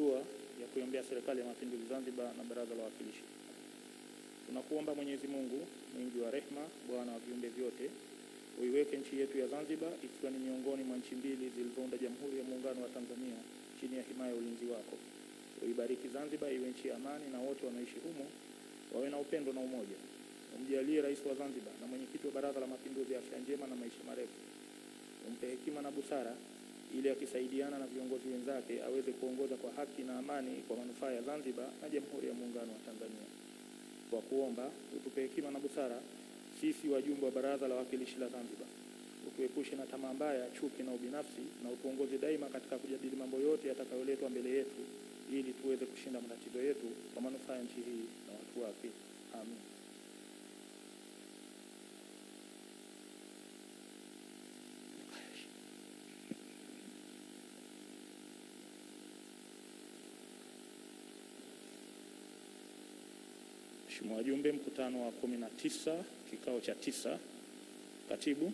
dua ya kuiombea Serikali ya Mapinduzi Zanzibar na Baraza la Wawakilishi. Tunakuomba Mwenyezi Mungu mwingi wa rehma, Bwana wa viumbe vyote, uiweke nchi yetu ya Zanzibar ikiwa ni miongoni mwa nchi mbili zilizounda Jamhuri ya Muungano wa Tanzania chini ya himaya ya ulinzi wako. Uibariki Zanzibar iwe nchi ya amani na wote wanaishi humo wawe na upendo na umoja. Umjalie Rais wa Zanzibar na mwenyekiti wa Baraza la Mapinduzi afya njema na maisha marefu. Umpe hekima na busara ili akisaidiana na viongozi wenzake aweze kuongoza kwa haki na amani kwa manufaa ya Zanzibar na Jamhuri ya Muungano wa Tanzania. Kwa kuomba utupe hekima na busara sisi wajumbe wa Baraza la Wawakilishi la Zanzibar, utuepushe na tamaa mbaya, chuki na ubinafsi, na utuongoze daima katika kujadili mambo yote yatakayoletwa mbele yetu ili tuweze kushinda matatizo yetu kwa manufaa ya nchi hii na watu wake. Amin. Mheshimiwa wajumbe, mkutano wa kumi na tisa kikao cha tisa. Katibu,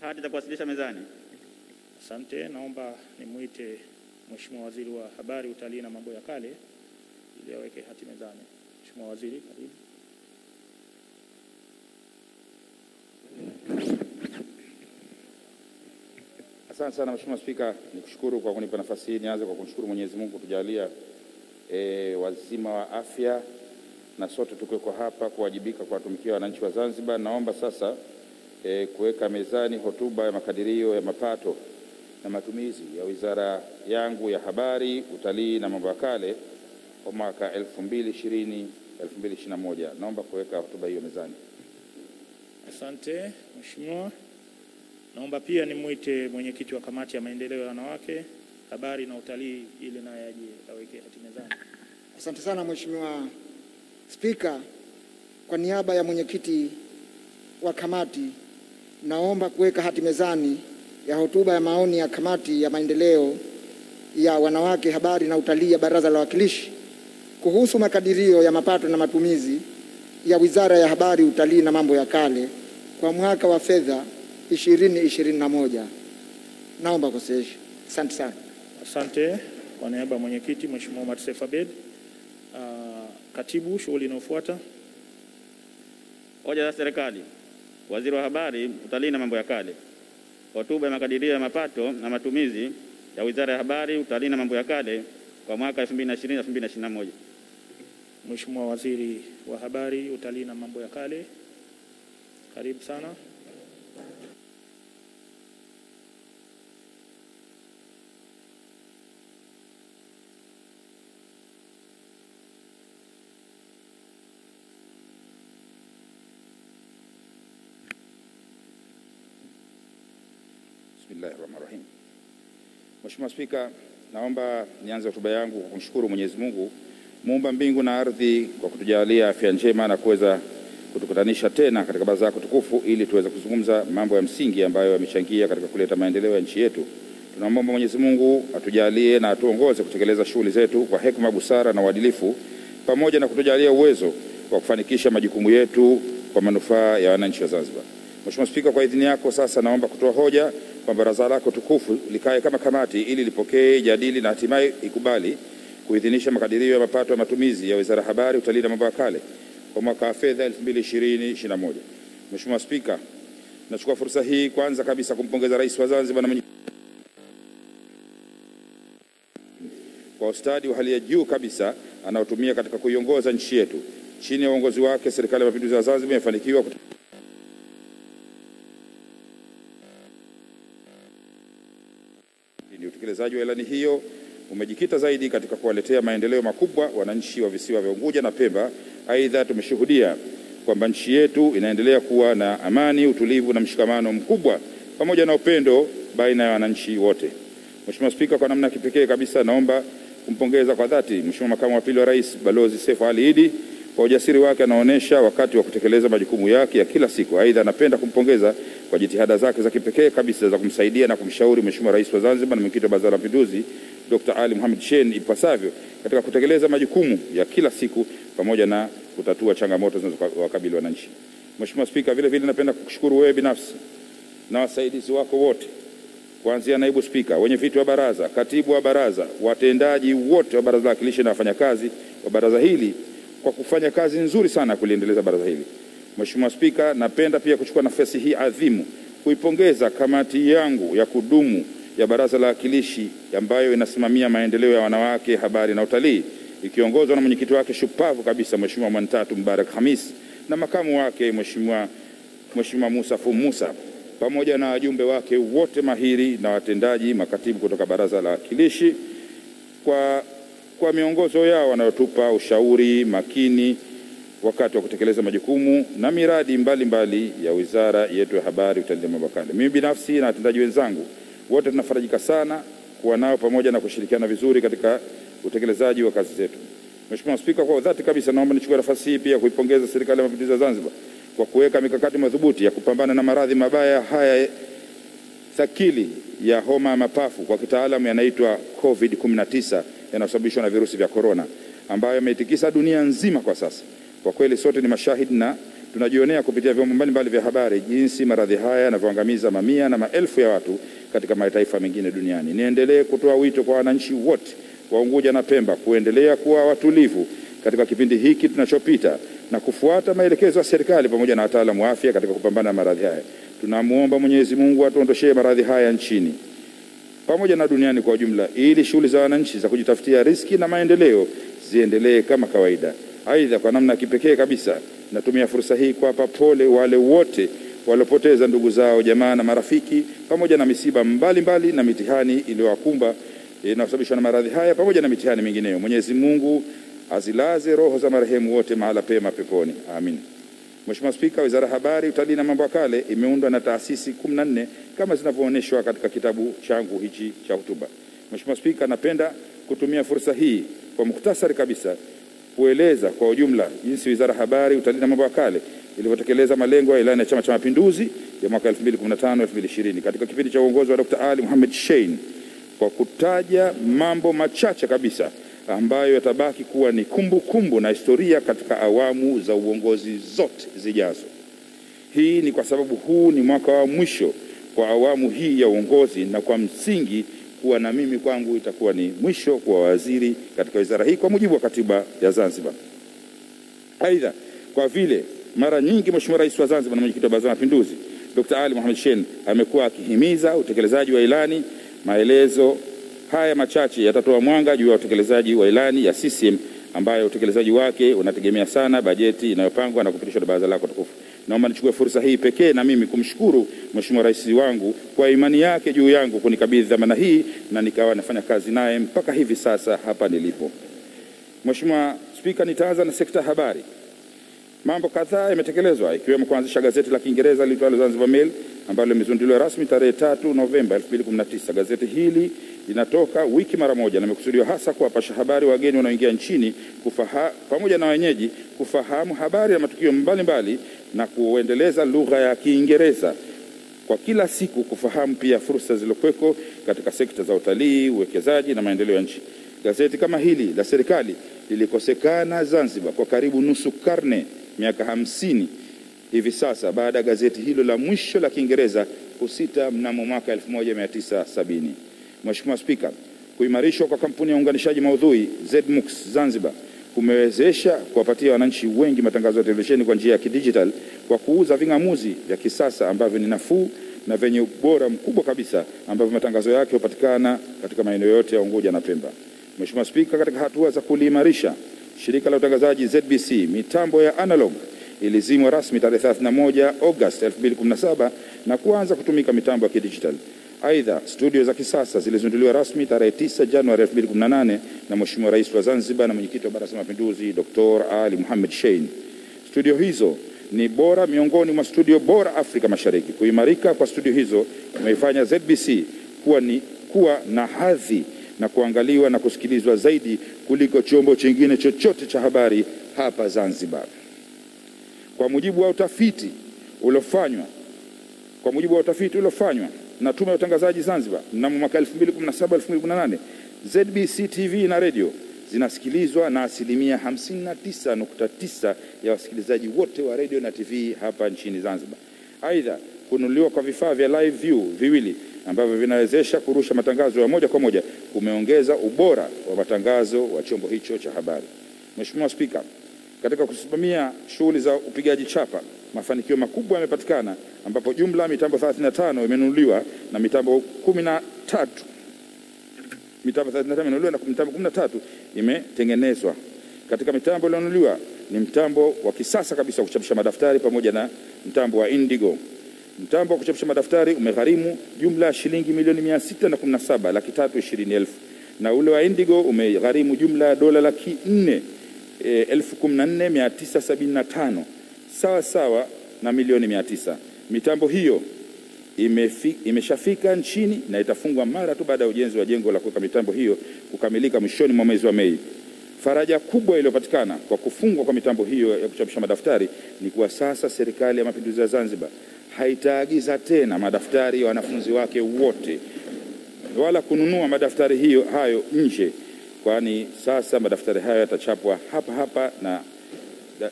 Hati za kuwasilisha mezani. asante. Naomba nimwite Mheshimiwa Waziri wa Habari, Utalii na Mambo ya Kale ili aweke hati mezani. Mheshimiwa Waziri, karibu. Asante sana Mheshimiwa Spika, nikushukuru kwa kunipa nafasi hii. Nianze kwa kumshukuru Mwenyezi Mungu kutujalia e, wazima wa afya na sote tukiweko hapa kuwajibika kuwatumikia wananchi wa Zanzibar. Naomba sasa e, kuweka mezani hotuba ya makadirio ya mapato na matumizi ya wizara yangu ya Habari, Utalii na Mambo ya Kale kwa mwaka 2020 2021. Naomba kuweka hotuba hiyo mezani. Asante Mheshimiwa. Naomba pia nimwite mwenyekiti wa kamati ya maendeleo ya wanawake, habari na utalii ili naye aje aweke hati mezani. Asante sana Mheshimiwa Spika, kwa niaba ya mwenyekiti wa kamati naomba kuweka hati mezani ya hotuba ya maoni ya kamati ya maendeleo ya wanawake, habari na utalii ya Baraza la Wawakilishi kuhusu makadirio ya mapato na matumizi ya Wizara ya Habari, Utalii na Mambo ya Kale kwa mwaka wa fedha 2021. Naomba kusesha. Asante sana. Asante. Kwa niaba ya mwenyekiti Mheshimiwa Omar Seif Abed. Uh, Katibu, shughuli inayofuata. Hoja za serikali. Waziri wa Habari, Utalii na Mambo ya Kale. Hotuba ya makadirio ya mapato na matumizi ya Wizara ya Habari, Utalii na Mambo ya Kale kwa mwaka 2020 2021. Mheshimiwa Waziri wa Habari, Utalii na Mambo ya Kale, karibu sana. Bismillahir Rahmanir Rahim. Mheshimiwa Spika, naomba nianze hotuba yangu kwa kumshukuru Mwenyezi Mungu muumba mbingu na ardhi kwa kutujalia afya njema na kuweza kutukutanisha tena katika baraza lako tukufu ili tuweze kuzungumza mambo ya msingi ambayo yamechangia katika kuleta maendeleo ya nchi yetu. Tunamwomba Mwenyezi Mungu atujalie na atuongoze kutekeleza shughuli zetu kwa hekima, busara na uadilifu pamoja na kutujalia uwezo wa kufanikisha majukumu yetu kwa manufaa ya wananchi wa Zanzibar. Mheshimiwa Spika, kwa idhini yako sasa naomba kutoa hoja kwa baraza lako tukufu likae kama kamati ili lipokee, jadili na hatimaye ikubali kuidhinisha makadirio ya mapato ya matumizi ya Wizara ya Habari, Utalii na Mambo ya Kale kwa mwaka wa fedha 2020/2021. Mheshimiwa Spika, nachukua fursa hii kwanza kabisa kumpongeza Rais wa Zanzibar na kwa ustadi wa hali ya juu kabisa anaotumia katika kuiongoza nchi yetu. Chini ya uongozi wake, Serikali ya Mapinduzi ya Zanzibar imefanikiwa kut- ni utekelezaji wa ilani hiyo umejikita zaidi katika kuwaletea maendeleo makubwa wananchi wa visiwa vya Unguja na Pemba. Aidha, tumeshuhudia kwamba nchi yetu inaendelea kuwa na amani, utulivu na mshikamano mkubwa pamoja na upendo baina ya wananchi wote. Mheshimiwa Spika, kwa namna ya kipekee kabisa naomba kumpongeza kwa dhati Mheshimiwa Makamu wa Pili wa Rais Balozi Seif Ali Idi kwa ujasiri wake anaonyesha wakati wa kutekeleza majukumu yake ya kila siku. Aidha, anapenda kumpongeza kwa jitihada zake za kipekee kabisa za kumsaidia na kumshauri Mheshimiwa Rais wa Zanzibar na mwenyekiti wa Baraza la Mapinduzi Dr. Ali Mohamed Shein ipasavyo katika kutekeleza majukumu ya kila siku pamoja na kutatua changamoto zinazowakabili wananchi. Mheshimiwa Spika, vile vile napenda kukushukuru wewe binafsi na wasaidizi wako wote kuanzia naibu spika, wenye viti wa baraza, katibu wa baraza, watendaji wote wa baraza la wakilishi na wafanyakazi wa baraza hili kwa kufanya kazi nzuri sana kuliendeleza baraza hili. Mheshimiwa Spika, napenda pia kuchukua nafasi hii adhimu kuipongeza kamati yangu ya kudumu ya baraza la wawakilishi ambayo inasimamia maendeleo ya wanawake, habari na utalii ikiongozwa na mwenyekiti wake shupavu kabisa Mheshimiwa Mwantatu Mbarak Hamis na makamu wake Mheshimiwa Mheshimiwa Musa Fu Musa pamoja na wajumbe wake wote mahiri na watendaji makatibu kutoka baraza la wawakilishi kwa, kwa miongozo yao wanayotupa ushauri makini wakati wa kutekeleza majukumu na miradi mbalimbali mbali ya wizara yetu ya habari, utalii na mambo ya. Mimi binafsi na watendaji wenzangu wote tunafarajika sana kuwa nao pamoja na kushirikiana vizuri katika utekelezaji wa kazi zetu. Mheshimiwa Spika, kwa dhati kabisa naomba nichukue nafasi hii pia kuipongeza Serikali ya Mapinduzi ya Zanzibar kwa kuweka mikakati madhubuti ya kupambana na maradhi mabaya haya thakili ya homa ya mapafu, kwa kitaalamu yanaitwa COVID-19 yanayosababishwa na virusi vya korona, ambayo yameitikisa dunia nzima kwa sasa. Kwa kweli sote ni mashahidi na tunajionea kupitia vyombo mbalimbali vya habari jinsi maradhi haya yanavyoangamiza mamia na maelfu ya watu katika mataifa mengine duniani. Niendelee kutoa wito kwa wananchi wote wa Unguja na Pemba kuendelea kuwa watulivu katika kipindi hiki tunachopita na kufuata maelekezo ya serikali pamoja na wataalamu wa afya katika kupambana na maradhi haya. Tunamwomba Mwenyezi Mungu atuondoshee maradhi haya nchini pamoja na duniani kwa ujumla, ili shughuli za wananchi za kujitafutia riski na maendeleo ziendelee kama kawaida. Aidha, kwa namna ya kipekee kabisa natumia fursa hii kuwapa pole wale wote waliopoteza ndugu zao, jamaa na marafiki, pamoja na misiba mbalimbali mbali na mitihani iliyowakumba inayosababishwa na maradhi haya pamoja na mitihani mingineyo. Mwenyezi Mungu azilaze roho za marehemu wote mahala pema peponi, amin. Mheshimiwa Spika, Wizara ya Habari, Utalii na Mambo ya Kale imeundwa na taasisi kumi na nne kama zinavyoonyeshwa katika kitabu changu hichi cha hotuba. Mheshimiwa Spika, napenda kutumia fursa hii kwa muktasari kabisa kueleza kwa ujumla jinsi Wizara ya Habari, Utalii na Mambo ya Kale ilivyotekeleza malengo ya ilani ya Chama cha Mapinduzi ya mwaka 2015-2020 katika kipindi cha uongozi wa Dr. Ali Mohamed Shein kwa kutaja mambo machache kabisa ambayo yatabaki kuwa ni kumbukumbu kumbu na historia katika awamu za uongozi zote zijazo. Hii ni kwa sababu huu ni mwaka wa mwisho kwa awamu hii ya uongozi, na kwa msingi kuwa na mimi kwangu itakuwa ni mwisho kwa waziri katika wizara hii kwa mujibu wa katiba ya Zanzibar. Aidha, kwa vile mara nyingi Mheshimiwa Rais wa Zanzibar na mwenyekiti wa Baraza la Mapinduzi Dr. Ali Mohamed Shein amekuwa akihimiza utekelezaji wa ilani, maelezo haya machache yatatoa mwanga juu ya utekelezaji wa ilani ya CCM ambayo utekelezaji wake unategemea sana bajeti inayopangwa na kupitishwa na baraza lako tukufu. Naomba nichukue fursa hii pekee na mimi kumshukuru Mheshimiwa Rais wangu kwa imani yake juu yangu kunikabidhi dhamana hii na nikawa nafanya kazi naye mpaka hivi sasa hapa nilipo. Mheshimiwa Spika, nitaanza na sekta ya habari. Mambo kadhaa yametekelezwa ikiwemo kuanzisha gazeti la Kiingereza liitwalo Zanzibar Mail ambalo limezinduliwa rasmi tarehe tatu Novemba 2019. Gazeti hili linatoka wiki mara moja na imekusudiwa hasa kuwapasha habari wageni wanaoingia nchini kufaha, pamoja na wenyeji kufahamu habari na matukio mbalimbali mbali, na kuendeleza lugha ya Kiingereza kwa kila siku, kufahamu pia fursa zilizokuweko katika sekta za utalii, uwekezaji na maendeleo ya nchi. Gazeti kama hili la serikali lilikosekana Zanzibar kwa karibu nusu karne, miaka hamsini hivi sasa, baada ya gazeti hilo la mwisho la Kiingereza kusita mnamo mwaka 1970. Mheshimiwa Spika, kuimarishwa kwa kampuni ya uunganishaji maudhui ZMUX Zanzibar kumewezesha kuwapatia wananchi wengi matangazo ya televisheni kwa njia ya kidijitali kwa kuuza ving'amuzi vya kisasa ambavyo ni nafuu na vyenye ubora mkubwa kabisa ambavyo matangazo yake hupatikana katika maeneo yote ya Unguja na Pemba. Mheshimiwa Spika, katika hatua za kuliimarisha shirika la utangazaji ZBC, mitambo ya analog ilizimwa rasmi tarehe 31 Agosti 2017 na kuanza kutumika mitambo ya kidijitali. Aidha, studio za kisasa zilizinduliwa rasmi tarehe 9 Januari 2018 na Mheshimiwa Rais wa Zanzibar na mwenyekiti wa Baraza la Mapinduzi Dr. Ali Mohamed Shein. Studio hizo ni bora miongoni mwa studio bora Afrika Mashariki. Kuimarika kwa studio hizo kumeifanya ZBC kuwa, ni, kuwa na hadhi na kuangaliwa na kusikilizwa zaidi kuliko chombo chingine chochote cha habari hapa Zanzibar. Kwa mujibu wa utafiti uliofanywa kwa mujibu wa utafiti uliofanywa na Tume ya Utangazaji Zanzibar mnamo mwaka 2017 2018, ZBC TV na redio zinasikilizwa na asilimia 59.9 ya wasikilizaji wote wa redio na TV hapa nchini Zanzibar. Aidha, kununuliwa kwa vifaa vya live view viwili ambavyo vinawezesha kurusha matangazo ya moja kwa moja kumeongeza ubora wa matangazo wa chombo hicho cha habari. Mheshimiwa Spika, katika kusimamia shughuli za upigaji chapa, mafanikio makubwa yamepatikana ambapo jumla mitambo 35 imenunuliwa na mitambo 13 mitambo 35 imenunuliwa na mitambo 13 imetengenezwa. Katika mitambo iliyonunuliwa ni mtambo wa kisasa kabisa wa kuchapisha madaftari pamoja na mtambo wa Indigo. Mtambo wa kuchapisha madaftari umegharimu jumla ya shilingi milioni mia sita na kumi na saba laki tatu ishirini elfu na ule wa Indigo umegharimu jumla ya dola laki nne e, elfu kumi na nne mia tisa sabini na tano sawa sawa na milioni mia tisa. Mitambo hiyo imeshafika nchini na itafungwa mara tu baada ya ujenzi wa jengo la kuweka mitambo hiyo kukamilika mwishoni mwa mwezi wa Mei. Faraja kubwa iliyopatikana kwa kufungwa kwa mitambo hiyo ya kuchapisha madaftari ni kuwa sasa Serikali ya Mapinduzi ya Zanzibar haitaagiza tena madaftari ya wanafunzi wake wote wala kununua madaftari hiyo hayo nje, kwani sasa madaftari hayo yatachapwa hapa hapa na da,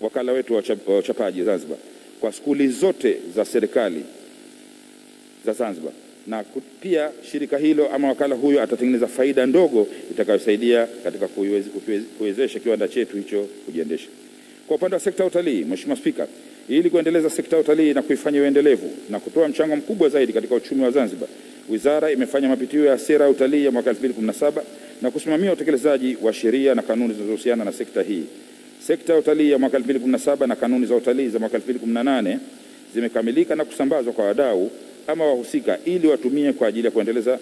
wakala wetu wa uchap- uchapaji Zanzibar. Kwa skuli zote za serikali za Zanzibar na pia shirika hilo ama wakala huyo atatengeneza faida ndogo itakayosaidia katika kuwezesha kiwanda chetu hicho kujiendesha. Kwa upande wa sekta ya utalii, Mheshimiwa Spika, ili kuendeleza sekta ya utalii na kuifanya uendelevu na kutoa mchango mkubwa zaidi katika uchumi wa Zanzibar, Wizara imefanya mapitio ya sera ya utalii ya mwaka 2017 na kusimamia utekelezaji wa sheria na kanuni zinazohusiana na sekta hii. Sekta ya utalii ya mwaka 2017 na kanuni za utalii za mwaka 2018 zimekamilika na kusambazwa kwa wadau ama wahusika ili watumie kwa ajili ya kuendeleza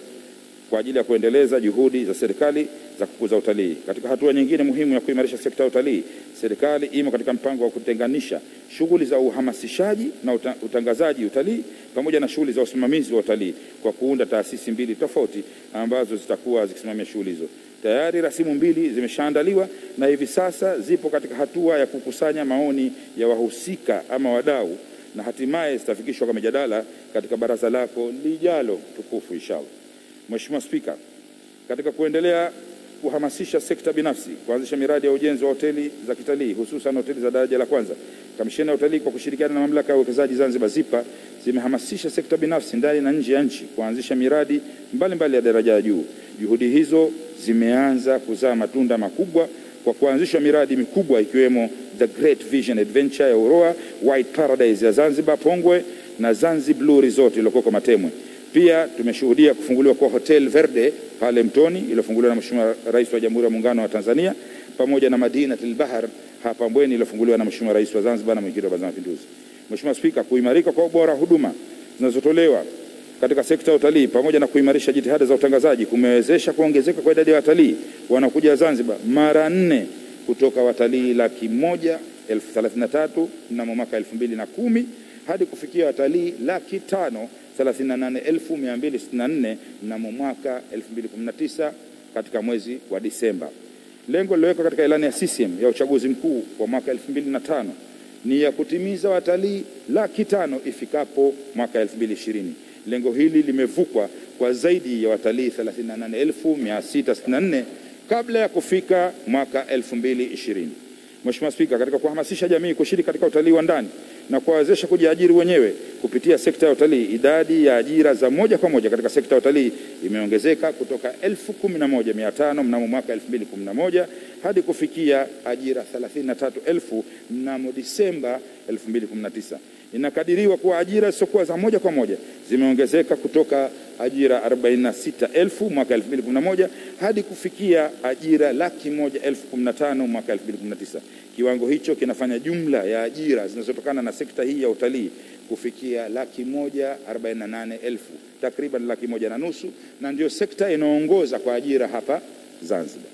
kwa ajili ya kuendeleza juhudi za serikali za kukuza utalii. Katika hatua nyingine muhimu ya kuimarisha sekta ya utalii, serikali imo katika mpango wa kutenganisha shughuli za uhamasishaji na uta, utangazaji utalii pamoja na shughuli za usimamizi wa utalii kwa kuunda taasisi mbili tofauti ambazo zitakuwa zikisimamia shughuli hizo. Tayari rasimu mbili zimeshaandaliwa na hivi sasa zipo katika hatua ya kukusanya maoni ya wahusika ama wadau na hatimaye zitafikishwa kwa mijadala katika baraza lako lijalo tukufu inshallah. Mheshimiwa Spika, katika kuendelea kuhamasisha sekta binafsi kuanzisha miradi ya ujenzi wa hoteli za kitalii hususan hoteli za daraja la kwanza, Kamisheni ya Utalii kwa kushirikiana na Mamlaka ya Uwekezaji Zanzibar ZIPA zimehamasisha sekta binafsi ndani na nje ya nchi kuanzisha miradi mbalimbali mbali ya daraja ya juu. Juhudi hizo zimeanza kuzaa matunda makubwa kwa kuanzisha miradi mikubwa ikiwemo The Great Vision Adventure ya Uroa, White Paradise ya Zanzibar Pongwe na Zanzibar Blue Resort iliyoko Matemwe. Pia tumeshuhudia kufunguliwa kwa Hotel Verde pale Mtoni iliyofunguliwa na Mheshimiwa Rais wa Jamhuri ya Muungano wa Tanzania pamoja na Madina Bahar hapa Mbweni iliyofunguliwa na Mheshimiwa Rais wa Zanzibar na Mwenyekiti wa Baraza la Mapinduzi. Mheshimiwa Spika, kuimarika kwa ubora wa huduma zinazotolewa katika sekta ya utalii pamoja na kuimarisha jitihada za utangazaji kumewezesha kuongezeka kwa idadi ya watalii wanaokuja Zanzibar mara nne kutoka watalii laki moja elfu thelathini na tatu mnamo mwaka elfu mbili na kumi hadi kufikia watalii laki tano 38264 mnamo mwaka 2019 katika mwezi wa Disemba. Lengo lililowekwa katika ilani ya CCM ya uchaguzi mkuu wa mwaka 2005 ni ya kutimiza watalii laki tano ifikapo mwaka 2020. Lengo hili limevukwa kwa zaidi ya watalii 38664 kabla ya kufika mwaka 2020. Mheshimiwa Spika, katika kuhamasisha jamii kushiriki katika utalii wa ndani na kuwawezesha kujiajiri wenyewe kupitia sekta ya utalii, idadi ya ajira za moja kwa moja katika sekta ya utalii imeongezeka kutoka elfu kumi na moja mia tano mnamo mwaka elfu mbili kumi na moja hadi kufikia ajira thelathini na tatu elfu mnamo Disemba elfu mbili kumi na tisa. Inakadiriwa kuwa ajira zisizokuwa za moja kwa moja zimeongezeka kutoka ajira 46,000 mwaka 2011 hadi kufikia ajira laki moja elfu kumi na tano mwaka 2019. Kiwango hicho kinafanya jumla ya ajira zinazotokana na sekta hii ya utalii kufikia laki moja arobaini na nane elfu takriban laki moja na nusu na ndio sekta inayoongoza kwa ajira hapa Zanzibar.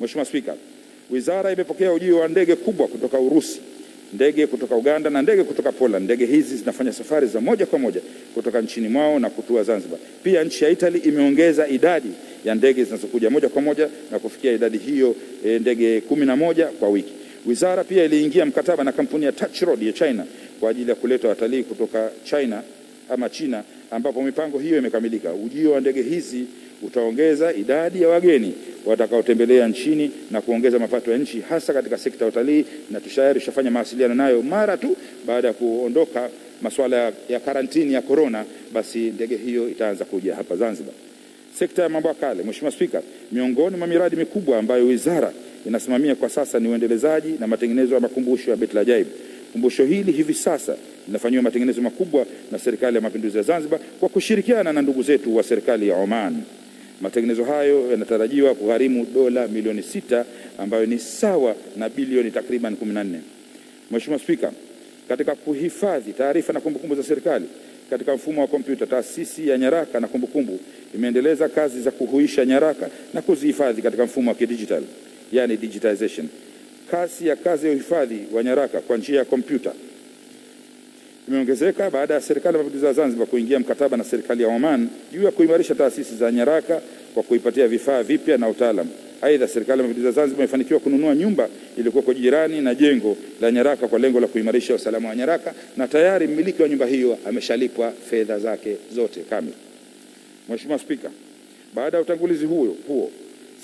Mheshimiwa Spika, wizara imepokea ujio wa ndege kubwa kutoka Urusi ndege kutoka Uganda na ndege kutoka Poland. Ndege hizi zinafanya safari za moja kwa moja kutoka nchini mwao na kutua Zanzibar. Pia nchi ya Italy imeongeza idadi ya ndege zinazokuja moja kwa moja na kufikia idadi hiyo e, ndege kumi na moja kwa wiki. Wizara pia iliingia mkataba na kampuni ya Touch Road ya China kwa ajili ya kuleta watalii kutoka China ama China, ambapo mipango hiyo imekamilika. Ujio wa ndege hizi utaongeza idadi ya wageni watakaotembelea nchini na kuongeza mapato ya nchi hasa katika sekta ya utalii, na tayari tushafanya mawasiliano nayo mara tu baada ya kuondoka masuala ya- ya karantini ya korona, basi ndege hiyo itaanza kuja hapa Zanzibar. Sekta ya mambo ya kale, Mheshimiwa Spika, miongoni mwa miradi mikubwa ambayo wizara inasimamia kwa sasa ni uendelezaji na matengenezo ya makumbusho ya Beit Ajaib. Kumbusho hili hivi sasa linafanyiwa matengenezo makubwa na Serikali ya Mapinduzi ya Zanzibar kwa kushirikiana na ndugu zetu wa serikali ya Oman. Matengenezo hayo yanatarajiwa kugharimu dola milioni sita ambayo ni sawa na bilioni takriban 14. Mheshimiwa Spika, katika kuhifadhi taarifa na kumbukumbu za serikali katika mfumo wa kompyuta, taasisi ya nyaraka na kumbukumbu imeendeleza kazi za kuhuisha nyaraka na kuzihifadhi katika mfumo wa kidijitali, yani digitization. Kasi ya kazi ya uhifadhi wa nyaraka kwa njia ya kompyuta imeongezeka baada ya serikali ya mapinduzi ya Zanzibar kuingia mkataba na serikali ya Oman juu ya kuimarisha taasisi za nyaraka kwa kuipatia vifaa vipya na utaalamu Aidha, serikali ya mapinduzi ya Zanzibar imefanikiwa kununua nyumba iliyokuwa jirani na jengo la nyaraka kwa lengo la kuimarisha usalama wa nyaraka, na tayari mmiliki wa nyumba hiyo ameshalipwa fedha zake zote kamili. Mheshimiwa Spika, baada ya utangulizi huo, huo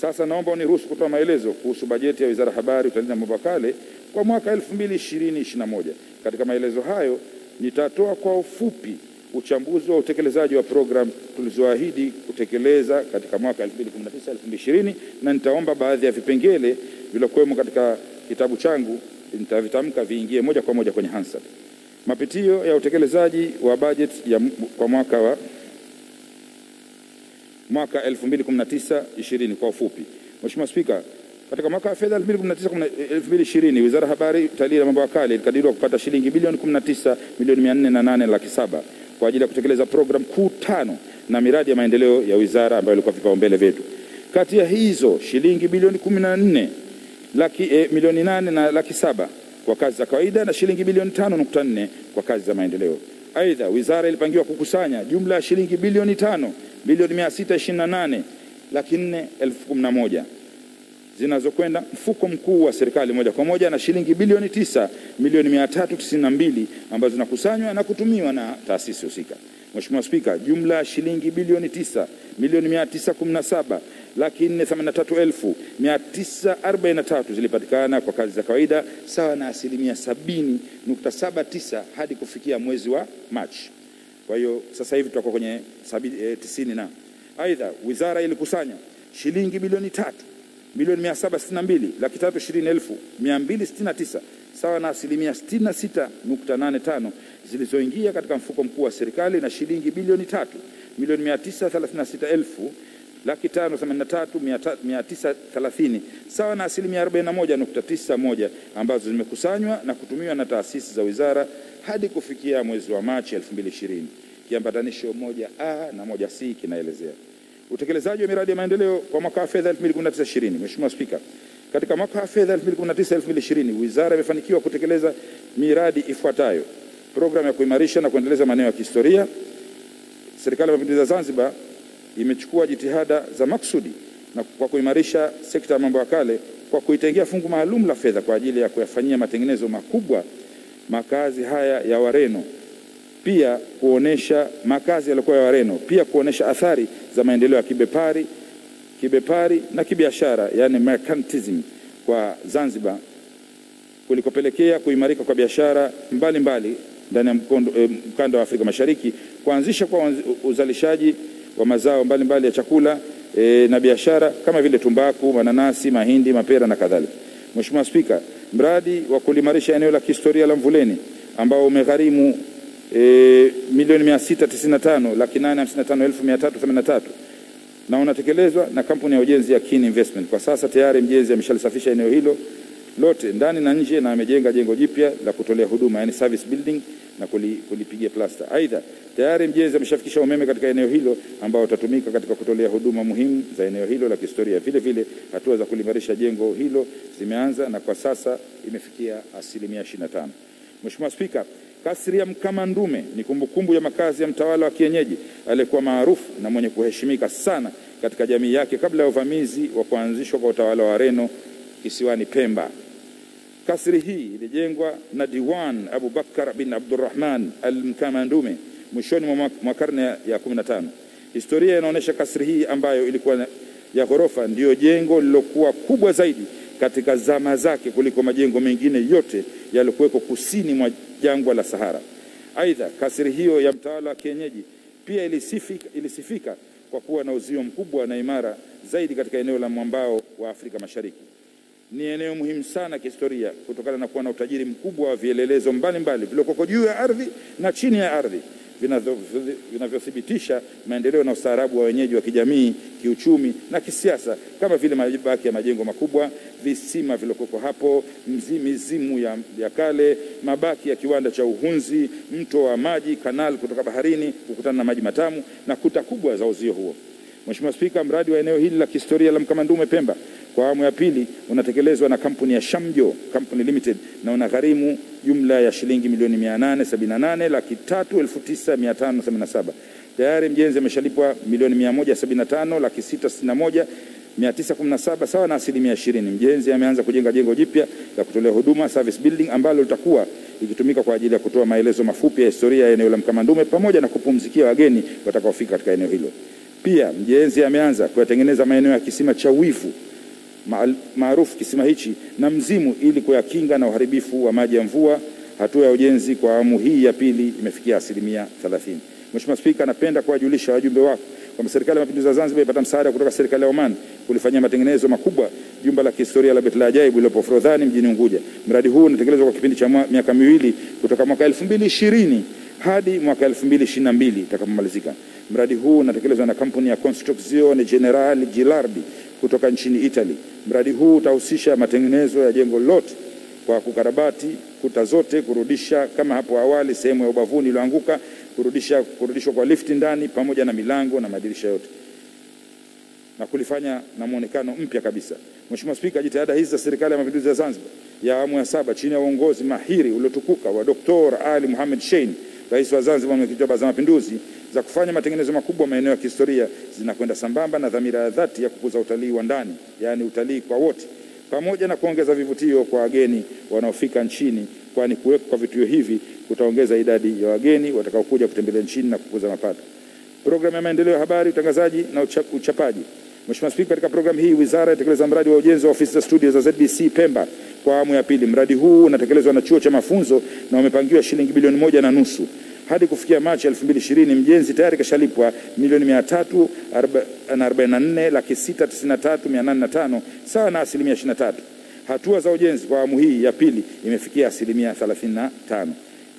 sasa naomba uniruhusu kutoa maelezo kuhusu bajeti ya Wizara ya Habari, Utalii na Mambo Kale kwa mwaka 2020-2021. Katika maelezo hayo nitatoa kwa ufupi uchambuzi wa utekelezaji wa programu tulizoahidi kutekeleza katika mwaka 2019-2020 na nitaomba baadhi ya vipengele vilivyokuwemo katika kitabu changu nitavitamka viingie moja kwa moja kwenye Hansard. Mapitio ya utekelezaji wa bajeti ya kwa mwaka wa mwaka 2019-20 kwa ufupi. Mheshimiwa Spika, katika mwaka wa fedha 2019-2020 Wizara ya Habari, Utalii na Mambo ya Kale ilikadiriwa kupata shilingi bilioni 19 milioni 408 laki saba kwa ajili ya kutekeleza programu kuu tano na miradi ya maendeleo ya wizara ambayo ilikuwa vipaumbele vyetu. Kati ya hizo shilingi bilioni 14 laki, eh, milioni 8 na laki saba kwa kazi za kawaida na shilingi bilioni 5.4 kwa kazi za maendeleo. Aidha, wizara ilipangiwa kukusanya jumla ya shilingi bilioni tano bilioni 628 laki nne elfu kumi na moja zinazokwenda mfuko mkuu wa serikali moja kwa moja na shilingi bilioni tisa milioni mia tatu tisini na mbili ambazo zinakusanywa na kutumiwa na taasisi husika. Mheshimiwa Spika, jumla ya shilingi bilioni tisa milioni mia tisa kumi na saba laki nne themanini na tatu elfu mia tisa arobaini na tatu zilipatikana kwa kazi za kawaida sawa na asilimia sabini nukta saba tisa hadi kufikia mwezi wa Machi. Kwa hiyo sasa hivi tutakuwa kwenye sabini, eh, tisini na aidha, wizara ilikusanya shilingi bilioni tatu milioni mia saba sitini na mbili laki tatu ishirini elfu mia mbili sitini na tisa sawa na asilimia sitini na sita nukta nane tano zilizoingia katika mfuko mkuu wa serikali na shilingi bilioni tatu milioni mia tisa thelathini na sita elfu laki tano themanini na tatu mia tisa thelathini sawa na asilimia arobaini na moja nukta tisa moja ambazo zimekusanywa na kutumiwa na taasisi za wizara hadi kufikia mwezi wa Machi 2020. Kiambatanisho moja A na moja C kinaelezea utekelezaji wa miradi ya maendeleo kwa mwaka wa fedha 2019 20. Mheshimiwa Spika, katika mwaka wa fedha 2019-2020 wizara imefanikiwa kutekeleza miradi ifuatayo: programu ya kuimarisha na kuendeleza maeneo ya kihistoria. Serikali ya Mapinduzi ya Zanzibar imechukua jitihada za maksudi na kwa kuimarisha sekta ya mambo ya kale kwa kuitengea fungu maalum la fedha kwa ajili ya kuyafanyia matengenezo makubwa makazi haya ya Wareno. Pia kuonesha makazi yaliyokuwa ya Wareno, pia kuonesha athari za maendeleo ya kibepari, kibepari na kibiashara, yani mercantism kwa Zanzibar kulikopelekea kuimarika kwa biashara mbalimbali ndani ya eh, mkanda wa Afrika Mashariki, kuanzisha kwa uzalishaji wa mazao mbalimbali ya chakula e, na biashara kama vile tumbaku, mananasi, mahindi, mapera na kadhalika. Mheshimiwa Spika, mradi wa kulimarisha eneo la kihistoria la Mvuleni ambao umegharimu e, milioni 695 laki 855 elfu 383 na unatekelezwa na kampuni ya ujenzi ya Kin Investment. Kwa sasa tayari mjenzi ameshalisafisha eneo hilo lote ndani na nje na amejenga jengo jipya la kutolea huduma yani service building na kuli- kulipigia plasta. Aidha, tayari mjenzi ameshafikisha umeme katika eneo hilo ambao utatumika katika kutolea huduma muhimu za eneo hilo la kihistoria. Vile vile hatua za kulimarisha jengo hilo zimeanza na kwa sasa imefikia asilimia 25. Mheshimiwa Spika, kasri ya Mkama Ndume ni kumbukumbu ya makazi ya mtawala wa kienyeji aliyekuwa maarufu na mwenye kuheshimika sana katika jamii yake kabla ya uvamizi wa kuanzishwa kwa utawala wa reno kisiwani Pemba. Kasri hii ilijengwa na Diwan Abubakar bin Abdurrahman al-Mkamandume mwishoni mwa karne ya ya 15. Historia inaonyesha kasri hii ambayo ilikuwa ya ghorofa ndiyo jengo lililokuwa kubwa zaidi katika zama zake kuliko majengo mengine yote yaliyokuwekwa kusini mwa jangwa la Sahara. Aidha, kasri hiyo ya mtawala wa kienyeji pia ilisifika, ilisifika kwa kuwa na uzio mkubwa na imara zaidi katika eneo la mwambao wa Afrika Mashariki. Ni eneo muhimu sana kihistoria kutokana na kuwa na utajiri mkubwa wa vielelezo mbalimbali vilivyoko juu ya ardhi na chini ya ardhi vinavyothibitisha maendeleo na ustaarabu wa wenyeji wa kijamii, kiuchumi na kisiasa, kama vile mabaki ya majengo makubwa, visima vilokoko hapo, mizimu ya, ya kale, mabaki ya kiwanda cha uhunzi, mto wa maji, kanal kutoka baharini kukutana na maji matamu na kuta kubwa za uzio huo. Mheshimiwa Spika, mradi wa eneo hili la kihistoria la Mkamandume Pemba kwa awamu ya pili unatekelezwa na kampuni ya Shamjo Company Limited na unagharimu jumla ya shilingi milioni 878 laki tatu elfu tisa mia tano themanini na saba. Tayari mjenzi ameshalipwa milioni 175 laki sita sitini na moja 917 sawa na asilimia 20. Mjenzi ameanza kujenga jengo jipya la kutolea huduma service building ambalo litakuwa likitumika kwa ajili ya kutoa maelezo mafupi ya historia ya eneo la Mkamandume pamoja na kupumzikia wageni watakaofika katika eneo hilo. Pia mjenzi ameanza kuyatengeneza maeneo ya kisima cha wivu maarufu kisima hichi na mzimu ili kuyakinga na uharibifu wa maji ya mvua. Hatua ya ujenzi kwa awamu hii ya pili imefikia asilimia 30. Mheshimiwa Spika, napenda kuwajulisha wajumbe wako kwamba Serikali ya Mapinduzi ya Zanzibar imepata msaada kutoka serikali ya Oman kulifanyia matengenezo makubwa jumba la kihistoria la Beit Ajaib lililopo Forodhani mjini Unguja. Mradi huu unatekelezwa kwa kipindi cha miaka miwili kutoka mwaka 2020 hadi mwaka 2022 itakapomalizika. Mradi huu unatekelezwa na kampuni ya Construzione Generale Gilardi kutoka nchini Italy. Mradi huu utahusisha matengenezo ya jengo lote kwa kukarabati kuta zote, kurudisha kama hapo awali sehemu ya ubavuni iliyoanguka, kurudisha kurudishwa kwa lifti ndani pamoja na milango na madirisha yote na kulifanya na muonekano mpya kabisa. Mheshimiwa Spika, jitihada hizi za Serikali ya Mapinduzi ya Zanzibar ya awamu ya saba chini ya uongozi mahiri uliotukuka wa Dr. Ali Mohamed Shein, Rais wa Zanzibar, mwenyekiti wa Baraza la Mapinduzi, za kufanya matengenezo makubwa maeneo ya kihistoria zinakwenda sambamba na dhamira ya dhati ya kukuza utalii wa ndani, yaani utalii kwa wote, pamoja na kuongeza vivutio kwa wageni wanaofika nchini, kwani kuwepo kwa vituo hivi kutaongeza idadi ya wageni watakaokuja kutembelea nchini na kukuza mapato. Programu ya maendeleo ya habari, utangazaji na ucha- uchapaji. Mheshimiwa Spika, katika programu hii wizara inatekeleza mradi wa ujenzi wa ofisi za studio za ZBC Pemba kwa awamu ya pili. Mradi huu unatekelezwa na chuo cha mafunzo na umepangiwa shilingi bilioni moja na nusu. Hadi kufikia Machi 2020 mjenzi tayari kashalipwa milioni mia tatu na arobaini na nne laki sita tisini na tatu mia nane na tano sawa na asilimia 23. Hatua za ujenzi kwa awamu hii ya pili imefikia asilimia 35.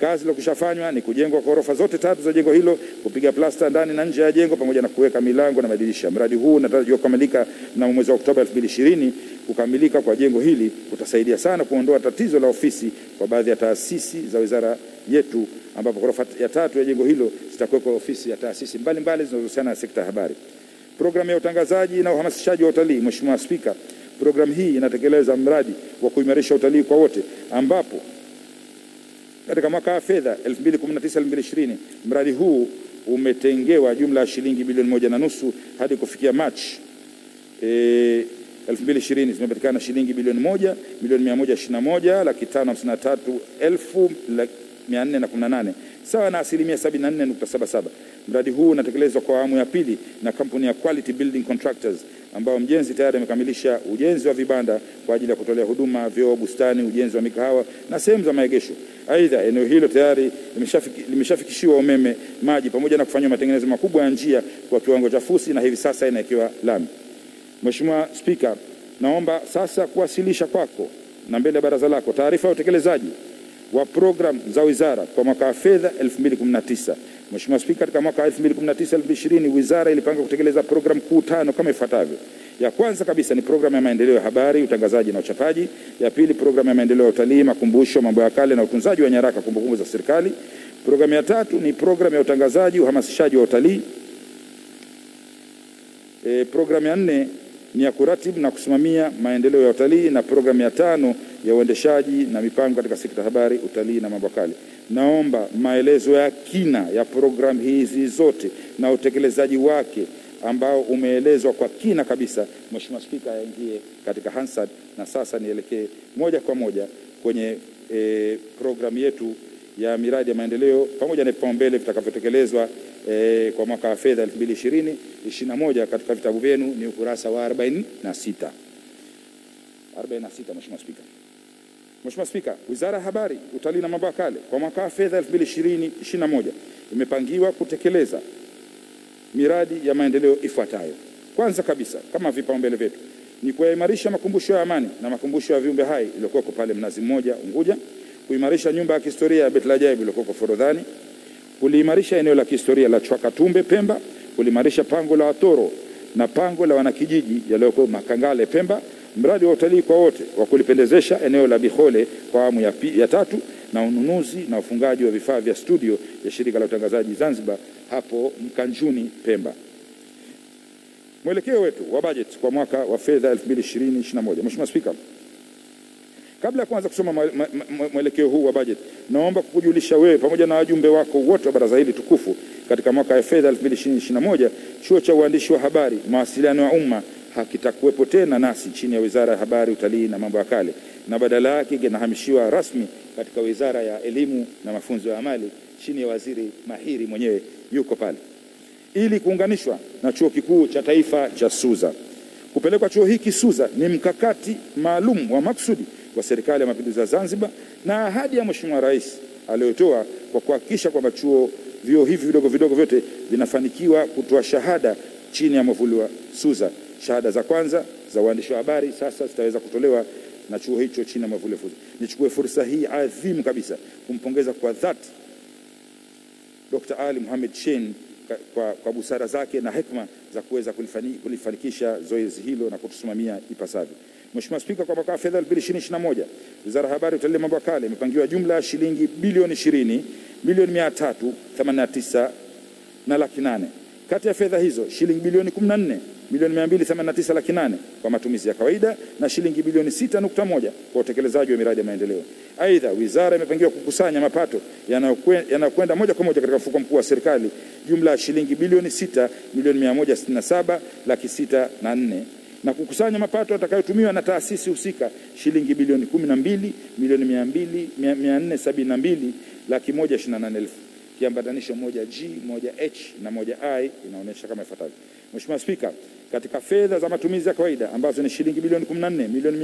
Kazi iliyokushafanywa ni kujengwa ghorofa zote tatu za jengo hilo, kupiga plasta ndani na nje ya jengo pamoja na kuweka milango na madirisha. Mradi huu unatarajiwa kukamilika na mwezi wa Oktoba 2020. Kukamilika kwa jengo hili kutasaidia sana kuondoa tatizo la ofisi kwa baadhi ya taasisi za wizara yetu, ambapo ghorofa ya tatu ya jengo hilo zitakuwekwa ofisi ya taasisi mbalimbali zinazohusiana na sekta ya habari. Programu ya utangazaji na uhamasishaji wa utalii. Mheshimiwa Spika, programu hii inatekeleza mradi wa kuimarisha utalii kwa wote ambapo katika mwaka wa fedha 2019-2020 mradi huu umetengewa jumla ya shilingi bilioni moja na nusu hadi kufikia Machi e, 2020 zimepatikana shilingi bilioni moja milioni mia moja ishirini na moja laki tano hamsini na tatu elfu mia nne na kumi na nane. Sawa na asilimia 74.77. Mradi huu unatekelezwa kwa awamu ya pili na kampuni ya Quality Building Contractors ambao mjenzi tayari amekamilisha ujenzi wa vibanda kwa ajili ya kutolea huduma, vyoo, bustani, ujenzi wa mikahawa na sehemu za maegesho. Aidha, eneo hilo tayari limeshafiki- limeshafikishiwa umeme, maji pamoja na kufanywa matengenezo makubwa ya njia kwa kiwango cha fusi na hivi sasa inawekewa lami. Mheshimiwa Spika, naomba sasa kuwasilisha kwako na mbele ya baraza lako taarifa ya utekelezaji wa programu za wizara kwa mwaka wa fedha 2019. Mheshimiwa Spika, katika mwaka wa 2019-2020 wizara ilipanga kutekeleza programu kuu tano kama ifuatavyo. Ya kwanza kabisa ni programu ya maendeleo ya habari, utangazaji na uchapaji. Ya pili, programu ya maendeleo ya utalii, makumbusho, mambo ya kale na utunzaji wa nyaraka, kumbukumbu za serikali. Programu ya tatu ni programu ya utangazaji, uhamasishaji wa utalii. E, programu ya nne ni ya kuratibu na kusimamia maendeleo ya utalii na programu ya tano ya uendeshaji na mipango katika sekta ya habari, utalii na mambo ya kale. Naomba maelezo ya kina ya programu hizi zote na utekelezaji wake ambao umeelezwa kwa kina kabisa, Mheshimiwa Spika, yaingie katika Hansard. Na sasa nielekee moja kwa moja kwenye e, programu yetu ya miradi ya maendeleo pamoja na vipaumbele vitakavyotekelezwa e, kwa mwaka wa fedha 2020 21 katika vitabu vyenu ni ukurasa wa 46 46, Mheshimiwa Spika. Mheshimiwa Spika, Wizara ya Habari, Utalii na Mambo ya Kale kwa mwaka wa fedha 2020/2021 imepangiwa kutekeleza miradi ya maendeleo ifuatayo. Kwanza kabisa, kama vipaumbele vyetu ni kuyaimarisha makumbusho ya amani na makumbusho ya viumbe hai iliyokuwako pale Mnazi Mmoja Unguja, kuimarisha nyumba ya kihistoria ya Beit Ajaib iliyokoko Forodhani, kuliimarisha eneo la kihistoria la Chwakatumbe Pemba, kuliimarisha pango la Watoro na pango la wanakijiji yaliyoko Makangale Pemba, mradi wa utalii kwa wote wa kulipendezesha eneo la Bihole kwa awamu ya, ya tatu na ununuzi na ufungaji wa vifaa vya studio ya shirika la utangazaji Zanzibar hapo Mkanjuni Pemba. Mwelekeo wetu wa bajeti kwa mwaka wa fedha 2020/2021. Mheshimiwa Spika, kabla ya kuanza kusoma mwe- mwe- mwe- mwelekeo huu wa bajeti, naomba kukujulisha wewe pamoja na wajumbe wako wote wa baraza hili tukufu, katika mwaka wa fedha 2020/2021 chuo cha uandishi wa habari, mawasiliano ya umma hakitakuwepo tena nasi chini ya Wizara ya Habari, Utalii na Mambo ya Kale, na badala yake kinahamishiwa rasmi katika Wizara ya Elimu na Mafunzo ya Amali chini ya waziri mahiri mwenyewe yuko pale ili kuunganishwa na chuo kikuu cha taifa cha Suza. Kupelekwa chuo hiki Suza ni mkakati maalum wa maksudi wa serikali ya mapinduzi ya Zanzibar na ahadi ya Mheshimiwa Rais aliyotoa kwa kuhakikisha kwamba chuo vyuo hivi vidogo vidogo vyote vinafanikiwa kutoa shahada chini ya mwavuli wa Suza. Shahada za kwanza za uandishi wa habari sasa zitaweza kutolewa na chuo hicho chini ya mwavuli wa Nichukue fursa hii adhimu kabisa kumpongeza kwa dhati Dr. Ali Mohamed Shein kwa, kwa busara zake na hekma za kuweza kulifani, kulifanikisha zoezi hilo na kutusimamia ipasavyo. Mheshimiwa Spika, kwa mwaka wa fedha 2020/2021 Wizara ya Habari, Utalii Mambo ya Kale imepangiwa jumla ya shilingi bilioni 20 milioni 389 na laki nane. Kati ya fedha hizo shilingi bilioni 14 milioni 289 laki nane kwa matumizi ya kawaida na shilingi bilioni 6.1 kwa utekelezaji wa miradi ya maendeleo. Aidha, wizara imepangiwa kukusanya mapato yanayokwenda moja kwa moja katika mfuko mkuu wa serikali jumla ya shilingi bilioni 6 milioni 167 laki sita na nne na kukusanya mapato yatakayotumiwa na taasisi husika shilingi bilioni 12 milioni 200 472 laki moja ishirini na nane elfu kiambatanisho moja G, moja H na moja I inaonyesha kama ifuatavyo. Mheshimiwa Spika, katika fedha za matumizi ya kawaida ambazo ni shilingi bilioni 14 milioni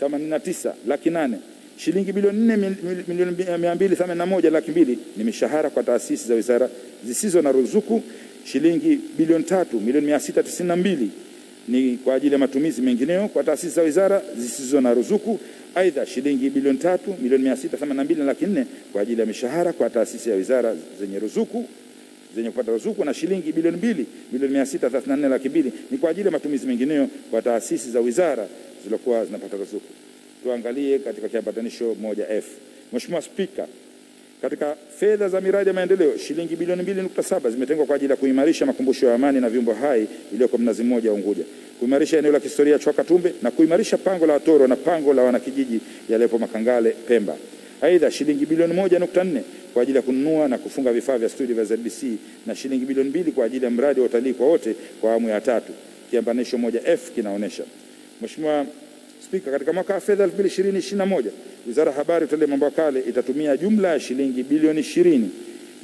289 laki nane shilingi bilioni 4 mil- mil- milioni 281 laki mbili ni mishahara kwa taasisi za wizara zisizo na ruzuku. Shilingi bilioni 3 milioni 692 ni kwa ajili ya matumizi mengineo kwa taasisi za wizara zisizo na ruzuku. Aidha, shilingi bilioni tatu milioni 682 na laki nne kwa ajili ya mishahara kwa taasisi ya wizara zenye ruzuku zenye kupata ruzuku na shilingi bilioni mbili milioni 634 laki mbili ni kwa ajili ya matumizi mengineyo kwa taasisi za wizara zilizokuwa zinapata ruzuku. Tuangalie katika kiambatanisho moja F. Mheshimiwa Spika, katika fedha za miradi ya maendeleo shilingi bilioni 2.7 zimetengwa kwa ajili ya kuimarisha makumbusho ya amani na viumbe hai iliyoko Mnazi Mmoja Unguja, kuimarisha eneo la kihistoria Chwakatumbe na kuimarisha pango la Watoro na pango la wanakijiji yaliyopo Makangale Pemba. Aidha, shilingi bilioni 1.4 kwa ajili ya kununua na kufunga vifaa vya studio vya ZBC na shilingi bilioni mbili kwa ajili ya mradi wa utalii kwa wote kwa awamu ya tatu. Kiambanisho moja F kinaonyesha. Mheshimiwa Spika, katika mwaka wa fedha 2020/2021 Wizara ya Habari, Utalii Mambo ya Kale itatumia jumla ya shilingi bilioni 20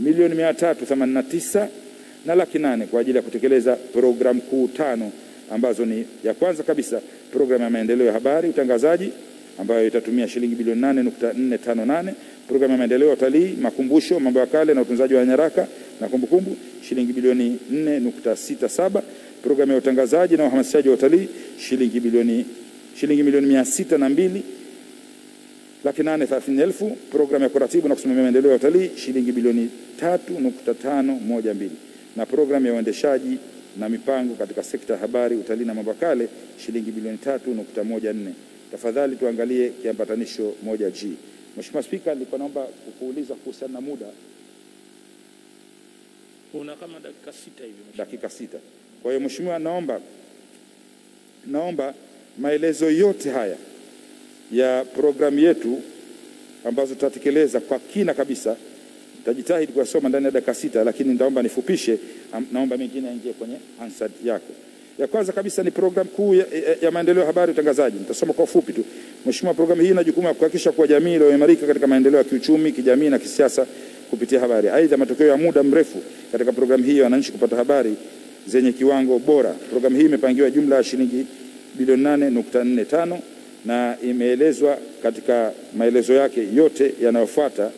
milioni 389 na laki nane kwa ajili ya kutekeleza programu kuu tano ambazo ni ya kwanza kabisa programu ya maendeleo ya habari utangazaji ambayo itatumia shilingi bilioni 8.458, programu ya maendeleo ya utalii, makumbusho, mambo ya kale na utunzaji wa nyaraka na kumbukumbu shilingi bilioni 4.67, programu ya utangazaji na uhamasishaji wa utalii shilingi bilioni shilingi milioni mia sita na mbili laki nane thelathini elfu. Programu ya kuratibu na kusimamia maendeleo ya utalii shilingi bilioni tatu nukta tano moja mbili na programu ya uendeshaji na mipango katika sekta ya habari, utalii na mambo ya kale shilingi bilioni tatu nukta moja nne. Tafadhali tuangalie kiambatanisho moja G. Mheshimiwa Spika, nilikuwa naomba kukuuliza kuhusiana na muda Una kama dakika sita hivi dakika sita. Kwa hiyo Mheshimiwa, naomba naomba maelezo yote haya ya programu yetu ambazo tutatekeleza kwa kina kabisa, tajitahidi kuyasoma ndani ya dakika sita, lakini ndaomba nifupishe. Naomba mengine yaingie kwenye answer yako. Ya kwanza kabisa ni programu kuu ya, ya, ya maendeleo ya habari utangazaji. Nitasoma kwa ufupi tu. Mheshimiwa, programu hii ina jukumu la kuhakikisha kuwa jamii iliyoimarika katika maendeleo ya kiuchumi, kijamii na kisiasa kupitia habari. Aidha, matokeo ya muda mrefu katika programu hii wananchi kupata habari zenye kiwango bora. Programu hii imepangiwa jumla ya shilingi bilioni 8.45 na imeelezwa katika maelezo yake yote yanayofuata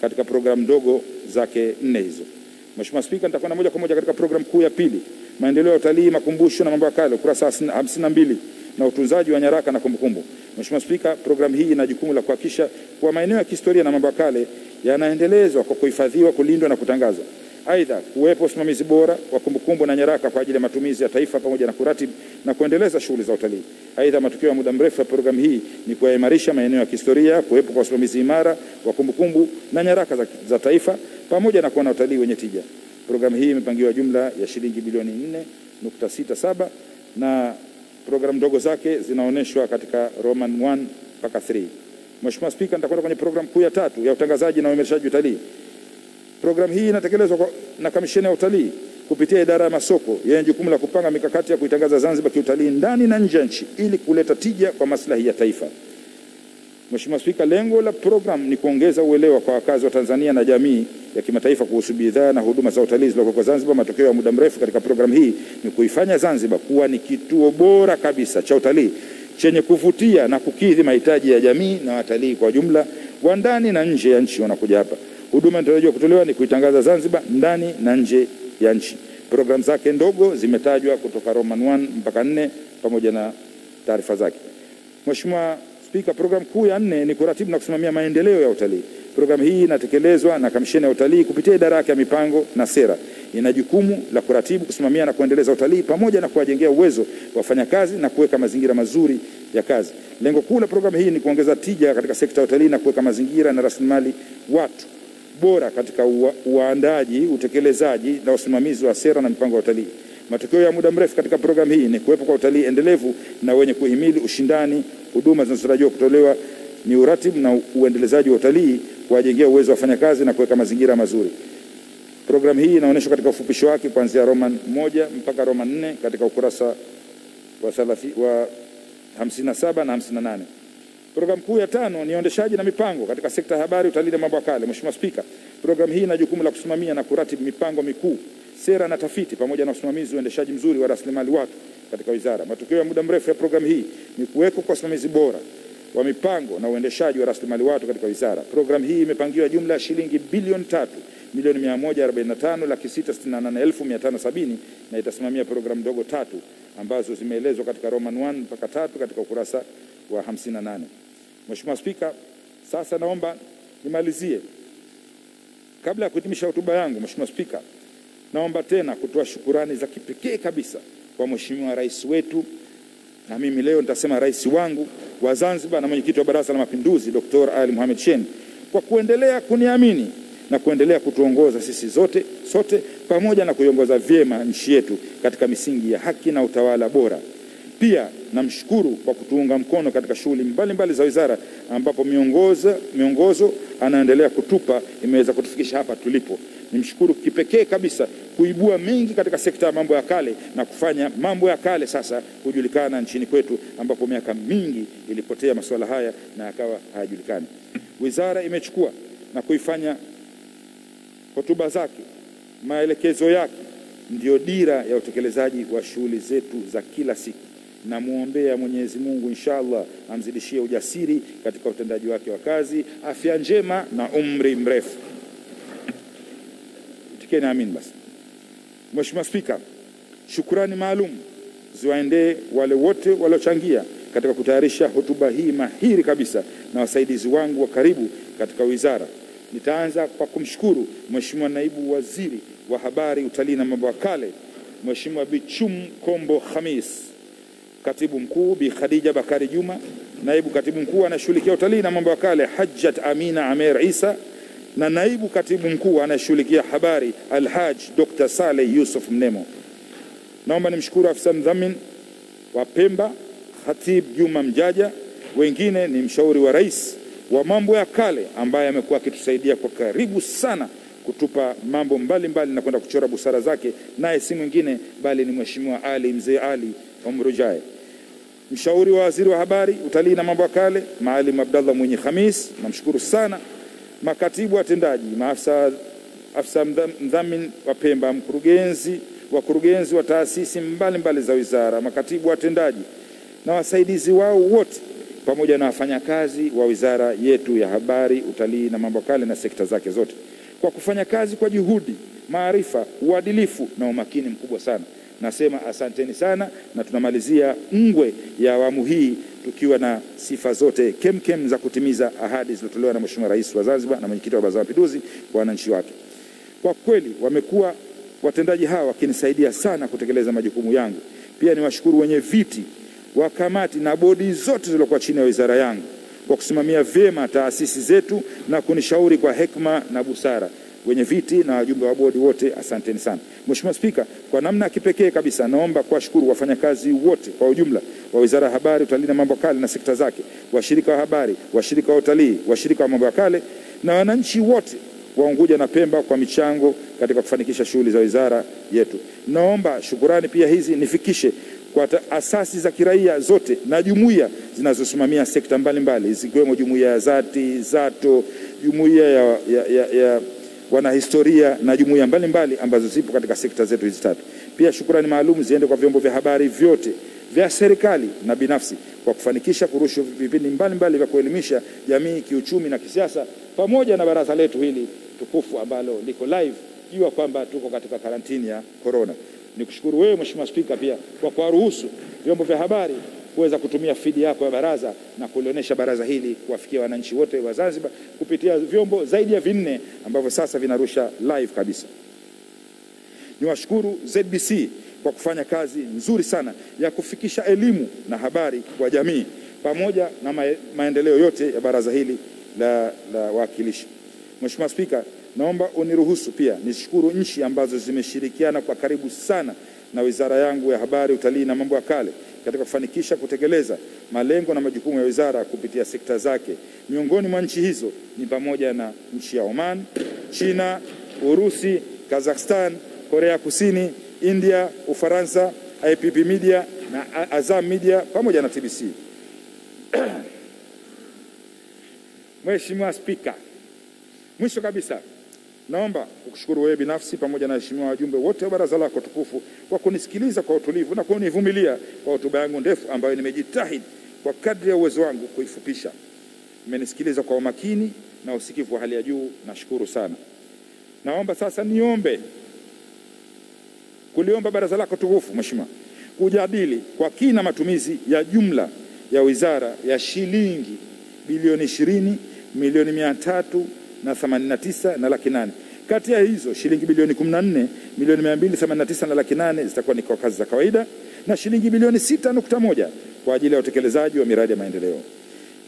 katika programu ndogo zake nne hizo. Mheshimiwa Spika, nitakwenda moja kwa moja katika programu kuu ya pili, maendeleo ya utalii, makumbusho na mambo ya kale, ukurasa hamsini na mbili na utunzaji wa nyaraka na kumbukumbu. Mheshimiwa Spika, programu hii ina jukumu la kuhakikisha kuwa maeneo ya kihistoria na mambo ya kale yanaendelezwa kwa kuhifadhiwa, kulindwa na kutangazwa. Aidha, kuwepo usimamizi bora wa kumbukumbu na nyaraka kwa ajili ya matumizi ya taifa pamoja na kuratibu na kuendeleza shughuli za utalii. Aidha, matukio ya muda mrefu ya programu hii ni kuyaimarisha maeneo ya kihistoria, kuwepo kwa usimamizi imara wa kumbukumbu na nyaraka za, za taifa pamoja na kuwa na utalii wenye tija. Programu hii imepangiwa jumla ya shilingi bilioni 4.67 na programu ndogo zake zinaonyeshwa katika Roman 1 mpaka 3. Mheshimiwa Spika, nitakwenda kwenye programu kuu ya tatu ya utangazaji na uimarishaji utalii. Programu hii inatekelezwa na Kamisheni ya Utalii kupitia idara ya masoko yenye jukumu la kupanga mikakati ya kuitangaza Zanzibar kiutalii ndani na nje ya nchi ili kuleta tija kwa maslahi ya taifa. Mheshimiwa Spika, lengo la programu ni kuongeza uelewa kwa wakazi wa Tanzania na jamii ya kimataifa kuhusu bidhaa na huduma za utalii zilizoko Zanzibar. Matokeo ya muda mrefu katika programu hii ni kuifanya Zanzibar kuwa ni kituo bora kabisa cha utalii chenye kuvutia na kukidhi mahitaji ya jamii na watalii kwa jumla wa ndani na nje ya nchi wanakuja hapa. Huduma inatarajiwa kutolewa ni kuitangaza Zanzibar ndani na nje ya nchi. Programu zake ndogo zimetajwa kutoka Roman 1 mpaka 4 pamoja na taarifa zake. Mheshimiwa Spika, programu kuu ya nne ni kuratibu na kusimamia maendeleo ya utalii. Programu hii inatekelezwa na Kamisheni ya Utalii kupitia idara yake ya mipango na sera. Ina jukumu la kuratibu, kusimamia na kuendeleza utalii pamoja na kuwajengea uwezo wafanyakazi na kuweka mazingira mazuri ya kazi. Lengo kuu la programu hii ni kuongeza tija katika sekta ya utalii na kuweka mazingira na rasilimali watu bora katika uandaji, utekelezaji na usimamizi wa sera na mipango ya utalii. Matokeo ya muda mrefu katika programu hii ni kuwepo kwa utalii endelevu na wenye kuhimili ushindani. Huduma zinazotarajiwa kutolewa ni uratibu na uendelezaji wa utalii, kuwajengea uwezo wa wafanyakazi na kuweka mazingira mazuri. Programu hii inaonyeshwa katika ufupisho wake kuanzia Roman moja mpaka Roman nne katika ukurasa wa, thalathi, wa 57 na 58. Programu kuu ya tano ni uendeshaji na mipango katika sekta ya habari, utalii na mambo ya kale. Mheshimiwa Spika, programu hii ina jukumu la kusimamia na kuratibu mipango mikuu, sera na tafiti, pamoja na usimamizi uendeshaji mzuri wa rasilimali watu katika wizara. Matokeo ya muda mrefu ya programu hii ni kuwekwa kwa usimamizi bora wa mipango na uendeshaji wa rasilimali watu katika wizara. Programu hii imepangiwa jumla ya shilingi bilioni tatu milioni 145 laki sita sitini na nane elfu mia tano sabini na itasimamia programu ndogo tatu ambazo zimeelezwa katika Roman 1 mpaka tatu katika ukurasa wa 58. Mheshimiwa Spika, sasa naomba nimalizie. Kabla ya kuhitimisha hotuba yangu, Mheshimiwa Spika, naomba tena kutoa shukurani za kipekee kabisa kwa Mheshimiwa Rais wetu, na mimi leo nitasema rais wangu wa Zanzibar na mwenyekiti wa Baraza la Mapinduzi Dr. Ali Mohamed Shein kwa kuendelea kuniamini na kuendelea kutuongoza sisi zote sote pamoja na kuiongoza vyema nchi yetu katika misingi ya haki na utawala bora. Pia namshukuru kwa kutuunga mkono katika shughuli mbalimbali za wizara ambapo miongozo, miongozo anaendelea kutupa imeweza kutufikisha hapa tulipo. Nimshukuru kipekee kabisa kuibua mengi katika sekta ya mambo ya kale na kufanya mambo ya kale sasa kujulikana nchini kwetu, ambapo miaka mingi ilipotea masuala haya na yakawa hayajulikani. Wizara imechukua na kuifanya hotuba zake, maelekezo yake ndio dira ya utekelezaji wa shughuli zetu za kila siku. Namwombea Mwenyezi Mungu inshallah amzidishie ujasiri katika utendaji wake wa kazi, afya njema na umri mrefu. Tikeni amini. Basi Mheshimiwa Spika, shukurani maalum ziwaendee wale wote waliochangia katika kutayarisha hotuba hii mahiri kabisa na wasaidizi wangu wa karibu katika wizara. Nitaanza kwa kumshukuru Mheshimiwa Naibu Waziri wa Habari, Utalii na Mambo ya Kale, Mheshimiwa Bichum Kombo Khamis, Katibu Mkuu Bi Khadija Bakari Juma, Naibu Katibu Mkuu anayeshughulikia utalii na mambo ya kale hajat Amina Amer Isa, na Naibu Katibu Mkuu anayeshughulikia habari Alhaj Dr. Saleh Yusuf Mnemo. Naomba nimshukuru afisa mdhamini wa Pemba Khatib Juma Mjaja, wengine ni mshauri wa rais wa mambo ya kale ambaye amekuwa akitusaidia kwa karibu sana kutupa mambo mbalimbali mbali na kwenda kuchora busara zake, naye si mwingine bali ni Mheshimiwa Ali Mzee Ali Omrujae. Mshauri wa waziri wa habari, utalii na mambo ya kale Maalim Abdallah Mwinyi Khamis, namshukuru sana. Makatibu watendaji, maafisa afisa mdhamini wa Pemba, mkurugenzi wakurugenzi wa taasisi mbalimbali za wizara, makatibu watendaji na wasaidizi wao wote, pamoja na wafanyakazi wa wizara yetu ya Habari, Utalii na Mambo Kale na sekta zake zote kwa kufanya kazi kwa juhudi, maarifa, uadilifu na umakini mkubwa sana. Nasema asanteni sana, na tunamalizia ngwe ya awamu hii tukiwa na sifa zote kemkem za kutimiza ahadi zilizotolewa na Mheshimiwa Rais wa Zanzibar na mwenyekiti wa Baraza la Mapinduzi kwa wananchi wake. Kwa kweli wamekuwa watendaji hawa wakinisaidia sana kutekeleza majukumu yangu. Pia ni washukuru wenye viti wa kamati na bodi zote zilizokuwa chini ya wizara yangu kwa kusimamia vyema taasisi zetu na kunishauri kwa hekima na busara. Wenye viti na wajumbe wa bodi wote, asanteni sana. Mheshimiwa Spika, kwa namna ya kipekee kabisa naomba kuwashukuru wafanyakazi wote kwa ujumla wa Wizara ya Habari, Utalii na Mambo ya Kale na sekta zake, washirika wa habari, washirika wa utalii, washirika wa mambo ya kale na wananchi wote wa Unguja na Pemba kwa michango katika kufanikisha shughuli za wizara yetu. Naomba shukurani pia hizi nifikishe kwa asasi za kiraia zote na jumuiya zinazosimamia sekta mbalimbali zikiwemo jumuiya ya Zati, Zato, jumuiya ya, ya, ya, ya wanahistoria na jumuiya mbalimbali ambazo zipo katika sekta zetu hizi tatu. Pia shukrani maalum ziende kwa vyombo vya habari vyote vya serikali na binafsi kwa kufanikisha kurushwa vipindi mbalimbali vya kuelimisha jamii kiuchumi na kisiasa, pamoja na baraza letu hili tukufu ambalo liko live. Jua kwamba tuko katika karantini ya korona. Nikushukuru wewe Mheshimiwa Spika pia kwa kuwaruhusu vyombo vya habari kuweza kutumia fidi yako ya baraza na kulionyesha baraza hili kuwafikia wananchi wote wa Zanzibar kupitia vyombo zaidi ya vinne ambavyo sasa vinarusha live kabisa. Niwashukuru ZBC kwa kufanya kazi nzuri sana ya kufikisha elimu na habari kwa jamii pamoja na maendeleo yote ya baraza hili la, la wawakilishi. Mheshimiwa Spika, naomba uniruhusu pia nishukuru nchi ambazo zimeshirikiana kwa karibu sana na wizara yangu ya Habari, Utalii na Mambo ya Kale katika kufanikisha kutekeleza malengo na majukumu ya wizara kupitia sekta zake. Miongoni mwa nchi hizo ni pamoja na nchi ya Oman, China, Urusi, Kazakhstan, Korea Kusini, India, Ufaransa, IPP Media na Azam Media pamoja na TBC. Mheshimiwa Spika, mwisho kabisa naomba kukushukuru wewe binafsi pamoja na waheshimiwa wajumbe wote wa baraza lako tukufu kwa kunisikiliza kwa utulivu na kunivumilia kwa hotuba yangu ndefu ambayo nimejitahidi kwa kadri ya uwezo wangu kuifupisha. Mmenisikiliza kwa umakini na usikivu wa hali ya juu, nashukuru sana. Naomba sasa niombe kuliomba baraza lako tukufu Mheshimiwa kujadili kwa kina matumizi ya jumla ya wizara ya shilingi bilioni ishirini milioni mia tatu na themanini na tisa na laki nane. Kati ya hizo shilingi bilioni kumi na nne milioni mia mbili themanini na tisa na laki nane zitakuwa ni kwa kazi za kawaida na shilingi bilioni sita nukta moja kwa ajili ya utekelezaji wa miradi ya maendeleo.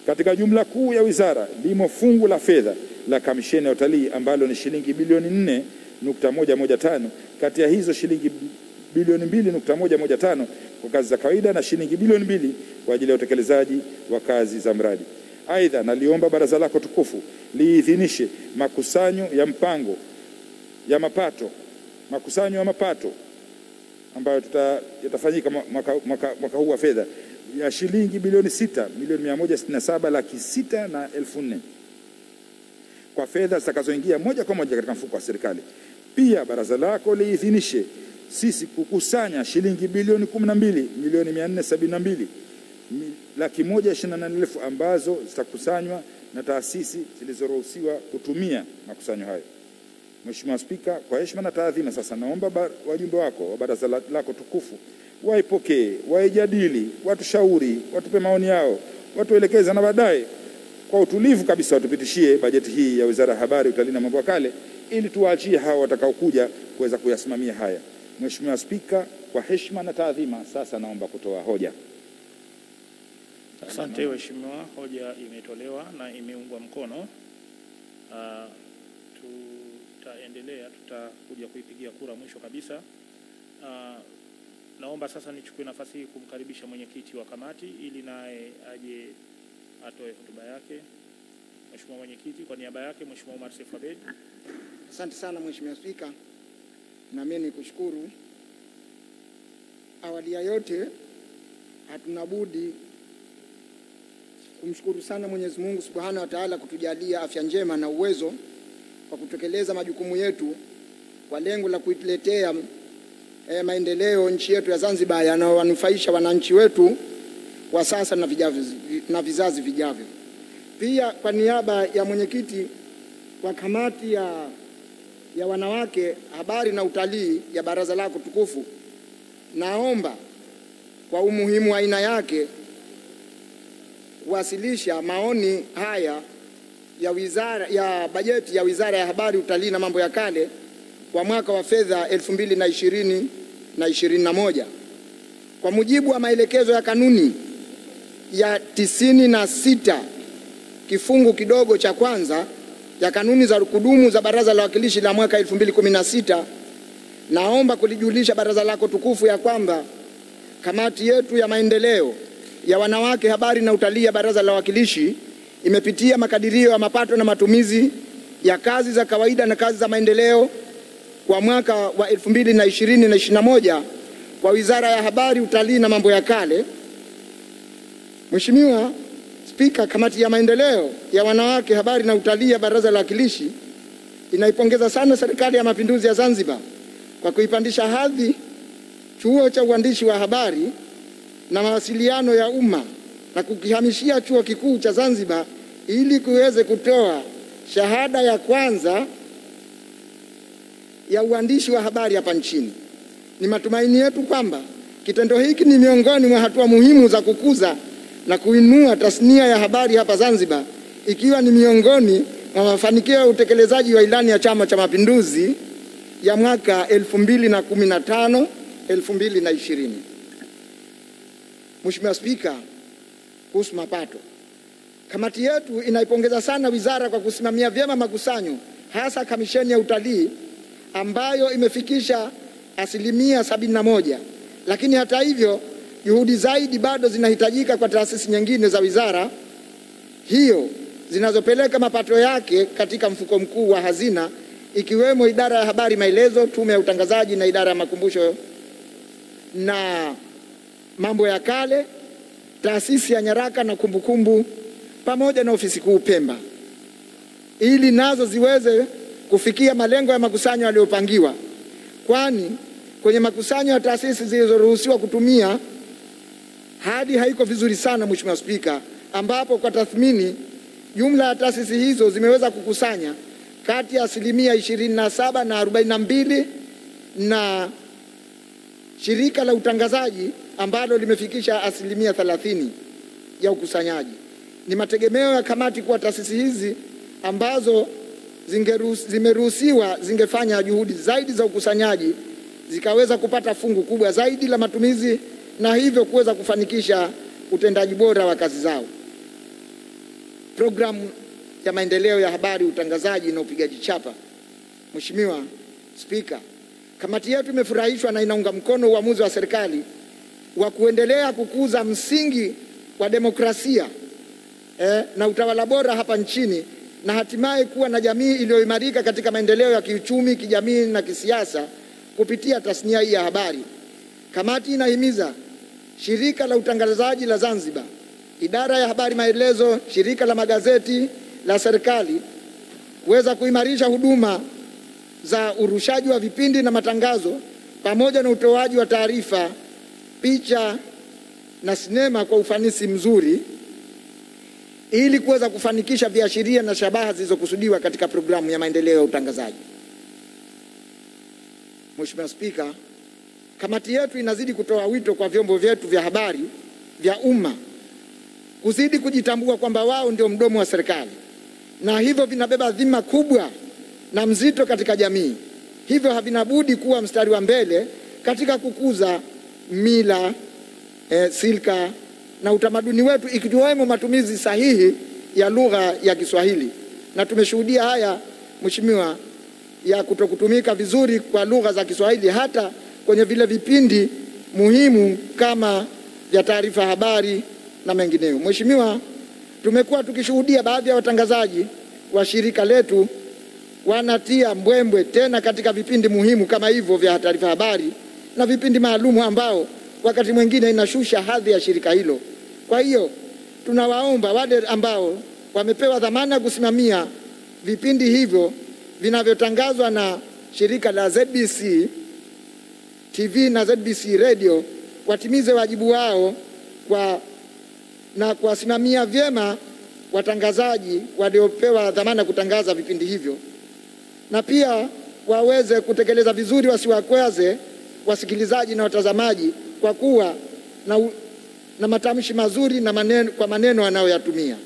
Katika jumla kuu ya wizara limo fungu la fedha la kamisheni ya utalii ambalo ni shilingi bilioni nne nukta moja moja tano. Kati ya hizo shilingi bilioni mbili nukta moja moja tano kwa kazi za kawaida na shilingi bilioni mbili kwa ajili ya utekelezaji wa kazi za mradi. Aidha, naliomba baraza lako tukufu liidhinishe makusanyo ya mpango ya mapato makusanyo ya mapato ambayo yatafanyika mwaka, mwaka, mwaka huu wa fedha ya shilingi bilioni sita milioni mia moja sitini na saba laki sita na elfu nne kwa fedha zitakazoingia moja kwa moja katika mfuko wa serikali. Pia baraza lako liidhinishe sisi kukusanya shilingi bilioni kumi na mbili milioni mia nne sabini na mbili laki moja ishirini na nane elfu ambazo zitakusanywa na taasisi zilizoruhusiwa kutumia makusanyo hayo. Mheshimiwa Spika, kwa heshima na taadhima, sasa naomba wajumbe wako wa baraza lako tukufu waipokee, waijadili, watushauri, watupe maoni yao, watuelekeza na baadaye kwa utulivu kabisa watupitishie bajeti hii ya Wizara ya Habari, Utalii na Mambo ya Kale ili tuwaachie hawa watakaokuja kuweza kuyasimamia haya. Mheshimiwa Spika, kwa heshima na taadhima, sasa naomba kutoa hoja. Asante Mheshimiwa, hoja imetolewa na imeungwa mkono. Uh, tutaendelea, tutakuja kuipigia kura mwisho kabisa. Uh, naomba sasa nichukue nafasi hii kumkaribisha mwenyekiti wa kamati ili naye aje atoe hotuba yake. Mheshimiwa Mwenyekiti, kwa niaba yake Mheshimiwa Omar Seif Abed. Asante sana Mheshimiwa Spika, na mimi nikushukuru. Awali ya yote, hatuna budi kumshukuru sana Mwenyezi Mungu Subhanahu wa Ta'ala kutujalia afya njema na uwezo wa kutekeleza majukumu yetu kwa lengo la kuiletea eh, maendeleo nchi yetu ya Zanzibar yanayowanufaisha wananchi wetu wa sasa na, vijavyo, na vizazi vijavyo. Pia kwa niaba ya mwenyekiti wa kamati ya, ya wanawake, habari na utalii ya baraza lako tukufu, naomba kwa umuhimu wa aina yake kuwasilisha maoni haya ya wizara ya bajeti ya Wizara ya Habari, Utalii na Mambo ya Kale kwa mwaka wa fedha 2020 na 21 kwa mujibu wa maelekezo ya kanuni ya tisini na sita kifungu kidogo cha kwanza ya kanuni za kudumu za Baraza la Wawakilishi la mwaka 2016, naomba kulijulisha baraza lako tukufu ya kwamba kamati yetu ya maendeleo ya wanawake, habari na utalii ya Baraza la Wawakilishi imepitia makadirio ya mapato na matumizi ya kazi za kawaida na kazi za maendeleo kwa mwaka wa 2020 na 21 kwa Wizara ya Habari, Utalii na Mambo ya Kale. Mheshimiwa Spika, kamati ya maendeleo ya wanawake, habari na utalii ya Baraza la Wawakilishi inaipongeza sana Serikali ya Mapinduzi ya Zanzibar kwa kuipandisha hadhi chuo cha uandishi wa habari na mawasiliano ya umma na kukihamishia chuo kikuu cha Zanzibar ili kuweze kutoa shahada ya kwanza ya uandishi wa habari hapa nchini. Ni matumaini yetu kwamba kitendo hiki ni miongoni mwa hatua muhimu za kukuza na kuinua tasnia ya habari hapa Zanzibar, ikiwa ni miongoni mwa mafanikio ya utekelezaji wa ilani ya Chama cha Mapinduzi ya mwaka 2015 2020. Mheshimiwa Spika, kuhusu mapato, kamati yetu inaipongeza sana wizara kwa kusimamia vyema makusanyo, hasa kamisheni ya utalii ambayo imefikisha asilimia sabini na moja, lakini hata hivyo juhudi zaidi bado zinahitajika kwa taasisi nyingine za wizara. Hiyo zinazopeleka mapato yake katika mfuko mkuu wa hazina ikiwemo idara ya habari maelezo, tume ya utangazaji na idara ya makumbusho. Na mambo ya kale, taasisi ya nyaraka na kumbukumbu pamoja na ofisi kuu Pemba, ili nazo ziweze kufikia malengo ya makusanyo yaliyopangiwa, kwani kwenye makusanyo ya taasisi zilizoruhusiwa kutumia hadi haiko vizuri sana, Mheshimiwa Spika, ambapo kwa tathmini jumla ya taasisi hizo zimeweza kukusanya kati ya asilimia ishirini na saba na arobaini na mbili na shirika la utangazaji ambalo limefikisha asilimia thelathini ya ukusanyaji. Ni mategemeo ya kamati kuwa taasisi hizi ambazo zimeruhusiwa zingefanya juhudi zaidi za ukusanyaji zikaweza kupata fungu kubwa zaidi la matumizi na hivyo kuweza kufanikisha utendaji bora wa kazi zao. Programu ya maendeleo ya habari, utangazaji na upigaji chapa. Mheshimiwa Spika, kamati yetu imefurahishwa na inaunga mkono uamuzi wa serikali wa kuendelea kukuza msingi wa demokrasia eh, na utawala bora hapa nchini na hatimaye kuwa na jamii iliyoimarika katika maendeleo ya kiuchumi, kijamii na kisiasa kupitia tasnia hii ya habari. Kamati inahimiza shirika la utangazaji la Zanzibar, idara ya habari maelezo, shirika la magazeti la serikali kuweza kuimarisha huduma za urushaji wa vipindi na matangazo pamoja na utoaji wa taarifa, picha na sinema kwa ufanisi mzuri ili kuweza kufanikisha viashiria na shabaha zilizokusudiwa katika programu ya maendeleo ya utangazaji. Mheshimiwa Spika, kamati yetu inazidi kutoa wito kwa vyombo vyetu vya habari vya umma kuzidi kujitambua kwamba wao ndio mdomo wa serikali na hivyo vinabeba dhima kubwa na mzito katika jamii, hivyo havina budi kuwa mstari wa mbele katika kukuza mila eh, silka na utamaduni wetu ikiwemo matumizi sahihi ya lugha ya Kiswahili, na tumeshuhudia haya Mheshimiwa, ya kutokutumika vizuri kwa lugha za Kiswahili hata kwenye vile vipindi muhimu kama vya taarifa habari na mengineyo. Mheshimiwa, tumekuwa tukishuhudia baadhi ya watangazaji wa shirika letu wanatia mbwembwe tena katika vipindi muhimu kama hivyo vya taarifa habari na vipindi maalumu ambao wakati mwingine inashusha hadhi ya shirika hilo. Kwa hiyo tunawaomba wale ambao wamepewa dhamana ya kusimamia vipindi hivyo vinavyotangazwa na shirika la ZBC TV na ZBC Radio watimize wajibu wao kwa na kuwasimamia vyema watangazaji waliopewa dhamana kutangaza vipindi hivyo, na pia waweze kutekeleza vizuri, wasiwakwaze wasikilizaji na watazamaji kwa kuwa na, na matamshi mazuri na maneno, kwa maneno anayoyatumia.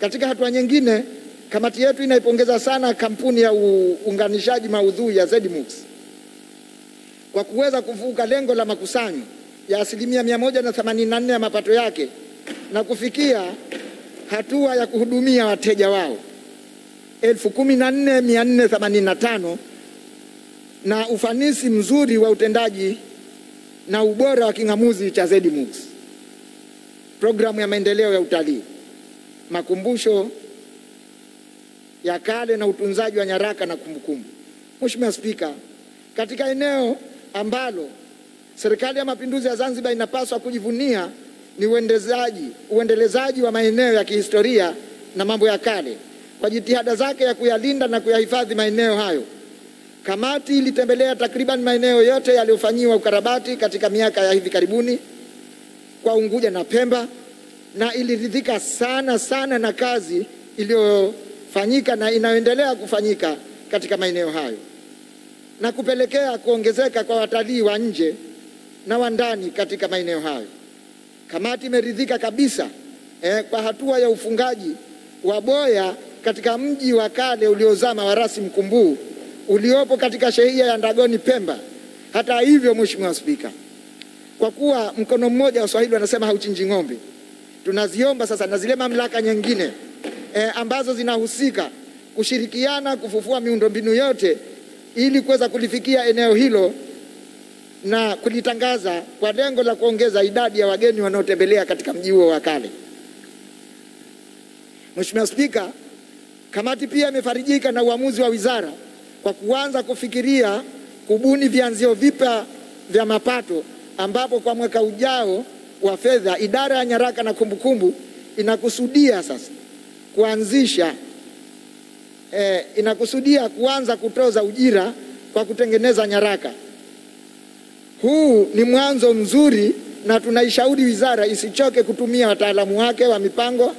Katika hatua nyingine, kamati yetu inaipongeza sana kampuni ya uunganishaji maudhui ya ZMUX kwa kuweza kuvuka lengo la makusanyo ya asilimia 184 ya mapato yake na kufikia hatua ya kuhudumia wateja wao 14485 na ufanisi mzuri wa utendaji na ubora wa king'amuzi cha ZMUX. Programu ya maendeleo ya utalii, makumbusho ya kale na utunzaji wa nyaraka na kumbukumbu. Mheshimiwa Spika, katika eneo ambalo Serikali ya Mapinduzi ya Zanzibar inapaswa kujivunia ni uendelezaji, uendelezaji wa maeneo ya kihistoria na mambo ya kale kwa jitihada zake ya kuyalinda na kuyahifadhi maeneo hayo. Kamati ilitembelea takriban maeneo yote yaliyofanyiwa ukarabati katika miaka ya hivi karibuni kwa Unguja na Pemba na iliridhika sana sana na kazi iliyofanyika na inayoendelea kufanyika katika maeneo hayo na kupelekea kuongezeka kwa watalii wa nje na wa ndani katika maeneo hayo. Kamati imeridhika kabisa eh, kwa hatua ya ufungaji wa boya katika mji wa kale uliozama wa Rasi Mkumbuu uliopo katika shehia ya Ndagoni Pemba. Hata hivyo, Mheshimiwa Spika, kwa kuwa mkono mmoja wa Swahili wanasema hauchinji ng'ombe, tunaziomba sasa na zile mamlaka nyingine e, ambazo zinahusika kushirikiana kufufua miundombinu yote ili kuweza kulifikia eneo hilo na kulitangaza kwa lengo la kuongeza idadi ya wageni wanaotembelea katika mji huo wa kale. Mheshimiwa Spika, kamati pia imefarijika na uamuzi wa wizara kwa kuanza kufikiria kubuni vianzio vipya vya mapato ambapo kwa mwaka ujao wa fedha idara ya nyaraka na kumbukumbu inakusudia sasa kuanzisha eh, inakusudia kuanza kutoza ujira kwa kutengeneza nyaraka. Huu ni mwanzo mzuri na tunaishauri wizara isichoke kutumia wataalamu wake wa mipango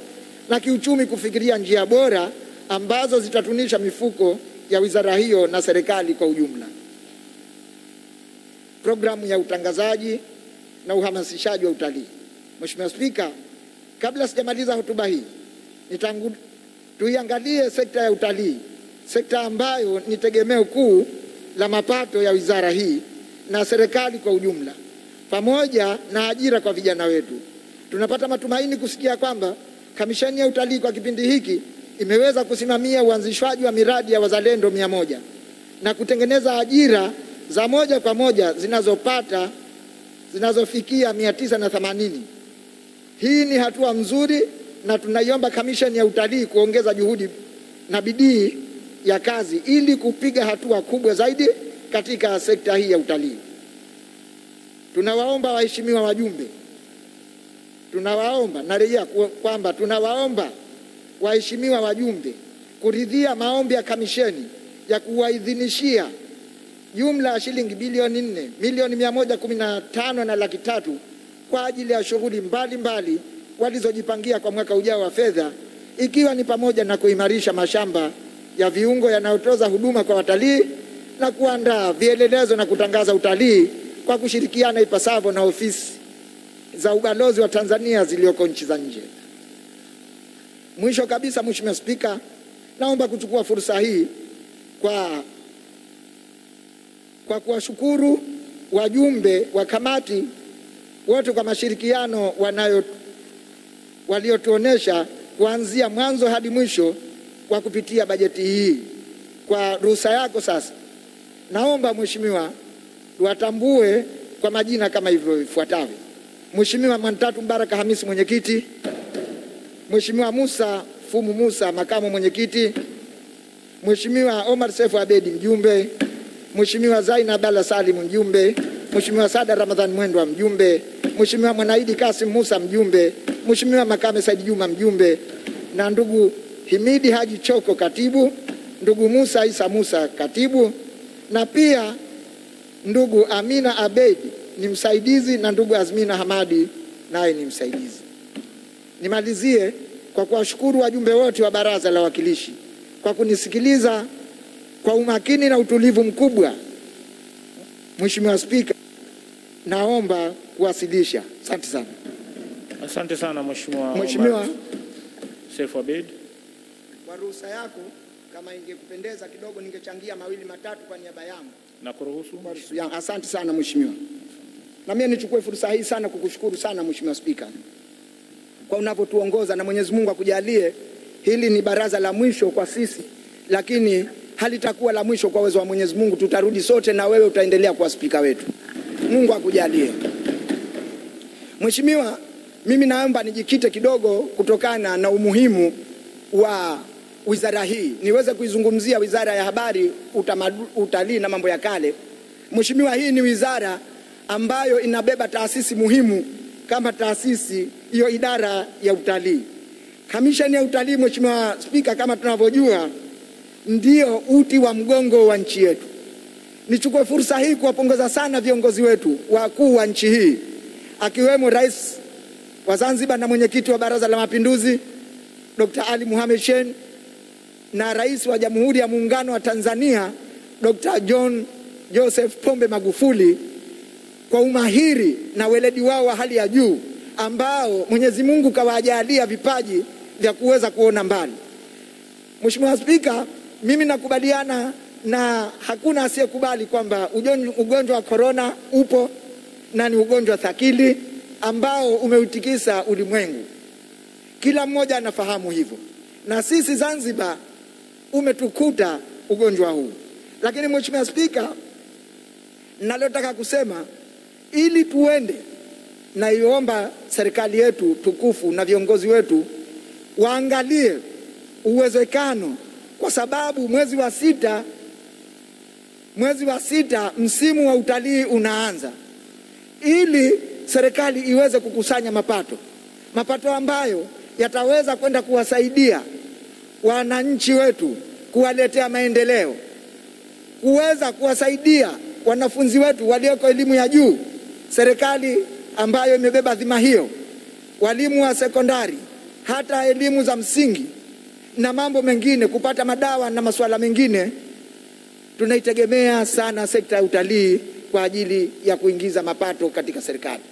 na kiuchumi kufikiria njia bora ambazo zitatunisha mifuko ya wizara hiyo na serikali kwa ujumla. Programu ya utangazaji na uhamasishaji wa utalii. Mheshimiwa Spika, kabla sijamaliza hotuba hii nitangu, tuiangalie sekta ya utalii, sekta ambayo ni tegemeo kuu la mapato ya wizara hii na serikali kwa ujumla, pamoja na ajira kwa vijana wetu. Tunapata matumaini kusikia kwamba kamisheni ya utalii kwa kipindi hiki imeweza kusimamia uanzishwaji wa miradi ya wazalendo mia moja na kutengeneza ajira za moja kwa moja zinazopata zinazofikia mia tisa na themanini. Hii ni hatua nzuri na tunaiomba kamisheni ya utalii kuongeza juhudi na bidii ya kazi ili kupiga hatua kubwa zaidi katika sekta hii ya utalii. Tunawaomba waheshimiwa wajumbe, tunawaomba narejea kwamba tunawaomba waheshimiwa wajumbe kuridhia maombi ya kamisheni ya kuwaidhinishia jumla ya shilingi bilioni nne milioni mia moja kumi na tano na laki tatu kwa ajili ya shughuli mbalimbali walizojipangia kwa mwaka ujao wa fedha ikiwa ni pamoja na kuimarisha mashamba ya viungo yanayotoza huduma kwa watalii na kuandaa vielelezo na kutangaza utalii kwa kushirikiana ipasavyo na ofisi za ubalozi wa Tanzania zilizoko nchi za nje. Mwisho kabisa, Mheshimiwa Spika, naomba kuchukua fursa hii kwa kwa kuwashukuru wajumbe wa kamati wote kwa mashirikiano wanayo waliotuonesha kuanzia mwanzo hadi mwisho kwa kupitia bajeti hii. Kwa ruhusa yako sasa, naomba Mheshimiwa tuwatambue kwa majina kama hivyo ifuatavyo: Mheshimiwa Mwantatu Mbaraka Hamisi, mwenyekiti; Mheshimiwa Musa Fumu Musa, makamu mwenyekiti; Mheshimiwa Omar Sefu Abedi, mjumbe; Mheshimiwa Zaina Abdalla Salim, mjumbe; Mheshimiwa Sada Ramadhan Mwendwa, mjumbe; Mheshimiwa Mwanaidi Kasim Musa, mjumbe; Mheshimiwa Makame Said Juma, mjumbe; na ndugu Himidi Haji Choko, katibu; ndugu Musa Isa Musa, katibu; na pia ndugu Amina Abedi ni msaidizi na ndugu Azmina Hamadi naye ni msaidizi. Nimalizie kwa kuwashukuru wajumbe wote wa Baraza la Wawakilishi kwa kunisikiliza kwa umakini na utulivu mkubwa. Mheshimiwa Spika, naomba kuwasilisha. Asante sana. Asante sana Mheshimiwa Mheshimiwa, Seif Abeid. kwa ruhusa yako, kama ingekupendeza kidogo, ningechangia mawili matatu kwa niaba yangu. na kuruhusu Kwa ruhusa yangu. Asante sana Mheshimiwa. Na mimi nichukue fursa hii sana kukushukuru sana Mheshimiwa Spika kwa unavyotuongoza, na Mwenyezi Mungu akujalie hili ni baraza la mwisho kwa sisi, lakini halitakuwa la mwisho kwa uwezo wa Mwenyezi Mungu. Tutarudi sote na wewe utaendelea kuwa spika wetu. Mungu akujalie. Mheshimiwa, mimi naomba nijikite kidogo kutokana na umuhimu wa wizara hii, niweze kuizungumzia wizara ya habari, utalii na mambo ya kale. Mheshimiwa, hii ni wizara ambayo inabeba taasisi muhimu kama taasisi hiyo, idara ya utalii. Kamisheni ya utalii, Mheshimiwa Spika, kama tunavyojua, ndio uti wa mgongo wa nchi yetu. Nichukue fursa hii kuwapongeza sana viongozi wetu wakuu wa nchi hii akiwemo Rais wa Zanzibar na mwenyekiti wa Baraza la Mapinduzi Dr. Ali Mohamed Shein na Rais wa Jamhuri ya Muungano wa Tanzania Dr. John Joseph Pombe Magufuli kwa umahiri na weledi wao wa hali ya juu ambao Mwenyezi Mungu kawajalia vipaji vya kuweza kuona mbali. Mheshimiwa Spika, mimi nakubaliana na hakuna asiyekubali kwamba ugonjwa wa korona upo na ni ugonjwa thakili ambao umeutikisa ulimwengu. Kila mmoja anafahamu hivyo, na sisi Zanzibar umetukuta ugonjwa huu. Lakini Mheshimiwa Spika, nalotaka kusema ili tuende, naiomba serikali yetu tukufu na viongozi wetu waangalie uwezekano, kwa sababu mwezi wa sita, mwezi wa sita msimu wa utalii unaanza, ili serikali iweze kukusanya mapato, mapato ambayo yataweza kwenda kuwasaidia wananchi wetu, kuwaletea maendeleo, kuweza kuwasaidia wanafunzi wetu walioko elimu ya juu, serikali ambayo imebeba dhima hiyo, walimu wa sekondari, hata elimu za msingi na mambo mengine, kupata madawa na masuala mengine. Tunaitegemea sana sekta ya utalii kwa ajili ya kuingiza mapato katika serikali.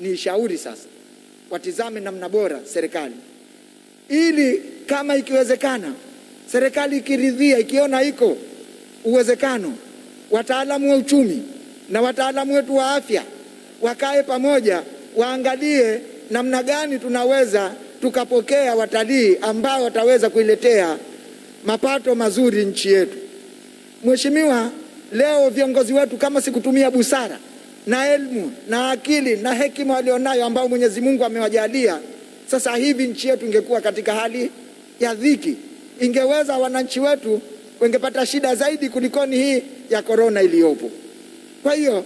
Ni shauri sasa, watizame namna bora serikali, ili kama ikiwezekana, serikali ikiridhia, ikiona iko uwezekano, wataalamu wa uchumi na wataalamu wetu wa afya wakae pamoja, waangalie namna gani tunaweza tukapokea watalii ambao wataweza kuiletea mapato mazuri nchi yetu. Mheshimiwa, leo viongozi wetu kama sikutumia busara na elimu na akili na hekima walionayo ambao Mwenyezi Mungu amewajalia, sasa hivi nchi yetu ingekuwa katika hali ya dhiki, ingeweza wananchi wetu wengepata shida zaidi kulikoni hii ya korona iliyopo. Kwa hiyo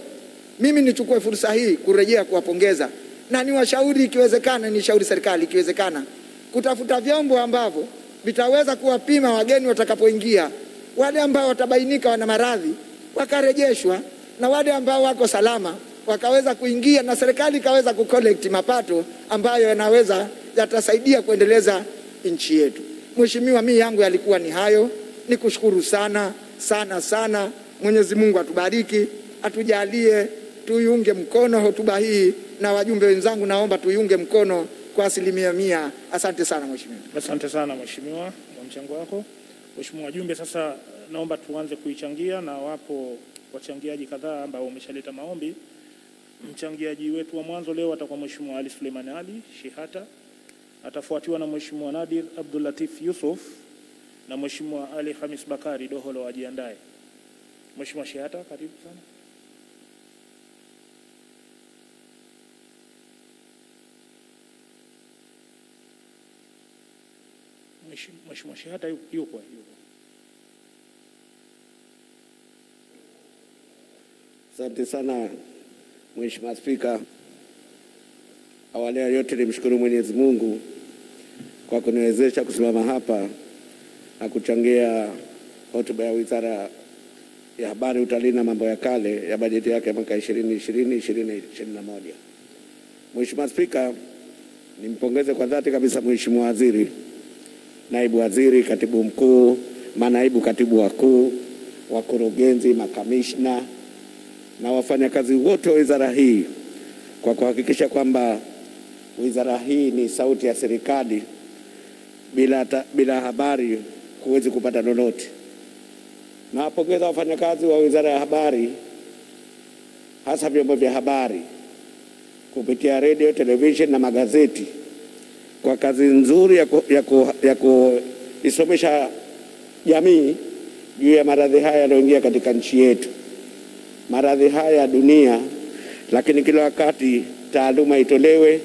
mimi nichukue fursa hii kurejea kuwapongeza na niwashauri, ikiwezekana, nishauri serikali ikiwezekana, kutafuta vyombo ambavyo vitaweza kuwapima wageni watakapoingia. Wale ambao watabainika wana maradhi wakarejeshwa, na wale ambao wako salama wakaweza kuingia, na serikali ikaweza kucollect mapato ambayo yanaweza yatasaidia kuendeleza nchi yetu. Mheshimiwa, mimi yangu yalikuwa ni hayo. Nikushukuru sana sana sana. Mwenyezi Mungu atubariki, atujalie tuiunge mkono hotuba hii, na wajumbe wenzangu naomba tuiunge mkono kwa asilimia mia. Asante sana mheshimiwa. Asante sana mheshimiwa kwa mchango wako. Mheshimiwa wajumbe, sasa naomba tuanze kuichangia, na wapo wachangiaji kadhaa ambao wameshaleta maombi. Mchangiaji wetu wa mwanzo leo atakuwa Mheshimiwa Ali Suleiman Ali Shihata, atafuatiwa na Mheshimiwa Nadir Abdul Latif Yusuf na Mheshimiwa Ali Hamis Bakari Doholo ajiandae. Mheshimiwa Shihata, karibu sana. Mheshimiwa Shehata yuko yu- yupo yupo. Asante sana Mheshimiwa Spika. Awali ya yote nimshukuru Mwenyezi Mungu kwa kuniwezesha kusimama hapa na kuchangia hotuba ya Wizara ya Habari, Utalii na Mambo ya Kale ya bajeti yake ya mwaka 2020 2021. Mheshimiwa Spika, Nimpongeze kwa dhati kabisa Mheshimiwa Waziri, naibu waziri, katibu mkuu, manaibu katibu wakuu, wakurugenzi, makamishna na wafanyakazi wote wa wizara hii kwa kuhakikisha kwamba wizara hii ni sauti ya serikali. Bila, bila habari huwezi kupata lolote. Nawapongeza wafanyakazi wa wizara ya habari, hasa vyombo vya habari kupitia redio, televisheni na magazeti kwa kazi nzuri ya, ku, ya, ku, ya kuisomesha jamii juu ya maradhi haya yanayoingia katika nchi yetu, maradhi haya ya dunia, lakini kila wakati taaluma itolewe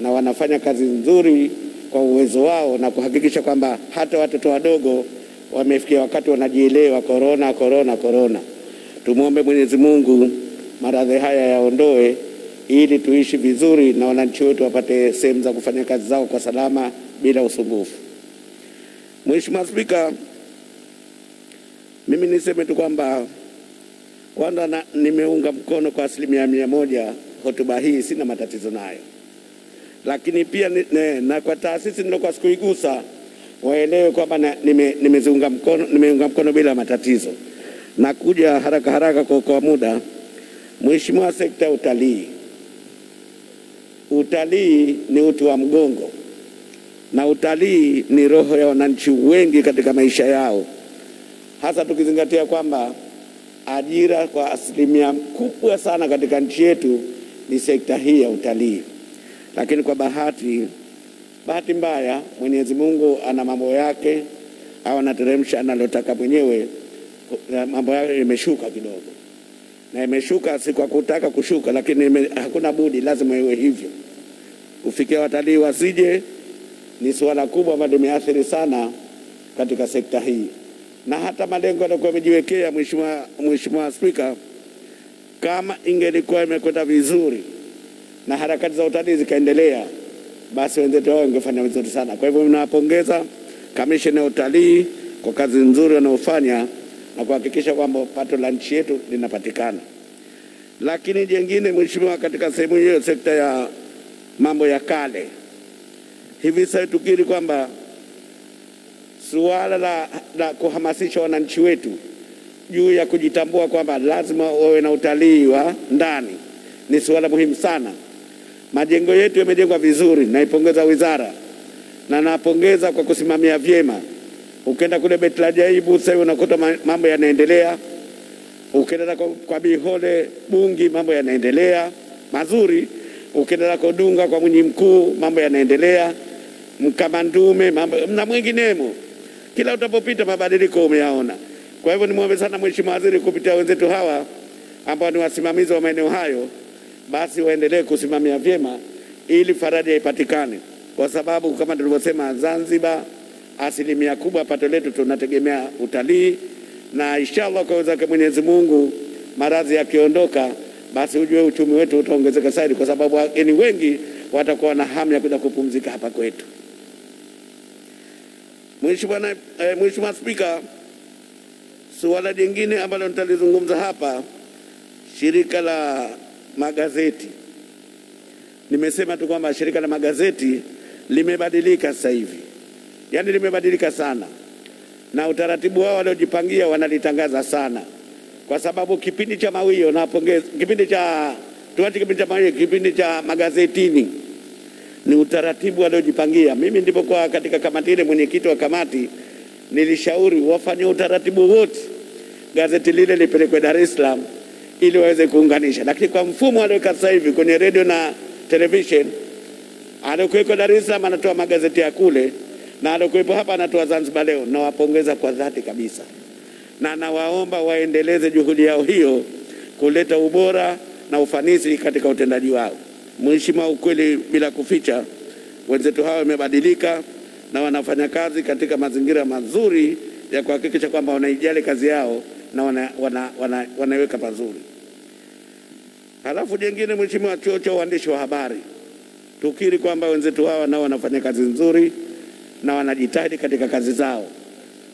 na wanafanya kazi nzuri kwa uwezo wao na kuhakikisha kwamba hata watoto wadogo wamefikia wakati wanajielewa, korona korona korona. Tumwombe Mwenyezi Mungu maradhi haya yaondoe ili tuishi vizuri na wananchi wetu wapate sehemu za kufanya kazi zao kwa salama bila usumbufu. Mheshimiwa Spika, mimi niseme tu kwamba kwanza nimeunga mkono kwa asilimia mia moja hotuba hii, sina matatizo nayo, lakini pia ni, ne, na kwa taasisi nilokuwa sikuigusa waelewe kwamba nime- mkono, nimeunga mkono bila matatizo. Na kuja haraka haraka kwa kwa muda, Mheshimiwa, sekta ya utalii Utalii ni uti wa mgongo na utalii ni roho ya wananchi wengi katika maisha yao, hasa tukizingatia kwamba ajira kwa asilimia kubwa sana katika nchi yetu ni sekta hii ya utalii. Lakini kwa bahati bahati mbaya, Mwenyezi Mungu ana mambo yake au anateremsha analotaka mwenyewe, mambo yake imeshuka kidogo na imeshuka si kwa kutaka kushuka, lakini hakuna budi, lazima iwe hivyo. Kufikia watalii wasije ni suala kubwa ambalo limeathiri sana katika sekta hii, na hata malengo yaliokuwa yamejiwekea Mheshimiwa Spika, kama ingelikuwa imekwenda vizuri na harakati za utalii zikaendelea, basi wenzetu wao wangefanya vizuri sana. Kwa hivyo ninawapongeza kamishna ya utalii kwa kazi nzuri wanaofanya na kuhakikisha kwamba pato la nchi yetu linapatikana. Lakini jengine, Mheshimiwa, katika sehemu hiyo, sekta ya mambo ya kale, hivi sasa tukiri kwamba suala la, la kuhamasisha wananchi wetu juu ya kujitambua kwamba lazima wawe na utalii wa ndani ni suala muhimu sana. Majengo yetu yamejengwa vizuri, naipongeza wizara na napongeza kwa kusimamia vyema. Ukienda kule Betlajaibu sasa unakuta mambo yanaendelea. Ukienda kwa, kwa Bihole Bungi mambo yanaendelea mazuri. Ukienda kwa Dunga kwa Mwinyi Mkuu mambo yanaendelea, Mkamandume mambo na mwinginemo. Kila utapopita mabadiliko umeyaona. Kwa hivyo nimwombe sana Mheshimiwa Waziri kupitia wenzetu hawa ambao ni wasimamizi wa maeneo hayo, basi waendelee kusimamia vyema ili faraja ipatikane, kwa sababu kama tulivyosema, Zanzibar asilimia kubwa pato letu tunategemea utalii, na inshallah kwa uwezo wake Mwenyezi Mungu, maradhi yakiondoka, basi ujue uchumi wetu utaongezeka zaidi, kwa sababu wageni wengi watakuwa na hamu ya kuja kupumzika hapa kwetu. Mheshimiwa eh, Spika, suala jingine ambalo nitalizungumza hapa, shirika la magazeti. Nimesema tu kwamba shirika la magazeti limebadilika sasa hivi, yaani limebadilika sana, na utaratibu wao waliojipangia wanalitangaza sana, kwa sababu kipindi cha mawio, napongeza kipindi cha tuache kipindi cha mawio, kipindi cha magazetini. Ni utaratibu waliojipangia. Mimi nilipokuwa katika kamati ile, mwenyekiti wa kamati, nilishauri wafanye utaratibu wote, gazeti lile lipelekwe Dar es Salaam ili waweze kuunganisha, lakini kwa mfumo alioweka sasa hivi kwenye redio na television, aliokuweko Dar es Salaam anatoa magazeti ya kule na alokuwepo hapa anatoa Zanzibar Leo. Nawapongeza kwa dhati kabisa, na nawaomba waendeleze juhudi yao hiyo kuleta ubora na ufanisi katika utendaji wao. Mheshimiwa, ukweli bila kuficha, wenzetu hawa wamebadilika na wanafanya kazi katika mazingira mazuri ya kuhakikisha kwamba wanaijali kazi yao na wana, wana, wana, pazuri. Halafu jengine, Mheshimiwa, chuo cha uandishi wa habari, tukiri kwamba wenzetu hawa nao wanafanya kazi nzuri na wanajitahidi katika kazi zao,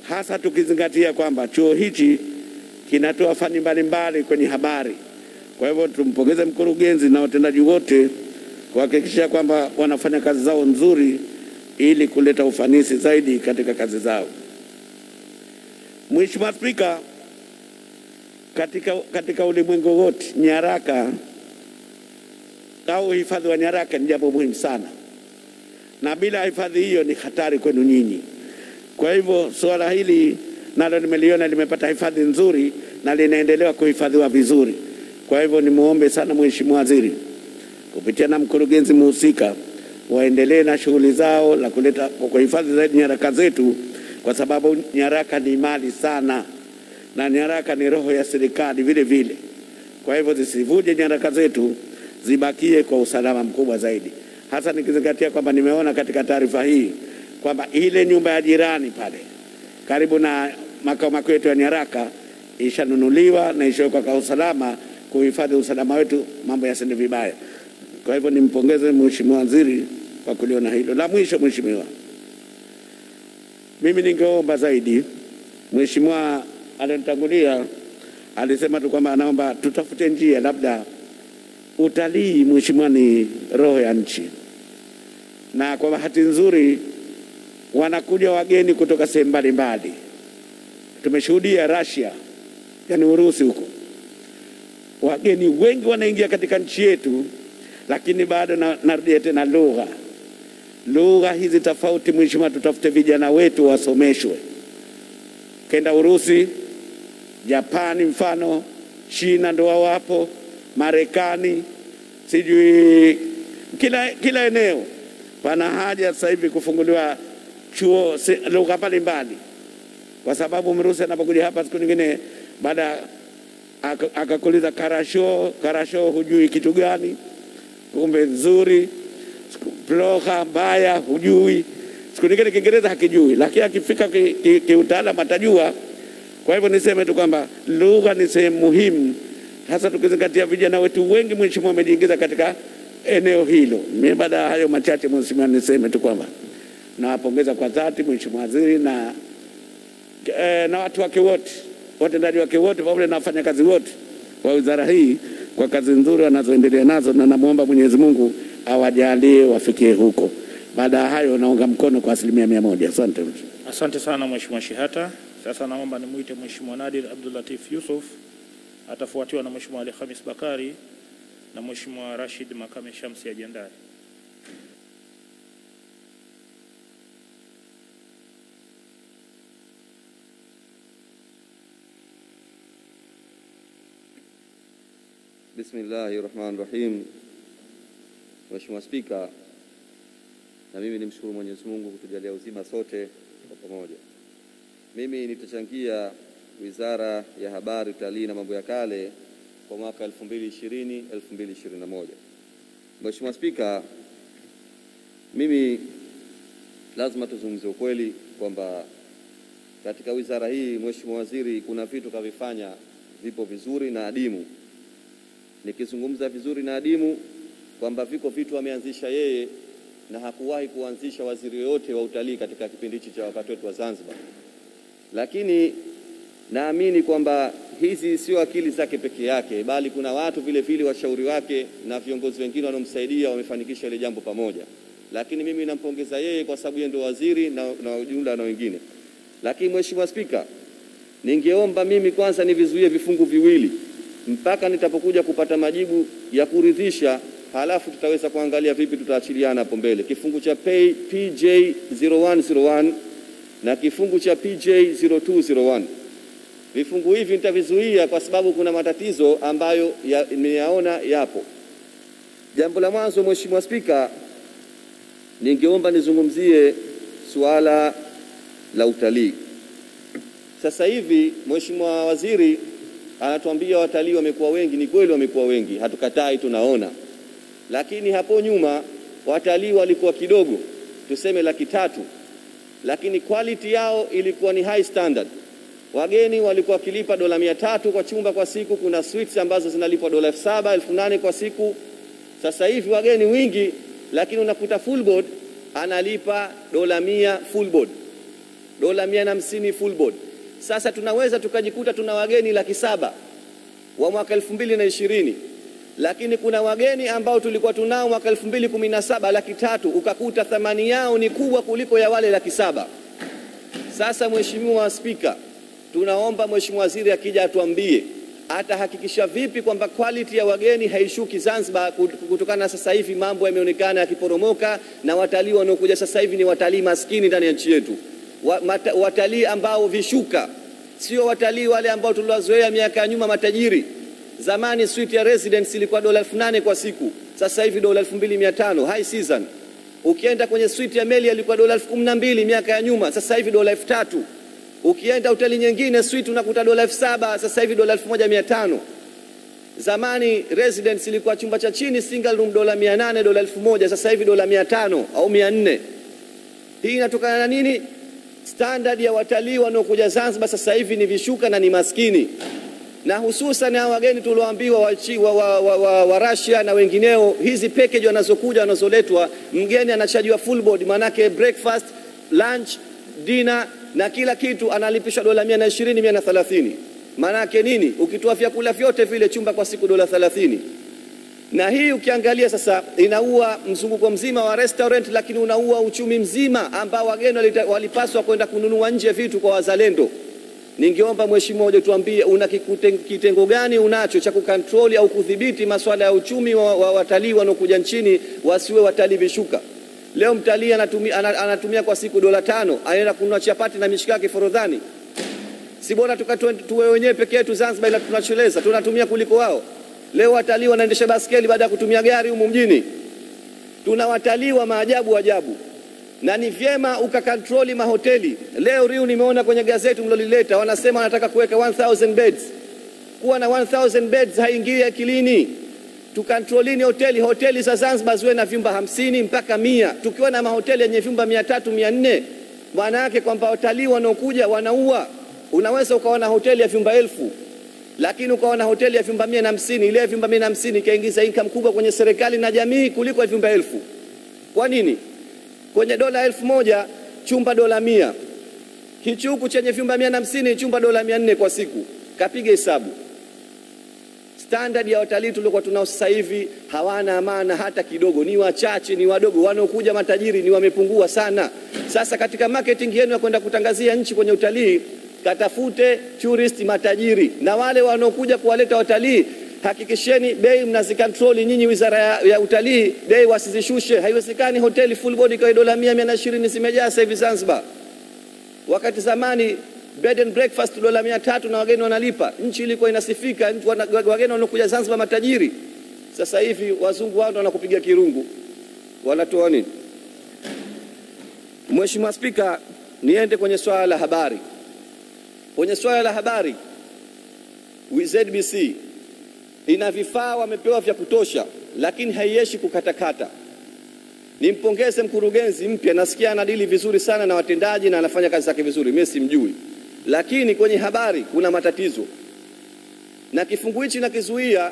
hasa tukizingatia kwamba chuo hichi kinatoa fani mbalimbali kwenye habari. Kwa hivyo tumpongeze mkurugenzi na watendaji wote kuhakikisha kwamba wanafanya kazi zao nzuri ili kuleta ufanisi zaidi katika kazi zao. Mheshimiwa Spika, katika, katika ulimwengu wote nyaraka au uhifadhi wa nyaraka ni jambo muhimu sana, na bila hifadhi hiyo ni hatari kwenu nyinyi. Kwa hivyo suala hili nalo nimeliona limepata hifadhi nzuri na linaendelewa kuhifadhiwa vizuri. Kwa hivyo nimwombe sana Mheshimiwa Waziri kupitia na mkurugenzi mhusika waendelee na shughuli zao la kuleta kwa kuhifadhi zaidi nyaraka zetu, kwa sababu nyaraka ni mali sana na nyaraka ni roho ya serikali vile vile. Kwa hivyo zisivuje nyaraka zetu, zibakie kwa usalama mkubwa zaidi, hasa nikizingatia kwamba nimeona katika taarifa hii kwamba ile nyumba ya jirani pale karibu na makao makuu yetu ya nyaraka ishanunuliwa na ishawekwa kwa usalama, kuhifadhi usalama wetu, mambo yasiende vibaya. Kwa hivyo nimpongeze Mheshimiwa Waziri kwa kuliona hilo. La mwisho, Mheshimiwa, mimi ningeomba zaidi, Mheshimiwa alinitangulia alisema tu kwamba anaomba tutafute njia labda utalii. Mheshimiwa, ni roho ya nchi, na kwa bahati nzuri wanakuja wageni kutoka sehemu mbalimbali. Tumeshuhudia Russia, yani Urusi huko, wageni wengi wanaingia katika nchi yetu, lakini bado na- narudia tena lugha lugha hizi tofauti. Mheshimiwa, tutafute vijana wetu wasomeshwe, kenda Urusi, Japani, mfano China ndo wapo, Marekani, sijui kila, kila eneo pana haja sasa hivi kufunguliwa chuo lugha mbalimbali, kwa sababu Mrusi anapokuja hapa siku nyingine baada akakuliza karasho, karasho hujui kitu gani, kumbe nzuri, ploha mbaya hujui, siku nyingine Kiingereza hakijui, lakini akifika kiutaalam ki, ki atajua. Kwa hivyo niseme tu kwamba lugha ni sehemu muhimu, hasa tukizingatia vijana wetu wengi, mheshimiwa, wamejiingiza katika eneo hilo. Mimi baada ya hayo machache, mheshimiwa, niseme tu kwamba nawapongeza kwa dhati mheshimiwa waziri na, eh, na watu wake wote, watendaji wake wote, pamoja na wafanyakazi wote wa wizara hii kwa kazi nzuri wanazoendelea nazo, na namwomba Mwenyezi Mungu awajalie wafikie huko. Baada ya hayo, naunga mkono kwa asilimia mia moja. Asante. Asante sana Mheshimiwa Shihata. Sasa naomba nimwite Mheshimiwa Nadir Abdul Latif Yusuf, atafuatiwa na Mheshimiwa Ali Khamis Bakari na Mheshimiwa Rashid Makame Shamsi ajiandae. Bismillahi rahmani rahim. Mheshimiwa Spika, na mimi nimshukuru Mwenyezi Mungu kutujalia uzima sote kwa pamoja. Mimi nitachangia Wizara ya Habari, Utalii na Mambo ya Kale kwa mwaka 2020 2021. Mheshimiwa Spika, mimi lazima tuzungumze ukweli kwamba katika wizara hii Mheshimiwa Waziri kuna vitu kavifanya vipo vizuri na adimu nikizungumza vizuri na adimu kwamba viko vitu ameanzisha yeye na hakuwahi kuanzisha waziri yoyote wa utalii katika kipindi hichi cha wakati wetu wa Zanzibar. Lakini naamini kwamba hizi sio akili zake peke yake, bali kuna watu vile vile washauri wake na viongozi wengine wanaomsaidia wamefanikisha ile jambo pamoja. Lakini mimi nampongeza yeye kwa sababu yeye ndio waziri na, na ujumla na wengine. Lakini Mheshimiwa Spika, ningeomba mimi kwanza nivizuie vifungu viwili mpaka nitapokuja kupata majibu ya kuridhisha, halafu tutaweza kuangalia vipi tutaachiliana hapo mbele. Kifungu cha PJ 0101 na kifungu cha PJ 0201. Vifungu hivi nitavizuia kwa sababu kuna matatizo ambayo ya- nimeyaona yapo. Jambo la mwanzo, Mheshimiwa Spika, ningeomba nizungumzie suala la utalii. Sasa hivi Mheshimiwa Waziri anatuambia watalii wamekuwa wengi. Ni kweli wamekuwa wengi, hatukatai, tunaona, lakini hapo nyuma watalii walikuwa kidogo, tuseme laki tatu, lakini quality yao ilikuwa ni high standard. Wageni walikuwa wakilipa dola mia tatu kwa chumba kwa siku. Kuna suites ambazo zinalipwa dola elfu saba elfu nane kwa siku. Sasa hivi wageni wingi, lakini unakuta full board analipa dola mia full board, dola mia na hamsini full board. Sasa tunaweza tukajikuta tuna wageni laki saba wa mwaka elfu mbili na ishirini lakini kuna wageni ambao tulikuwa tunao mwaka 2017 laki tatu, ukakuta thamani yao ni kubwa kuliko ya wale laki saba. Sasa Mheshimiwa Spika, tunaomba Mheshimiwa Waziri akija atuambie atahakikisha vipi kwamba quality ya wageni haishuki Zanzibar, kutokana na sasa hivi mambo yameonekana yakiporomoka, na watalii wanaokuja sasa hivi ni watalii maskini ndani ya nchi yetu, wa, watalii ambao vishuka, sio watalii wale ambao tuliwazoea miaka ya nyuma, matajiri. Zamani suite ya residence ilikuwa dola elfu nane kwa siku, sasa hivi dola elfu mbili mia tano high season. Ukienda kwenye suite ya meli ilikuwa dola elfu kumi na mbili miaka ya nyuma, sasa hivi dola elfu tatu Ukienda hoteli nyingine suite unakuta dola elfu saba sasa hivi dola elfu moja mia tano. Zamani residence ilikuwa chumba cha chini single room dola mia nane dola elfu moja sasa hivi dola mia tano au mia nne. Hii inatokana na nini? Standard ya watalii wanaokuja Zanzibar sasa hivi ni vishuka na ni maskini, na hususan hao wageni tulioambiwa wa, wa, wa, wa, wa, Russia na wengineo, hizi package wanazokuja wanazoletwa, mgeni anachajiwa full board, maanake breakfast, lunch, dinner na kila kitu analipishwa dola mia na ishirini mia na thelathini. Maana yake nini? Ukitoa vyakula vyote vile chumba kwa siku dola thelathini. Na hii ukiangalia sasa inaua mzunguko mzima wa restaurant, lakini unaua uchumi mzima ambao wageni walipaswa kwenda kununua nje vitu kwa wazalendo. Ningeomba mheshimiwa uje tuambie una kitengo gani unacho cha kukontroli au kudhibiti masuala ya uchumi wa, wa watalii wanaokuja nchini wasiwe watalii vishuka. Leo mtalii anatumia, anatumia kwa siku dola tano, anaenda kununua chapati na mishikaki Forodhani. Si bora tuwe wenyewe peke yetu Zanzibar, tunacheleza tunatumia kuliko wao. Leo watalii wanaendesha baskeli baada ya kutumia gari humu mjini. Tuna watalii wa maajabu ajabu, na ni vyema ukakontroli mahoteli. Leo Riu nimeona kwenye gazeti mlolileta, wanasema wanataka kuweka 1000 beds. Kuwa na 1000 beds haingii akilini tukantrolini hoteli. Hoteli za Zanzibar ziwe na vyumba hamsini mpaka mia. Tukiwa na mahoteli yenye vyumba mia tatu mia nne maana yake kwamba watalii wanaokuja wanaua. Unaweza ukawa na hoteli ya vyumba elfu lakini ukawa na hoteli ya vyumba mia na hamsini ile ya vyumba mia na hamsini ikaingiza income kubwa kwenye serikali na jamii kuliko ya vyumba elfu. Kwa nini? Kwenye dola elfu moja chumba dola mia, kichuku chenye vyumba mia na hamsini chumba dola mia nne kwa siku. Kapiga hesabu standard ya watalii tuliokuwa tunao sasa hivi hawana maana hata kidogo, ni wachache, ni wadogo. Wanaokuja matajiri ni wamepungua sana. Sasa katika marketing yenu ya kwenda kutangazia nchi kwenye utalii, katafute tourist matajiri, na wale wanaokuja kuwaleta watalii hakikisheni bei mnazikontroli nyinyi, wizara ya, ya utalii, bei wasizishushe. Haiwezekani hoteli full board kwa dola mia mia na ishirini zimejaa sasa hivi Zanzibar, wakati zamani bed and breakfast dola mia tatu na wageni wanalipa. Nchi ilikuwa inasifika, wageni wanaokuja Zanzibar matajiri. Sasa hivi wazungu wao wanakupiga kirungu, wanatoa nini? Mheshimiwa Spika, niende kwenye swala la habari. Kwenye swala la habari, ZBC ina vifaa wamepewa vya kutosha, lakini haieshi kukatakata. Nimpongeze mkurugenzi mpya, nasikia anadili vizuri sana na watendaji na anafanya kazi zake vizuri, mimi simjui lakini kwenye habari kuna matatizo, na kifungu hichi nakizuia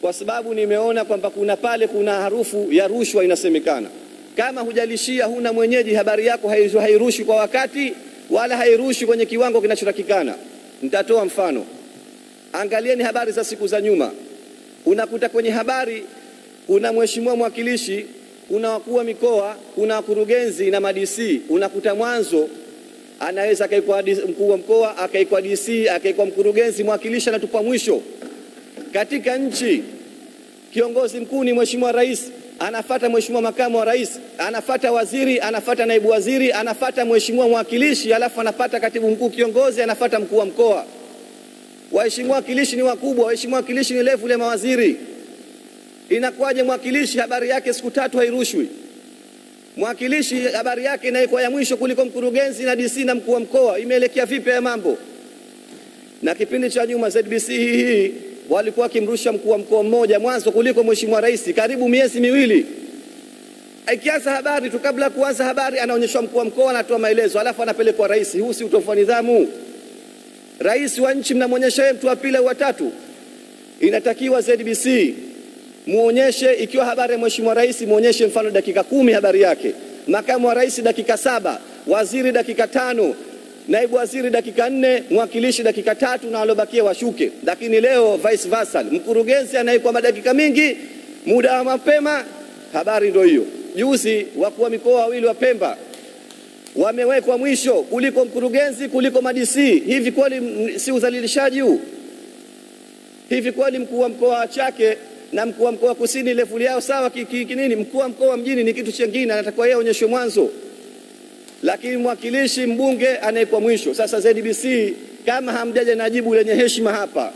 kwa sababu nimeona kwamba kuna pale kuna harufu ya rushwa inasemekana. Kama hujalishia, huna mwenyeji, habari yako hairushi kwa wakati wala hairushi kwenye kiwango kinachotakikana. Nitatoa mfano. Angalieni habari za siku za nyuma, unakuta kwenye habari kuna mheshimiwa mwakilishi, kuna wakuu wa mikoa, kuna wakurugenzi na madisi, unakuta mwanzo anaweza akaikuwa mkuu wa mkoa akaikuwa DC akaikuwa mkurugenzi, mwakilishi anatupa mwisho. Katika nchi kiongozi mkuu ni mheshimiwa rais, anafata mheshimiwa makamu wa rais, anafata waziri, anafata naibu waziri, anafata mheshimiwa mwakilishi, alafu anapata katibu mkuu kiongozi, anafata mkuu wa mkoa. Waheshimiwa wakilishi ni wakubwa, waheshimiwa wakilishi ni level ya mawaziri. Inakuwaje mwakilishi habari yake siku tatu hairushwi? Mwakilishi habari yake inaikuwa ya mwisho kuliko mkurugenzi na DC na mkuu wa mkoa. Imeelekea vipi ya mambo? Na kipindi cha nyuma ZBC hii hii walikuwa wakimrusha mkuu wa mkoa mmoja mwanzo kuliko mheshimiwa rais, karibu miezi miwili. Ikianza habari tu, kabla kuanza habari anaonyeshwa mkuu wa mkoa, anatoa maelezo, alafu anapelekwa rais. Huu si utofu wa nidhamu? Rais wa nchi mnamwonyesha yeye mtu wa pili au watatu. Inatakiwa ZBC muonyeshe ikiwa habari ya mheshimiwa rais, muonyeshe mfano dakika kumi habari yake, makamu wa rais dakika saba, waziri dakika tano, naibu waziri dakika nne, mwakilishi dakika tatu, na waliobakia washuke. Lakini leo vice versa, mkurugenzi anayekuwa madakika mingi, muda wa mapema. Habari ndio hiyo. Juzi wakuu wa mikoa wawili wa Pemba wamewekwa mwisho kuliko mkurugenzi kuliko madisi. Hivi kweli si udhalilishaji huu? Hivi kweli mkuu wa mkoa wa Chake na mkuu wa mkoa wa Kusini level yao sawa ki- ki- kinini? Mkuu wa mkoa wa mjini ni kitu chengine, anatakiwa yeye aonyeshwe mwanzo, lakini mwakilishi mbunge anawekwa mwisho. Sasa ZBC, kama hamjaja na jibu lenye heshima hapa,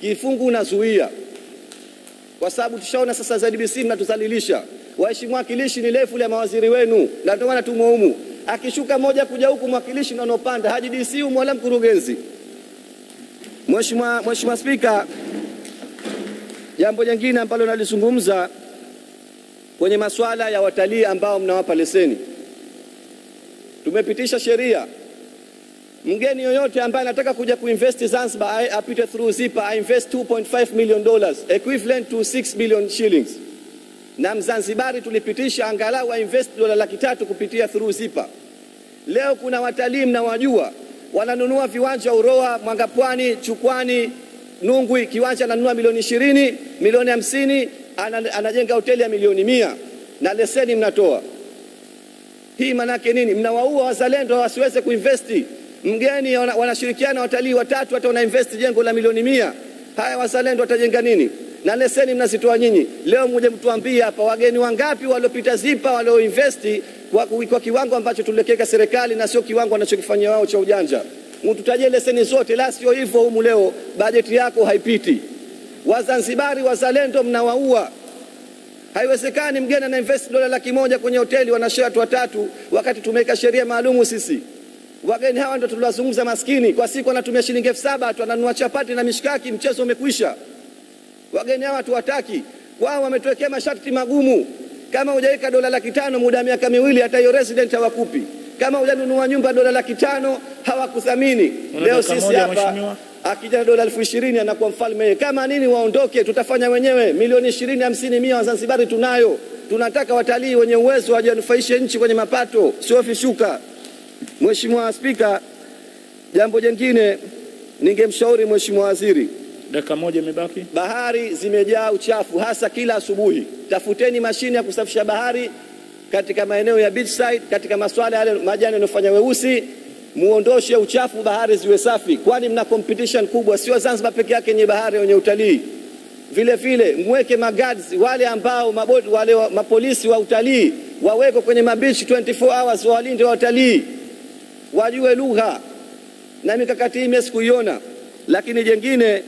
kifungu unazuia kwa sababu tushaona sasa ZBC mnatuzalilisha. Waheshimiwa wakilishi ni lefu ya mawaziri wenu, na ndio maana tumo humu. Akishuka moja kuja huku mwakilishi na anopanda haji DC wala mkurugenzi. Mheshimiwa Spika, jambo jingine ambalo nalizungumza kwenye masuala ya watalii ambao mnawapa leseni, tumepitisha sheria. Mgeni yoyote ambaye anataka kuja kuinvest Zanzibar apite through ZIPA ainvest 2.5 million dollars equivalent to 6 billion shillings, na Mzanzibari tulipitisha angalau ainvest dola laki tatu kupitia through ZIPA. Leo kuna watalii mnawajua wananunua viwanja Uroa, Mwangapwani, Chukwani, Nungwi, kiwanja ananunua milioni ishirini, milioni hamsini, anajenga hoteli ya milioni mia na leseni mnatoa. Hii maanake nini? Mnawaua wazalendo wasiweze kuinvesti. Mgeni wanashirikiana watalii watatu, hata wanainvesti jengo la milioni mia. Haya wazalendo watajenga nini? Na leseni mnazitoa nyinyi. Leo mmoja mtuambie hapa, wageni wangapi waliopita ZIPA walioinvesti kwa, kwa kiwango ambacho tuliwekeka serikali na sio kiwango wanachokifanyia wao cha ujanja. Mtutajie leseni zote, la sio hivyo humu leo bajeti yako haipiti. Wazanzibari wazalendo mnawaua. Haiwezekani mgeni ana invest dola laki moja kwenye hoteli wanashare watu watatu, wakati tumeweka sheria maalumu sisi. Wageni hawa ndio tuliwazungumza maskini, kwa siku anatumia shilingi elfu saba tu chapati na mishikaki, mchezo umekwisha. Wageni hawa tuwataki, wao wametuwekea masharti magumu. Kama hujaweka dola laki tano muda wa miaka miwili, hata hiyo resident hawakupi. Kama hujanunua nyumba dola laki tano hawakuthamini. Leo sisi hapa akija na dola elfu ishirini anakuwa mfalme. Kama nini waondoke, tutafanya wenyewe. Milioni ishirini, hamsini, mia Wazanzibari tunayo. Tunataka watalii wenye uwezo wajanufaishe nchi kwenye mapato, sio vishuka. Mheshimiwa Spika, jambo jingine ningemshauri Mheshimiwa Waziri, Dakika moja imebaki. bahari zimejaa uchafu hasa kila asubuhi. Tafuteni mashine ya kusafisha bahari katika maeneo ya beach side, katika masuala yale majani yanayofanya weusi, muondoshe uchafu, bahari ziwe safi, kwani mna competition kubwa, sio Zanzibar peke yake yenye bahari yenye utalii. Vile vile mweke maguards wale ambao maboti, wale wa, mapolisi wa utalii wawekwe kwenye mabichi 24 hours, wawalinde watalii, wajue lugha na mikakati hii mimi sikuiona, lakini jengine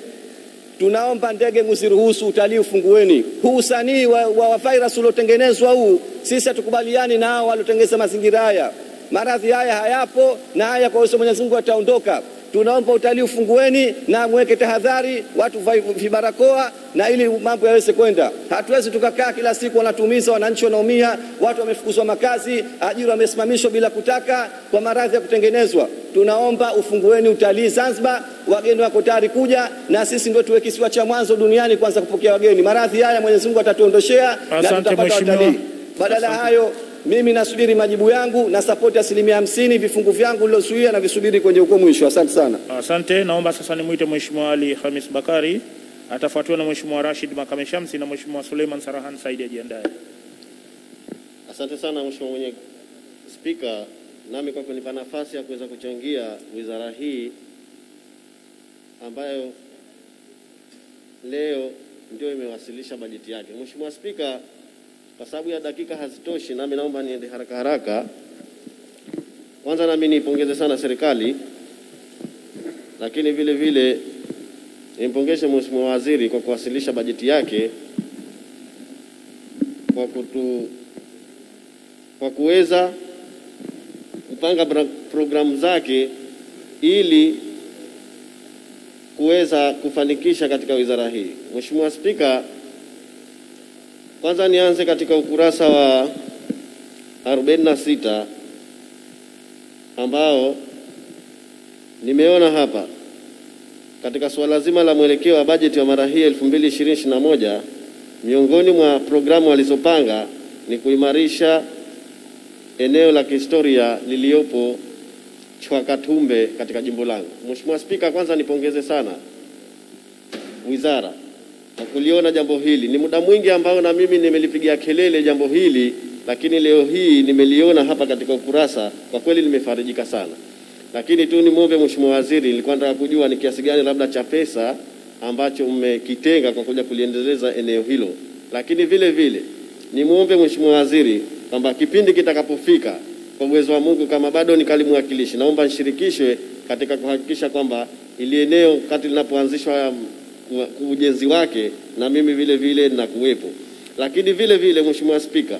tunaomba ndege msiruhusu utalii ufungueni. Huu usanii wa, wa, virus uliotengenezwa huu, sisi hatukubaliani na waliotengeneza mazingira haya. Maradhi haya hayapo na haya kwa wa Mwenyezi Mungu ataondoka. Tunaomba utalii ufungueni na mweke tahadhari, watu vibarakoa na ili mambo yaweze kwenda. Hatuwezi tukakaa kila siku wanatumiza wananchi, wanaumia, watu wamefukuzwa makazi, ajira wamesimamishwa bila kutaka kwa maradhi ya kutengenezwa. Tunaomba ufungueni utalii Zanzibar, wageni wako tayari kuja, na sisi ndio tuwe kisiwa cha mwanzo duniani kwanza kupokea wageni. Maradhi haya Mwenyezi Mungu atatuondoshea na tutapata watalii. Badala ya hayo mimi nasubiri majibu yangu na sapoti asilimia hamsini. Vifungu vyangu nilozuia na visubiri kwenye huko mwisho. Asante sana. Asante. Naomba sasa nimwite Mheshimiwa Ali Hamis Bakari, atafuatiwa na Mheshimiwa Rashid Makame Shamsi na Mheshimiwa Suleiman Sarahan Saidi ajiandaye. Asante sana Mheshimiwa mwenye Spika, nami kwa kunipa nafasi ya kuweza kuchangia wizara hii ambayo leo ndio imewasilisha bajeti yake. Mheshimiwa Spika, kwa sababu ya dakika hazitoshi, nami naomba niende haraka haraka. Kwanza nami niipongeze sana serikali, lakini vile vile nimpongeze Mheshimiwa Waziri kwa kuwasilisha bajeti yake kwa kutu kwa kuweza kupanga programu zake ili kuweza kufanikisha katika wizara hii. Mheshimiwa Spika, kwanza nianze katika ukurasa wa 46 ambao nimeona hapa katika suala zima la mwelekeo wa bajeti wa mara hii 2020-2021 miongoni mwa programu walizopanga ni kuimarisha eneo la kihistoria liliyopo Chwakatumbe katika jimbo langu. Mheshimiwa Spika, kwanza nipongeze sana wizara kwa kuliona jambo hili. Ni muda mwingi ambao na mimi nimelipigia kelele jambo hili, lakini leo hii nimeliona hapa katika ukurasa. Kwa kweli nimefarijika sana, lakini tu nimwombe Mheshimiwa Waziri, nilikuwa nataka kujua ni kiasi gani labda cha pesa ambacho mmekitenga kwa kuja kuliendeleza eneo hilo, lakini vile vile nimwombe Mheshimiwa Waziri kwamba kipindi kitakapofika kwa uwezo wa Mungu, kama bado ni kali mwakilishi, naomba nishirikishwe katika kuhakikisha kwamba ili eneo kati linapoanzishwa ujenzi wake na mimi vile vile na kuwepo. Lakini vile vile, Mheshimiwa Spika,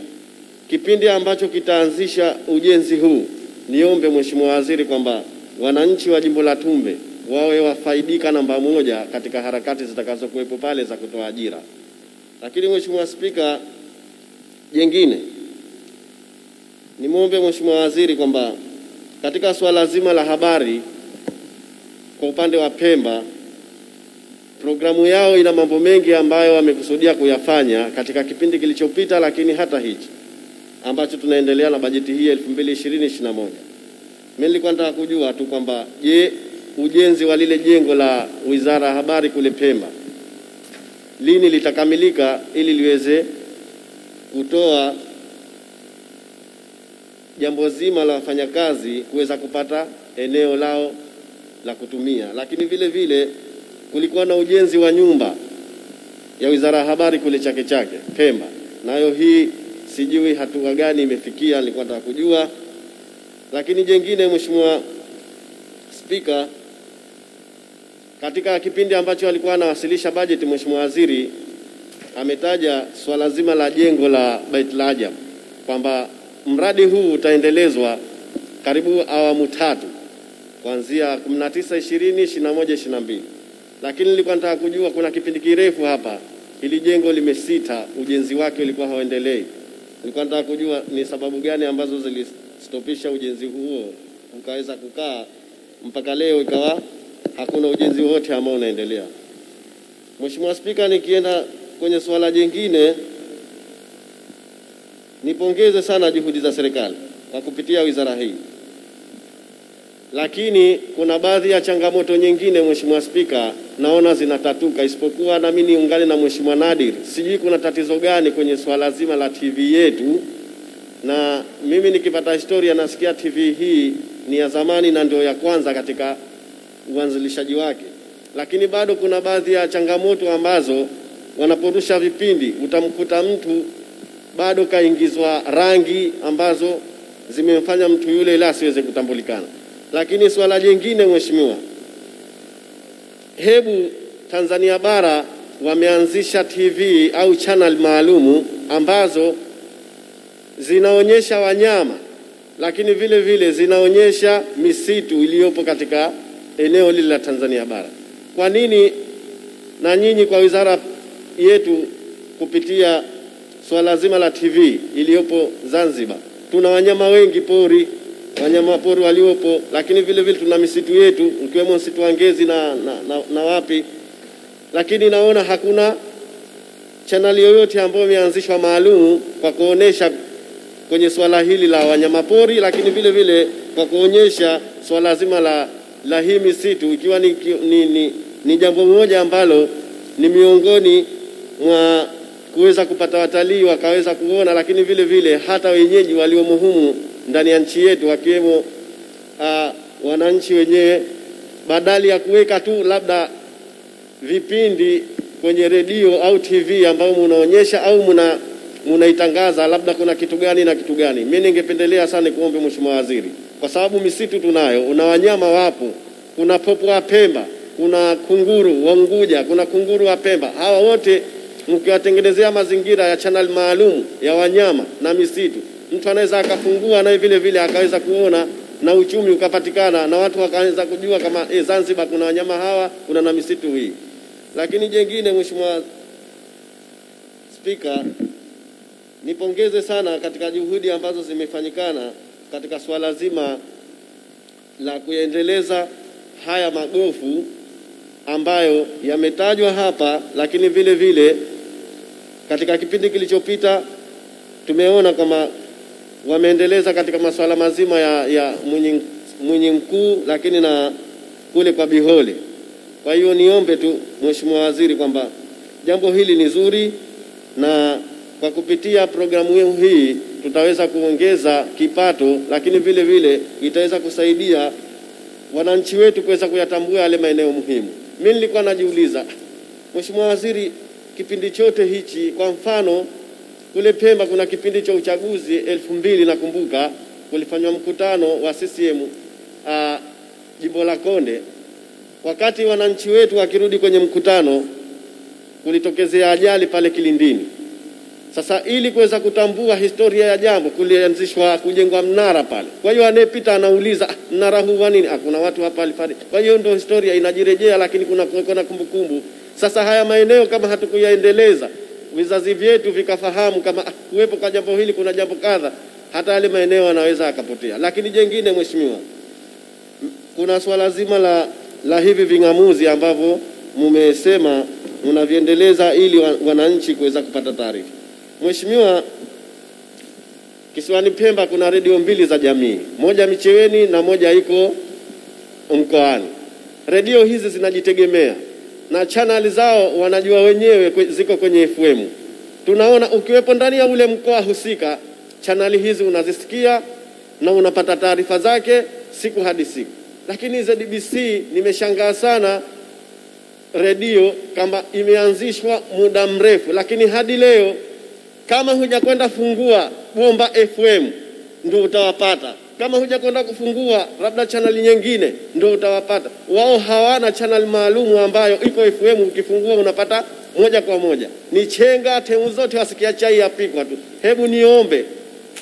kipindi ambacho kitaanzisha ujenzi huu, niombe Mheshimiwa Waziri kwamba wananchi wa jimbo la Tumbe wawe wafaidika namba moja katika harakati zitakazokuwepo pale za kutoa ajira. Lakini Mheshimiwa Spika, jengine nimwombe Mheshimiwa Waziri kwamba katika suala zima la habari kwa upande wa Pemba, programu yao ina mambo mengi ambayo wamekusudia kuyafanya katika kipindi kilichopita, lakini hata hichi ambacho tunaendelea na bajeti hii 2020 21. Mimi nilikuwa nataka kujua tu kwamba je, ujenzi wa lile jengo la Wizara ya Habari kule Pemba lini litakamilika ili liweze kutoa jambo zima la wafanyakazi kuweza kupata eneo lao la kutumia. Lakini vile vile kulikuwa na ujenzi wa nyumba ya Wizara ya Habari kule Chake Chake Pemba, nayo hii sijui hatua gani imefikia, nilikuwa nataka kujua. Lakini jengine, Mheshimiwa Spika, katika kipindi ambacho alikuwa anawasilisha bajeti, Mheshimiwa Waziri ametaja swala zima la jengo la Baitul Ajab kwamba mradi huu utaendelezwa karibu awamu tatu kuanzia 19 20 21 22, lakini nilikuwa nataka kujua, kuna kipindi kirefu hapa hili jengo limesita, ujenzi wake ulikuwa hauendelei. Nilikuwa nataka kujua ni sababu gani ambazo zilistopisha ujenzi huo ukaweza kukaa mpaka leo ikawa hakuna ujenzi wote ambao unaendelea. Mheshimiwa Spika, nikienda kwenye suala jingine, nipongeze sana juhudi za serikali kwa kupitia wizara hii, lakini kuna baadhi ya changamoto nyingine, Mheshimiwa Spika, naona zinatatuka, isipokuwa nami niungane na Mheshimiwa Nadir, sijui kuna tatizo gani kwenye swala zima la TV yetu, na mimi nikipata historia nasikia TV hii ni ya zamani na ndio ya kwanza katika uanzilishaji wake, lakini bado kuna baadhi ya changamoto ambazo wanaporusha vipindi utamkuta mtu bado kaingizwa rangi ambazo zimemfanya mtu yule ila asiweze kutambulikana. Lakini swala jingine, Mheshimiwa, hebu Tanzania bara wameanzisha TV au channel maalumu ambazo zinaonyesha wanyama lakini vile vile zinaonyesha misitu iliyopo katika eneo lile la Tanzania bara. Kwa nini na nyinyi kwa wizara yetu kupitia swala zima la TV iliyopo Zanzibar, tuna wanyama wengi pori, wanyama pori waliopo, lakini vile vile tuna misitu yetu ukiwemo msitu wa Ngezi na, na, na, na wapi, lakini naona hakuna chaneli yoyote ambayo imeanzishwa maalum kwa kuonesha kwenye swala hili la wanyamapori, lakini vile vile kwa kuonyesha swala zima la, la hii misitu ikiwa ni, ni, ni, ni jambo moja ambalo ni miongoni mwa kuweza kupata watalii wakaweza kuona, lakini vile vile hata wenyeji waliomo humu ndani ya nchi yetu wakiwemo uh, wananchi wenyewe, badali ya kuweka tu labda vipindi kwenye redio au TV ambayo munaonyesha au muna munaitangaza labda kuna kitu gani na kitu gani. Mimi ningependelea sana kuombe Mheshimiwa Waziri, kwa sababu misitu tunayo, una wanyama wapo, kuna popo wa Pemba, kuna kunguru wa Unguja, kuna kunguru wa Pemba. Hawa wote mkiwatengenezea mazingira ya channel maalum ya wanyama na misitu, mtu anaweza akafungua naye vile vile akaweza kuona na uchumi ukapatikana na watu wakaweza kujua kama e, Zanzibar kuna wanyama hawa, kuna na misitu hii. Lakini jengine, Mheshimiwa Spika, nipongeze sana katika juhudi ambazo zimefanyikana katika swala zima la kuendeleza haya magofu ambayo yametajwa hapa, lakini vile vile katika kipindi kilichopita tumeona kwamba wameendeleza katika masuala mazima ya, ya Mwinyi Mkuu, lakini na kule kwa Bihole. Kwa hiyo niombe tu Mheshimiwa Waziri kwamba jambo hili ni zuri na kwa kupitia programu hii tutaweza kuongeza kipato, lakini vile vile itaweza kusaidia wananchi wetu kuweza kuyatambua yale maeneo muhimu. Mimi nilikuwa najiuliza, Mheshimiwa Waziri, kipindi chote hichi, kwa mfano kule Pemba kuna kipindi cha uchaguzi elfu mbili nakumbuka kulifanywa mkutano wa CCM uh, jimbo la Konde. Wakati wananchi wetu wakirudi kwenye mkutano, kulitokezea ajali pale Kilindini. Sasa ili kuweza kutambua historia ya jambo, kulianzishwa kujengwa mnara pale. Kwa hiyo anayepita anauliza "Ah, mnara huu wa nini? Kuna watu hapa walifariki. Kwa hiyo ndio historia inajirejea, lakini kuna kuna kumbukumbu. Sasa haya maeneo kama hatukuyaendeleza, vizazi vyetu vikafahamu kama ah, kuwepo kwa jambo hili kuna jambo kadha, hata yale maeneo anaweza akapotea. Lakini jengine, mheshimiwa, kuna swala zima la, la hivi ving'amuzi ambavyo mumesema mnaviendeleza ili wananchi kuweza kupata taarifa. Mheshimiwa, kisiwani Pemba kuna redio mbili za jamii, moja Micheweni na moja iko mkoani. Redio hizi zinajitegemea na chaneli zao wanajua wenyewe kwe- ziko kwenye FM. Tunaona ukiwepo ndani ya ule mkoa husika, chaneli hizi unazisikia na unapata taarifa zake siku hadi siku. Lakini ZBC nimeshangaa sana redio kama imeanzishwa muda mrefu, lakini hadi leo kama hujakwenda fungua bomba FM ndio utawapata. Kama hujakwenda kufungua labda chaneli nyingine ndio utawapata. Wao hawana chaneli maalumu ambayo iko FM, ukifungua unapata moja kwa moja. Ni chenga temu zote wasikia chai yapikwa tu. Hebu niombe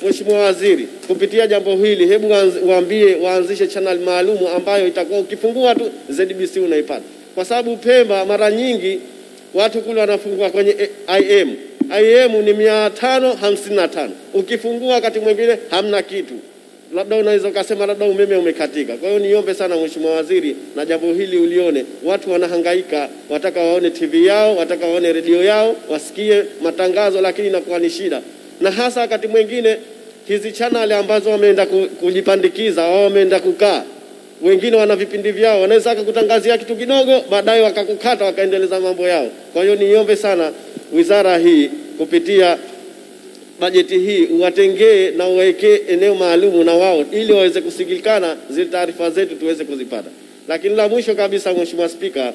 Mheshimiwa Waziri, kupitia jambo hili, hebu waambie waanzishe chaneli maalumu ambayo itakuwa ukifungua tu ZBC unaipata, kwa sababu Pemba mara nyingi watu kule wanafungua kwenye IM. IM ni mia tano hamsini na tano. Ukifungua wakati mwingine hamna kitu, labda unaweza ukasema labda umeme umekatika. Kwa hiyo niombe sana Mheshimiwa Waziri, na jambo hili ulione, watu wanahangaika, wataka waone TV yao, wataka waone redio yao, wasikie matangazo, lakini inakuwa ni shida na hasa wakati mwingine hizi chaneli ambazo wameenda kujipandikiza au wameenda kukaa, wengine wana vipindi vyao, wanaweza akakutangazia kitu kidogo, baadaye wakakukata wakaendeleza mambo yao. Kwa hiyo niombe sana wizara hii kupitia bajeti hii uwatengee na uwekee eneo maalumu na wao, ili waweze kusikilikana zile taarifa zetu tuweze kuzipata. Lakini la mwisho kabisa, Mheshimiwa Spika,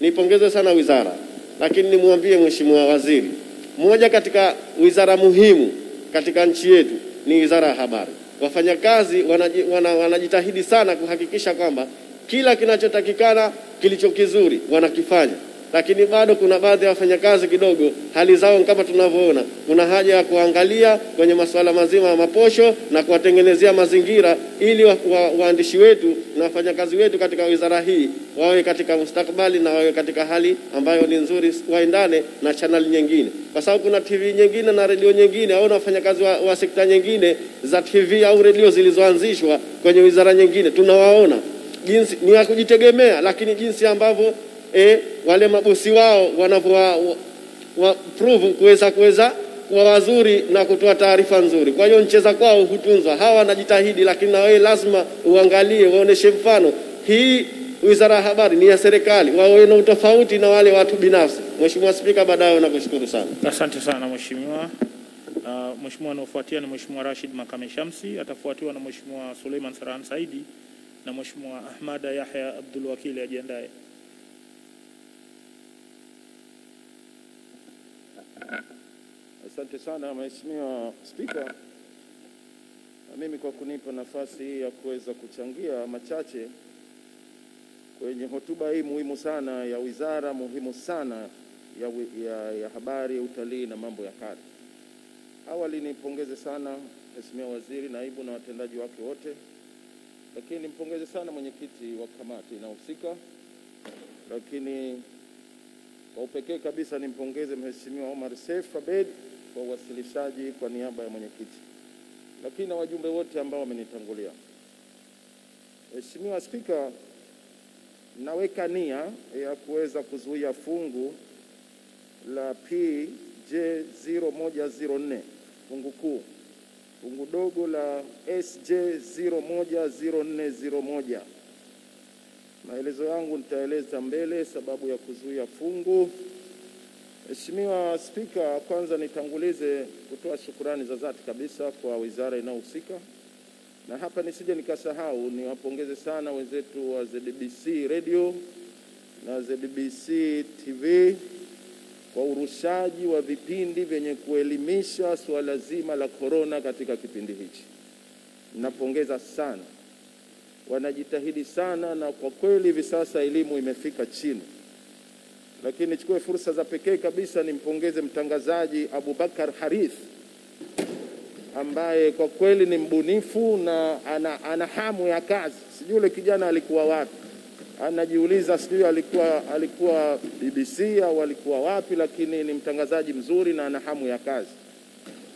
nipongeze sana wizara, lakini nimwambie Mheshimiwa Waziri, moja katika wizara muhimu katika nchi yetu ni wizara ya habari. Wafanyakazi wanaji, wana, wanajitahidi sana kuhakikisha kwamba kila kinachotakikana kilicho kizuri wanakifanya, lakini bado kuna baadhi ya wafanyakazi kidogo hali zao kama tunavyoona. Kuna haja ya kuangalia kwenye masuala mazima ya maposho na kuwatengenezea mazingira ili wa, wa, waandishi wetu na wafanyakazi wetu katika wizara hii wawe katika mustakabali na wawe katika hali ambayo ni nzuri, waendane na channel nyingine, kwa sababu kuna TV nyingine na redio nyingine au na wafanyakazi wa, wa sekta nyingine za TV au redio zilizoanzishwa kwenye wizara nyingine, tunawaona. Jinsi ni ya kujitegemea, lakini jinsi ambavyo eh, wale mabosi wao wanavyo wa, wa prove kuweza kuweza kuwa wazuri na kutoa taarifa nzuri. Kwa hiyo mcheza kwao hutunzwa, hawa wanajitahidi, lakini na wewe lazima uangalie, waoneshe mfano. Hii wizara ya habari ni ya serikali, wawe na utofauti na wale watu binafsi. Mheshimiwa Spika, baadaye nakushukuru sana. Asante sana mheshimiwa. Uh, mheshimiwa anaofuatia ni mheshimiwa Rashid Makame Shamsi, atafuatiwa na mheshimiwa Suleiman Sarahan Saidi na mheshimiwa Ahmada Yahya Abdul Wakili ajiandae. Asante sana Mheshimiwa Spika, na mimi kwa kunipa nafasi hii ya kuweza kuchangia machache kwenye hotuba hii muhimu sana ya wizara muhimu sana ya, ya, ya habari, utalii na mambo ya kale. Awali nimpongeze sana Mheshimiwa Waziri, naibu na watendaji wake wote, lakini nimpongeze sana mwenyekiti wa kamati inahusika, lakini kwa upekee kabisa nimpongeze Mheshimiwa Omar Seif Abed kwa uwasilishaji kwa niaba ya mwenyekiti, lakini na wajumbe wote ambao wamenitangulia. Mheshimiwa Spika, naweka nia ya kuweza kuzuia fungu la PJ 0104 fungu kuu fungu dogo la SJ 010401. Maelezo yangu nitaeleza mbele sababu ya kuzuia fungu. Mheshimiwa Spika, kwanza nitangulize kutoa shukurani za dhati kabisa kwa wizara inayohusika, na hapa nisije nikasahau, niwapongeze sana wenzetu wa ZBC Radio na ZBC TV kwa urushaji wa vipindi vyenye kuelimisha suala zima la korona katika kipindi hichi. Napongeza sana, wanajitahidi sana, na kwa kweli hivi sasa elimu imefika chini. Lakini nichukue fursa za pekee kabisa nimpongeze mtangazaji Abubakar Harith ambaye kwa kweli ni mbunifu na ana, ana hamu ya kazi. Sijui yule kijana alikuwa wapi, anajiuliza sijui alikuwa, alikuwa BBC au alikuwa wapi, lakini ni mtangazaji mzuri na ana hamu ya kazi,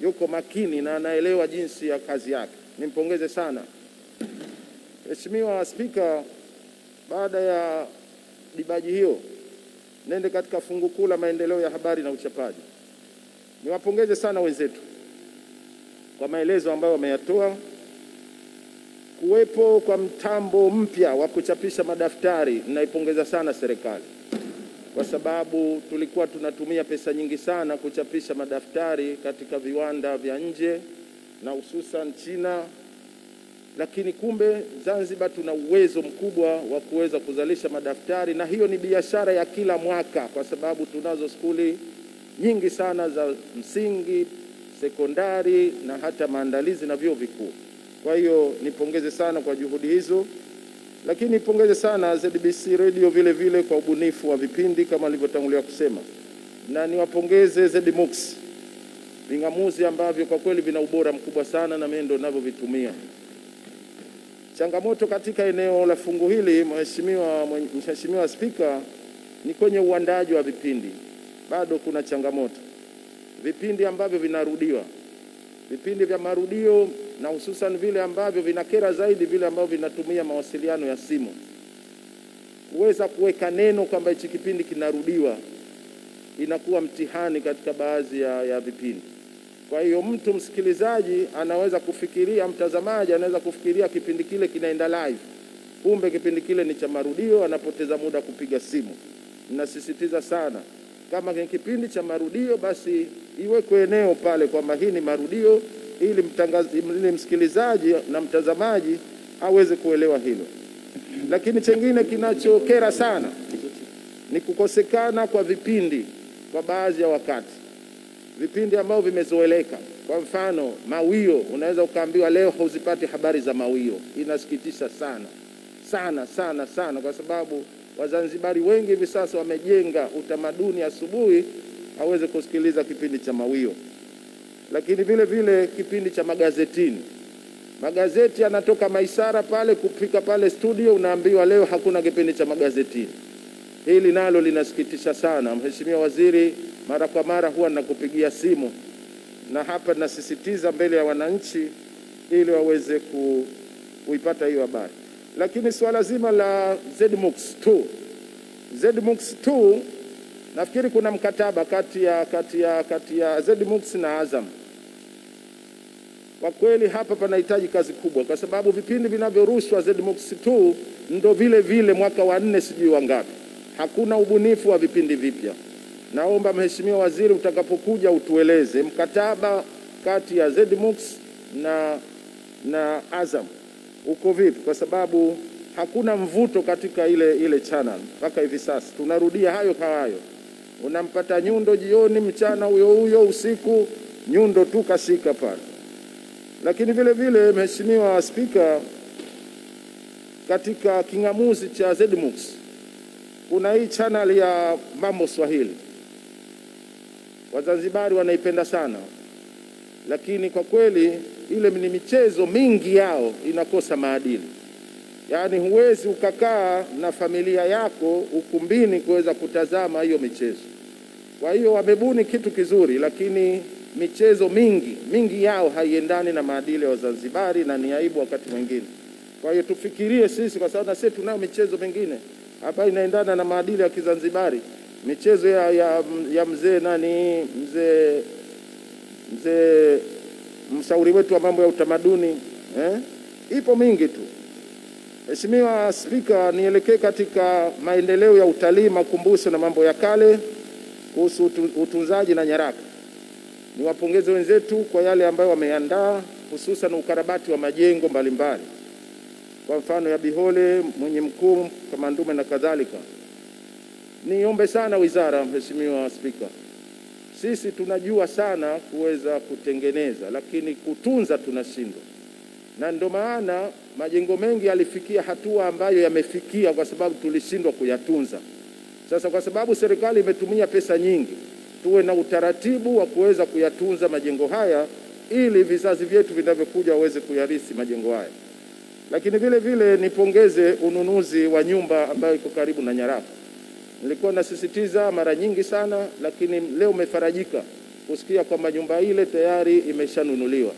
yuko makini na anaelewa jinsi ya kazi yake. Nimpongeze sana Mheshimiwa Spika. Baada ya dibaji hiyo, nende katika fungu kuu la maendeleo ya habari na uchapaji. Niwapongeze sana wenzetu kwa maelezo ambayo wameyatoa. Kuwepo kwa mtambo mpya wa kuchapisha madaftari, naipongeza sana serikali kwa sababu tulikuwa tunatumia pesa nyingi sana kuchapisha madaftari katika viwanda vya nje na hususan China, lakini kumbe Zanzibar tuna uwezo mkubwa wa kuweza kuzalisha madaftari, na hiyo ni biashara ya kila mwaka, kwa sababu tunazo skuli nyingi sana za msingi sekondari na hata maandalizi na vyuo vikuu. Kwa hiyo nipongeze sana kwa juhudi hizo, lakini nipongeze sana ZBC Radio vile vile kwa ubunifu wa vipindi kama nilivyotangulia kusema, na niwapongeze ZMUX ving'amuzi ambavyo kwa kweli vina ubora mkubwa sana na mimi ndo ninavyovitumia. Changamoto katika eneo la fungu hili, Mheshimiwa Mheshimiwa Spika, ni kwenye uandaji wa vipindi, bado kuna changamoto. Vipindi ambavyo vinarudiwa, vipindi vya marudio na hususan vile ambavyo vinakera zaidi, vile ambavyo vinatumia mawasiliano ya simu, kuweza kuweka neno kwamba hichi kipindi kinarudiwa inakuwa mtihani katika baadhi ya, ya vipindi. Kwa hiyo mtu msikilizaji anaweza kufikiria, mtazamaji anaweza kufikiria kipindi kile kinaenda live, kumbe kipindi kile ni cha marudio, anapoteza muda kupiga simu. Ninasisitiza sana kama ni kipindi cha marudio basi iwekwe eneo pale kwamba hii ni marudio, ili mtangazi, ili msikilizaji na mtazamaji aweze kuelewa hilo. Lakini chengine kinachokera sana ni kukosekana kwa vipindi kwa baadhi ya wakati, vipindi ambavyo vimezoeleka. Kwa mfano Mawio, unaweza ukaambiwa leo hauzipati habari za Mawio. Inasikitisha sana sana sana sana, kwa sababu Wazanzibari wengi hivi sasa wamejenga utamaduni asubuhi aweze kusikiliza kipindi cha Mawio, lakini vile vile kipindi cha magazetini. Magazeti yanatoka Maisara pale kufika pale studio, unaambiwa leo hakuna kipindi cha magazetini. Hili nalo linasikitisha sana. Mheshimiwa Waziri, mara kwa mara huwa nakupigia simu, na hapa nasisitiza mbele ya wananchi ili waweze ku, kuipata hiyo habari lakini swala zima la ZMUX 2 ZMUX 2 nafikiri kuna mkataba kati ya kati ya kati ya ZMUX na Azam. Kwa kweli hapa panahitaji kazi kubwa, kwa sababu vipindi vinavyorushwa ZMUX 2 ndo vile vile mwaka wa nne sijui wangapi, hakuna ubunifu wa vipindi vipya. Naomba Mheshimiwa Waziri, utakapokuja utueleze mkataba kati ya ZMUX na na Azam uko vipi, kwa sababu hakuna mvuto katika ile ile channel mpaka hivi sasa. Tunarudia hayo kwa hayo, unampata Nyundo jioni, mchana huyo huyo, usiku Nyundo tu kashika pale. Lakini vile vile, Mheshimiwa Spika, katika king'amuzi cha ZMUX kuna hii channel ya Mambo Swahili, Wazanzibari wanaipenda sana lakini kwa kweli ile ni michezo mingi yao inakosa maadili. Yaani huwezi ukakaa na familia yako ukumbini kuweza kutazama hiyo michezo. Kwa hiyo wamebuni kitu kizuri, lakini michezo mingi mingi yao haiendani na maadili ya Wazanzibari na ni aibu wakati mwingine. Kwa hiyo tufikirie sisi, kwa sababu na sisi tunayo michezo mingine ambayo inaendana na maadili ya Kizanzibari, michezo ya, ya, ya mzee nani mzee mzee mshauri wetu wa mambo ya utamaduni eh? Ipo mingi tu. Mheshimiwa Spika, nielekee katika maendeleo ya utalii, makumbusho na mambo ya kale kuhusu utunzaji na nyaraka. Niwapongeze wenzetu kwa yale ambayo wameandaa, hususan ukarabati wa majengo mbalimbali, kwa mfano ya Bihole, Mwenye Mkuu, Kamandume na kadhalika. Niombe sana wizara, Mheshimiwa Spika, sisi tunajua sana kuweza kutengeneza, lakini kutunza tunashindwa, na ndio maana majengo mengi yalifikia hatua ambayo yamefikia kwa sababu tulishindwa kuyatunza. Sasa kwa sababu serikali imetumia pesa nyingi, tuwe na utaratibu wa kuweza kuyatunza majengo haya ili vizazi vyetu vinavyokuja waweze kuyarisi majengo haya. Lakini vile vile nipongeze ununuzi wa nyumba ambayo iko karibu na Nyaraka. Nilikuwa nasisitiza mara nyingi sana, lakini leo umefarajika kusikia kwamba nyumba ile tayari imeshanunuliwa.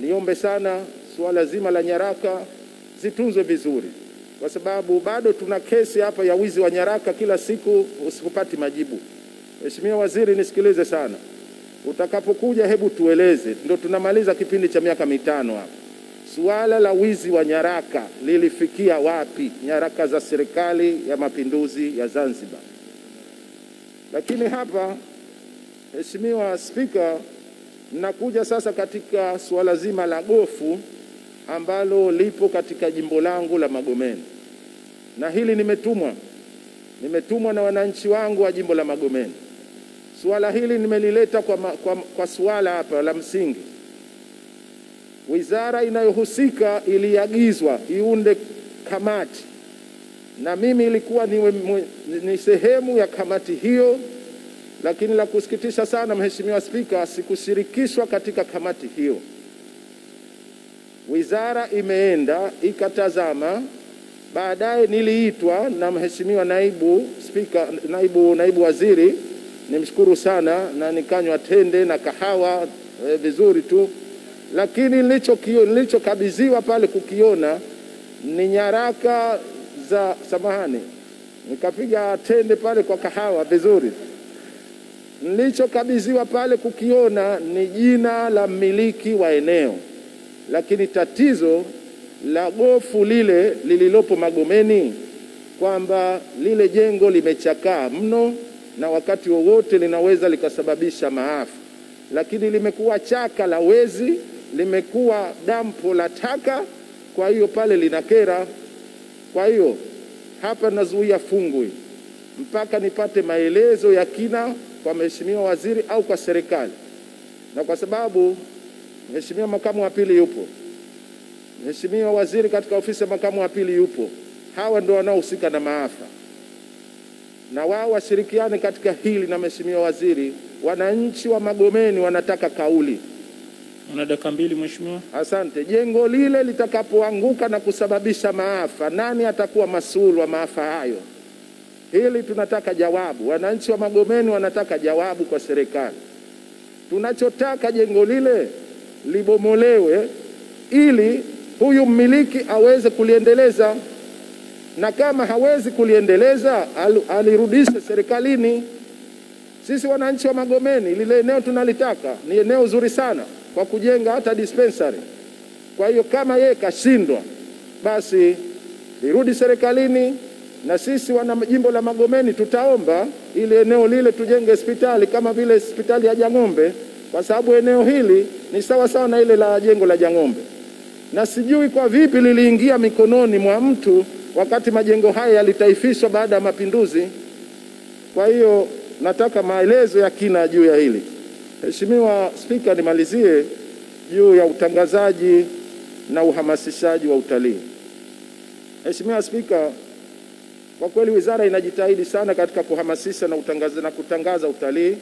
Niombe sana suala zima la nyaraka zitunzwe vizuri, kwa sababu bado tuna kesi hapa ya wizi wa nyaraka kila siku, usipati majibu. Mheshimiwa Waziri, nisikilize sana, utakapokuja hebu tueleze. Ndio tunamaliza kipindi cha miaka mitano hapa, suala la wizi wa nyaraka lilifikia wapi? Nyaraka za serikali ya mapinduzi ya Zanzibar. Lakini hapa, Mheshimiwa Spika, nakuja sasa katika suala zima la gofu ambalo lipo katika jimbo langu la Magomeni, na hili nimetumwa nimetumwa na wananchi wangu wa jimbo la Magomeni. Suala hili nimelileta kwa, kwa, kwa suala hapa la msingi. Wizara inayohusika iliagizwa iunde kamati, na mimi ilikuwa niwe, ni sehemu ya kamati hiyo, lakini la kusikitisha sana, Mheshimiwa Spika, sikushirikishwa katika kamati hiyo. Wizara imeenda ikatazama, baadaye niliitwa na Mheshimiwa naibu spika, naibu, naibu waziri, nimshukuru sana, na nikanywa tende na kahawa eh, vizuri tu, lakini nilichokabidhiwa pale kukiona ni nyaraka za samahani, nikapiga tende pale kwa kahawa vizuri. Nilichokabidhiwa pale kukiona ni jina la mmiliki wa eneo, lakini tatizo la gofu lile lililopo Magomeni kwamba lile jengo limechakaa mno na wakati wowote linaweza likasababisha maafa, lakini limekuwa chaka la wezi, limekuwa dampo la taka, kwa hiyo pale linakera. Kwa hiyo hapa nazuia fungwi mpaka nipate maelezo ya kina kwa Mheshimiwa Waziri au kwa serikali, na kwa sababu Mheshimiwa makamu wa pili yupo, Mheshimiwa Waziri katika ofisi ya makamu wa pili yupo, hawa ndio wanaohusika na maafa, na wao washirikiane katika hili na Mheshimiwa Waziri. Wananchi wa Magomeni wanataka kauli. Una dakika mbili mheshimiwa. Asante. Jengo lile litakapoanguka na kusababisha maafa, nani atakuwa masuul wa maafa hayo? Hili tunataka jawabu. Wananchi wa Magomeni wanataka jawabu kwa serikali. Tunachotaka jengo lile libomolewe ili huyu mmiliki aweze kuliendeleza, na kama hawezi kuliendeleza al- alirudishe serikalini. Sisi wananchi wa Magomeni, lile eneo tunalitaka, ni eneo zuri sana kwa kujenga hata dispensary. Kwa hiyo kama yeye kashindwa, basi lirudi serikalini, na sisi wana jimbo la Magomeni tutaomba ili eneo lile tujenge hospitali kama vile hospitali ya Jang'ombe, kwa sababu eneo hili ni sawa sawa na ile la jengo la Jang'ombe, na sijui kwa vipi liliingia mikononi mwa mtu wakati majengo haya yalitaifishwa baada ya mapinduzi. Kwa hiyo nataka maelezo ya kina juu ya hili. Mheshimiwa Spika, nimalizie juu ya utangazaji na uhamasishaji wa utalii. Mheshimiwa Spika, kwa kweli wizara inajitahidi sana katika kuhamasisha na, utangaza, na kutangaza utalii.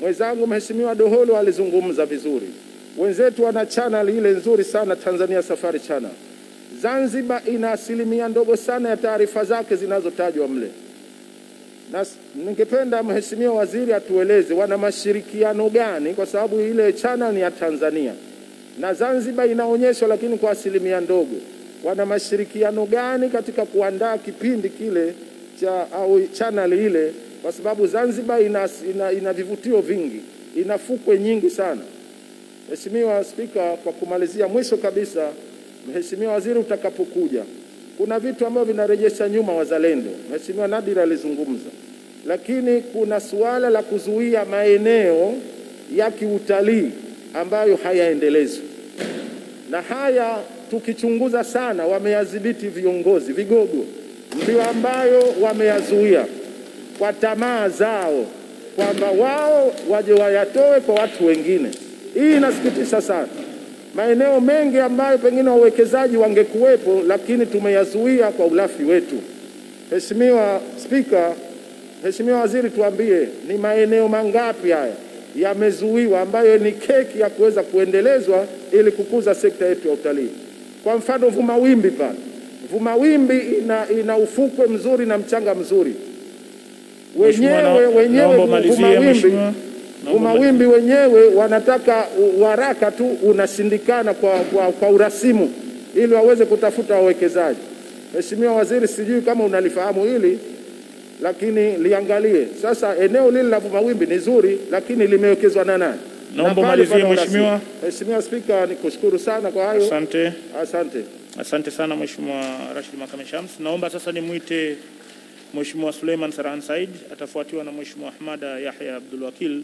Mwenzangu Mheshimiwa Doholo alizungumza vizuri. Wenzetu wana channel ile nzuri sana Tanzania Safari Channel. Zanzibar ina asilimia ndogo sana ya taarifa zake zinazotajwa mle na ningependa Mheshimiwa Waziri atueleze wana mashirikiano gani, kwa sababu ile channel ni ya Tanzania na Zanzibar inaonyeshwa, lakini kwa asilimia ndogo. Wana mashirikiano gani katika kuandaa kipindi kile cha au channel ile, kwa sababu Zanzibar ina, ina, ina vivutio vingi, ina fukwe nyingi sana. Mheshimiwa Spika, kwa kumalizia, mwisho kabisa, Mheshimiwa Waziri, utakapokuja, kuna vitu ambavyo vinarejesha nyuma wazalendo. Mheshimiwa Nadir alizungumza, lakini kuna suala la kuzuia maeneo ya kiutalii ambayo hayaendelezwi, na haya tukichunguza sana, wameyadhibiti viongozi vigogo, ndio ambayo wameyazuia kwa tamaa zao, kwamba wao waje wayatoe kwa watu wengine. Hii inasikitisha sana. Maeneo mengi ambayo pengine wawekezaji wangekuwepo, lakini tumeyazuia kwa ulafi wetu. Mheshimiwa Spika, Mheshimiwa Waziri, tuambie ni maeneo mangapi haya yamezuiwa ambayo ni keki ya kuweza kuendelezwa ili kukuza sekta yetu ya utalii. Kwa mfano Vumawimbi pale, Vumawimbi ina, ina ufukwe mzuri na mchanga mzuri wenyewe wenyewe Vumawimbi Vumawimbi wenyewe wanataka waraka tu unashindikana kwa, kwa, kwa urasimu ili waweze kutafuta wawekezaji. Mheshimiwa Waziri, sijui kama unalifahamu hili lakini liangalie sasa. Eneo lile la Vumawimbi ni zuri, lakini limewekezwa na nani? Naomba urasimu. Mheshimiwa. Mheshimiwa Spika, nikushukuru sana kwa hayo. Asante. Asante. Asante sana Mheshimiwa Rashid Makame Shams. Naomba sasa nimwite Mheshimiwa Suleiman Sarahan Said, atafuatiwa na Mheshimiwa Ahmada Yahya Abdul Wakil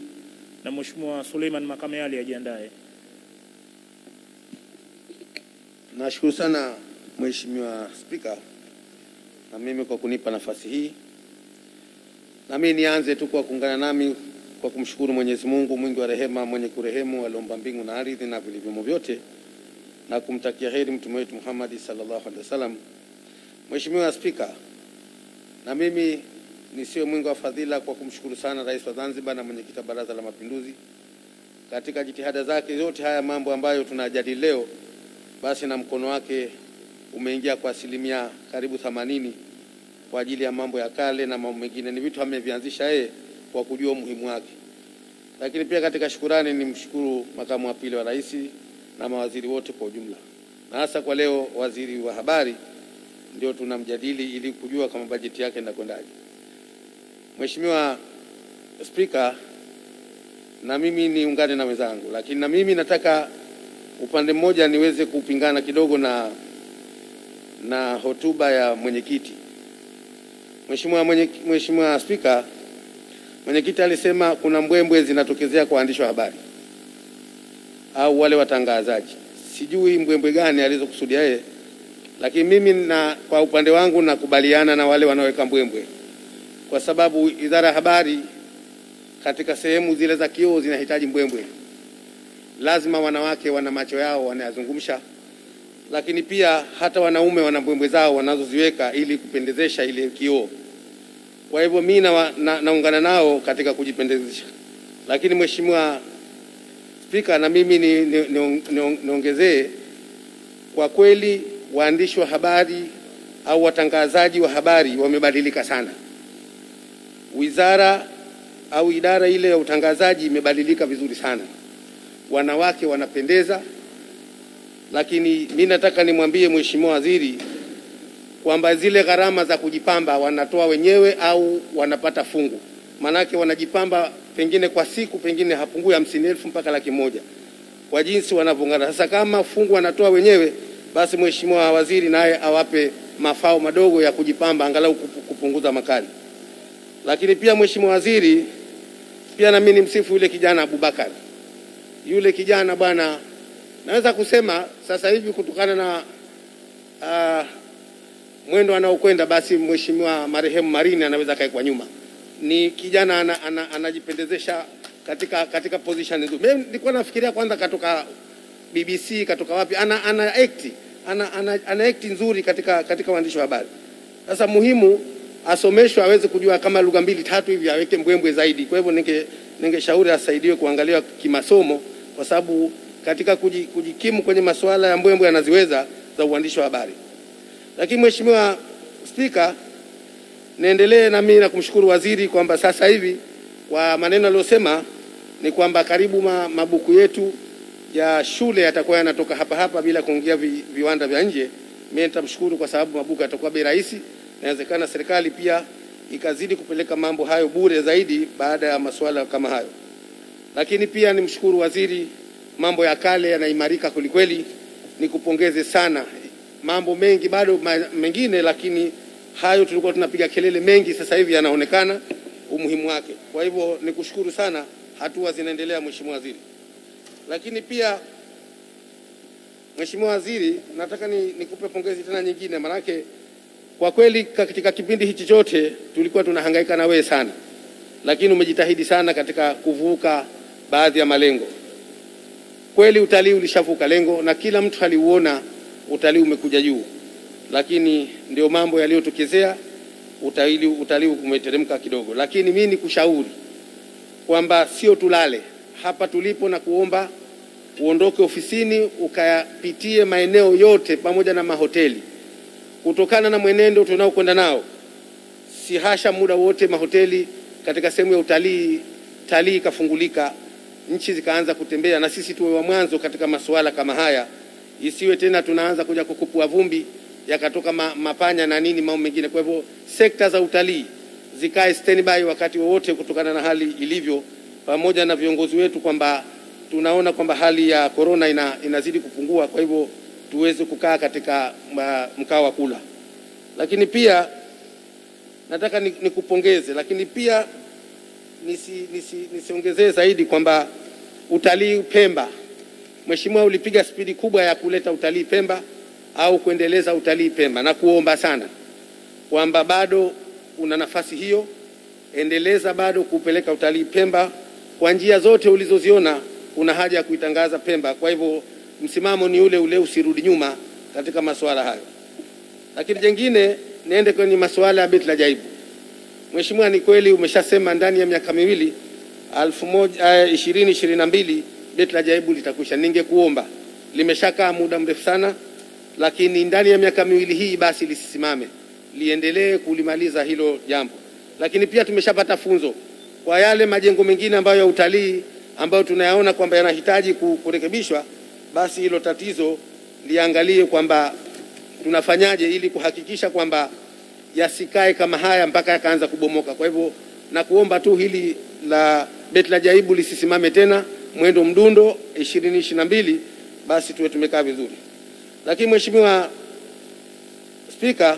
na Mheshimiwa Suleiman makameali ajiandae. Nashukuru sana Mheshimiwa Spika na mimi kwa kunipa nafasi hii. Na mimi nianze tu kwa kuungana nami kwa kumshukuru Mwenyezi Mungu mwingi wa rehema, mwenye kurehemu, aliomba mbingu na ardhi na vilivyomo vyote, na kumtakia heri mtume wetu Muhammad sallallahu alaihi wasallam. Mheshimiwa Spika, na mimi nisiwe mwingi wa fadhila kwa kumshukuru sana Rais wa Zanzibar na mwenyekiti wa Baraza la Mapinduzi katika jitihada zake zote. Haya mambo ambayo tunajadili leo basi na mkono wake umeingia kwa asilimia karibu themanini kwa ajili ya mambo ya kale na mambo mengine. Ni vitu amevianzisha yeye kwa kujua umuhimu wake. Lakini pia katika shukurani ni mshukuru makamu wa pili wa rais na mawaziri wote kwa ujumla, na hasa kwa leo waziri wa habari ndio tunamjadili ili kujua kama bajeti yake inakwendaje. Mheshimiwa Spika, na mimi niungane na wenzangu, lakini na mimi nataka upande mmoja niweze kupingana kidogo na na hotuba ya mwenyekiti. Mheshimiwa mwenye, Mheshimiwa Spika, mwenyekiti alisema kuna mbwembwe zinatokezea kwa waandishi wa habari au wale watangazaji. Sijui mbwembwe gani alizokusudia yeye, lakini mimi na kwa upande wangu nakubaliana na wale wanaoweka mbwembwe, kwa sababu idara ya habari katika sehemu zile za kioo zinahitaji mbwembwe lazima wanawake wana macho yao wanayazungumsha, lakini pia hata wanaume wana mbwembwe zao wanazoziweka ili kupendezesha ile kioo. Kwa hivyo mi na, na, naungana nao katika kujipendezesha, lakini Mheshimiwa Spika, na mimi niongezee ni, ni, ni, ni kwa kweli waandishi wa habari au watangazaji wa habari wamebadilika sana. Wizara au idara ile ya utangazaji imebadilika vizuri sana wanawake wanapendeza, lakini mi nataka nimwambie Mheshimiwa Waziri kwamba zile gharama za kujipamba wanatoa wenyewe au wanapata fungu. Maanake wanajipamba pengine kwa siku pengine hapungui hamsini elfu mpaka laki moja kwa jinsi wanavyong'ara. Sasa kama fungu wanatoa wenyewe, basi Mheshimiwa Waziri naye awape mafao madogo ya kujipamba angalau kupunguza makali. Lakini pia Mheshimiwa Waziri, pia na mimi nimsifu yule kijana Abubakar yule kijana bwana, naweza kusema sasa hivi kutokana na uh, mwendo anaokwenda, basi mheshimiwa marehemu Marini anaweza kaekwa nyuma. Ni kijana ana, ana, anajipendezesha katika, katika position nzuri. Mimi nilikuwa nafikiria kwanza katoka BBC katoka wapi, ana, ana act ana, ana, ana act nzuri katika, katika uandishi wa habari. Sasa muhimu asomeshwe aweze kujua kama lugha mbili tatu hivi aweke mbwembwe zaidi. Kwa hivyo ninge ningeshauri asaidiwe kuangaliwa kimasomo, kwa sababu katika kuji- kujikimu kwenye masuala ya mbwembwe anaziweza za uandishi wa habari. Lakini Mheshimiwa Spika, niendelee na mimi na kumshukuru waziri kwamba sasa hivi kwa maneno aliyosema ni kwamba karibu ma, mabuku yetu ya shule yatakuwa yanatoka hapa hapa bila kuingia vi, viwanda vya nje. Mimi nitamshukuru kwa sababu mabuku yatakuwa bei rahisi. Inawezekana serikali pia ikazidi kupeleka mambo hayo bure zaidi baada ya masuala kama hayo. Lakini pia nimshukuru waziri mambo ya kale yanaimarika kwelikweli. Nikupongeze sana. Mambo mengi bado mengine, lakini hayo tulikuwa tunapiga kelele mengi, sasa hivi yanaonekana umuhimu wake. Kwa hivyo nikushukuru sana, hatua zinaendelea, Mheshimiwa Waziri. Lakini pia Mheshimiwa Waziri, nataka ni, nikupe pongezi tena nyingine, manake kwa kweli katika kipindi hichi chote tulikuwa tunahangaika na wewe sana, lakini umejitahidi sana katika kuvuka baadhi ya malengo. Kweli utalii ulishavuka lengo na kila mtu aliuona utalii umekuja juu, lakini ndio mambo yaliyotokezea, utalii utalii umeteremka kidogo. Lakini mimi nikushauri kwamba sio tulale hapa tulipo na kuomba uondoke ofisini ukayapitie maeneo yote pamoja na mahoteli. Kutokana na mwenendo tunaokwenda nao, si hasha muda wote mahoteli katika sehemu ya utalii talii ikafungulika, nchi zikaanza kutembea, na sisi tuwe wa mwanzo katika masuala kama haya, isiwe tena tunaanza kuja kukupua vumbi yakatoka ma, mapanya na nini mambo mengine. Kwa hivyo sekta za utalii zikae standby wakati wowote, kutokana na hali ilivyo, pamoja na viongozi wetu kwamba tunaona kwamba hali ya korona ina, inazidi kupungua, kwa hivyo tuweze kukaa katika mkao wa kula. Lakini pia nataka nikupongeze ni lakini pia nisi, nisi, nisiongezee zaidi kwamba utalii Pemba, Mheshimiwa, ulipiga spidi kubwa ya kuleta utalii Pemba au kuendeleza utalii Pemba, na kuomba sana kwamba bado una nafasi hiyo, endeleza bado kupeleka utalii Pemba kwa njia zote ulizoziona una haja ya kuitangaza Pemba. Kwa hivyo msimamo ni ule ule, usirudi nyuma katika masuala hayo. Lakini jengine, niende kwenye masuala ya Beit la jaibu. Mheshimiwa, ni kweli umeshasema ndani ya miaka miwili elfu moja ishirini ishirini mbili beti jaibu litakwisha. Ningekuomba, limeshakaa muda mrefu sana, lakini ndani ya miaka miwili hii basi lisisimame, liendelee kulimaliza hilo jambo. Lakini pia tumeshapata funzo kwa yale majengo mengine ambayo ya utalii ambayo tunayaona kwamba yanahitaji kurekebishwa, basi hilo tatizo liangalie kwamba tunafanyaje ili kuhakikisha kwamba yasikae kama haya mpaka yakaanza kubomoka. Kwa hivyo nakuomba tu hili la beti la jaibu lisisimame tena, mwendo mdundo ishirini ishirini na mbili, basi tuwe tumekaa vizuri. Lakini Mheshimiwa Spika,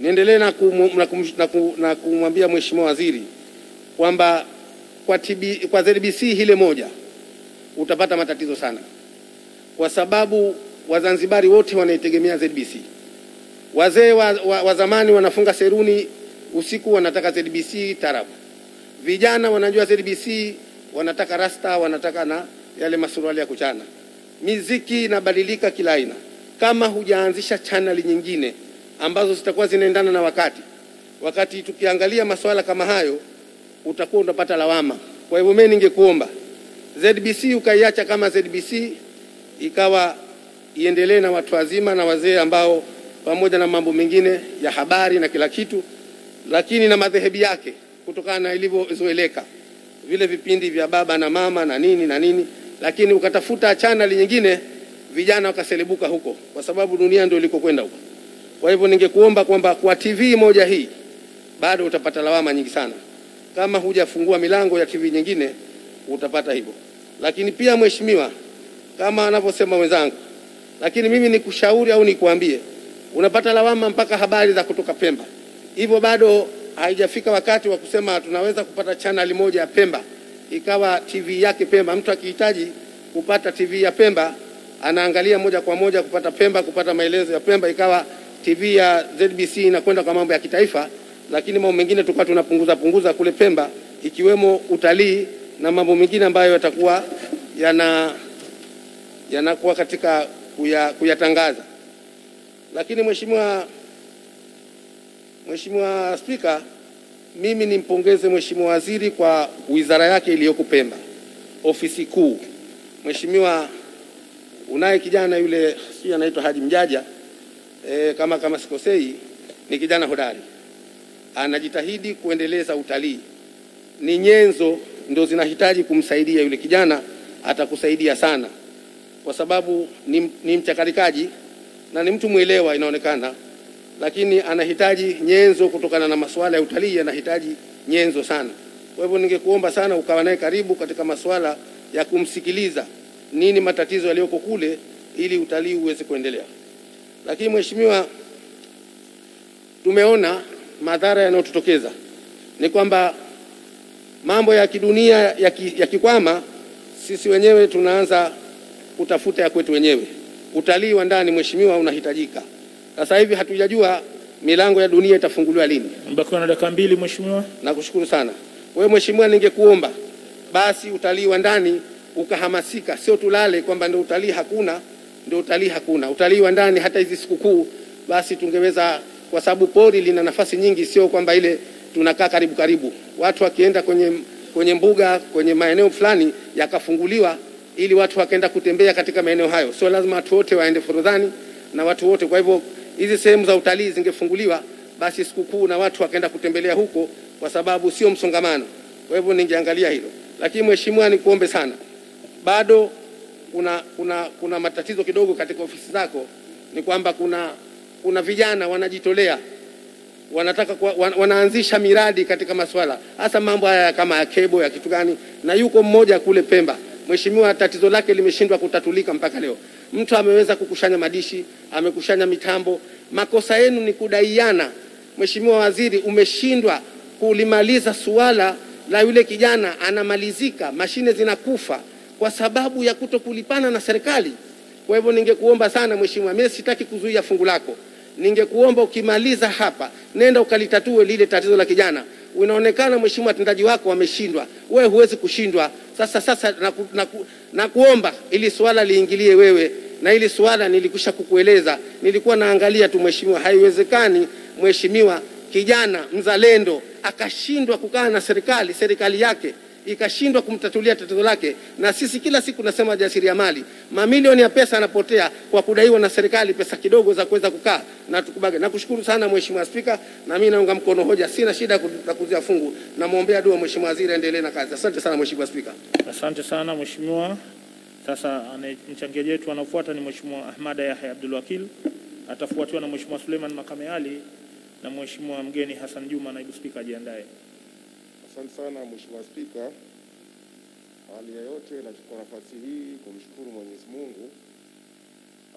niendelee na kumwambia Mheshimiwa Waziri kwamba kwa, kwa ZBC hile moja utapata matatizo sana, kwa sababu Wazanzibari wote wanaitegemea ZBC. Wazee wa, wa, wa zamani wanafunga seruni usiku, wanataka ZBC tarabu. Vijana wanajua ZBC, wanataka rasta, wanataka na yale masuruali ya kuchana. Miziki inabadilika kila aina. Kama hujaanzisha chaneli nyingine ambazo zitakuwa zinaendana na wakati, wakati tukiangalia masuala kama hayo utakuwa unapata lawama. Kwa hivyo mimi ningekuomba ZBC ukaiacha kama ZBC, ikawa iendelee na watu wazima na wazee ambao pamoja na mambo mengine ya habari na kila kitu, lakini na madhehebu yake kutokana na ilivyozoeleka vile vipindi vya baba na mama na nini na nini, lakini ukatafuta chaneli nyingine, vijana wakaselebuka huko, kwa sababu dunia ndio ilikokwenda huko. Kwa hivyo ningekuomba kwamba kwa TV moja hii bado utapata lawama nyingi sana kama hujafungua milango ya TV nyingine utapata hivyo. Lakini pia mheshimiwa, kama anavyosema wenzangu, lakini mimi nikushauri au nikuambie, unapata lawama mpaka habari za kutoka Pemba. Hivyo bado haijafika wakati wa kusema tunaweza kupata channel moja ya Pemba ikawa TV yake Pemba. Mtu akihitaji kupata TV ya Pemba anaangalia moja kwa moja kupata Pemba, kupata maelezo ya Pemba, ikawa TV ya ZBC inakwenda kwa mambo ya kitaifa lakini mambo mengine tulikuwa tunapunguza punguza kule Pemba, ikiwemo utalii na mambo mengine ambayo yatakuwa yana yanakuwa katika kuya, kuyatangaza. Lakini mheshimiwa Mheshimiwa Spika, mimi nimpongeze Mheshimiwa Waziri kwa wizara yake iliyoko Pemba, ofisi kuu. Mheshimiwa, unaye kijana yule si anaitwa Haji Mjaja e, kama kama sikosei, ni kijana hodari anajitahidi kuendeleza utalii. Ni nyenzo ndio zinahitaji kumsaidia yule kijana, atakusaidia sana kwa sababu ni, ni mchakarikaji na ni mtu mwelewa inaonekana, lakini anahitaji nyenzo kutokana na masuala ya utalii, anahitaji nyenzo sana. Kwa hivyo ningekuomba sana ukawa naye karibu katika masuala ya kumsikiliza nini matatizo yaliyoko kule ili utalii uweze kuendelea. Lakini mheshimiwa, tumeona madhara yanayotutokeza ni kwamba mambo ya kidunia yakikwama, yakikwama, sisi wenyewe tunaanza kutafuta ya kwetu wenyewe. Utalii wa ndani, mheshimiwa, unahitajika. Sasa hivi hatujajua milango ya dunia itafunguliwa lini. Mbakiwa na dakika mbili mheshimiwa. Nakushukuru sana. Wewe mheshimiwa, ningekuomba basi utalii wa ndani ukahamasika, sio tulale kwamba ndio utalii hakuna, ndio utalii hakuna. Utalii wa ndani hata hizi sikukuu basi tungeweza, kwa sababu pori lina nafasi nyingi, sio kwamba ile tunakaa karibu karibu. Watu wakienda kwenye, kwenye mbuga kwenye maeneo fulani yakafunguliwa, ili watu wakaenda kutembea katika maeneo hayo, sio lazima watu wote waende Forodhani na watu wote. Kwa hivyo hizi sehemu za utalii zingefunguliwa, basi sikukuu na watu wakaenda kutembelea huko, kwa sababu sio msongamano. Kwa hivyo ningeangalia hilo, lakini mheshimiwa, nikuombe sana, bado kuna, kuna, kuna matatizo kidogo katika ofisi zako, ni kwamba kuna, kuna vijana wanajitolea wanataka kwa, wan, wanaanzisha miradi katika masuala hasa mambo haya kama ya kebo ya kitu gani, na yuko mmoja kule Pemba, mheshimiwa, tatizo lake limeshindwa kutatulika mpaka leo. Mtu ameweza kukushanya madishi, amekushanya mitambo. Makosa yenu ni kudaiana. Mheshimiwa Waziri, umeshindwa kulimaliza suala la yule kijana anamalizika, mashine zinakufa kwa sababu ya kuto kulipana na serikali. Kwa hivyo ningekuomba sana mheshimiwa, mimi sitaki kuzuia fungu lako, ningekuomba ukimaliza hapa, nenda ukalitatue lile tatizo la kijana. Unaonekana mheshimiwa, watendaji wako wameshindwa, wewe huwezi kushindwa. Sasa sasa naku, naku, nakuomba ili swala liingilie wewe, na ili swala nilikusha kukueleza, nilikuwa naangalia tu mheshimiwa. Haiwezekani mheshimiwa, kijana mzalendo akashindwa kukaa na serikali, serikali yake ikashindwa kumtatulia tatizo lake, na sisi kila siku nasema jasiriamali, mamilioni ya pesa yanapotea kwa kudaiwa na serikali pesa kidogo za kuweza kukaa na tukubage. Nakushukuru sana Mheshimiwa Spika, na mimi naunga mkono hoja, sina shida ya kuzia fungu. Namwombea dua Mheshimiwa Waziri aendelee na kazi. Asante sana Mheshimiwa Spika. Asante sana mheshimiwa. Sasa mchangiaji wetu anaofuata ni mheshimiwa Ahmada Yahya Abdul Wakil, atafuatiwa na mheshimiwa Suleiman Makame Ali na mheshimiwa mgeni Hassan Juma, naibu spika, ajiandae. Asante sana Mheshimiwa Spika. Hali ya yote, nachukua nafasi hii kumshukuru Mwenyezi Mungu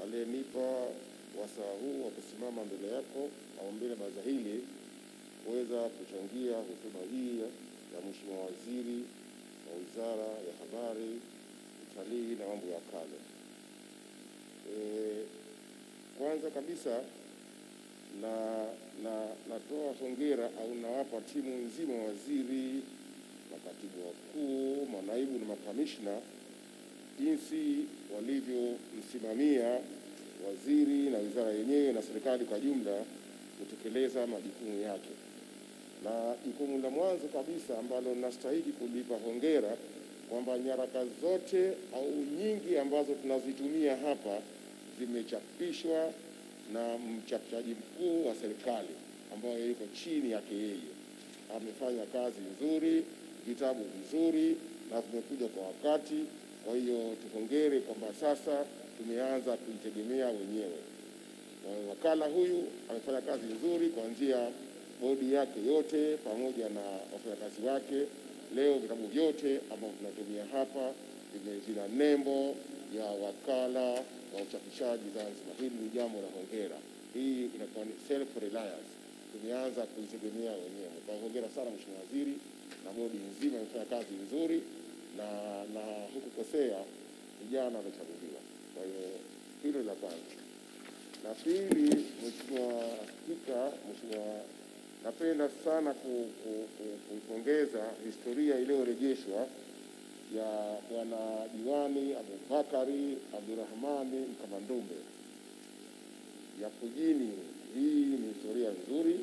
aliyenipa wasaa huu wa kusimama mbele yako au mbele baraza hili kuweza kuchangia hotuba hii ya Mheshimiwa Waziri wa Wizara ya Habari, Utalii na Mambo ya Kale. E, kwanza kabisa na, na natoa hongera au nawapa timu nzima waziri, makatibu wakuu, manaibu na makamishna jinsi walivyomsimamia waziri na wizara yenyewe na serikali kwa jumla kutekeleza majukumu yake. Na jukumu la mwanzo kabisa ambalo nastahili kulipa hongera kwamba nyaraka zote au nyingi ambazo tunazitumia hapa zimechapishwa na mchapishaji mkuu wa serikali ambayo yuko chini yake yeye. Amefanya kazi nzuri, vitabu vizuri na vimekuja kwa wakati. Kwa hiyo tupongere kwamba sasa tumeanza kujitegemea wenyewe. Wakala huyu amefanya kazi nzuri kuanzia bodi yake yote pamoja na wafanyakazi wake. Leo vitabu vyote ambavyo tunatumia hapa vimezina nembo ya wakala wa uchapishaji Zanzibar. Hili ni jambo la hongera. Hii inakuwa ni self reliance, tumeanza kujitegemea wenyewe. Kwa hongera sana Mheshimiwa Waziri na bodi nzima imefanya kazi nzuri, na na hukukosea, vijana wamechaguliwa. Kwa hiyo hilo la kwanza. La pili, Mheshimiwa Spika, Mheshimiwa, napenda sana kuipongeza ku- ku- historia iliyorejeshwa ya Bwana Diwani Abubakari Abdurahmani Mkamandumbe ya Kujini. Hii ni historia nzuri,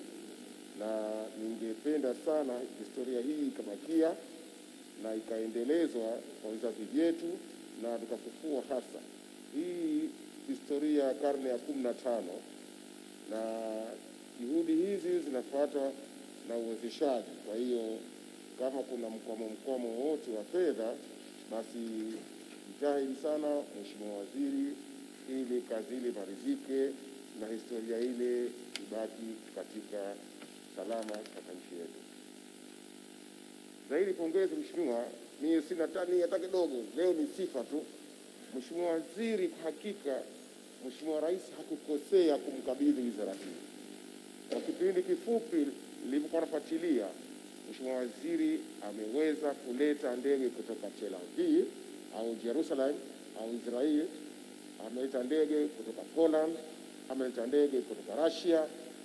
na ningependa sana historia hii ikabakia na ikaendelezwa kwa vizazi vyetu na tukafufua hasa hii historia ya karne ya kumi na tano na juhudi hizi zinafuatwa na uwezeshaji. Kwa hiyo kama kuna mkwamo mkwamo wote wa fedha, basi jitahidi sana Mheshimiwa Waziri, ili kazi ile imalizike na historia ile ibaki katika salama katika nchi yetu. zaidi pongezi Mheshimiwa, mimi sina tani hata kidogo, leo ni sifa tu. Mheshimiwa Waziri, kwa hakika Mheshimiwa Rais hakukosea kumkabidhi wizara hii. Kwa kipindi kifupi nilivyokuwa nafuatilia, Mheshimiwa Waziri ameweza kuleta ndege kutoka Tel Aviv au Jerusalem au Israel, ameleta ndege kutoka Poland, ameleta ndege kutoka Russia,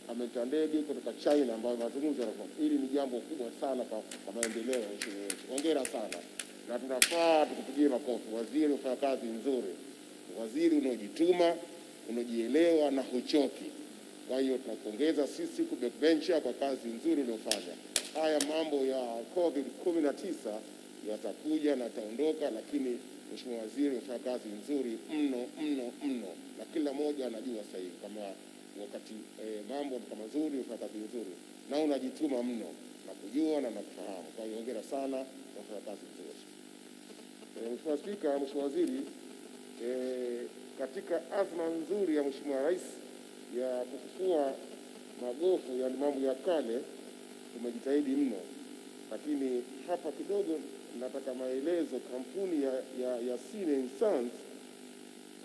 ameleta ndege kutoka China ambayo mazungumzo yanakuwa. Hili ni jambo kubwa sana kwa, maendeleo ya nchi yetu. Hongera sana, na tunafaa tukupigie makofi. Waziri, ufanya kazi nzuri, waziri unaojituma, unaojielewa na huchoki. Kwa hiyo tunapongeza sisi backbencher kwa kazi nzuri uliofanya. Haya mambo ya COVID 19 yatakuja na yataondoka, lakini Mheshimiwa Waziri amefanya kazi nzuri mno mno mno, na kila mmoja anajua sasa hivi kama wakati eh, mambo yamekuwa mazuri, amefanya kazi nzuri na unajituma mno na kujua na nakufahamu. Kwa hiyo hongera sana, unafanya kazi nzuri. Eh, Mheshimiwa Spika, Mheshimiwa Waziri, eh, katika azma nzuri ya Mheshimiwa Rais ya kufufua magofu yani mambo ya kale tumejitahidi mno, lakini hapa kidogo nataka maelezo. Kampuni ya, ya, ya Sine Sons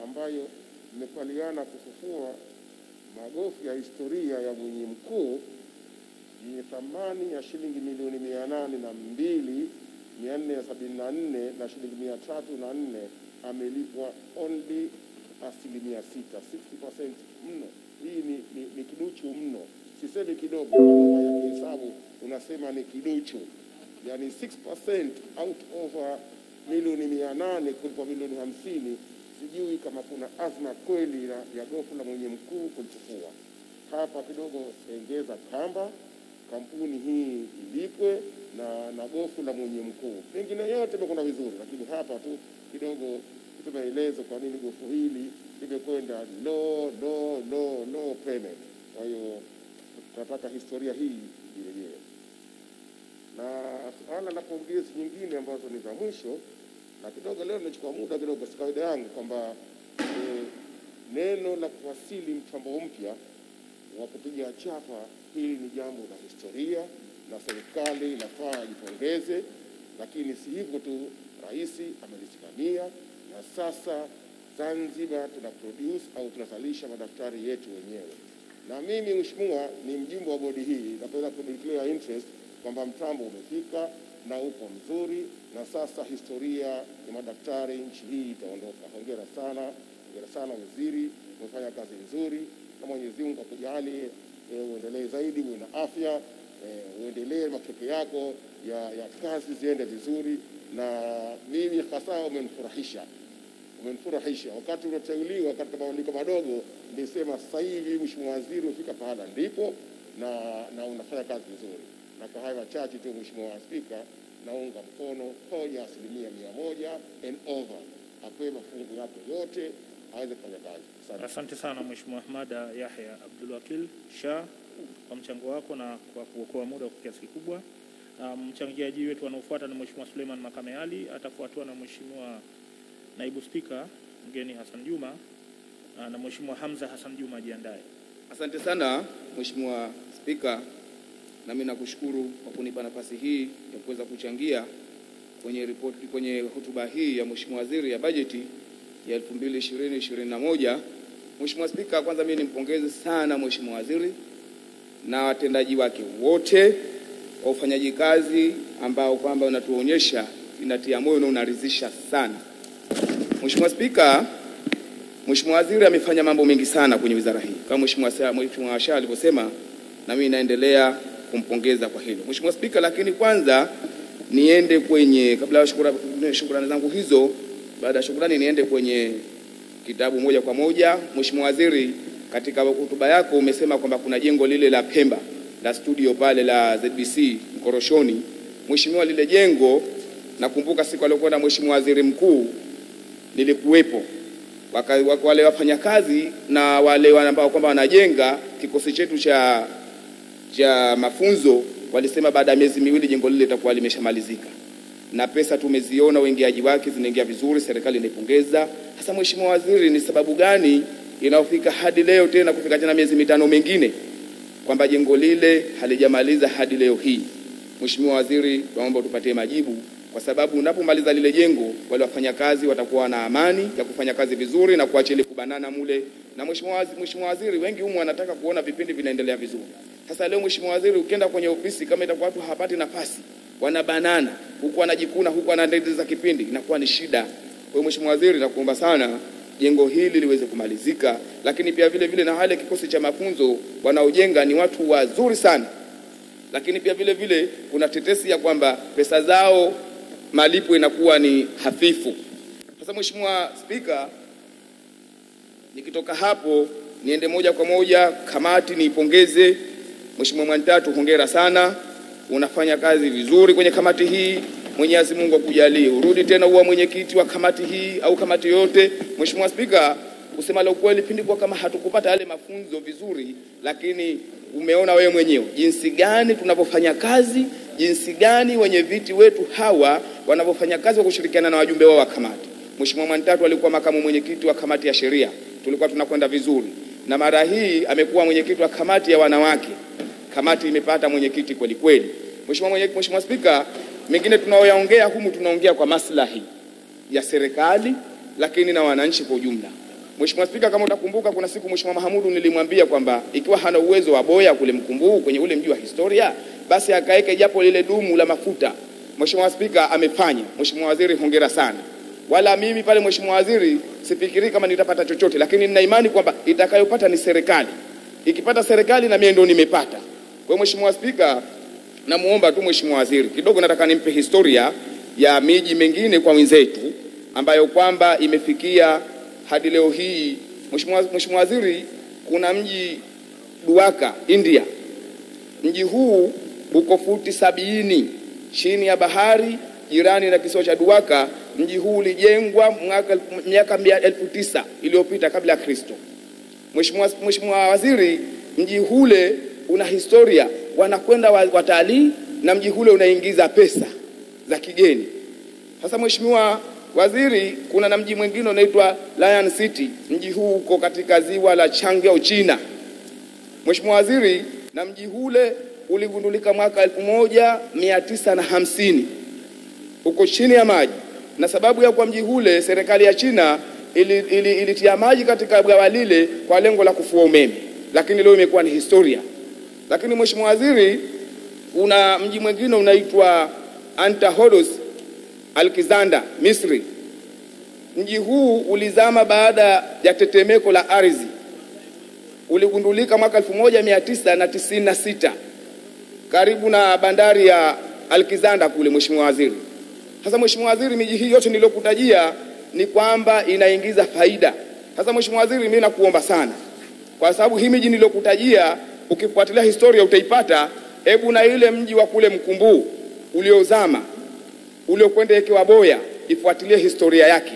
ambayo imekubaliana kufufua magofu ya historia ya Mwinyi Mkuu yenye thamani ya shilingi milioni mia nane na mbili mia nne sabini na nne na shilingi mia tatu na nne amelipwa only asilimia sita 60% mno. Hii ni, ni, ni kiduchu mno, sisemi kidogo. Ya kihesabu unasema ni kiduchu, yani 6% out of milioni mia nane kulipa milioni hamsini. Sijui kama kuna azma kweli ya, gofu la mwenye mkuu kulichukua Hapa kidogo ongeza kamba, kampuni hii ilipwe na, na gofu la mwenye mkuu. Mengine yote imekwenda vizuri, lakini hapa tu kidogo tupe maelezo kwa nini gofu hili limekwenda low low low low payment. Kwa hiyo tunataka historia hii irejee, na suala la pongezi nyingine ambazo ni za mwisho, na kidogo leo nimechukua muda kidogo, si kawaida yangu kwamba e, neno la kuwasili mtambo mpya wa kupiga chapa, hili ni jambo la historia na serikali inafaa ijipongeze, lakini si hivyo tu, rais amelisimamia na sasa Zanzibar tuna produce au tunazalisha madaftari yetu wenyewe. Na mimi mheshimiwa, ni mjumbe wa bodi hii, napenda ku declare interest kwamba mtambo umefika na uko mzuri, na sasa historia ya madaktari nchi hii itaondoka. Hongera sana, hongera sana waziri, umefanya kazi nzuri, na Mwenyezi Mungu akujali e, uendelee zaidi, uwe na afya e, uendelee makeke yako ya, ya kazi ziende vizuri, na mimi hasa umenifurahisha umenifurahisha. Wakati unateuliwa katika mabadiliko madogo, nilisema sasa hivi Mheshimiwa Waziri umefika pahala ndipo na, na unafanya kazi nzuri. Na kwa haya machache tu, Mheshimiwa Spika, naunga mkono hoja asilimia mia moja and over, apewe mafungu yake yote aweze kufanya kazi. Asante. Sana Mheshimiwa Ahmada Yahya Abdulwakil Shah kwa mchango wako na kwa kuokoa muda kwa kiasi kikubwa. Mchangiaji um, wetu anaofuata ni Mheshimiwa Suleiman Makame Ali, atafuatiwa na Mheshimiwa Naibu Spika mgeni Hassan Juma na- na Mheshimiwa Hamza Hassan Juma ajiandae. Asante sana Mheshimiwa Spika, nami nakushukuru kwa kunipa nafasi hii ya kuweza kuchangia kwenye ripoti kwenye hotuba hii ya Mheshimiwa Waziri ya bajeti ya 2020-2021. Mheshimiwa Spika, kwanza mimi nimpongeze sana Mheshimiwa Waziri na watendaji wake wote kwa ufanyaji kazi ambao kwamba unatuonyesha inatia moyo na unaridhisha sana. Mheshimiwa Spika, Mheshimiwa Waziri amefanya mambo mengi sana kwenye wizara hii kama Mheshimiwa Asha alivyosema, na mimi naendelea kumpongeza kwa hilo Mheshimiwa Spika. Lakini kwanza niende kwenye kabla ya shukrani zangu hizo, baada ya shukrani niende kwenye kitabu moja kwa moja. Mheshimiwa Waziri, katika hotuba yako umesema kwamba kuna jengo lile la Pemba la studio pale la ZBC Mkoroshoni. Mheshimiwa, lile jengo nakumbuka siku aliyokwenda Mheshimiwa Waziri Mkuu nilikuwepo wale wafanyakazi na wale ambao kwamba wanajenga kikosi chetu cha cha mafunzo walisema baada ya miezi miwili jengo lile litakuwa limeshamalizika, na pesa tumeziona uingiaji wake zinaingia vizuri, serikali inaipongeza. Sasa Mheshimiwa Waziri, ni sababu gani inaofika hadi leo tena kufika tena miezi mitano mingine kwamba jengo lile halijamaliza hadi leo hii? Mheshimiwa Waziri, tunaomba utupatie majibu, kwa sababu unapomaliza lile jengo, wale wafanyakazi watakuwa na amani ya kufanya kazi vizuri na kuacha ile kubanana mule. Na Mheshimiwa Waziri, Waziri, wengi humu wanataka kuona vipindi vinaendelea vizuri. Sasa leo Mheshimiwa Waziri, ukienda kwenye ofisi kama itakuwa watu hawapati nafasi, wanabanana huku wanajikuna huku wanaendeleza kipindi, inakuwa ni shida. Kwa hiyo Mheshimiwa Waziri, nakuomba sana jengo hili liweze kumalizika, lakini pia vile vile na wale kikosi cha mafunzo wanaojenga ni watu wazuri sana, lakini pia vile vile kuna tetesi ya kwamba pesa zao malipo inakuwa ni hafifu. Sasa Mheshimiwa Spika, nikitoka hapo niende moja kwa moja kamati, niipongeze Mheshimiwa Mwantatu, hongera sana, unafanya kazi vizuri kwenye kamati hii. Mwenyezi Mungu akujalie urudi tena uwa mwenyekiti wa kamati hii au kamati yoyote. Mheshimiwa Spika, kusema la ukweli, pindi kwa kama hatukupata yale mafunzo vizuri, lakini umeona wewe mwenyewe jinsi gani tunavyofanya kazi, jinsi gani wenye viti wetu hawa wanavyofanya kazi kwa kushirikiana na wajumbe wao wa kamati. Mheshimiwa Mwantatu alikuwa makamu mwenyekiti wa kamati ya sheria, tulikuwa tunakwenda vizuri, na mara hii amekuwa mwenyekiti wa kamati ya wanawake. Kamati imepata mwenyekiti kweli kweli. Mheshimiwa mwenyekiti, Mheshimiwa Spika, mengine tunaoyaongea humu tunaongea kwa maslahi ya serikali, lakini na wananchi kwa ujumla. Mheshimiwa Spika, kama utakumbuka, kuna siku Mheshimiwa Mahamudu nilimwambia kwamba ikiwa hana uwezo wa boya kule Mkumbuu kwenye ule mji wa historia, basi akaweke japo lile dumu la mafuta. Mheshimiwa Spika amefanya. Mheshimiwa Waziri, hongera sana. Wala mimi pale Mheshimiwa Waziri sifikiri kama nitapata chochote, lakini nina imani kwamba itakayopata ni serikali. Ikipata serikali na mimi ndio nimepata. Kwa Mheshimiwa Spika, namuomba tu Mheshimiwa Waziri, kidogo nataka nimpe historia ya miji mingine kwa wenzetu ambayo kwamba imefikia hadi leo hii. Mheshimiwa Waziri, kuna mji Duaka India. Mji huu uko futi sabini chini ya bahari jirani na kisiwa cha Duaka. Mji huu ulijengwa mwaka miaka elfu tisa iliyopita kabla ya Kristo. Mheshimiwa Mheshimiwa Waziri, mji hule una historia, wanakwenda wa- watalii na mji hule unaingiza pesa za kigeni. Sasa Mheshimiwa Waziri, kuna na mji mwingine unaitwa Lion City. Mji huu uko katika ziwa la Changyao, China. Mheshimiwa Waziri, na mji ule uligundulika mwaka elfu moja mia tisa na hamsini uko chini ya maji, na sababu ya kuwa mji ule, serikali ya China ili, ili, ilitia maji katika bwawa lile kwa lengo la kufua umeme, lakini leo imekuwa ni historia. Lakini Mheshimiwa Waziri, una mji mwingine unaitwa Antahodos Alexander, Misri. Mji huu ulizama baada ya tetemeko la ardhi, uligundulika mwaka 1996 karibu na bandari ya Alexander kule, Mheshimiwa Waziri. Sasa Mheshimiwa Waziri, miji hii yote niliyokutajia ni kwamba inaingiza faida. Sasa Mheshimiwa Waziri, mimi nakuomba sana, kwa sababu hii miji niliyokutajia ukifuatilia historia utaipata. Hebu na ile mji wa kule Mkumbuu uliozama uliokwenda Ekewa Boya, ifuatilie historia yake,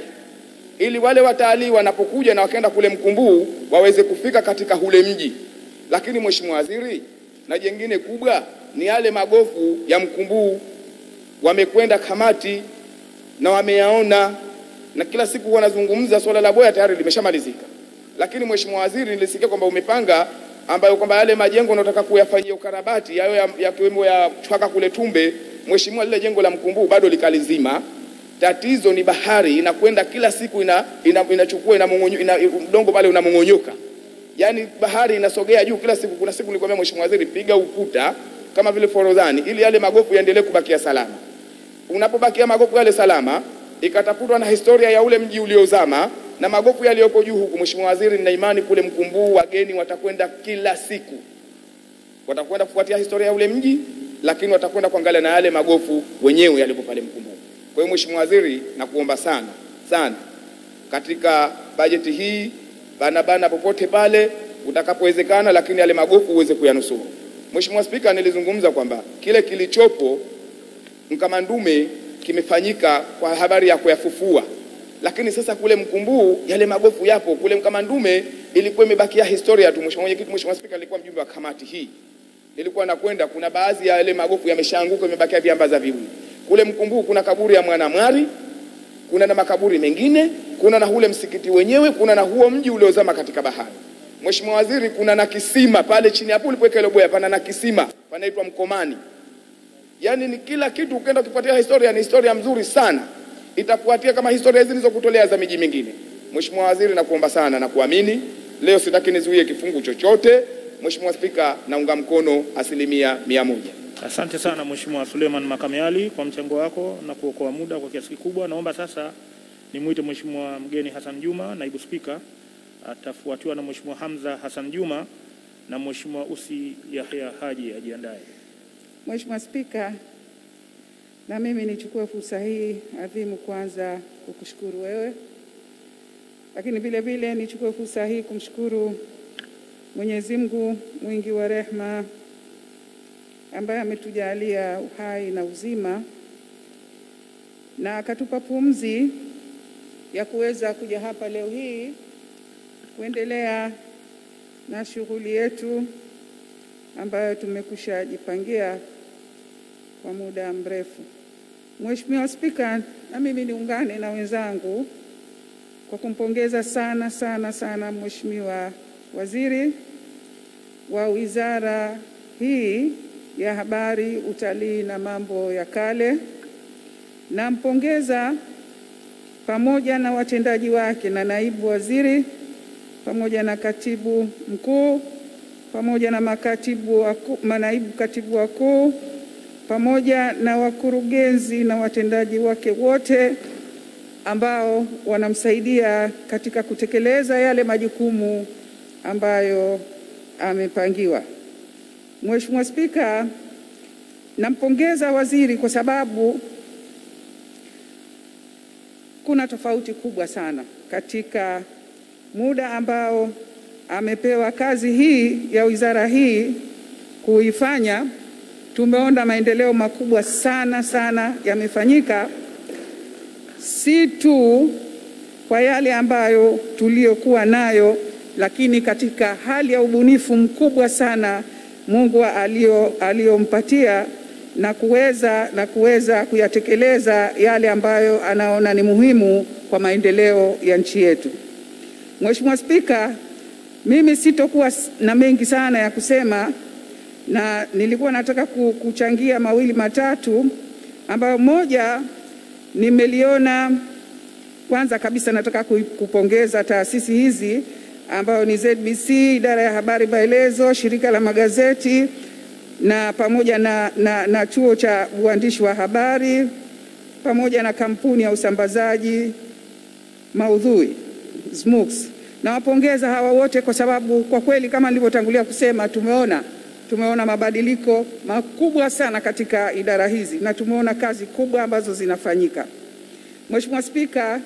ili wale watalii wanapokuja na wakaenda kule Mkumbuu waweze kufika katika ule mji. Lakini Mheshimiwa Waziri, na jengine kubwa ni yale magofu ya Mkumbuu, wamekwenda kamati na wameyaona, na kila siku wanazungumza swala la Boya tayari limeshamalizika. Lakini Mheshimiwa Waziri, nilisikia kwamba umepanga ambayo kwamba yale majengo unataka kuyafanyia ukarabati yayo ya- yakiwemo ya chwaka kule Tumbe. Mheshimiwa, lile jengo la Mkumbuu bado likalizima. Tatizo ni bahari inakwenda kila siku ina, ina, inachukua ina ina, udongo pale unamong'onyoka, yaani bahari inasogea juu kila siku. Kuna siku nilikwambia Mheshimiwa Waziri, piga ukuta kama vile Forodhani ili yale magofu yaendelee kubakia salama. Unapobakia magofu yale salama, ikatafutwa na historia ya ule mji uliozama na magofu yaliyoko juu huku. Mheshimiwa Waziri, nina imani kule Mkumbuu wageni watakwenda kila siku, watakwenda kufuatia historia ya ule mji, lakini watakwenda kuangalia na yale magofu wenyewe yalipo pale Mkumbuu. Kwa hiyo Mheshimiwa Waziri, nakuomba sana sana katika bajeti hii bana bana popote pale utakapowezekana, lakini yale magofu uweze kuyanusuru. Mheshimiwa Spika, nilizungumza kwamba kile kilichopo Mkamandume kimefanyika kwa habari ya kuyafufua, lakini sasa kule Mkumbuu yale magofu yapo. Kule Mkamandume ilikuwa imebakia historia tu. Mheshimiwa Mwenyekiti, Mheshimiwa Spika, alikuwa mjumbe wa kamati hii, nilikuwa nakwenda, kuna baadhi ya yale magofu yameshaanguka, imebakia viambaza viwili. Kule Mkumbuu kuna kaburi ya Mwanamwari, kuna na makaburi mengine, kuna na ule msikiti wenyewe, kuna na huo mji uliozama katika bahari. Mheshimiwa Waziri, kuna na kisima pale chini hapo ulipoweka ile boya, pana na kisima panaitwa Mkomani. Yaani ni kila kitu, ukienda ukifuatia historia ni historia mzuri sana, itafuatia kama historia hizi nilizokutolea za miji mingine. Mheshimiwa Waziri, nakuomba sana na kuamini leo, sitaki nizuie kifungu chochote. Mheshimiwa Spika, naunga mkono asilimia mia moja. Asante sana Mheshimiwa Suleiman Makame Ali kwa mchango wako na kuokoa muda kwa kiasi kikubwa. Naomba sasa nimwite Mheshimiwa mgeni Hassan Juma, naibu spika, atafuatiwa na Mheshimiwa Hamza Hassan Juma na Mheshimiwa Usi Yahya Haji ajiandae. Mheshimiwa Spika, na mimi nichukue fursa hii adhimu kwanza kukushukuru wewe, lakini vile vile nichukue fursa hii kumshukuru Mwenyezi Mungu mwingi wa rehma ambaye ametujalia uhai na uzima na akatupa pumzi ya kuweza kuja hapa leo hii kuendelea na shughuli yetu ambayo tumekusha jipangia kwa muda mrefu. Mheshimiwa Spika, na mimi niungane na wenzangu kwa kumpongeza sana sana sana Mheshimiwa Waziri wa Wizara hii ya Habari, Utalii na Mambo ya Kale. Nampongeza pamoja na watendaji wake na naibu waziri pamoja na katibu mkuu pamoja na makatibu waku, manaibu katibu wakuu pamoja na wakurugenzi na watendaji wake wote ambao wanamsaidia katika kutekeleza yale majukumu ambayo amepangiwa. Mheshimiwa Spika, nampongeza waziri kwa sababu kuna tofauti kubwa sana katika muda ambao amepewa kazi hii ya wizara hii kuifanya. Tumeona maendeleo makubwa sana sana yamefanyika, si tu kwa yale ambayo tuliyokuwa nayo, lakini katika hali ya ubunifu mkubwa sana Mungu aliyompatia na kuweza na kuweza kuyatekeleza yale ambayo anaona ni muhimu kwa maendeleo ya nchi yetu. Mheshimiwa Spika, mimi sitokuwa na mengi sana ya kusema na nilikuwa nataka kuchangia mawili matatu, ambayo moja nimeliona. Kwanza kabisa nataka kupongeza taasisi hizi ambayo ni ZBC, idara ya habari maelezo, shirika la magazeti na pamoja na, na, na chuo cha uandishi wa habari pamoja na kampuni ya usambazaji maudhui SMUKS. Nawapongeza hawa wote kwa sababu kwa kweli kama nilivyotangulia kusema tumeona tumeona mabadiliko makubwa sana katika idara hizi na tumeona kazi kubwa ambazo zinafanyika. Mheshimiwa Spika,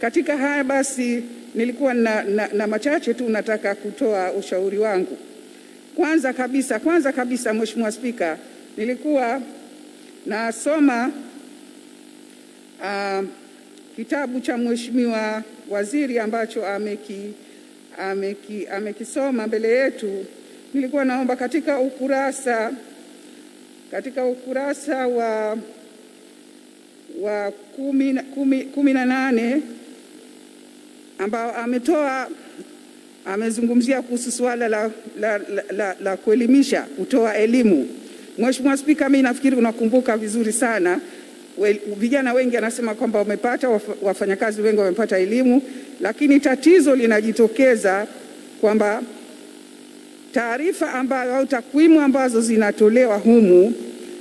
katika haya basi nilikuwa na, na, na machache tu nataka kutoa ushauri wangu. Kwanza kabisa, kwanza kabisa Mheshimiwa Spika, nilikuwa nasoma uh, kitabu cha Mheshimiwa Waziri ambacho ameki, ameki, amekisoma mbele yetu. Nilikuwa naomba katika ukurasa katika ukurasa wa, wa kumi, kumi, kumi na nane ambao ametoa amezungumzia kuhusu suala la, la, la, la, la kuelimisha kutoa elimu. Mheshimiwa Spika, mimi nafikiri unakumbuka vizuri sana vijana wengi anasema kwamba wamepata wafanyakazi wengi wamepata elimu, lakini tatizo linajitokeza kwamba taarifa ambayo au takwimu ambazo zinatolewa humu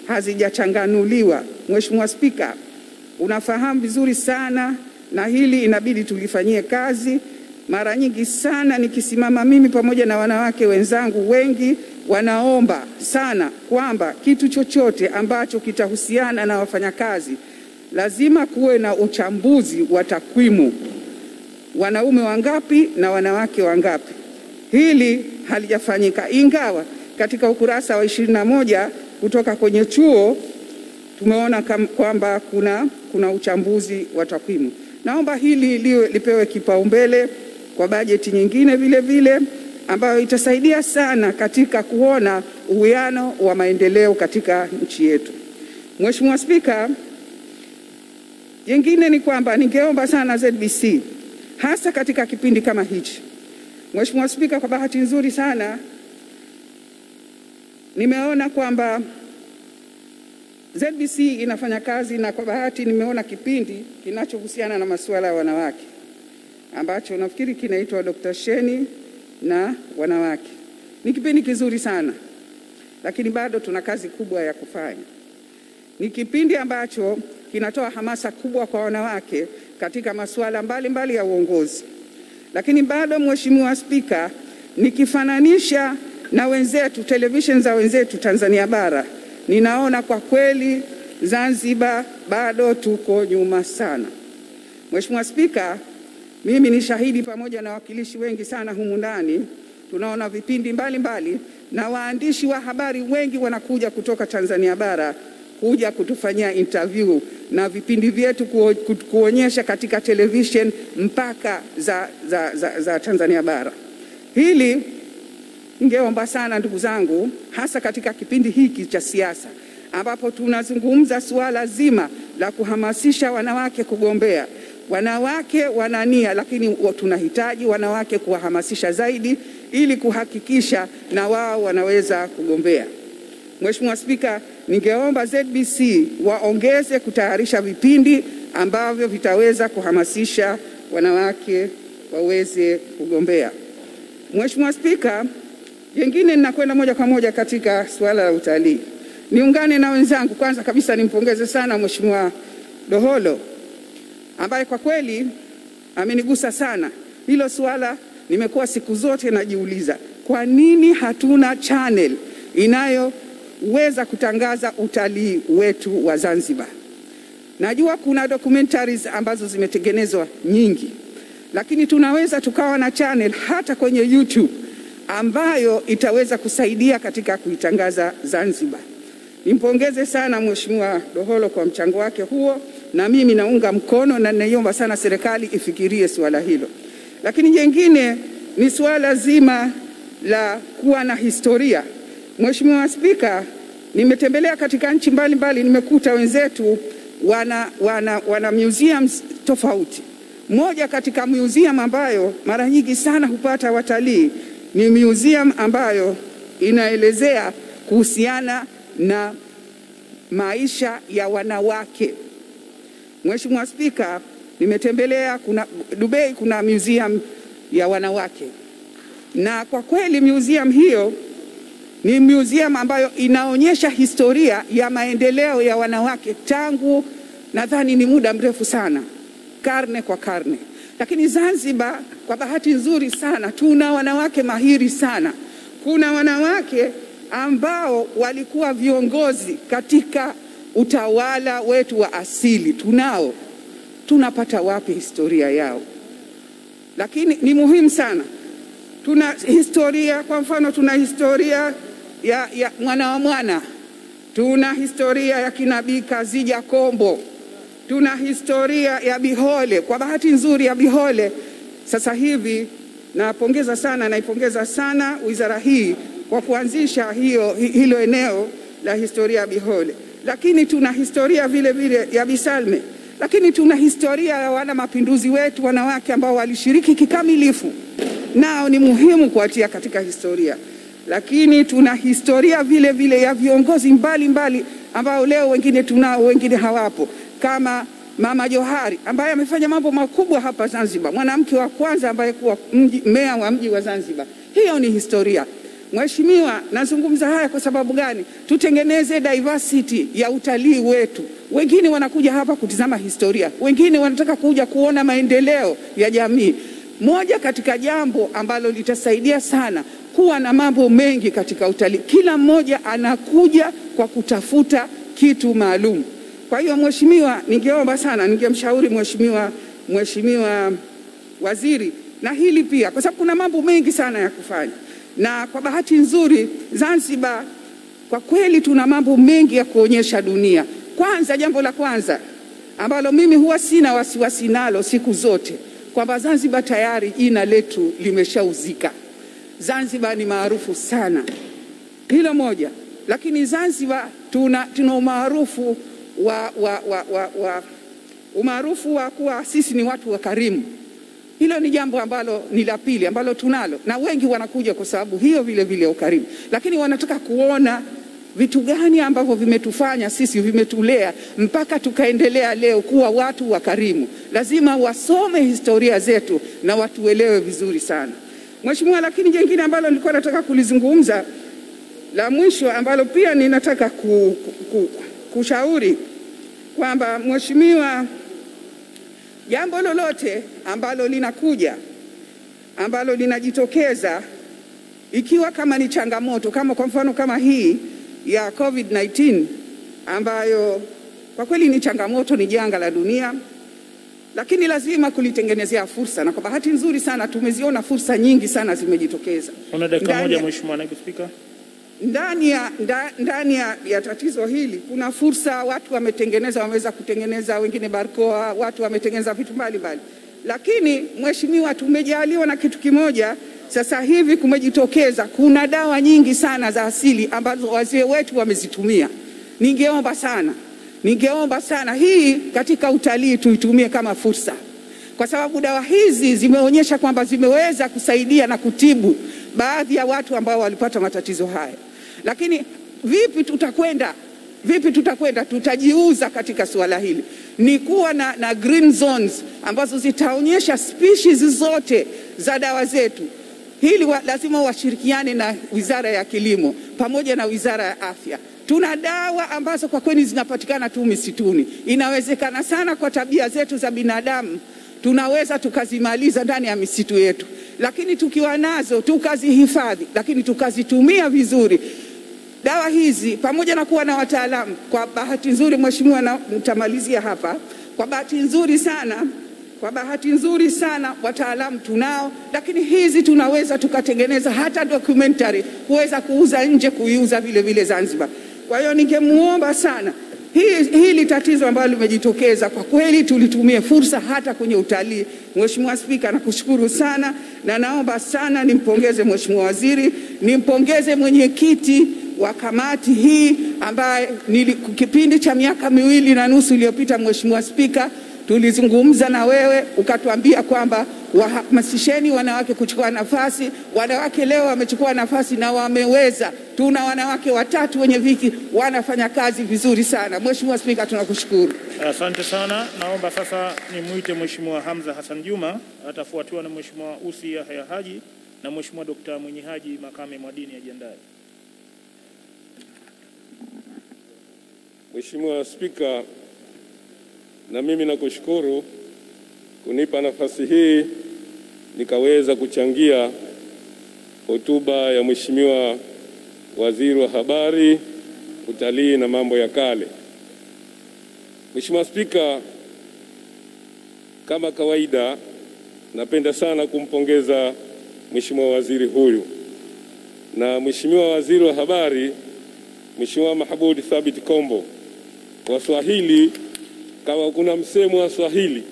hazijachanganuliwa. Mheshimiwa Spika, unafahamu vizuri sana na hili inabidi tulifanyie kazi. Mara nyingi sana nikisimama mimi pamoja na wanawake wenzangu wengi wanaomba sana kwamba kitu chochote ambacho kitahusiana na wafanyakazi lazima kuwe na uchambuzi wa takwimu, wanaume wangapi na wanawake wangapi. Hili halijafanyika, ingawa katika ukurasa wa ishirini na moja kutoka kwenye chuo tumeona kwamba kuna, kuna uchambuzi wa takwimu. Naomba hili liwe, lipewe kipaumbele kwa bajeti nyingine vile vile ambayo itasaidia sana katika kuona uwiano wa maendeleo katika nchi yetu. Mheshimiwa Spika, jingine ni kwamba ningeomba sana ZBC hasa katika kipindi kama hichi. Mheshimiwa Spika, kwa bahati nzuri sana nimeona kwamba ZBC inafanya kazi na kwa bahati nimeona kipindi kinachohusiana na masuala ya wanawake ambacho nafikiri kinaitwa Dr. Sheni na wanawake. Ni kipindi kizuri sana, lakini bado tuna kazi kubwa ya kufanya. Ni kipindi ambacho kinatoa hamasa kubwa kwa wanawake katika masuala mbalimbali mbali ya uongozi, lakini bado, Mheshimiwa Spika, nikifananisha na wenzetu, television za wenzetu Tanzania bara, ninaona kwa kweli Zanzibar bado tuko nyuma sana. Mheshimiwa Spika, mimi ni shahidi pamoja na wawakilishi wengi sana humu ndani, tunaona vipindi mbalimbali mbali, na waandishi wa habari wengi wanakuja kutoka Tanzania bara kuja kutufanyia interview na vipindi vyetu kuonyesha katika television mpaka za, za, za, za Tanzania bara. Hili ningeomba sana ndugu zangu, hasa katika kipindi hiki cha siasa ambapo tunazungumza suala zima la kuhamasisha wanawake kugombea. Wanawake wana nia, lakini tunahitaji wanawake kuwahamasisha zaidi ili kuhakikisha na wao wanaweza kugombea. Mheshimiwa Spika, ningeomba ZBC waongeze kutayarisha vipindi ambavyo vitaweza kuhamasisha wanawake waweze kugombea. Mheshimiwa Spika, jengine ninakwenda moja kwa moja katika suala la utalii. Niungane na wenzangu, kwanza kabisa nimpongeze sana Mheshimiwa Doholo ambaye kwa kweli amenigusa sana. Hilo suala nimekuwa siku zote najiuliza, kwa nini hatuna channel inayoweza kutangaza utalii wetu wa Zanzibar? Najua kuna documentaries ambazo zimetengenezwa nyingi, lakini tunaweza tukawa na channel hata kwenye YouTube ambayo itaweza kusaidia katika kuitangaza Zanzibar. Nimpongeze sana Mheshimiwa Doholo kwa mchango wake huo, na mimi naunga mkono na ninaiomba sana serikali ifikirie suala hilo. Lakini jengine ni suala zima la kuwa na historia. Mheshimiwa Spika, nimetembelea katika nchi mbalimbali, nimekuta wenzetu wana, wana, wana museums tofauti. Moja katika museum ambayo mara nyingi sana hupata watalii ni museum ambayo inaelezea kuhusiana na maisha ya wanawake. Mheshimiwa Spika, nimetembelea kuna Dubai, kuna museum ya wanawake, na kwa kweli museum hiyo ni museum ambayo inaonyesha historia ya maendeleo ya wanawake tangu nadhani ni muda mrefu sana, karne kwa karne. Lakini Zanzibar, kwa bahati nzuri sana, tuna wanawake mahiri sana. Kuna wanawake ambao walikuwa viongozi katika utawala wetu wa asili, tunao. Tunapata wapi historia yao? Lakini ni muhimu sana, tuna historia. Kwa mfano, tuna historia ya, ya mwana wa mwana, tuna historia ya kinabii Kazija Kombo, tuna historia ya Bihole. Kwa bahati nzuri ya Bihole sasa hivi napongeza sana, naipongeza sana wizara hii kwa kuanzisha hiyo, hilo eneo la historia ya Bihole, lakini tuna historia vile vile ya Bisalme, lakini tuna historia ya wana mapinduzi wetu wanawake ambao walishiriki kikamilifu, nao ni muhimu kuwatia katika historia. Lakini tuna historia vile vile ya viongozi mbalimbali ambao leo wengine tunao, wengine hawapo, kama Mama Johari ambaye amefanya mambo makubwa hapa Zanzibar, mwanamke wa kwanza ambaye kuwa meya wa mji wa Zanzibar. Hiyo ni historia. Mheshimiwa, nazungumza haya kwa sababu gani? Tutengeneze diversity ya utalii wetu. Wengine wanakuja hapa kutizama historia, wengine wanataka kuja kuona maendeleo ya jamii. Moja katika jambo ambalo litasaidia sana kuwa na mambo mengi katika utalii, kila mmoja anakuja kwa kutafuta kitu maalum. Kwa hiyo Mheshimiwa, ningeomba sana, ningemshauri Mheshimiwa Mheshimiwa Waziri na hili pia, kwa sababu kuna mambo mengi sana ya kufanya na kwa bahati nzuri Zanzibar kwa kweli tuna mambo mengi ya kuonyesha dunia. Kwanza, jambo la kwanza ambalo mimi huwa sina wasiwasi nalo siku zote kwamba Zanzibar tayari jina letu limeshauzika. Zanzibar ni maarufu sana, hilo moja, lakini Zanzibar tuna, tuna umaarufu wa, wa, wa, wa, wa, umaarufu wa kuwa sisi ni watu wakarimu. Hilo ni jambo ambalo ni la pili ambalo tunalo, na wengi wanakuja kwa sababu hiyo vile vile ukarimu, lakini wanataka kuona vitu gani ambavyo vimetufanya sisi, vimetulea mpaka tukaendelea leo kuwa watu wakarimu. Lazima wasome historia zetu na watuelewe vizuri sana. Mheshimiwa, lakini jengine ambalo nilikuwa nataka kulizungumza la mwisho ambalo pia ninataka ku, ku, ku, kushauri kwamba mheshimiwa, jambo lolote ambalo linakuja ambalo linajitokeza ikiwa kama ni changamoto kama kwa mfano kama hii ya COVID-19 ambayo kwa kweli ni changamoto, ni janga la dunia, lakini lazima kulitengenezea fursa, na kwa bahati nzuri sana tumeziona fursa nyingi sana zimejitokeza Una dakika moja ya- Mheshimiwa Naibu Spika. ndani ya, nda, ndani ya, ya tatizo hili kuna fursa, watu wametengeneza, wameweza kutengeneza wengine barkoa, watu wametengeneza vitu mbalimbali, lakini mheshimiwa, tumejaliwa na kitu kimoja. Sasa hivi kumejitokeza, kuna dawa nyingi sana za asili ambazo wazee wetu wamezitumia. Ningeomba sana, ningeomba sana hii katika utalii tuitumie kama fursa kwa sababu dawa hizi zimeonyesha kwamba zimeweza kusaidia na kutibu baadhi ya watu ambao walipata matatizo haya. Lakini vipi tutakwenda, vipi tutakwenda, tutajiuza katika suala hili ni kuwa na, na green zones ambazo zitaonyesha species zote za dawa zetu. Hili wa, lazima washirikiane na Wizara ya Kilimo pamoja na Wizara ya Afya. Tuna dawa ambazo kwa kweli zinapatikana tu misituni. Inawezekana sana kwa tabia zetu za binadamu tunaweza tukazimaliza ndani ya misitu yetu, lakini tukiwa nazo tukazihifadhi, lakini tukazitumia vizuri dawa hizi pamoja na kuwa na wataalamu. Kwa bahati nzuri, mheshimiwa, na nitamalizia hapa. Kwa bahati nzuri sana, kwa bahati nzuri sana wataalamu tunao, lakini hizi tunaweza tukatengeneza hata documentary kuweza kuuza nje, kuiuza vile vile Zanzibar. Kwa hiyo ningemuomba sana hii, hili tatizo ambalo limejitokeza kwa kweli tulitumie fursa hata kwenye utalii. Mheshimiwa Spika, nakushukuru sana na naomba sana nimpongeze Mheshimiwa Waziri, nimpongeze mwenyekiti wa kamati hii ambaye kipindi cha miaka miwili na nusu iliyopita, Mheshimiwa Spika, tulizungumza na wewe ukatuambia kwamba wahamasisheni wanawake kuchukua nafasi. Wanawake leo wamechukua nafasi na wameweza. Tuna wanawake watatu wenye viti wanafanya kazi vizuri sana. Mheshimiwa Spika, tunakushukuru. Asante sana. Naomba sasa nimwite Mheshimiwa Hamza Hassan Juma, atafuatiwa na Mheshimiwa Usi Yahya Haji na Mheshimiwa Dr. Mwinyi Haji Makame Mwadini ajiandae. Mheshimiwa Spika, na mimi nakushukuru kunipa nafasi hii nikaweza kuchangia hotuba ya Mheshimiwa Waziri wa Habari, Utalii na Mambo ya Kale. Mheshimiwa Spika, kama kawaida, napenda sana kumpongeza Mheshimiwa waziri huyu na Mheshimiwa Waziri wa Habari, Mheshimiwa Mahabudi Thabit Kombo. Waswahili kama kuna msemo wa Swahili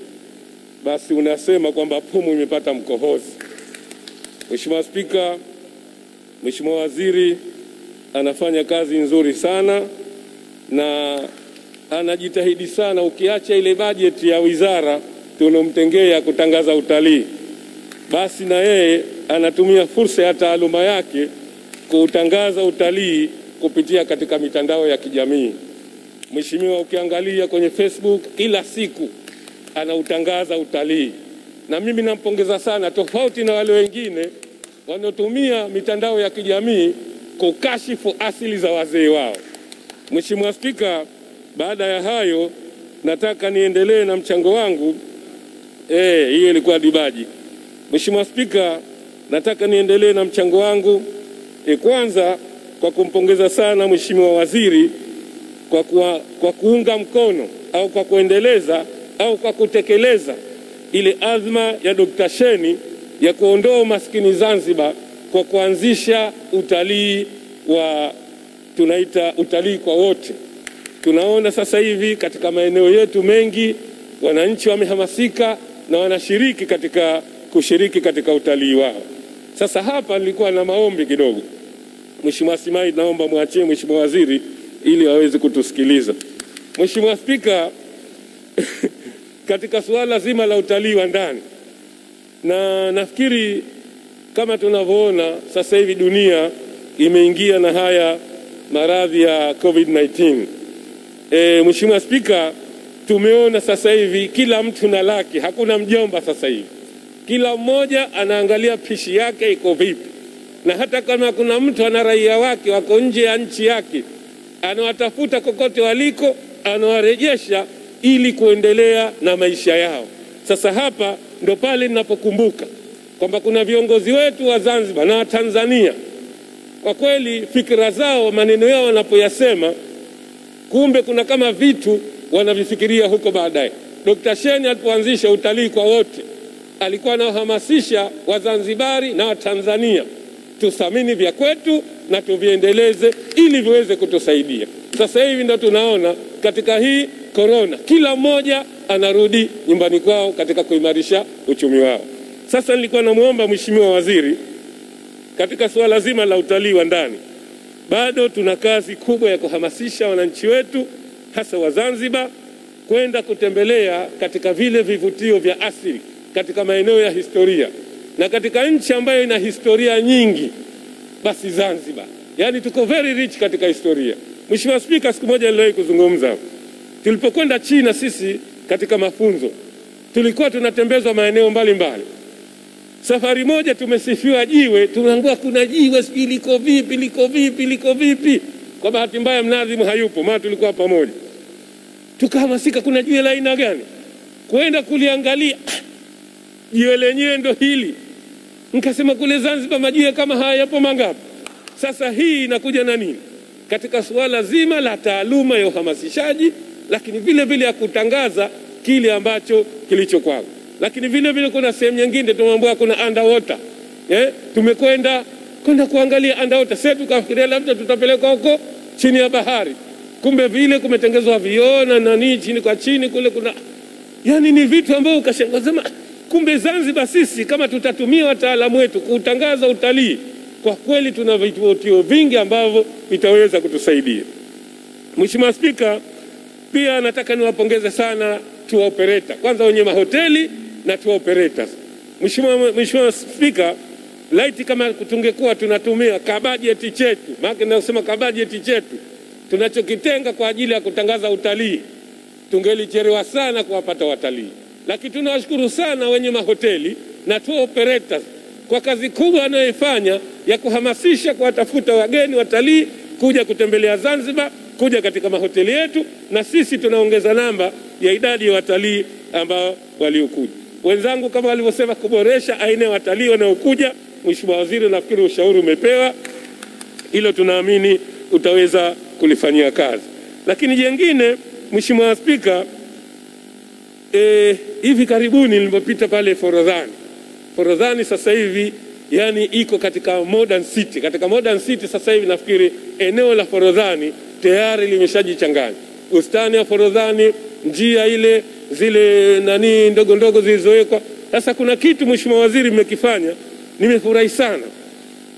basi unasema kwamba pumu imepata mkohozi. Mheshimiwa Spika, Mheshimiwa Waziri anafanya kazi nzuri sana na anajitahidi sana, ukiacha ile bajeti ya wizara tunomtengea kutangaza utalii, basi na yeye anatumia fursa ya taaluma yake kutangaza utalii kupitia katika mitandao ya kijamii. Mheshimiwa, ukiangalia kwenye Facebook kila siku anautangaza utalii, na mimi nampongeza sana, tofauti na wale wengine wanaotumia mitandao ya kijamii kukashifu asili za wazee wao. Mheshimiwa Spika, baada ya hayo nataka niendelee na mchango wangu. Eh, hiyo ilikuwa dibaji. Mheshimiwa Spika, nataka niendelee na mchango wangu e, kwanza kwa kumpongeza sana Mheshimiwa Waziri kwa, kuwa, kwa kuunga mkono au kwa kuendeleza au kwa kutekeleza ile azma ya Dr. Sheni ya kuondoa umaskini Zanzibar kwa kuanzisha utalii wa tunaita utalii kwa wote. Tunaona sasa hivi katika maeneo yetu mengi wananchi wamehamasika na wanashiriki katika kushiriki katika utalii wao. Sasa hapa nilikuwa na maombi kidogo. Mheshimiwa Simai, naomba mwachie Mheshimiwa Waziri ili waweze kutusikiliza. Mheshimiwa Spika, katika suala zima la utalii wa ndani, na nafikiri kama tunavyoona sasa hivi dunia imeingia na haya maradhi ya COVID-19. E, Mheshimiwa Spika, tumeona sasa hivi kila mtu na laki hakuna mjomba sasa hivi, kila mmoja anaangalia pishi yake iko vipi, na hata kama kuna mtu ana raia wake wako nje ya nchi yake, anawatafuta kokote waliko, anawarejesha ili kuendelea na maisha yao. Sasa hapa ndo pale ninapokumbuka kwamba kuna viongozi wetu wa Zanzibar na Tanzania, kwa kweli fikira zao, maneno yao wanapoyasema, kumbe kuna kama vitu wanavifikiria huko baadaye. Dkt. Sheni alipoanzisha utalii kwa wote, alikuwa anawahamasisha Wazanzibari na Watanzania tuthamini vya kwetu na tuviendeleze ili viweze kutusaidia. Sasa hivi ndo tunaona katika hii korona, kila mmoja anarudi nyumbani kwao katika kuimarisha uchumi wao. Sasa nilikuwa namwomba Mheshimiwa Waziri, katika suala zima la utalii wa ndani, bado tuna kazi kubwa ya kuhamasisha wananchi wetu hasa wa Zanzibar kwenda kutembelea katika vile vivutio vya asili katika maeneo ya historia na katika nchi ambayo ina historia nyingi, basi Zanzibar, yaani tuko very rich katika historia. Mheshimiwa Spika, siku moja niliwahi kuzungumza, tulipokwenda China sisi katika mafunzo, tulikuwa tunatembezwa maeneo mbalimbali. Safari moja tumesifiwa jiwe, tunaambiwa kuna jiwe sijui liko vipi liko vipi liko vipi. Kwa bahati mbaya mnadhimu hayupo, maana tulikuwa pamoja, tukahamasika, kuna jiwe la aina gani? Kwenda kuliangalia, jiwe lenyewe ndo hili. Nikasema kule Zanzibar majiwe kama haya yapo mangapi? Sasa hii inakuja na nini katika suala zima la taaluma ya uhamasishaji, lakini vile vile ya kutangaza kile ambacho kilicho kwao. Lakini vile vile kuna sehemu nyingine tumeambiwa kuna underwater eh, tumekwenda kwenda kuangalia underwater. Sasa tukafikiria labda tutapeleka huko chini ya bahari, kumbe vile kumetengezwa vioo na nani chini kwa chini kule kuna yani ni vitu ambavyo ukashangaa kumbe Zanzibar sisi kama tutatumia wataalamu wetu kutangaza utalii, kwa kweli tuna vivutio vingi ambavyo vitaweza kutusaidia. Mheshimiwa Spika, pia nataka niwapongeze sana tour operator, kwanza wenye mahoteli na tour operators. Mheshimiwa Mheshimiwa Spika, laiti kama tungekuwa tunatumia kabajeti chetu, maana nasema kabajeti chetu tunachokitenga kwa ajili ya kutangaza utalii, tungelichelewa sana kuwapata watalii lakini tunawashukuru sana wenye mahoteli na tour operators kwa kazi kubwa wanayoifanya ya kuhamasisha kuwatafuta wageni watalii kuja kutembelea Zanzibar, kuja katika mahoteli yetu, na sisi tunaongeza namba ya idadi ya watalii ambao waliokuja. Wenzangu kama walivyosema, kuboresha aina ya watalii wanaokuja. Mheshimiwa Waziri, nafikiri ushauri umepewa, hilo tunaamini utaweza kulifanyia kazi. Lakini jengine, Mheshimiwa Spika, E, hivi karibuni nilipopita pale Forodhani, Forodhani sasa hivi yani iko katika modern city. Katika modern city sasa hivi nafikiri eneo la Forodhani tayari limeshajichanganya, bustani ya Forodhani, njia ile zile nani ndogo ndogo zilizowekwa. Sasa kuna kitu Mheshimiwa Waziri mmekifanya, nimefurahi sana.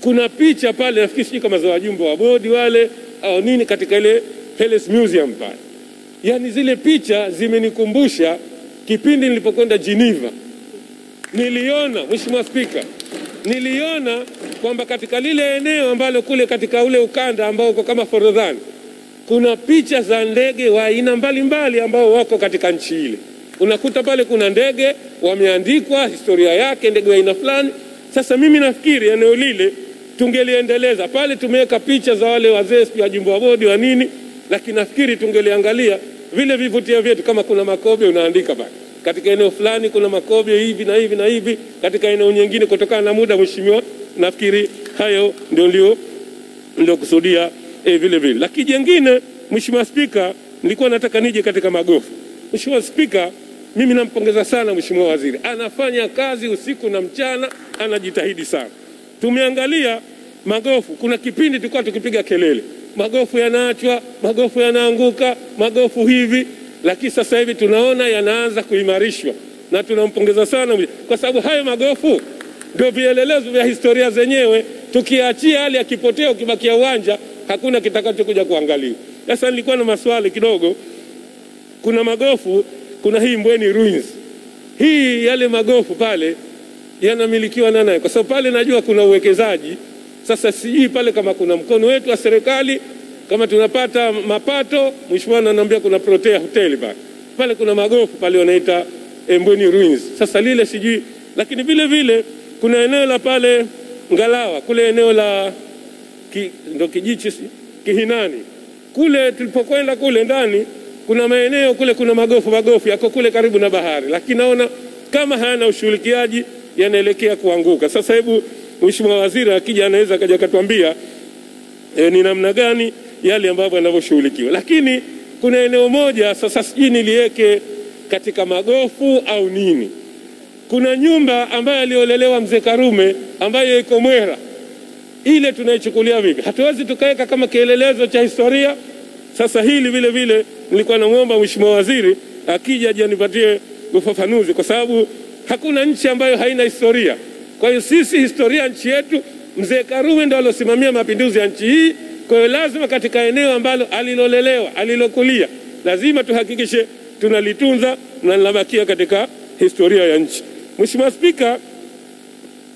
Kuna picha pale, nafikiri sijui kama za wajumbe wa bodi wale au nini, katika ile Palace Museum pale, yani zile picha zimenikumbusha kipindi nilipokwenda Geneva niliona, Mheshimiwa Spika, niliona kwamba katika lile eneo ambalo kule katika ule ukanda ambao uko kama Forodhani kuna picha za ndege wa aina mbalimbali ambao wako katika nchi ile. Unakuta pale kuna ndege wameandikwa historia yake, ndege wa aina fulani. Sasa mimi nafikiri eneo lile tungeliendeleza pale, tumeweka picha za wale wazee, sijui wajumbe wa bodi wa nini, lakini nafikiri tungeliangalia vile vivutio vyetu, kama kuna makobe unaandika pale katika eneo fulani kuna makobe hivi na hivi na hivi, katika eneo nyingine. Kutokana na muda, mheshimiwa, nafikiri hayo ndio ndio ndio kusudia eh, vile vile. Lakini jengine, mheshimiwa Spika, nilikuwa nataka nije katika magofu. Mheshimiwa Spika, mimi nampongeza sana mheshimiwa waziri, anafanya kazi usiku na mchana, anajitahidi sana. Tumeangalia magofu, kuna kipindi tulikuwa tukipiga kelele, magofu yanaachwa, magofu yanaanguka, magofu hivi lakini sasa hivi tunaona yanaanza kuimarishwa na tunampongeza sana, kwa sababu hayo magofu ndio vielelezo vya historia zenyewe. Tukiachia hali yakipotea, ukibakia uwanja, hakuna kitakachokuja kuangaliwa. Sasa nilikuwa na maswali kidogo. Kuna magofu, kuna hii Mbweni Ruins, hii yale magofu pale yanamilikiwa na nani? Kwa sababu pale najua kuna uwekezaji. Sasa sijui pale kama kuna mkono wetu wa serikali kama tunapata mapato, mheshimiwa ananiambia kuna Protea hoteli pale pale, kuna magofu pale wanaita Mbweni Ruins. Sasa lile sijui, lakini vile vile kuna eneo la pale Ngalawa kule eneo la ki, ndo kijichi Kihinani kule tulipokwenda kule ndani kuna maeneo kule kuna magofu magofu yako kule karibu na bahari, lakini naona kama hayana ushughulikiaji yanaelekea kuanguka. Sasa hebu mheshimiwa waziri akija anaweza akaja akatuambia e, ni namna gani yale ambavyo yanavyoshughulikiwa. Lakini kuna eneo moja sasa, sijui niliweke katika magofu au nini. Kuna nyumba ambayo aliolelewa mzee Karume ambayo iko Mwera, ile tunaichukulia vipi? Hatuwezi tukaweka kama kielelezo cha historia. Sasa hili vile vile nilikuwa namwomba mheshimiwa waziri akija aje anipatie ufafanuzi, kwa sababu hakuna nchi ambayo haina historia. Kwa hiyo sisi historia nchi yetu, mzee Karume ndo alosimamia mapinduzi ya nchi hii. Kwa hiyo lazima katika eneo ambalo alilolelewa, alilokulia, lazima tuhakikishe tunalitunza na linabakia katika historia ya nchi. Mheshimiwa Spika,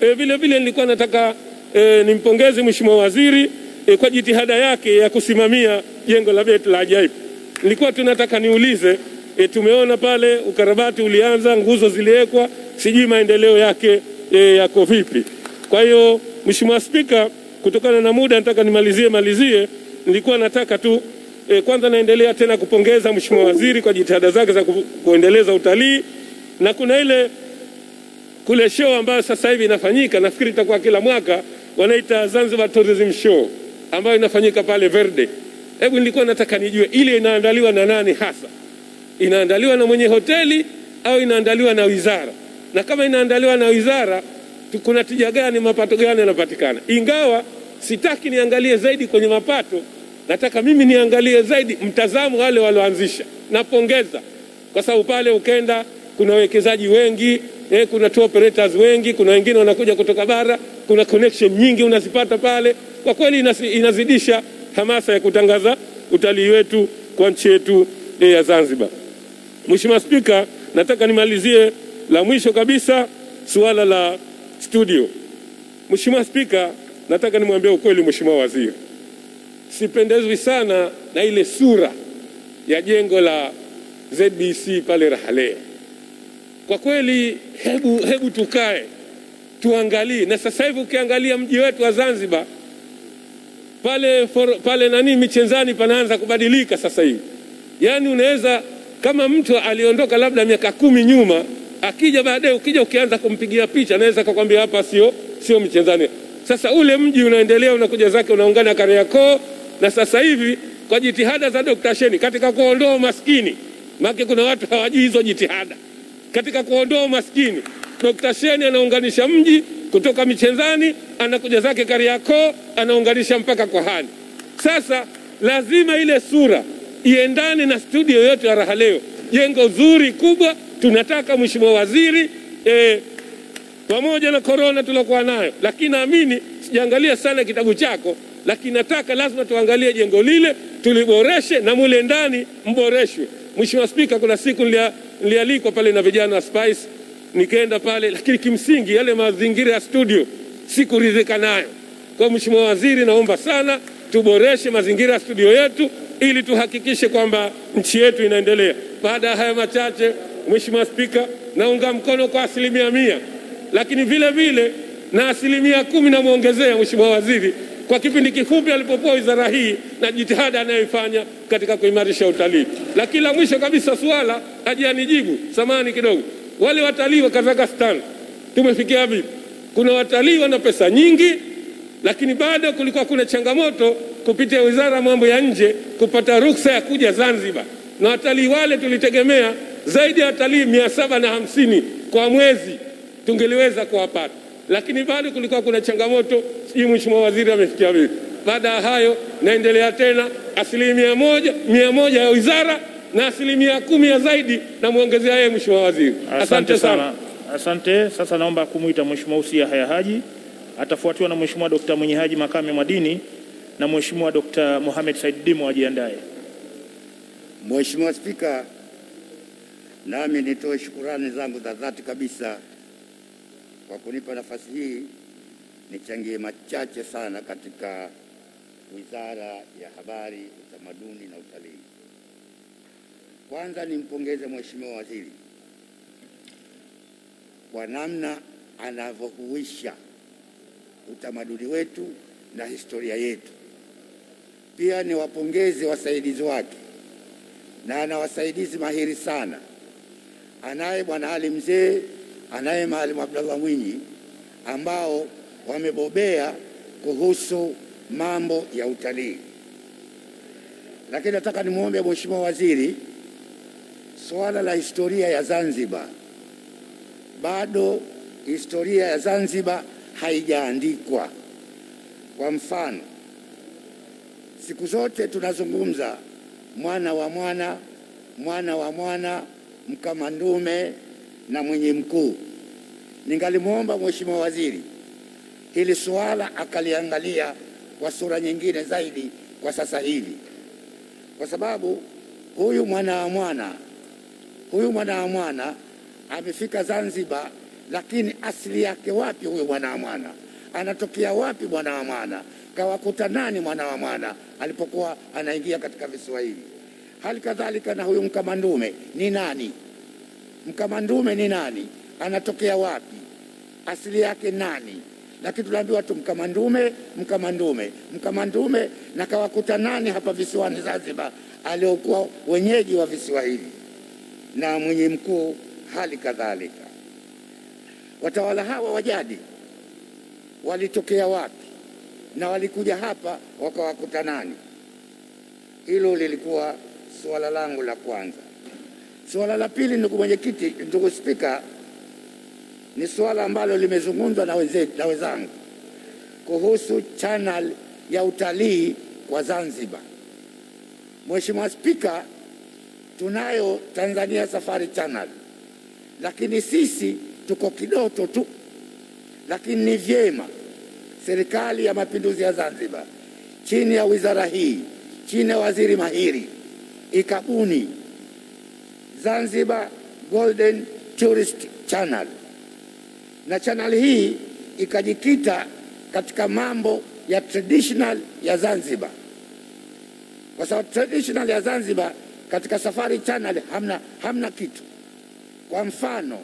e, vile vile nilikuwa nataka e, nimpongeze mheshimiwa waziri e, kwa jitihada yake ya kusimamia jengo la beti la ajabu. Nilikuwa tunataka niulize e, tumeona pale ukarabati ulianza, nguzo ziliwekwa, sijui maendeleo yake e, yako vipi? Kwa hiyo mheshimiwa Spika, kutokana na muda nataka nimalizie malizie, nilikuwa nataka tu e, kwanza naendelea tena kupongeza mheshimiwa waziri kwa jitihada zake za ku, kuendeleza utalii na kuna ile kule show ambayo sasa hivi inafanyika, nafikiri itakuwa kila mwaka, wanaita Zanzibar Tourism Show ambayo inafanyika pale Verde. Hebu nilikuwa nataka nijue ile inaandaliwa na nani hasa? Inaandaliwa na mwenye hoteli au inaandaliwa na wizara? Na kama inaandaliwa na wizara, kuna tija gani, mapato gani yanapatikana? Ingawa sitaki niangalie zaidi kwenye mapato, nataka mimi niangalie zaidi mtazamo wale walioanzisha. Napongeza kwa sababu pale ukenda kuna wawekezaji wengi eh, kuna tour operators wengi, kuna wengine wanakuja kutoka bara, kuna connection nyingi unazipata pale. Kwa kweli inazidisha hamasa ya kutangaza utalii wetu kwa nchi yetu eh, ya Zanzibar. Mheshimiwa Spika, nataka nimalizie la mwisho kabisa suala la studio. Mheshimiwa Spika, nataka nimwambie ukweli Mheshimiwa Waziri, sipendezwi sana na ile sura ya jengo la ZBC pale Rahalea. Kwa kweli, hebu, hebu tukae tuangalie, na sasa hivi ukiangalia mji wetu wa Zanzibar pale, for, pale nani Michenzani panaanza kubadilika sasa hivi, yaani unaweza kama mtu aliondoka labda miaka kumi nyuma, akija baadaye, ukija ukianza kumpigia picha, naweza kakwambia hapa sio sio mchezani. Sasa ule mji unaendelea, unakuja zake, unaungana Kariakoo, na sasa hivi kwa jitihada za Dr. Sheni katika kuondoa umaskini, maana kuna watu hawajui hizo jitihada katika kuondoa umaskini. Dr. Sheni anaunganisha mji kutoka Michenzani anakuja zake Kariakoo, anaunganisha mpaka Kwahani. Sasa lazima ile sura iendane na studio yote ya Raha Leo, jengo zuri kubwa. Tunataka Mheshimiwa Waziri eh, pamoja na korona tuliokuwa nayo, lakini naamini sijaangalia sana kitabu chako, lakini nataka lazima tuangalie jengo lile tuliboreshe, na mule ndani mboreshwe. Mheshimiwa Spika, kuna siku nilia- nilialikwa pale na vijana wa Spice, nikaenda pale, lakini kimsingi yale mazingira ya studio sikuridhika nayo. Kwa Mheshimiwa Waziri, naomba sana tuboreshe mazingira ya studio yetu ili tuhakikishe kwamba nchi yetu inaendelea. Baada ya haya machache, Mheshimiwa Spika, naunga mkono kwa asilimia mia, lakini vile vile na asilimia kumi namwongezea Mheshimiwa Waziri kwa kipindi kifupi alipokuwa wizara hii na jitihada anayoifanya katika kuimarisha utalii. Lakini la mwisho kabisa, swala hajanijibu, samani kidogo, wale watalii wa Kazakhstan tumefikia vipi? Kuna watalii wana pesa nyingi, lakini bado kulikuwa kuna changamoto kupitia wizara mambo ya nje kupata ruksa ya kuja Zanzibar, na watalii wale tulitegemea zaidi ya watalii mia saba na hamsini kwa mwezi tungeliweza kuwapata, lakini bado kulikuwa kuna changamoto. Sijui mheshimiwa waziri amefikia vipi? Baada ya hayo, naendelea tena asilimia moja mia moja ya wizara na asilimia kumi ya zaidi namwongezea yeye mheshimiwa waziri. Asante asante sana. Asante. Sasa naomba kumwita Mheshimiwa Usia Haya Haji, atafuatiwa na Mheshimiwa dokta Mwenye Haji Makame Madini na Mheshimiwa Dkt. Mohamed Said Dimo ajiandaye Mheshimiwa Spika, nami nitoe shukurani zangu za dhati kabisa kwa kunipa nafasi hii nichangie machache sana katika Wizara ya Habari, Utamaduni na Utalii. Kwanza nimpongeze Mheshimiwa Waziri kwa namna anavyohuisha utamaduni wetu na historia yetu. Pia niwapongeze wasaidizi wake, na ana wasaidizi mahiri sana. Anaye Bwana Ali Mzee, anaye Maalim Abdallah Mwinyi ambao wamebobea kuhusu mambo ya utalii. Lakini nataka nimwombe Mheshimiwa Waziri, swala la historia ya Zanzibar, bado historia ya Zanzibar haijaandikwa. Kwa mfano, siku zote tunazungumza mwana wa mwana, mwana wa mwana, mkamandume na mwenye mkuu. Ningalimwomba Mheshimiwa Waziri hili suala akaliangalia kwa sura nyingine zaidi kwa sasa hivi, kwa sababu huyu mwana wa mwana huyu mwana wa mwana amefika Zanzibar, lakini asili yake wapi? Huyu mwana wa mwana anatokea wapi? Mwana wa mwana kawakuta nani? Mwana wa mwana alipokuwa anaingia katika visiwa hivi. Hali kadhalika na huyu mkamandume ni nani? Mkamandume ni nani? Anatokea wapi? Asili yake nani? Lakini tunaambiwa tu mkamandume, mkamandume, mkamandume, na kawakuta nani hapa visiwani Zanzibar aliokuwa wenyeji wa visiwa hivi na mwenye mkuu hali kadhalika. Watawala hawa wajadi walitokea wapi na walikuja hapa wakawakuta nani? Hilo lilikuwa suala langu la kwanza. Suala la pili, ndugu mwenyekiti, ndugu Spika, ni suala ambalo limezungumzwa na wenzetu na wenzangu kuhusu channel ya utalii kwa Zanzibar. Mheshimiwa Spika, tunayo Tanzania Safari Channel, lakini sisi tuko kidoto tu, lakini ni vyema serikali ya mapinduzi ya Zanzibar chini ya wizara hii chini ya waziri mahiri ikabuni Zanzibar Golden Tourist Channel, na channel hii ikajikita katika mambo ya traditional ya Zanzibar, kwa sababu traditional ya Zanzibar katika Safari Channel hamna, hamna kitu. Kwa mfano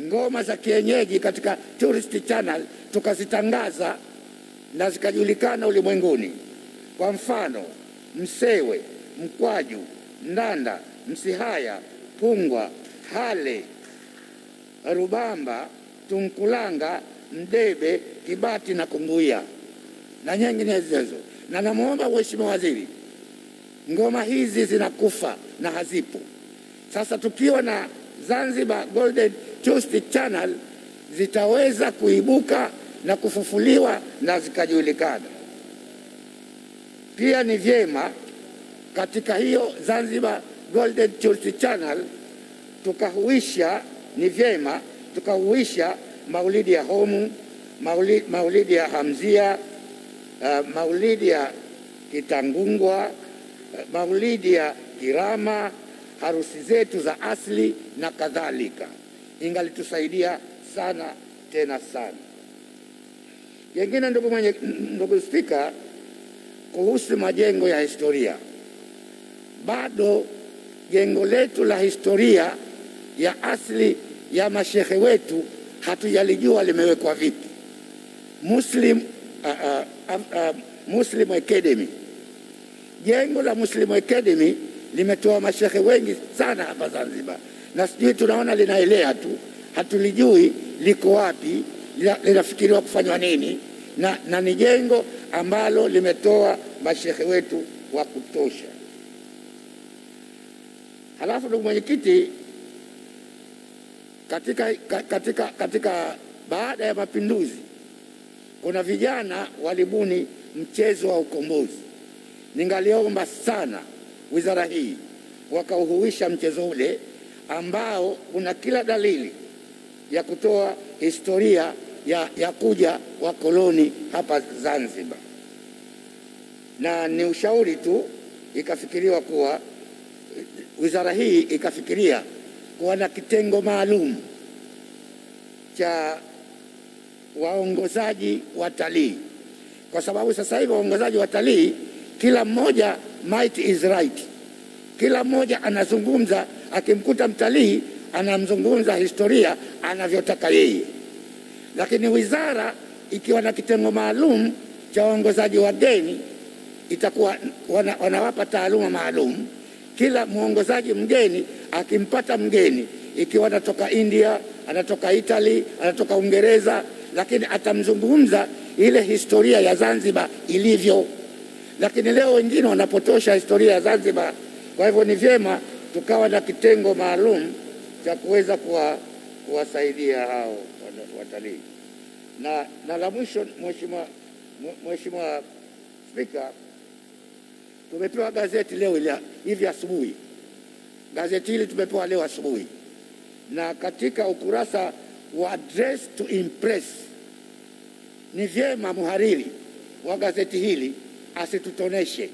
ngoma za kienyeji katika Tourist Channel tukazitangaza na zikajulikana ulimwenguni. Kwa mfano Msewe, Mkwaju, Ndanda, Msihaya, Pungwa, Hale, Rubamba, Tunkulanga, Mdebe, Kibati na Kunguia na nyinginezo. Na namwomba Mheshimiwa Waziri, ngoma hizi zinakufa na hazipo. Sasa tukiwa na Zanzibar Golden Tourist Channel zitaweza kuibuka na kufufuliwa na zikajulikana. Pia ni vyema katika hiyo Zanzibar Golden Tulsi Channel tukahuisha, ni vyema tukahuisha maulidi ya Homu, maulidi, maulidi ya Hamzia, uh, maulidi ya Kitangungwa, uh, maulidi ya Kirama, harusi zetu za asili na kadhalika, ingalitusaidia sana tena sana. Yengine, ndugu ndugu Spika, kuhusu majengo ya historia, bado jengo letu la historia ya asili ya mashehe wetu hatujalijua limewekwa vipi. Muslim, uh, uh, uh, Muslim Academy, jengo la Muslim Academy limetoa mashehe wengi sana hapa Zanzibar, na sijui tunaona linaelea tu, hatulijui liko wapi, linafikiriwa kufanywa nini, na, na ni jengo ambalo limetoa mashehe wetu wa kutosha. Halafu ndugu mwenyekiti, katika, katika, katika baada ya mapinduzi kuna vijana walibuni mchezo wa ukombozi. Ningaliomba sana wizara hii wakauhuisha mchezo ule ambao una kila dalili ya kutoa historia ya, ya kuja wakoloni hapa Zanzibar, na ni ushauri tu ikafikiriwa kuwa wizara hii ikafikiria kuwa na kitengo maalum cha waongozaji watalii. Kwa sababu sasa hivi waongozaji watalii kila mmoja might is right, kila mmoja anazungumza, akimkuta mtalii anamzungumza historia anavyotaka yeye, lakini wizara ikiwa na kitengo maalum cha waongozaji wageni itakuwa wana, wanawapa taaluma maalum. Kila mwongozaji mgeni akimpata mgeni, ikiwa anatoka India, anatoka Italy, anatoka Uingereza, lakini atamzungumza ile historia ya Zanzibar ilivyo. Lakini leo wengine wanapotosha historia ya Zanzibar. Kwa hivyo ni vyema tukawa na kitengo maalum cha kuweza kuwa, kuwasaidia hao watalii. Na, na la mwisho, Mheshimiwa Spika, tumepewa gazeti leo ile hivi asubuhi. Gazeti hili tumepewa leo asubuhi, na katika ukurasa wa dress to impress, ni vyema mhariri wa gazeti hili asitutoneshe.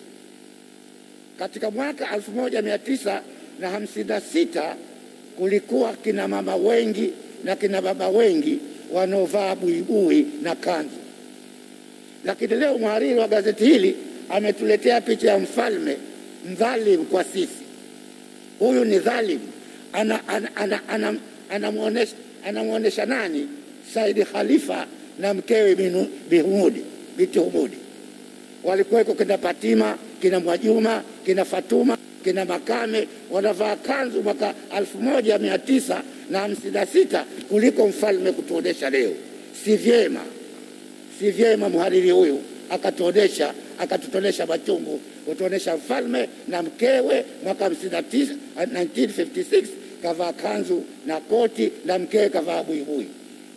Katika mwaka 1956 kulikuwa kina mama wengi na kina baba wengi wanaovaa buibui na kanzu, lakini leo mhariri wa gazeti hili ametuletea picha ya mfalme mdhalimu kwa sisi. Huyu ni dhalimu, anamwonyesha ana, ana, ana, ana nani? Saidi Khalifa na mkewe Bihumudi, binti Humudi. Walikuweko kina Fatima, kina Mwajuma, kina Fatuma, kina Makame, wanavaa kanzu mwaka elfu moja mia tisa na hamsini na sita kuliko mfalme kutuonesha leo. Si vyema, si vyema mhariri huyu akatuonesha akatutonesha machungu, kutuonesha mfalme na mkewe mwaka 59 1956 kavaa kanzu na koti na mkewe kavaa buibui.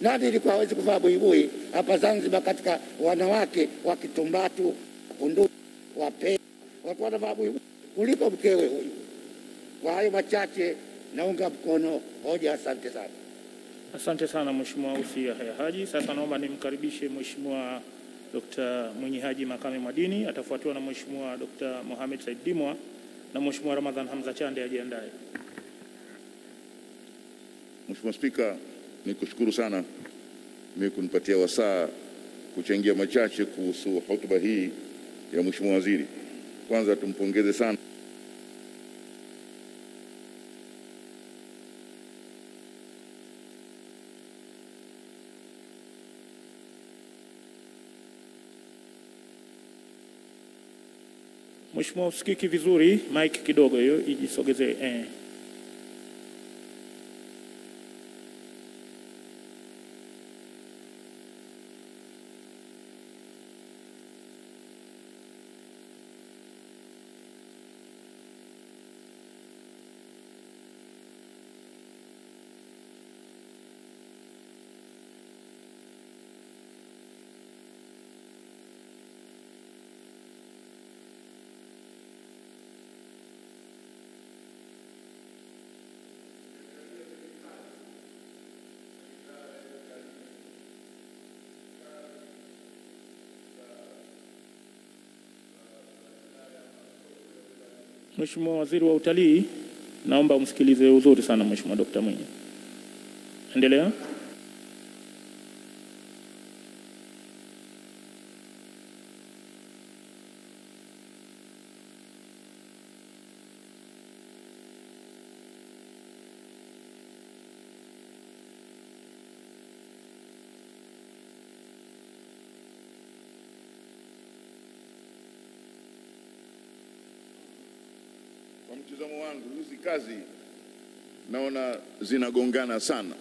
Nani ilikuwa hawezi kuvaa buibui hapa Zanzibar? Katika wanawake wa Kitumbatu, Kundu, Wapea walikuwa wanavaa buibui kuliko mkewe huyu. Kwa hayo machache, naunga mkono hoja. Asante sana. Asante sana Mheshimiwa Usi Yahya Haji. Sasa naomba nimkaribishe Mheshimiwa Dr. Mwinyi Haji Makame Mwadini, atafuatiwa na Mheshimiwa Dr. Mohamed Said Dimwa na Mheshimiwa Ramadhan Hamza Chande ajiandae. Mheshimiwa Spika, nikushukuru sana mimi kunipatia wasaa kuchangia machache kuhusu hotuba hii ya Mheshimiwa Waziri. Kwanza tumpongeze sana Mheshimiwa, usikiki vizuri, mike kidogo hiyo ijisogezee. Eh. Mheshimiwa Waziri wa Utalii, naomba umsikilize uzuri sana Mheshimiwa Dr. Mwinyi. Endelea. Kwa mtizamo wangu, hizi kazi naona zinagongana sana.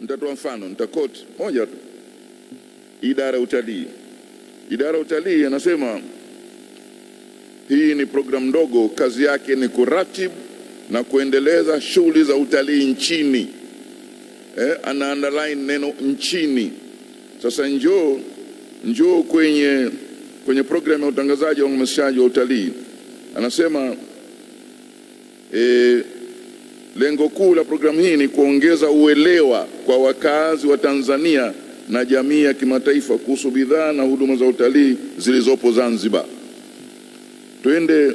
Nitatoa mfano, nitakoti moja tu. Idara ya utalii, idara ya utalii anasema hii ni programu ndogo, kazi yake ni kuratibu na kuendeleza shughuli za utalii nchini. Eh, ana underline neno nchini. Sasa njoo njoo kwenye kwenye programu ya utangazaji wa uhamasishaji wa utalii, anasema E, lengo kuu la programu hii ni kuongeza uelewa kwa wakazi wa Tanzania na jamii ya kimataifa kuhusu bidhaa na huduma za utalii zilizopo Zanzibar. Twende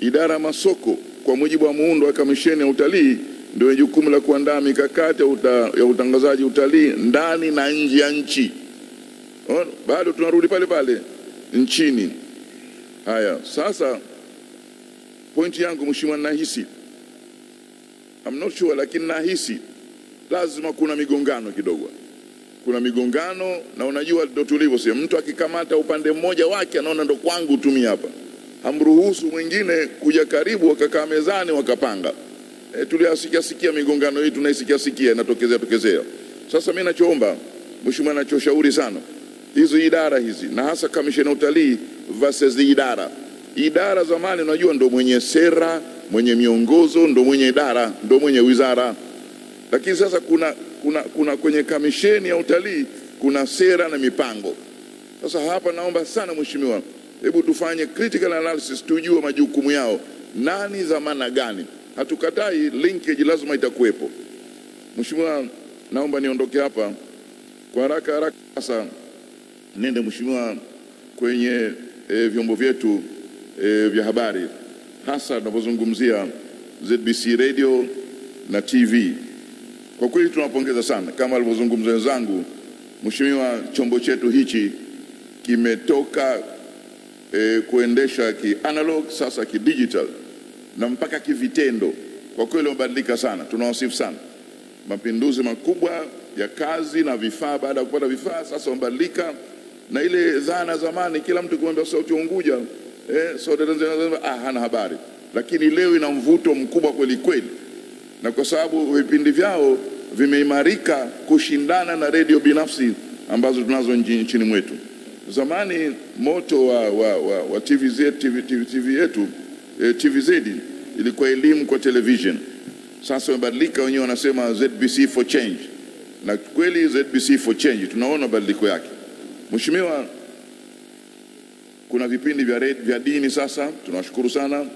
idara ya masoko. Kwa mujibu wa muundo wa kamisheni ya utalii, ndio jukumu la kuandaa mikakati ya, uta, ya utangazaji utalii ndani na nje ya nchi. Bado tunarudi pale pale nchini. Haya, sasa pointi yangu mheshimiwa, nahisi I'm not sure, lakini nahisi lazima kuna migongano kidogo, kuna migongano, na unajua ndo sio mtu akikamata upande mmoja wake anaona ndo kwangu tumia hapa, hamruhusu mwingine kuja karibu, wakakaa mezani wakapanga. E, tuliasikia sikia migongano hii tunaisikia sikia inatokezea tokezea. Sasa mimi nachoomba mheshimiwa, nachoshauri sana hizi idara hizi na hasa kamishina utalii versus idara. Idara zamani, unajua ndo mwenye sera, mwenye miongozo, ndo mwenye idara, ndo mwenye wizara. Lakini sasa kuna, kuna, kuna kwenye kamisheni ya utalii kuna sera na mipango. Sasa hapa naomba sana mheshimiwa, hebu tufanye critical analysis, tujue majukumu yao, nani dhamana gani. Hatukatai linkage, lazima itakuwepo. Mheshimiwa, naomba niondoke hapa kwa haraka haraka. Sasa nende mheshimiwa kwenye e, vyombo vyetu e, vya habari hasa tunapozungumzia ZBC radio na TV. Kwa kweli tunawapongeza sana, kama alivyozungumza wenzangu, mheshimiwa, chombo chetu hichi kimetoka e, kuendesha ki analog sasa ki digital na mpaka kivitendo. Kwa kweli wamebadilika sana, tunawasifu sana. Mapinduzi makubwa ya kazi na vifaa. Baada ya kupata vifaa, sasa wamebadilika na ile dhana zamani, kila mtu kumwambia sauti Unguja eh, so ah, hana habari, lakini leo ina mvuto mkubwa kweli kweli, na kwa sababu vipindi vyao vimeimarika kushindana na redio binafsi ambazo tunazo nchi- nchini mwetu. Zamani moto wa, wa, wa, wa TVZ, TV, TV, TV yetu eh, TVZ ilikuwa elimu kwa television. Sasa wamebadilika, wenyewe wanasema ZBC for change, na kweli ZBC for change tunaona mabadiliko yake. Mheshimiwa, kuna vipindi vya, red, vya dini sasa, tunawashukuru sana.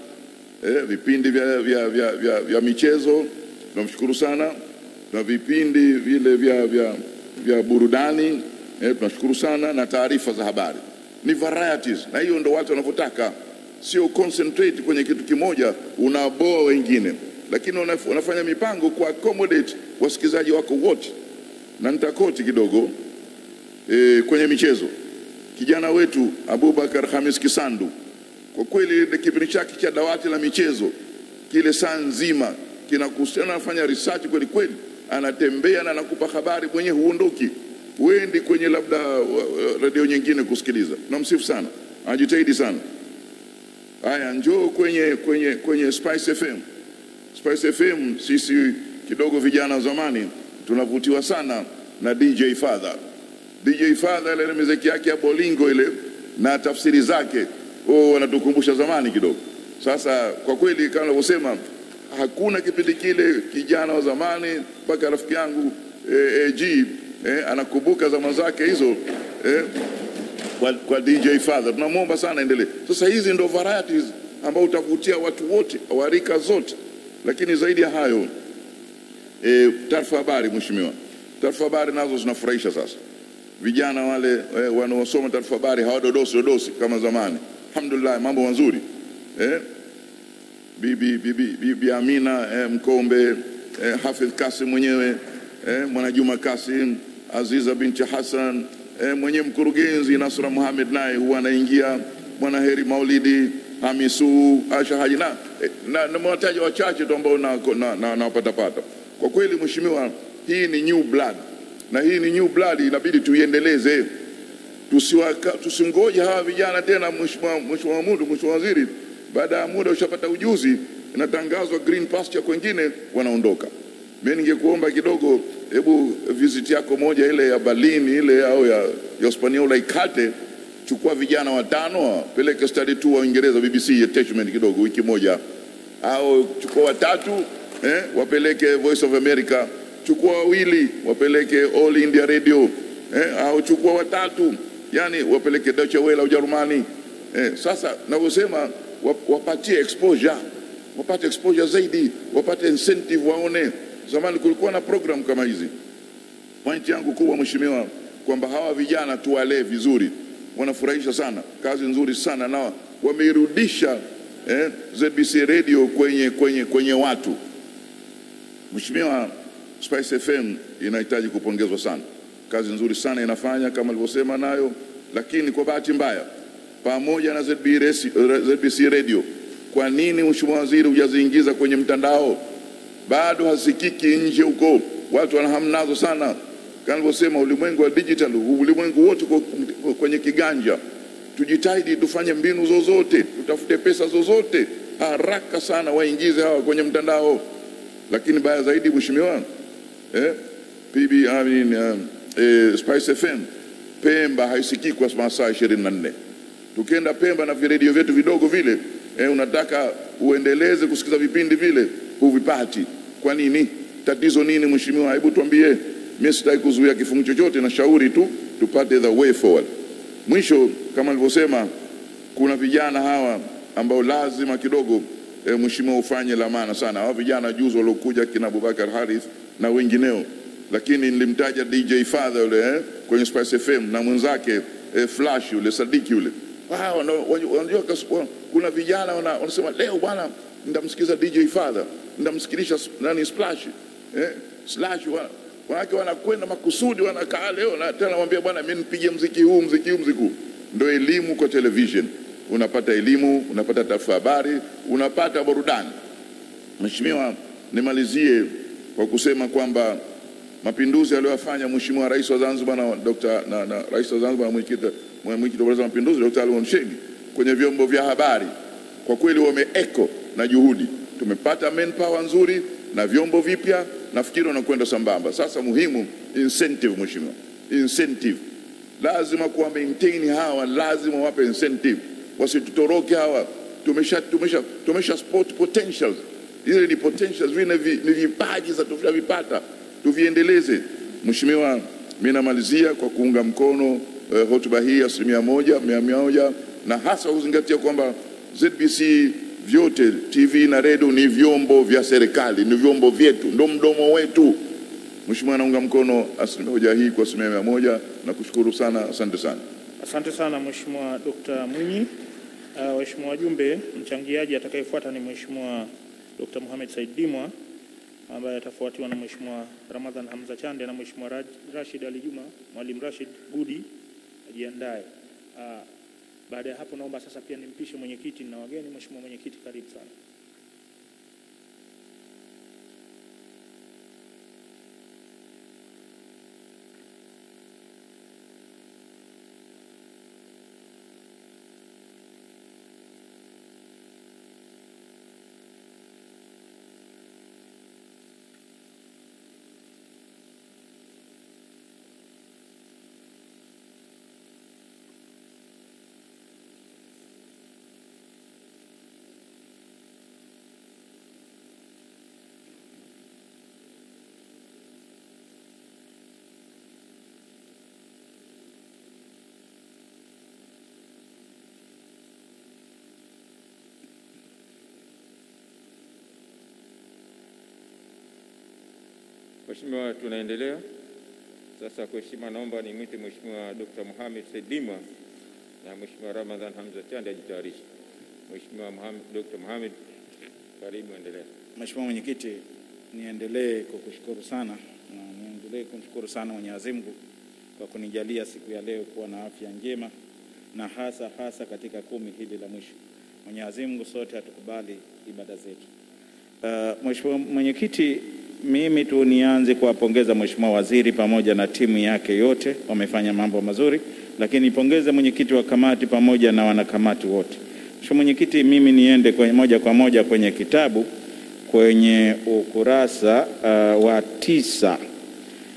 Eh, vipindi vya, vya, vya, vya, vya michezo tunamshukuru sana, na vipindi vile vya, vya, vya burudani eh, tunashukuru sana, na taarifa za habari. Ni varieties, na hiyo ndo watu wanavyotaka, sio concentrate kwenye kitu kimoja, unaboa wengine, lakini unafanya mipango ku accommodate wasikilizaji wako wote, na nitakoti kidogo eh, kwenye michezo kijana wetu Abubakar Hamis Kisandu, kwa kweli kipindi chake cha dawati la michezo kile saa nzima kinakuhusiana, anafanya research kweli kweli, anatembea na anakupa habari mwenye, huondoki huendi kwenye labda uh, uh, redio nyingine kusikiliza. Namsifu sana, anajitahidi sana. Haya, njoo kwenye, kwenye, kwenye Spice FM. Spice FM sisi kidogo vijana zamani tunavutiwa sana na DJ Father. DJ Father ile miziki yake ya bolingo ile na tafsiri zake oh, wanatukumbusha zamani kidogo. Sasa kwa kweli kama unavyosema, hakuna kipindi kile kijana wa zamani mpaka rafiki yangu eh, AG eh, anakumbuka zama zake hizo eh, kwa, kwa DJ Father. Tunamwomba sana endelee. Sasa hizi ndo varieties ambao utavutia watu wote wa rika zote, lakini zaidi ya hayo e, taarifa habari, mheshimiwa, taarifa habari nazo zinafurahisha sasa. Vijana wale eh, wanaosoma taarifa habari hawadodosi dodosi kama zamani. Alhamdulillah, mambo mazuri. Eh, bibi, bibi, bibi Amina eh, Mkombe eh, Hafidh Kasim mwenyewe eh, Mwanajuma Kasim, Aziza binti Hassan eh, mwenye mkurugenzi Nasra Muhamed naye huwa anaingia, Mwanaheri Maulidi Hamisu Asha Haji na, eh, na, mawataja wachache tu ambao nawapatapata na, na, na, Kwa kweli mheshimiwa, hii ni new blood na hii ni new blood, inabidi tuiendeleze tusingoje hawa vijana tena. Mheshimiwa Mundu, Mheshimiwa Waziri, baada ya muda ushapata ujuzi, inatangazwa green pasture kwengine, wanaondoka. Mimi ningekuomba kidogo, hebu visit yako moja ile ya Berlin ile au ya, ya Hispaniola ikate, chukua vijana watano peleke study tour wa Uingereza, BBC attachment kidogo, wiki moja, au chukua watatu eh, wapeleke Voice of America, chukua wawili wapeleke All India Radio eh, au chukua watatu yani wapeleke Deutsche Welle Ujerumani. Eh, sasa navyosema wap- wapatie exposure, wapate exposure zaidi, wapate incentive, waone. Zamani kulikuwa na program kama hizi. Pointi yangu kubwa mheshimiwa, kwamba hawa vijana tuwalee vizuri, wanafurahisha sana, kazi nzuri sana, na wameirudisha eh, ZBC radio kwenye, kwenye, kwenye watu. Mheshimiwa, Spice FM inahitaji kupongezwa sana. kazi nzuri sana inafanya kama alivyosema nayo, lakini kwa bahati mbaya pamoja na ZBC radio, kwa nini mheshimiwa waziri hujaziingiza kwenye mtandao? Bado hasikiki nje huko, watu wana hamu nazo sana. Kama alivyosema, ulimwengu wa digital, ulimwengu wote kwenye kiganja. Tujitahidi tufanye mbinu zozote, tutafute pesa zozote haraka sana, waingize hawa kwenye mtandao. Lakini baya zaidi, mheshimiwa eh, PB, I mean, uh, eh, Spice FM Pemba haisikii kwa masaa ishirini na nne. Tukienda Pemba na viredio vyetu vidogo vile eh, unataka uendeleze kusikiza vipindi vile huvipati. Kwa nini? Tatizo nini mheshimiwa? Hebu tuambie. Mimi sitaki kuzuia kifungu chochote, na shauri tu tupate the way forward. Mwisho, kama nilivyosema, kuna vijana hawa ambao lazima kidogo e, mheshimiwa ufanye la maana sana. Hao vijana juzi waliokuja kina Abubakar Harith na wengineo, lakini nilimtaja DJ Father yule eh, kwenye Spice FM na mwenzake eh, Flash yule Sadiki yule. Wao no, Unajua kuna vijana wana- wanasema leo bwana, ndamsikiza DJ Father, ndamsikilisha nani Splash eh, Slash wa- wanawake wanakwenda makusudi, wanakaa leo na tena namwambia bwana, mimi nipige mziki huu mziki huu mziki huu. Ndio elimu kwa television, unapata elimu, unapata taarifa habari, unapata burudani. Mheshimiwa, nimalizie kwa kusema kwamba mapinduzi aliyofanya Mheshimiwa Rais wa Zanzibar na Dr. na, na Rais wa Zanzibar na mwenyekiti mwenyekiti wa Baraza la Mapinduzi Dr. Ali kwenye vyombo vya habari kwa kweli wameeko na juhudi. Tumepata manpower nzuri na vyombo vipya, nafikiri wanakwenda sambamba. Sasa muhimu incentive, Mheshimiwa, incentive lazima kuwa maintain hawa, lazima wape incentive, wasitutoroke hawa. Tumesha tumesha tumesha spot potentials, ile ni potentials, vile ni vipaji za tuvyavipata, tuviendeleze. Mheshimiwa, mimi namalizia kwa kuunga mkono eh, hotuba hii asilimia moja mia moja, na hasa kuzingatia kwamba ZBC vyote TV na redio ni vyombo vya serikali, ni vyombo vyetu, ndo mdomo wetu. Mheshimiwa, naunga mkono asilimia hoja hii kwa asilimia mia moja na kushukuru sana, asante sana. Asante sana Mheshimiwa Dr. Mwinyi. Uh, waheshimiwa wajumbe, mchangiaji atakayefuata ni Mheshimiwa Dr. Mohamed Said Dimwa ambaye atafuatiwa na Mheshimiwa Ramadhan Hamza Chande na Mheshimiwa Rashid Ali Juma. Mwalimu Rashid Gudi ajiandae. Uh, baada ya hapo naomba sasa pia nimpishe mwenyekiti na wageni. Mheshimiwa mwenyekiti, karibu sana. Mheshimiwa, tunaendelea sasa. Kwa heshima, naomba nimwite Mheshimiwa Dr. Mohamed Said na Mheshimiwa Ramadhan Hamza Chande ajitayarishe. Mheshimiwa Dr. Mohamed, karibu, endelea. Mheshimiwa Mwenyekiti, niendelee kukushukuru sana na niendelee kumshukuru sana Mwenyezi Mungu kwa kunijalia siku ya leo kuwa na afya njema na hasa hasa katika kumi hili la mwisho. Mwenyezi Mungu sote atukubali ibada zetu. Uh, Mheshimiwa Mwenyekiti, mimi tu nianze kuwapongeza Mheshimiwa Waziri pamoja na timu yake yote, wamefanya mambo mazuri, lakini nipongeze mwenyekiti wa kamati pamoja na wanakamati wote. Mheshimiwa Mwenyekiti, mimi niende kwenye moja kwa moja kwenye kitabu kwenye ukurasa uh, wa tisa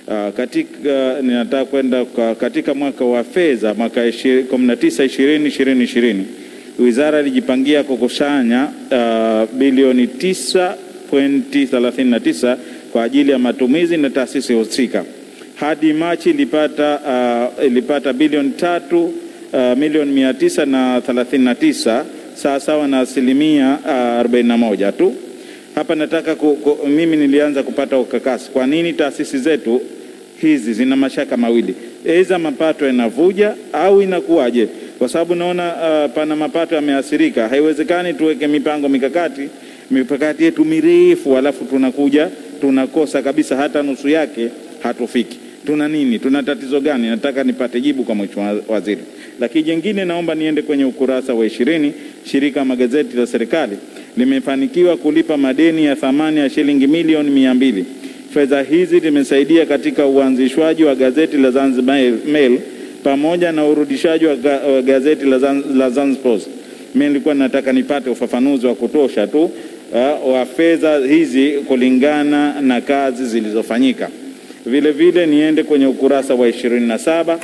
uh, katika ninataka kwenda katika mwaka wa fedha mwaka 19 20 20 20 wizara ilijipangia kukusanya uh, bilioni 9.39 kwa ajili ya matumizi na taasisi husika. Hadi Machi ilipata, uh, ilipata bilioni tatu uh, milioni mia tisa na thelathini na tisa sawa sawa na asilimia uh, 41 tu. Hapa nataka ku, ku, mimi nilianza kupata ukakasi, kwa nini taasisi zetu hizi zina mashaka mawili, aidha mapato yanavuja au inakuwaje? Kwa sababu naona uh, pana mapato yameathirika. Haiwezekani tuweke mipango mikakati mikakati yetu mirefu, alafu tunakuja tunakosa kabisa, hata nusu yake hatufiki. tuna nini, tuna tatizo gani? Nataka nipate jibu kwa mheshimiwa waziri. Lakini jingine naomba niende kwenye ukurasa wa ishirini. Shirika magazeti la serikali limefanikiwa kulipa madeni ya thamani ya shilingi milioni mia mbili. Fedha hizi limesaidia katika uanzishwaji wa gazeti la Zanzibar Mail pamoja na urudishaji wa, ga, wa gazeti la Zanzibar Post. Mimi nilikuwa nataka nipate ufafanuzi wa kutosha tu uh, wa fedha hizi kulingana na kazi zilizofanyika. Vile vile niende kwenye ukurasa wa ishirini na saba.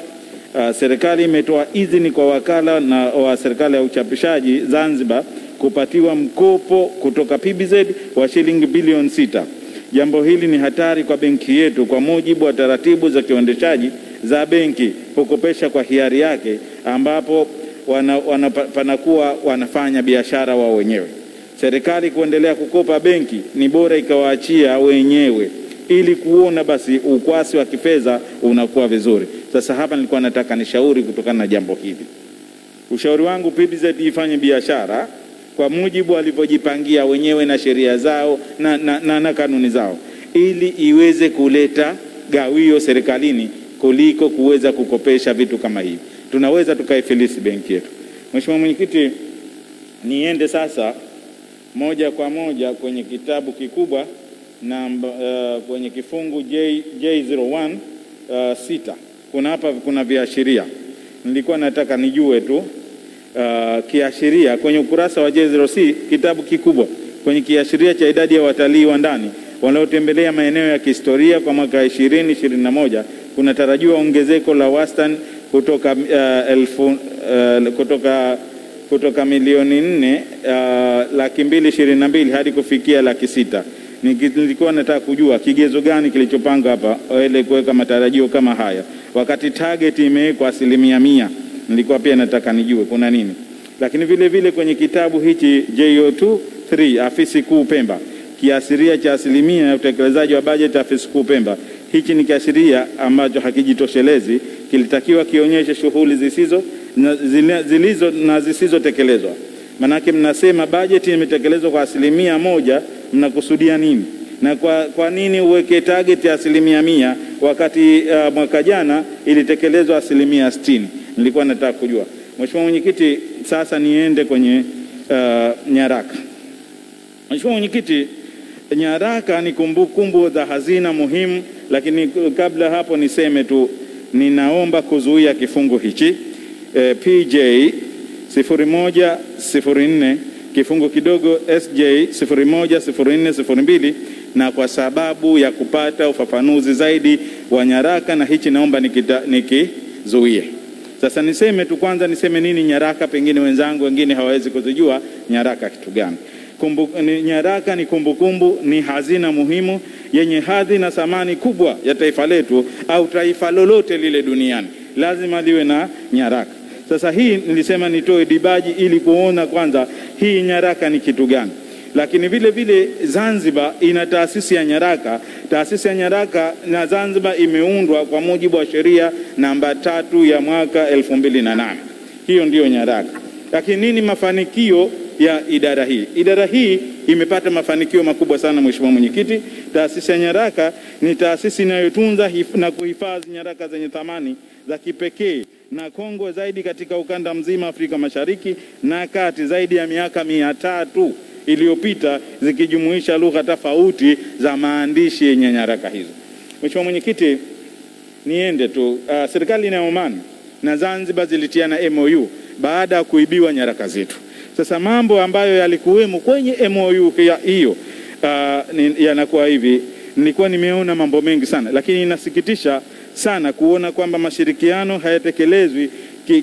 Uh, serikali imetoa idhini kwa wakala na wa serikali ya uchapishaji Zanzibar kupatiwa mkopo kutoka PBZ wa shilingi bilioni sita. Jambo hili ni hatari kwa benki yetu kwa mujibu wa taratibu za kiuendeshaji za benki hukopesha kwa hiari yake, ambapo wana, wana, panakuwa wanafanya biashara wao wenyewe. Serikali kuendelea kukopa benki ni bora ikawaachia wenyewe ili kuona basi ukwasi wa kifedha unakuwa vizuri. Sasa hapa nilikuwa nataka nishauri kutokana na jambo hili. Ushauri wangu PBZ ifanye biashara kwa mujibu walivyojipangia wenyewe na sheria zao na, na, na, na kanuni zao, ili iweze kuleta gawio serikalini kuliko kuweza kukopesha vitu kama hivi. Tunaweza tukaifilisi benki yetu. Mheshimiwa Mwenyekiti, niende sasa moja kwa moja kwenye kitabu kikubwa namba, uh, kwenye kifungu J, J01 uh, sita. Kuna hapa kuna viashiria, nilikuwa nataka nijue tu uh, kiashiria. Kwenye ukurasa wa J0C kitabu kikubwa. Kwenye kiashiria cha idadi ya watalii wa ndani wanaotembelea maeneo ya kihistoria kwa mwaka 2021 kunatarajiwa ongezeko la wastani kutoka uh, elfu uh, kutoka kutoka milioni nne uh, laki mbili ishirini na mbili hadi kufikia laki sita. Nilikuwa nataka kujua kigezo gani kilichopanga hapa ili kuweka matarajio kama haya, wakati target imewekwa asilimia mia. Nilikuwa pia nataka nijue kuna nini, lakini vile vile kwenye kitabu hichi JO2 3 afisi kuu Pemba, kiasiria cha asilimia ya utekelezaji wa bajeti afisi kuu Pemba. Hichi ni kiasiria ambacho hakijitoshelezi, kilitakiwa kionyeshe shughuli zisizo zilizo na zisizotekelezwa. Manake mnasema bajeti imetekelezwa kwa asilimia moja, mnakusudia nini? Na kwa, kwa nini uweke target ya asilimia mia wakati uh, mwaka jana ilitekelezwa asilimia sitini? Nilikuwa nataka kujua. Mheshimiwa Mwenyekiti, sasa niende kwenye uh, nyaraka. Mheshimiwa Mwenyekiti, nyaraka ni kumbukumbu za hazina muhimu, lakini kabla hapo niseme tu, ninaomba kuzuia kifungu hichi eh, PJ 0104 kifungu kidogo SJ 010402 na kwa sababu ya kupata ufafanuzi zaidi wa nyaraka, na hichi naomba nikizuie niki sasa niseme tu kwanza, niseme nini nyaraka, pengine wenzangu wengine hawawezi kuzijua nyaraka kitu gani. Kumbu, ni, nyaraka ni kumbukumbu kumbu, ni hazina muhimu yenye hadhi na thamani kubwa ya taifa letu au taifa lolote lile duniani, lazima liwe na nyaraka. Sasa hii nilisema nitoe dibaji ili kuona kwanza hii nyaraka ni kitu gani, lakini vile vile Zanzibar ina taasisi ya nyaraka. Taasisi ya nyaraka na Zanzibar imeundwa kwa mujibu wa sheria namba tatu ya mwaka elfu mbili na nane. Hiyo ndiyo nyaraka. Lakini nini mafanikio ya idara hii? Idara hii imepata mafanikio makubwa sana, Mheshimiwa Mwenyekiti. Taasisi ya nyaraka ni taasisi inayotunza na kuhifadhi nyaraka zenye thamani za kipekee na kongwe zaidi katika ukanda mzima Afrika Mashariki na Kati, zaidi ya miaka mia tatu iliyopita zikijumuisha lugha tofauti za maandishi yenye nyaraka hizo. Mheshimiwa Mwenyekiti, niende tu. Uh, serikali ya Oman na Zanzibar zilitiana MOU baada ya kuibiwa nyaraka zetu. Sasa mambo ambayo yalikuwemo kwenye MOU hiyo uh, yanakuwa hivi. Nilikuwa nimeona mambo mengi sana, lakini inasikitisha sana kuona kwamba mashirikiano hayatekelezwi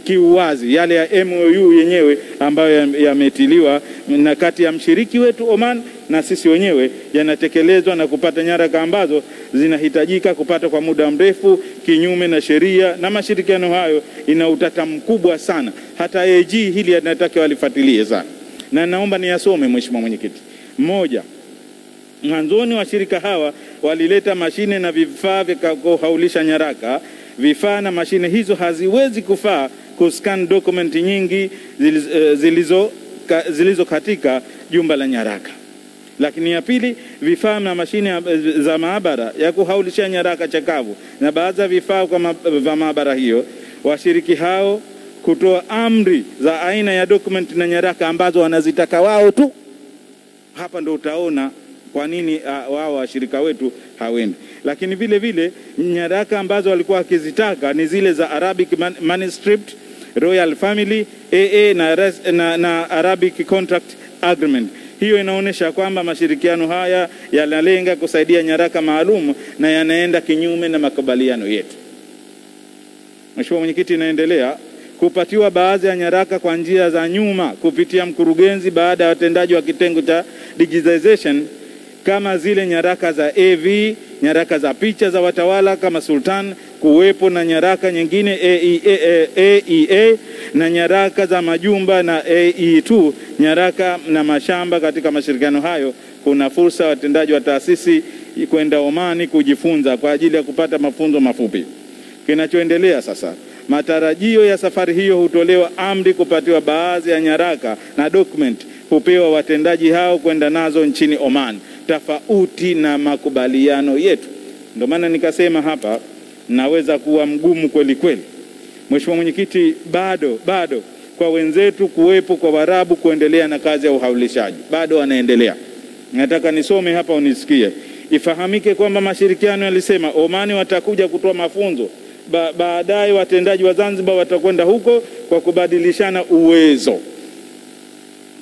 kiuwazi ki yale ya MOU yenyewe ambayo yametiliwa na kati ya mshiriki wetu Oman na sisi wenyewe yanatekelezwa na kupata nyaraka ambazo zinahitajika kupata kwa muda mrefu kinyume na sheria, na mashirikiano hayo ina utata mkubwa sana. Hata AG hili anataka walifuatilie sana, na naomba niyasome, Mheshimiwa Mwenyekiti. Mmoja, mwanzoni washirika hawa walileta mashine na vifaa vya kuhaulisha nyaraka. Vifaa na mashine hizo haziwezi kufaa kuscan dokumenti nyingi zilizo, zilizo, zilizo katika jumba la nyaraka. Lakini ya pili, vifaa na mashine za maabara ya kuhaulisha nyaraka chakavu na baadhi ya vifaa vya maabara hiyo, washiriki hao kutoa amri za aina ya document na nyaraka ambazo wanazitaka wao tu. Hapa ndo utaona kwa nini uh, wao washirika wetu hawendi. Lakini vile vile nyaraka ambazo walikuwa wakizitaka ni zile za Arabic man, manuscript, Royal Family, AA na, na, na Arabic Contract Agreement. Hiyo inaonyesha kwamba mashirikiano haya yanalenga kusaidia nyaraka maalum na yanaenda kinyume na makubaliano yetu. Mheshimiwa Mwenyekiti, inaendelea kupatiwa baadhi ya nyaraka kwa njia za nyuma kupitia mkurugenzi baada ya watendaji wa kitengo cha digitization kama zile nyaraka za AV, nyaraka za picha za watawala kama Sultan, kuwepo na nyaraka nyingine AEA, AEA na nyaraka za majumba na AE2, nyaraka na mashamba. Katika mashirikiano hayo kuna fursa watendaji wa taasisi kwenda Omani kujifunza kwa ajili ya kupata mafunzo mafupi. Kinachoendelea sasa, matarajio ya safari hiyo hutolewa amri kupatiwa baadhi ya nyaraka na document hupewa watendaji hao kwenda nazo nchini Oman, tofauti na makubaliano yetu. Ndio maana nikasema hapa naweza kuwa mgumu kweli kweli. Mheshimiwa Mwenyekiti, bado bado kwa wenzetu kuwepo kwa Waarabu kuendelea na kazi ya uhaulishaji, bado wanaendelea. Nataka nisome hapa unisikie. Ifahamike kwamba mashirikiano yalisema Omani watakuja kutoa mafunzo ba, baadaye watendaji wa Zanzibar watakwenda huko kwa kubadilishana uwezo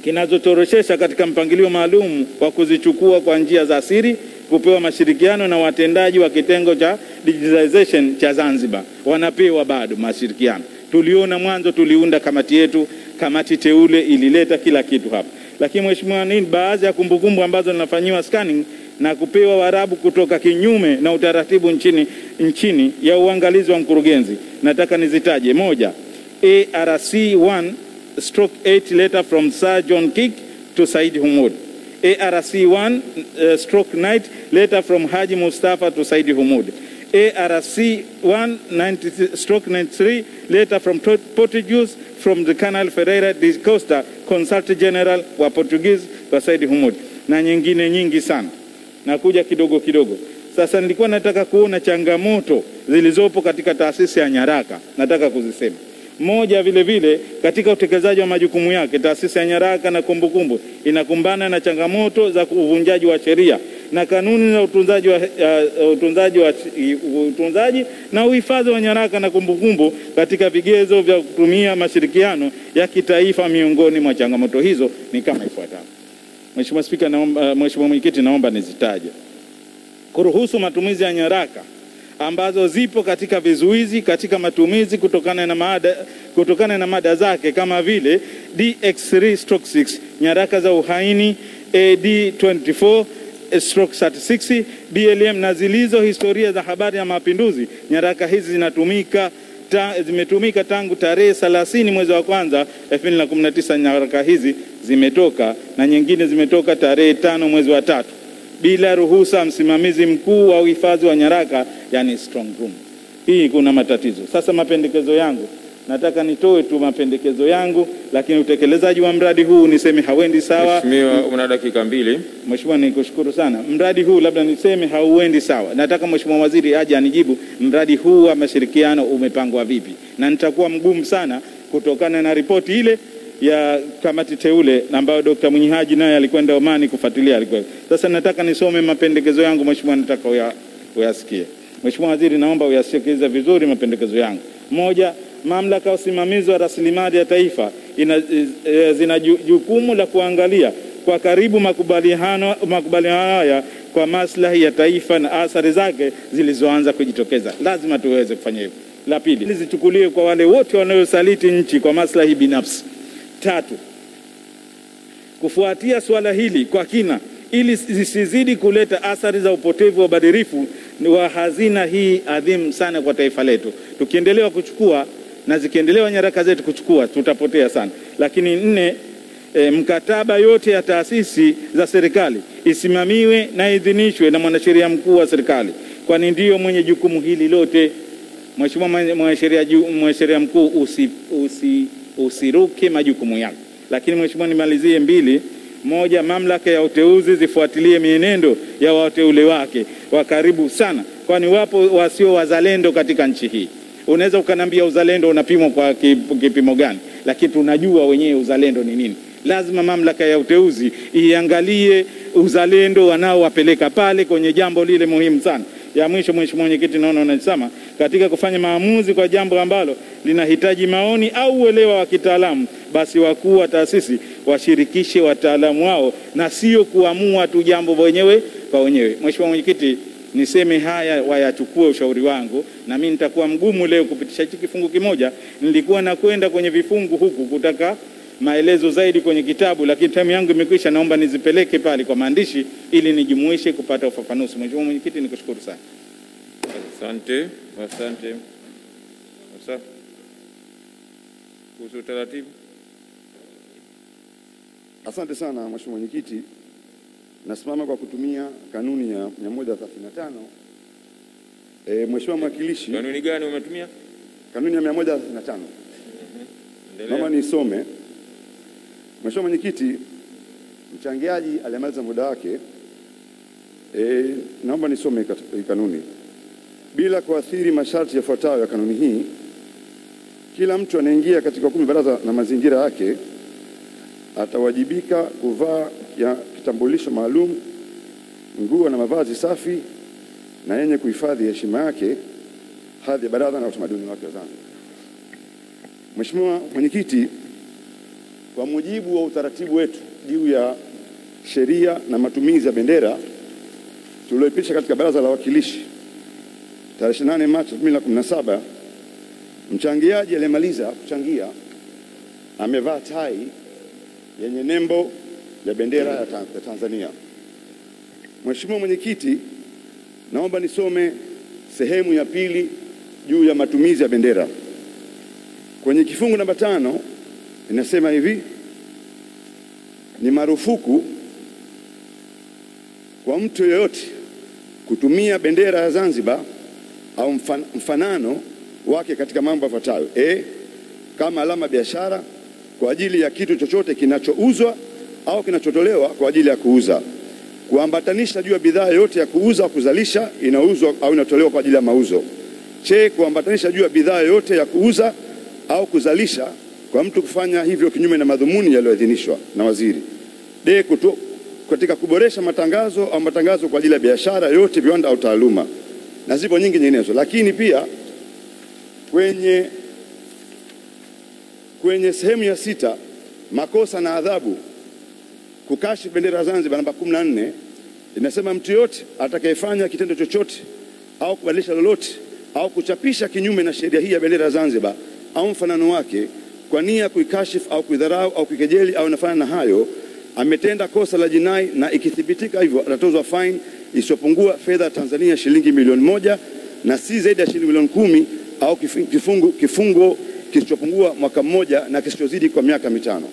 kinazotoroshesha katika mpangilio maalum wa kuzichukua kwa njia za siri kupewa mashirikiano na watendaji wa kitengo cha digitalization cha Zanzibar wanapewa bado mashirikiano. Tuliona mwanzo, tuliunda kamati yetu, kamati teule ilileta kila kitu hapa, lakini mheshimiwa, nini baadhi ya kumbukumbu ambazo linafanyiwa scanning na kupewa warabu kutoka kinyume na utaratibu nchini, nchini ya uangalizi wa mkurugenzi, nataka nizitaje. Moja, ARC 1 stroke 8 letter from Sir John Kick to Said Humud. ARC 1 uh, stroke 9 letter from Haji Mustafa to Said Humud. ARC 1 90 stroke 93 letter from Portuguese from the Canal Ferreira de Costa consult General wa Portuguese wa Said Humud na nyingine nyingi sana nakuja kidogo kidogo. Sasa nilikuwa nataka kuona changamoto zilizopo katika taasisi ya nyaraka, nataka kuzisema. Moja, vile vile katika utekelezaji wa majukumu yake, taasisi ya nyaraka na kumbukumbu inakumbana na changamoto za uvunjaji wa sheria na kanuni za utunzaji wa, uh, utunzaji, wa, uh, utunzaji na uhifadhi wa nyaraka na kumbukumbu katika vigezo vya kutumia mashirikiano ya kitaifa. Miongoni mwa changamoto hizo ni kama ifuatavyo. Mheshimiwa Spika, naomba, uh, Mheshimiwa Mwenyekiti, naomba nizitaje. Kuruhusu matumizi ya nyaraka ambazo zipo katika vizuizi katika matumizi kutokana na mada, kutokana na mada zake kama vile DX3 stroke 6 nyaraka za uhaini AD 24 stroke 36 BLM na zilizo historia za habari ya mapinduzi. Nyaraka hizi zinatumika ta, zimetumika tangu tarehe 30 mwezi wa kwanza 2019. Nyaraka hizi zimetoka na nyingine zimetoka tarehe tano mwezi wa tatu bila ruhusa msimamizi mkuu wa uhifadhi wa nyaraka, yani strong room. Hii kuna matatizo. Sasa mapendekezo yangu, nataka nitoe tu mapendekezo yangu, lakini utekelezaji wa mradi huu niseme hauendi sawa. Mheshimiwa, una dakika mbili. Mheshimiwa, nikushukuru sana. Mradi huu labda niseme hauendi sawa. Nataka Mheshimiwa Waziri aje anijibu mradi huu wa mashirikiano umepangwa vipi, na nitakuwa mgumu sana kutokana na ripoti ile ya kamati teule ambayo Dr. Mwinyi Haji naye alikwenda Omani kufuatilia alikuwa. Sasa nataka nisome mapendekezo yangu Mheshimiwa, nataka uya, uyasikie. Mheshimiwa Waziri, naomba uyasikilize vizuri mapendekezo yangu. Moja, mamlaka ya usimamizi wa rasilimali ya taifa ina, e, zina jukumu la kuangalia kwa karibu makubaliano makubaliano haya kwa maslahi ya taifa na athari zake zilizoanza kujitokeza. Lazima tuweze kufanya hivyo. La pili, zichukuliwe kwa wale wote wanaosaliti nchi kwa maslahi binafsi. Tatu, kufuatia suala hili kwa kina ili zisizidi kuleta athari za upotevu wa ubadhirifu wa hazina hii adhimu sana kwa taifa letu. Tukiendelewa kuchukua na zikiendelewa nyaraka zetu kuchukua, tutapotea sana. Lakini nne, e, mkataba yote ya taasisi za serikali isimamiwe na idhinishwe na mwanasheria mkuu wa serikali, kwani ndiyo mwenye jukumu hili lote. Mheshimiwa mwanasheria mkuu, usi, usi, usiruke majukumu yako. Lakini mheshimiwa, nimalizie mbili, moja, mamlaka ya uteuzi zifuatilie mienendo ya wateule wake wa karibu sana, kwani wapo wasio wazalendo katika nchi hii. Unaweza ukanambia uzalendo unapimwa kwa kipimo gani, lakini tunajua wenyewe uzalendo ni nini. Lazima mamlaka ya uteuzi iangalie uzalendo wanaowapeleka pale kwenye jambo lile muhimu sana. Ya mwisho, Mheshimiwa Mwenyekiti, naona unasema katika kufanya maamuzi kwa jambo ambalo linahitaji maoni au uelewa wa kitaalamu, basi wakuu wa taasisi washirikishe wataalamu wao na sio kuamua tu jambo wenyewe kwa wenyewe. Mheshimiwa Mwenyekiti, niseme haya wayachukue ushauri wangu, na mimi nitakuwa mgumu leo kupitisha hiki kifungu kimoja. Nilikuwa nakwenda kwenye vifungu huku kutaka maelezo zaidi kwenye kitabu, lakini time yangu imekwisha. Naomba nizipeleke pale kwa maandishi ili nijumuishe kupata ufafanuzi. Mheshimiwa Mwenyekiti, nikushukuru sana. Asante, asante. Sasa kuhusu utaratibu, Asante sana Mheshimiwa Mwenyekiti, nasimama kwa kutumia kanuni ya 135. E, Mheshimiwa mwakilishi, kanuni gani umetumia? kanuni ya 135 Endelea. naomba nisome. Mheshimiwa Mwenyekiti, mchangiaji alimaliza muda wake. E, naomba nisome hii kanuni. Bila kuathiri masharti yafuatayo ya kanuni hii, kila mtu anaingia katika ukumbi baraza na mazingira yake atawajibika kuvaa ya kitambulisho maalum, nguo na mavazi safi na yenye kuhifadhi heshima yake, hadhi ya baraza na utamaduni wake wa Zanzibar. Mheshimiwa Mwenyekiti, kwa mujibu wa utaratibu wetu juu ya sheria na matumizi ya bendera tulioipitisha katika Baraza la Wawakilishi tarehe 28 Machi 2017, mchangiaji aliyemaliza kuchangia amevaa tai yenye nembo ya bendera ya ya Tanzania. Mheshimiwa Mwenyekiti, naomba nisome sehemu ya pili juu ya matumizi ya bendera. Kwenye kifungu namba tano inasema hivi: ni marufuku kwa mtu yeyote kutumia bendera ya Zanzibar au mfan, mfanano wake katika mambo yafuatayo: e, kama alama biashara kwa ajili ya kitu chochote kinachouzwa au kinachotolewa kwa ajili ya kuuza, kuambatanisha juu ya bidhaa yoyote ya kuuza au kuzalisha inauzwa au inatolewa kwa ajili ya mauzo. Che, kuambatanisha juu ya bidhaa yoyote ya kuuza au kuzalisha kwa mtu kufanya hivyo kinyume na madhumuni yaliyoidhinishwa na waziri. D, Kutu, katika kuboresha matangazo au matangazo kwa ajili ya biashara yote, viwanda au taaluma, na zipo nyingi nyinginezo. Lakini pia kwenye kwenye sehemu ya sita makosa na adhabu kukashi bendera ya Zanzibar namba 14 inasema mtu yote atakayefanya kitendo chochote au kubadilisha lolote au kuchapisha kinyume na sheria hii ya bendera ya Zanzibar au mfanano wake kwa nia kuikashif kuikashifu au kuidharau au kuikejeli au inafanana na hayo ametenda kosa la jinai, na ikithibitika hivyo atatozwa fine isiyopungua fedha ya Tanzania shilingi milioni moja na si zaidi ya shilingi milioni kumi au kifungu, kifungo kisichopungua mwaka mmoja na kisichozidi kwa miaka mitano.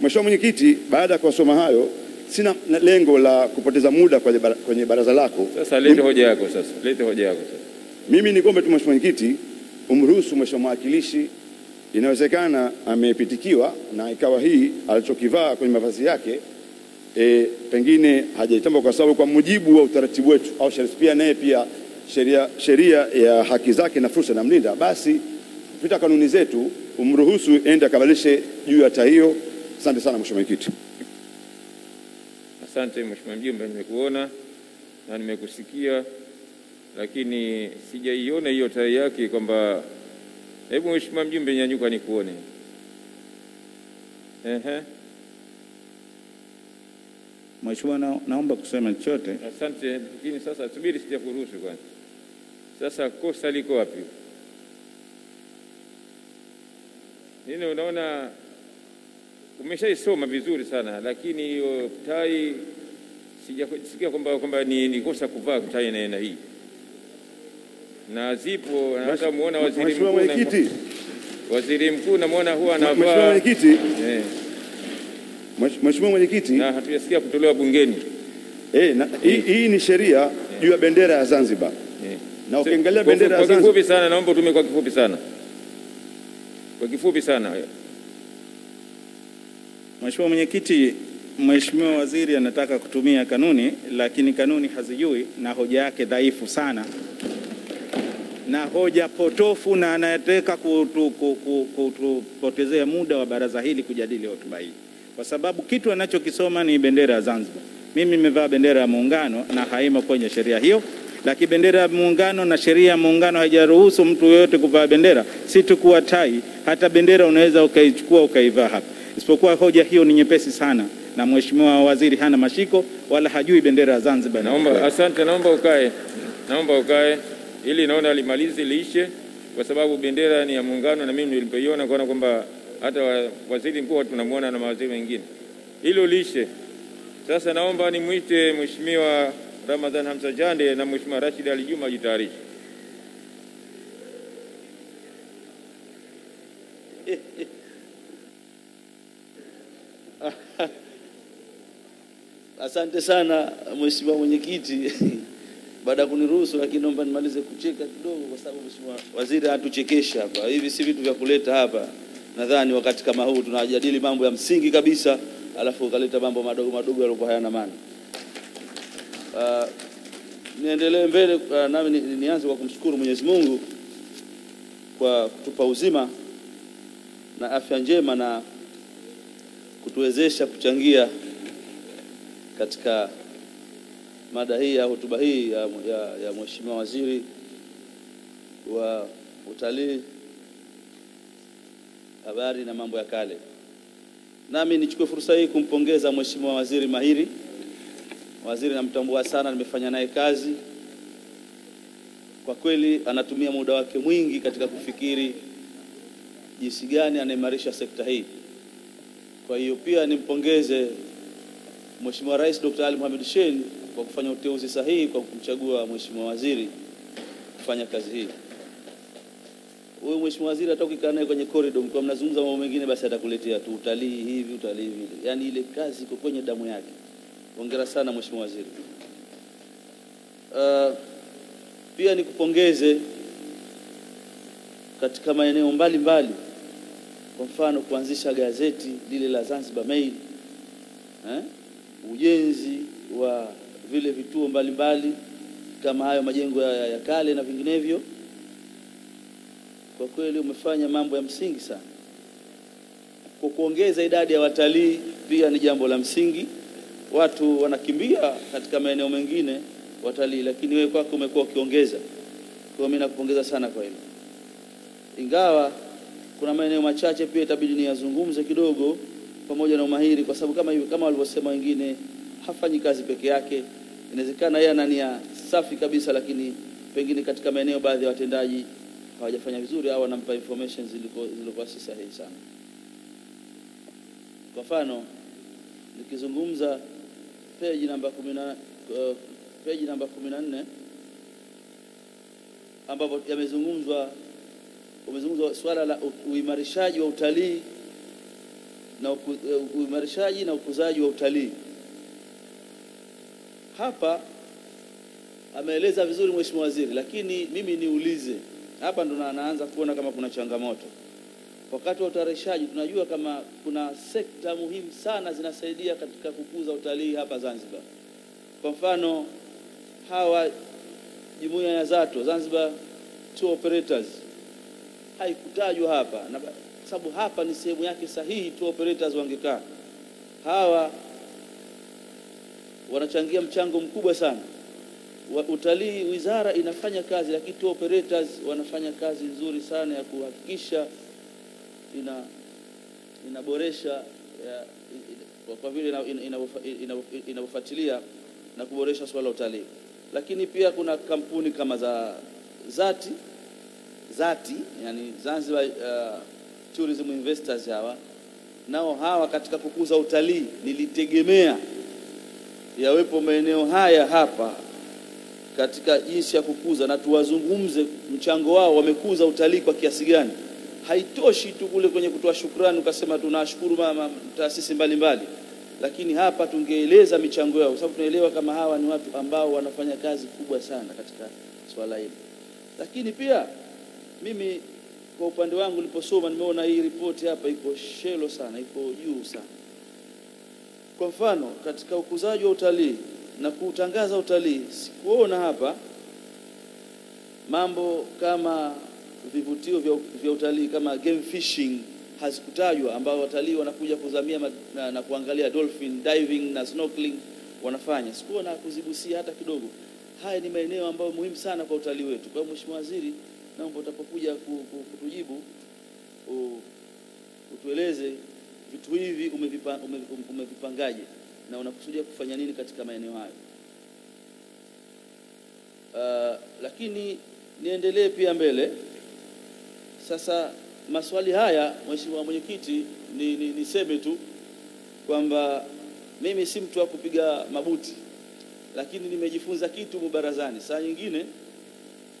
Mheshimiwa Mwenyekiti, baada ya kuwasoma hayo, sina lengo la kupoteza muda kwenye bar kwenye baraza lako. Sasa lete hoja yako sasa, lete hoja yako sasa. Mimi nikombe tu Mheshimiwa Mwenyekiti umruhusu Mheshimiwa mwakilishi, inawezekana amepitikiwa na ikawa hii alichokivaa kwenye mavazi yake e, pengine hajaitamba kwa sababu kwa mujibu wa utaratibu wetu au sheria pia naye pia sheria sheria ya haki zake na fursa inamlinda, basi kupita kanuni zetu umruhusu ende akabadilishe juu ya taa hiyo. Asante sana Mheshimiwa Mwenyekiti. Asante Mheshimiwa Mjumbe, nimekuona na nimekusikia, lakini sijaiona hiyo taa yake kwamba. Hebu Mheshimiwa Mjumbe, nyanyuka nikuone. Ehe, Mheshimiwa, na, naomba kusema chochote. asante, lakini sasa subiri, sijakuruhusu kwanza. Sasa kosa liko wapi? Nini, unaona umeshaisoma vizuri sana, lakini hiyo tai sijasikia kwamba kwamba ni, ni kosa kuvaa tai na aina hii, na zipo na hata muona waziri mkuu na- Mwenyekiti, waziri mkuu namwona huwa Mheshimiwa anavaa Mwenyekiti, eh, Mheshimiwa Mwenyekiti, na hatujasikia kutolewa bungeni. eh, na, hii, hii ni sheria juu ya bendera ya Zanzibar. Na ukiangalia bendera ya Zanzibar. kwa kifupi sana, naomba utume kwa kifupi sana, kwa kifupi sana. Mheshimiwa Mwenyekiti, Mheshimiwa Waziri anataka kutumia kanuni, lakini kanuni hazijui na hoja yake dhaifu sana na hoja potofu, na anataka kutu- ku- ku- kutupotezea muda wa baraza hili kujadili hotuba hii, kwa sababu kitu anachokisoma ni bendera ya Zanzibar. Mimi nimevaa bendera ya Muungano na haimo kwenye sheria hiyo, lakini bendera ya Muungano na sheria ya Muungano haijaruhusu mtu yoyote kuvaa bendera, si tu kuwa tai, hata bendera unaweza ukaichukua ukaivaa hapa, isipokuwa hoja hiyo ni nyepesi sana na Mheshimiwa Waziri hana mashiko wala hajui bendera ya Zanzibar. Naomba, asante, naomba ukae, naomba ukae ili naona limalizi liishe, kwa sababu bendera ni ya Muungano na mimi nilipoiona kuona kwamba hata waziri mkuu tunamwona na mawaziri wengine, hilo liishe. Sasa naomba nimwite Mheshimiwa Ramadhan Hamza Jande na Mheshimiwa Rashid Ali Juma ajitayarishe. Asante sana Mheshimiwa Mwenyekiti, baada ya kuniruhusu, lakini naomba nimalize kucheka kidogo, kwa sababu Mheshimiwa Waziri anatuchekesha hapa. Hivi si vitu vya kuleta hapa. Nadhani wakati kama huu tunajadili mambo ya msingi kabisa, alafu ukaleta mambo madogo madogo yaliokuwa hayana maana. Uh, niendelee mbele. Uh, nami ni- ni- nianze kwa kumshukuru Mwenyezi Mungu kwa kutupa uzima na afya njema na kutuwezesha kuchangia katika mada hii ya hotuba hii ya, ya, ya Mheshimiwa Waziri wa Utalii, Habari na Mambo ya Kale. Nami nichukue fursa hii kumpongeza Mheshimiwa Waziri mahiri. Waziri namtambua sana, nimefanya naye kazi. Kwa kweli anatumia muda wake mwingi katika kufikiri jinsi gani anaimarisha sekta hii. Kwa hiyo pia nimpongeze Mheshimiwa Rais Dr. Ali Mohamed Shein kwa kufanya uteuzi sahihi kwa kumchagua Mheshimiwa Waziri kufanya kazi hii. Huyu Mheshimiwa Waziri hata ukikaa naye kwenye corridor mkiwa mnazungumza mambo mengine, basi atakuletea tu utalii hivi, utalii vile, yaani ile kazi iko kwenye damu yake. Hongera sana Mheshimiwa Waziri. Uh, pia nikupongeze katika maeneo mbalimbali, kwa mfano kuanzisha gazeti lile la Zanzibar Mail eh? ujenzi wa vile vituo mbalimbali mbali, kama hayo majengo ya, ya kale na vinginevyo. Kwa kweli umefanya mambo ya msingi sana. Kwa kuongeza idadi ya watalii pia ni jambo la msingi. Watu wanakimbia katika maeneo mengine watalii, lakini wewe kwako umekuwa ukiongeza. Kwa mimi nakupongeza sana kwa hilo, ingawa kuna maeneo machache pia itabidi niyazungumze kidogo pamoja na umahiri, kwa sababu kama hivyo, kama walivyosema wengine, hafanyi kazi peke yake. Inawezekana yeye ana nia safi kabisa, lakini pengine katika maeneo baadhi ya watendaji hawajafanya vizuri au anampa information ziliko zilikuwa si sahihi sana. Kwa mfano nikizungumza peji namba kumi na uh, peji namba kumi na nne ambapo yamezungumzwa umezungumzwa swala la uimarishaji wa utalii na uh, uimarishaji na ukuzaji wa utalii. Hapa ameeleza vizuri Mheshimiwa Waziri, lakini mimi niulize hapa, ndo na- naanza kuona kama kuna changamoto. Wakati wa utayarishaji, tunajua kama kuna sekta muhimu sana zinasaidia katika kukuza utalii hapa Zanzibar. Kwa mfano hawa jumuiya ya ZATO, Zanzibar Tour Operators, haikutajwa hapa na sababu hapa ni sehemu yake sahihi, tour operators wangekaa. Hawa wanachangia mchango mkubwa sana utalii. Wizara inafanya kazi, lakini tu operators wanafanya kazi nzuri sana ya kuhakikisha ina inaboresha kwa- vile inavyofuatilia na kuboresha swala la utalii. Lakini pia kuna kampuni kama za Zati Zati, yani Zanzibar uh, Tourism Investors hawa nao hawa katika kukuza utalii nilitegemea yawepo maeneo haya hapa katika jinsi ya kukuza na tuwazungumze mchango wao, wamekuza utalii kwa kiasi gani. Haitoshi tu kule kwenye kutoa shukrani ukasema tunashukuru mama taasisi mbalimbali, lakini hapa tungeeleza michango yao, kwa sababu tunaelewa kama hawa ni watu ambao wanafanya kazi kubwa sana katika swala hili. Lakini pia mimi kwa upande wangu niliposoma, nimeona hii ripoti hapa iko shelo sana, iko juu sana. Kwa mfano, katika ukuzaji wa utalii na kuutangaza utalii, sikuona hapa mambo kama vivutio vya, vya utalii kama game fishing hazikutajwa, ambao watalii wanakuja kuzamia na, na kuangalia dolphin diving na snorkeling wanafanya, sikuona kuzigusia hata kidogo. Haya ni maeneo ambayo muhimu sana kwa utalii wetu. Kwa hiyo Mheshimiwa Waziri, naomba utakapokuja ku- ku- kutujibu utueleze vitu hivi umevipa, umevipa umevipangaje na unakusudia kufanya nini katika maeneo hayo. Uh, lakini niendelee pia mbele. Sasa maswali haya, Mheshimiwa Mwenyekiti, ni, ni, niseme tu kwamba mimi si mtu wa kupiga mabuti, lakini nimejifunza kitu mubarazani. Saa nyingine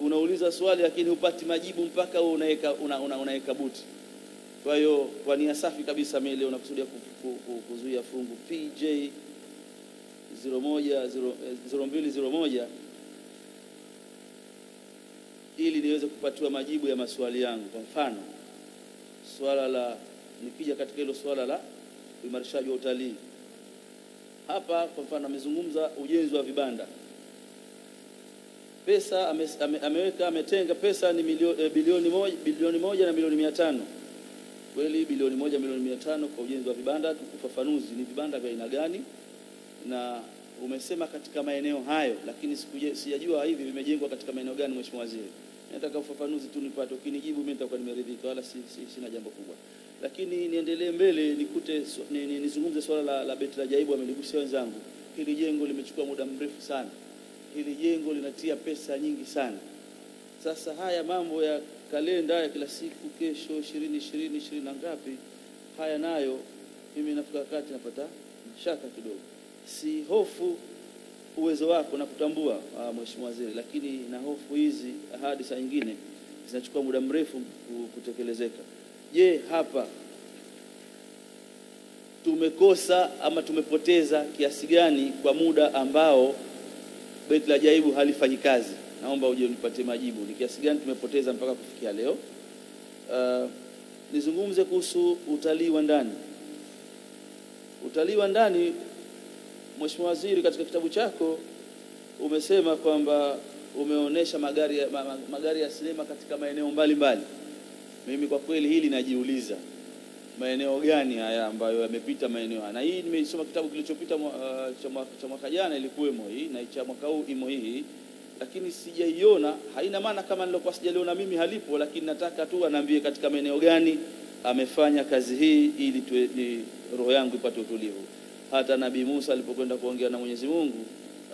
unauliza swali lakini hupati majibu mpaka unaweka una, una, unaweka buti. Kwa hiyo kwa nia safi kabisa mimi leo nakusudia ku- ku- ku- kuzuia fungu PJ 01 0201 ili niweze kupatiwa majibu ya maswali yangu. Kwa mfano, swala la nikija katika hilo swala la uimarishaji wa utalii. Hapa, kwa mfano, amezungumza ujenzi wa vibanda. Pesa ame, ame, ameweka ametenga pesa ni milio, e, bilioni moja, bilioni moja na milioni mia tano kweli bilioni moja milioni mia tano kwa ujenzi wa vibanda. Ufafanuzi ni vibanda vya aina gani, na umesema katika maeneo hayo, lakini sijajua hivi vimejengwa katika maeneo gani, Mheshimiwa Waziri. Nataka ufafanuzi tu nipate, ukinijibu mimi nitakuwa nimeridhika, wala si, si, sina jambo kubwa. Lakini niendelee mbele nikute ni, ni, nizungumze swala la, la beti la jaibu, ameligusia wenzangu. Hili jengo limechukua muda mrefu sana, hili jengo linatia pesa nyingi sana. Sasa haya mambo ya kalenda ya kila siku, kesho ishirini ishirini ishirini na ngapi, haya nayo mimi nafika wakati napata shaka kidogo. Si hofu uwezo wako na kutambua, ah, Mheshimiwa Waziri, lakini na hofu hizi ahadi saa nyingine zinachukua muda mrefu kutekelezeka. Je, hapa tumekosa ama tumepoteza kiasi gani kwa muda ambao beti la halifanyi kazi? Naomba uje unipatie majibu, ni kiasi gani tumepoteza mpaka kufikia leo. Uh, nizungumze kuhusu utalii wa ndani. Utalii wa ndani, Mheshimiwa Waziri, katika kitabu chako umesema kwamba umeonyesha magari ma, ma- magari ya sinema katika maeneo mbalimbali. Mimi kwa kweli hili najiuliza maeneo gani haya ambayo yamepita maeneo haya, na hii nimesoma kitabu kilichopita uh, cha mwaka- cha mwaka jana ilikuwemo hii na cha mwaka huu imo hii, lakini sijaiona. Haina maana kama nilokuwa sijaliona mimi halipo, lakini nataka tu anaambie katika maeneo gani amefanya kazi hii ili ni roho yangu ipate utulivu. Hata Nabii Musa alipokwenda kuongea na Mwenyezi Mungu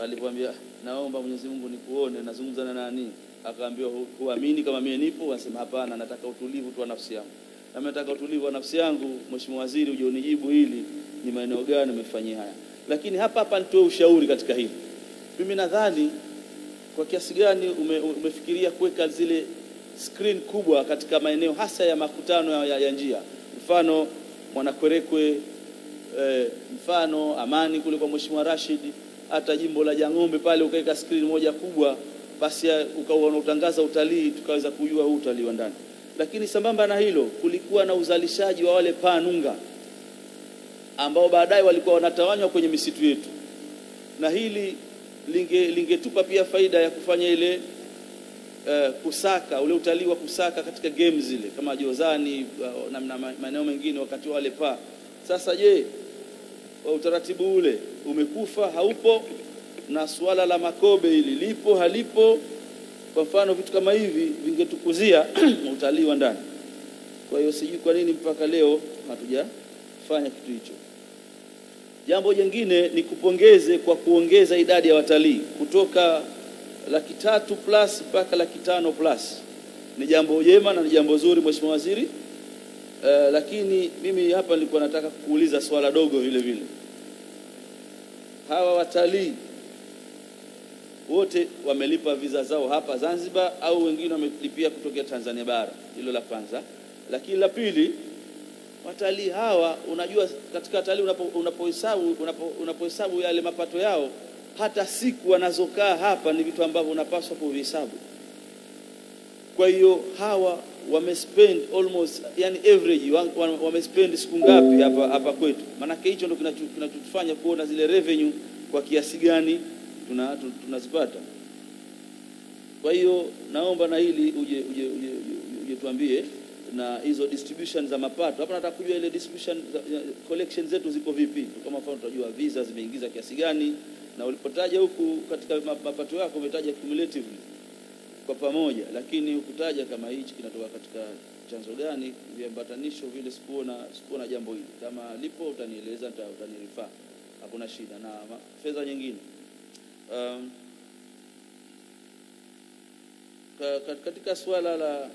alipoambia, naomba Mwenyezi Mungu nikuone, nazungumza na nani? Akaambiwa, huamini kama mimi nipo? Anasema hapana, nataka utulivu tu wa nafsi yangu na nataka utulivu wa nafsi yangu. Mheshimiwa Waziri, uje unijibu hili, ni maeneo gani umefanyia haya. Lakini hapa hapa nitoe ushauri katika hili. Mimi nadhani kwa kiasi gani ume, umefikiria kuweka zile screen kubwa katika maeneo hasa ya makutano ya, ya, njia, mfano Mwanakwerekwe eh, mfano Amani kule kwa Mheshimiwa Rashid, hata jimbo la Jang'ombe pale ukaweka screen moja kubwa, basi ukaona utangaza unautangaza utalii, tukaweza kujua huu utalii wa ndani. Lakini sambamba na hilo, kulikuwa na uzalishaji wa wale panunga ambao baadaye walikuwa wanatawanywa kwenye misitu yetu, na hili linge lingetupa pia faida ya kufanya ile uh, kusaka ule utalii wa kusaka katika games zile kama Jozani uh, na, na maeneo mengine wakati wa wale paa. Sasa je, utaratibu ule umekufa haupo? Na suala la Makobe ili lipo halipo? Kwa mfano vitu kama hivi vingetukuzia utalii wa ndani. Kwa hiyo sijui kwa nini mpaka leo hatujafanya kitu hicho. Jambo jingine ni kupongeze kwa kuongeza idadi ya watalii kutoka laki tatu plus mpaka laki tano plus. Ni jambo jema na ni jambo zuri, Mheshimiwa Waziri. Uh, lakini mimi hapa nilikuwa nataka kuuliza swala dogo vile vile. Hawa watalii wote wamelipa visa zao hapa Zanzibar au wengine wamelipia kutokea Tanzania bara? Hilo la kwanza. Lakini la pili, watalii hawa, unajua katika watalii unapohesabu unapo- unapohesabu unapo, yale mapato yao, hata siku wanazokaa hapa ni vitu ambavyo unapaswa kuvihesabu. Kwa hiyo hawa wamespend almost yani average wa- wa- wamespend siku ngapi hapa hapa kwetu? Maanake hicho kinacho- kinachotufanya kuona zile revenue kwa kiasi gani tunazipata. Kwa hiyo naomba na hili uje, uje, uje tuambie na hizo distribution za mapato hapa. Nataka kujua ile distribution collection zetu ziko vipi, kama mfano tunajua visa zimeingiza kiasi gani, na ulipotaja huku katika mapato yako umetaja cumulatively kwa pamoja, lakini hukutaja kama hichi kinatoka katika chanzo gani, viambatanisho vile. Sikuona sikuona jambo hili, kama lipo utanieleza, utanirifaa, hakuna shida. Na fedha nyingine um, ka- ka- katika suala la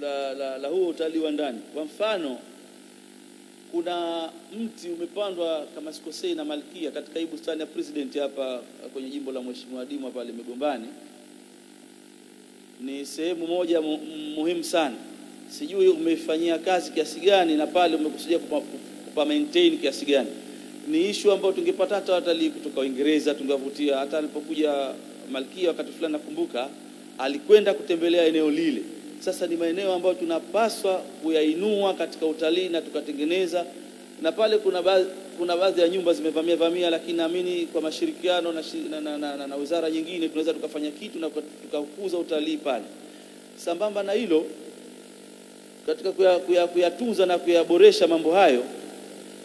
la, la, la huo utalii wa ndani, kwa mfano kuna mti umepandwa kama sikosei na Malkia katika hii bustani ya President hapa kwenye jimbo la Mheshimiwa Dimwa pale Migombani. Ni sehemu moja mu, muhimu sana, sijui umeifanyia kazi kiasi gani na pale umekusudia kupa, maintain kiasi gani. Ni issue ambayo tungepata hata watalii kutoka Uingereza tungewavutia. Hata alipokuja Malkia wakati fulani nakumbuka alikwenda kutembelea eneo lile. Sasa ni maeneo ambayo tunapaswa kuyainua katika utalii na tukatengeneza, na pale kuna baadhi kuna baadhi ya nyumba zimevamia vamia, lakini naamini kwa mashirikiano na, na, na, na, na, na wizara nyingine tunaweza tukafanya kitu na tukakuza utalii pale. Sambamba na hilo, katika kuyatunza kuya- kuya- na kuyaboresha mambo hayo,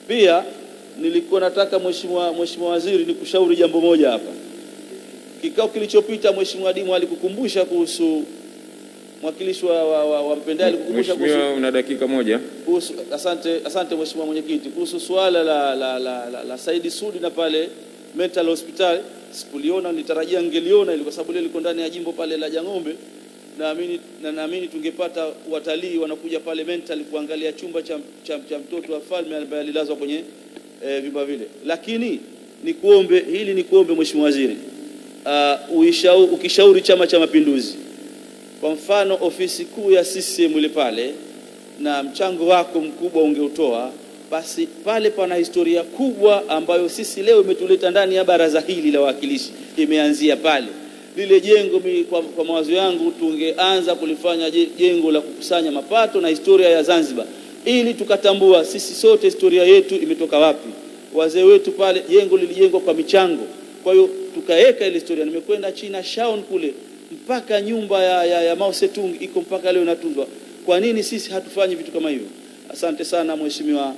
pia nilikuwa nataka mheshimiwa mheshimiwa waziri nikushauri jambo moja hapa. Kikao kilichopita Mheshimiwa Dimu alikukumbusha kuhusu mwakilishi wa, wa, wa, wa Mpendai alikukumbusha kuhusu una dakika moja. kuhusu asante, asante Mheshimiwa Mwenyekiti, kuhusu suala la, la, la, la, la Saidi Sudi na pale mental hospital sikuliona, nilitarajia ngeliona ili kwa sababu lile liko ndani ya jimbo pale la Jang'ombe. Naamini na naamini tungepata watalii wanakuja pale mental kuangalia chumba cha, cha, cha mtoto wa falme ambaye alilazwa kwenye eh, vyumba vile, lakini nikuombe hili, nikuombe Mheshimiwa Waziri uh, ukishauri Chama cha Mapinduzi kwa mfano ofisi kuu ya CCM ile pale na mchango wako mkubwa ungeutoa, basi pale pana historia kubwa ambayo sisi leo imetuleta ndani ya baraza hili la wawakilishi, imeanzia pale lile jengo. Mi, kwa, kwa mawazo yangu tungeanza kulifanya jengo la kukusanya mapato na historia ya Zanzibar, ili tukatambua sisi sote historia yetu imetoka wapi. Wazee wetu pale, jengo lilijengwa kwa michango, kwa hiyo tukaweka ile historia. Nimekwenda China Shaon kule mpaka nyumba ya, ya, ya Mao Zedong iko mpaka leo inatunzwa. Kwa nini sisi hatufanyi vitu kama hivyo? Asante sana mheshimiwa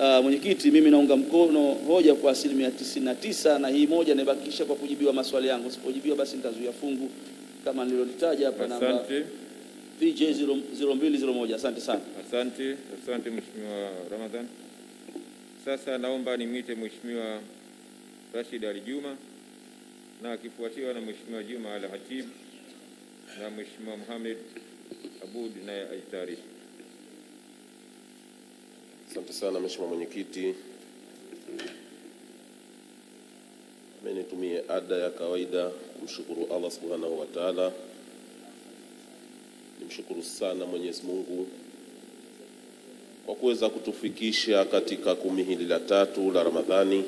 uh, mwenyekiti, mimi naunga mkono hoja kwa asilimia tisini na tisa na hii moja naibakisha kwa kujibiwa maswali yangu. Sipojibiwa basi nitazuia fungu kama nililolitaja hapa namba Asante. VJ 0201. Asante sana. Asante, asante Mheshimiwa Ramadhan. Sasa naomba nimwite Mheshimiwa Rashid Ali Juma na akifuatiwa na Mheshimiwa Juma Al Hatib na Mheshimiwa Mohamed Abud naye ajitayarishe. Asante sana Mheshimiwa Mwenyekiti. amenitumie nitumie ada ya kawaida kumshukuru Allah Subhanahu wa Ta'ala. Nimshukuru sana Mwenyezi Mungu kwa kuweza kutufikisha katika kumi hili la tatu la Ramadhani.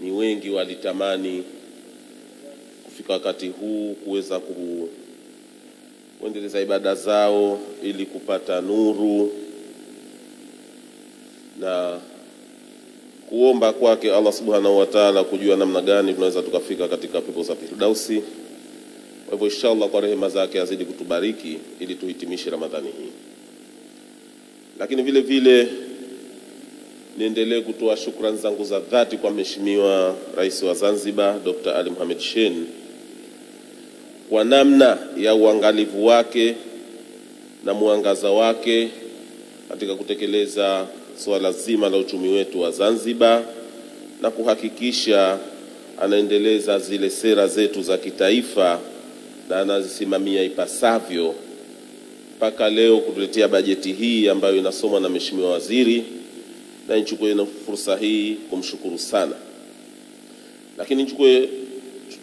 Ni wengi walitamani kufika wakati huu kuweza ku kuendeleza ibada zao ili kupata nuru na kuomba kwake Allah subhanahu wa ta'ala kujua namna gani tunaweza tukafika katika pepo za Firdausi. Kwa hivyo inshallah, kwa rehema zake azidi kutubariki ili tuhitimishe Ramadhani hii, lakini vile vile niendelee kutoa shukrani zangu za dhati kwa Mheshimiwa Rais wa Zanzibar Dr. Ali Mohamed Shein kwa namna ya uangalifu wake na mwangaza wake katika kutekeleza suala zima la uchumi wetu wa Zanzibar na kuhakikisha anaendeleza zile sera zetu za kitaifa na anazisimamia ipasavyo. Mpaka leo kutuletea bajeti hii ambayo inasomwa na Mheshimiwa Waziri, na nichukue fursa hii kumshukuru sana, lakini nichukue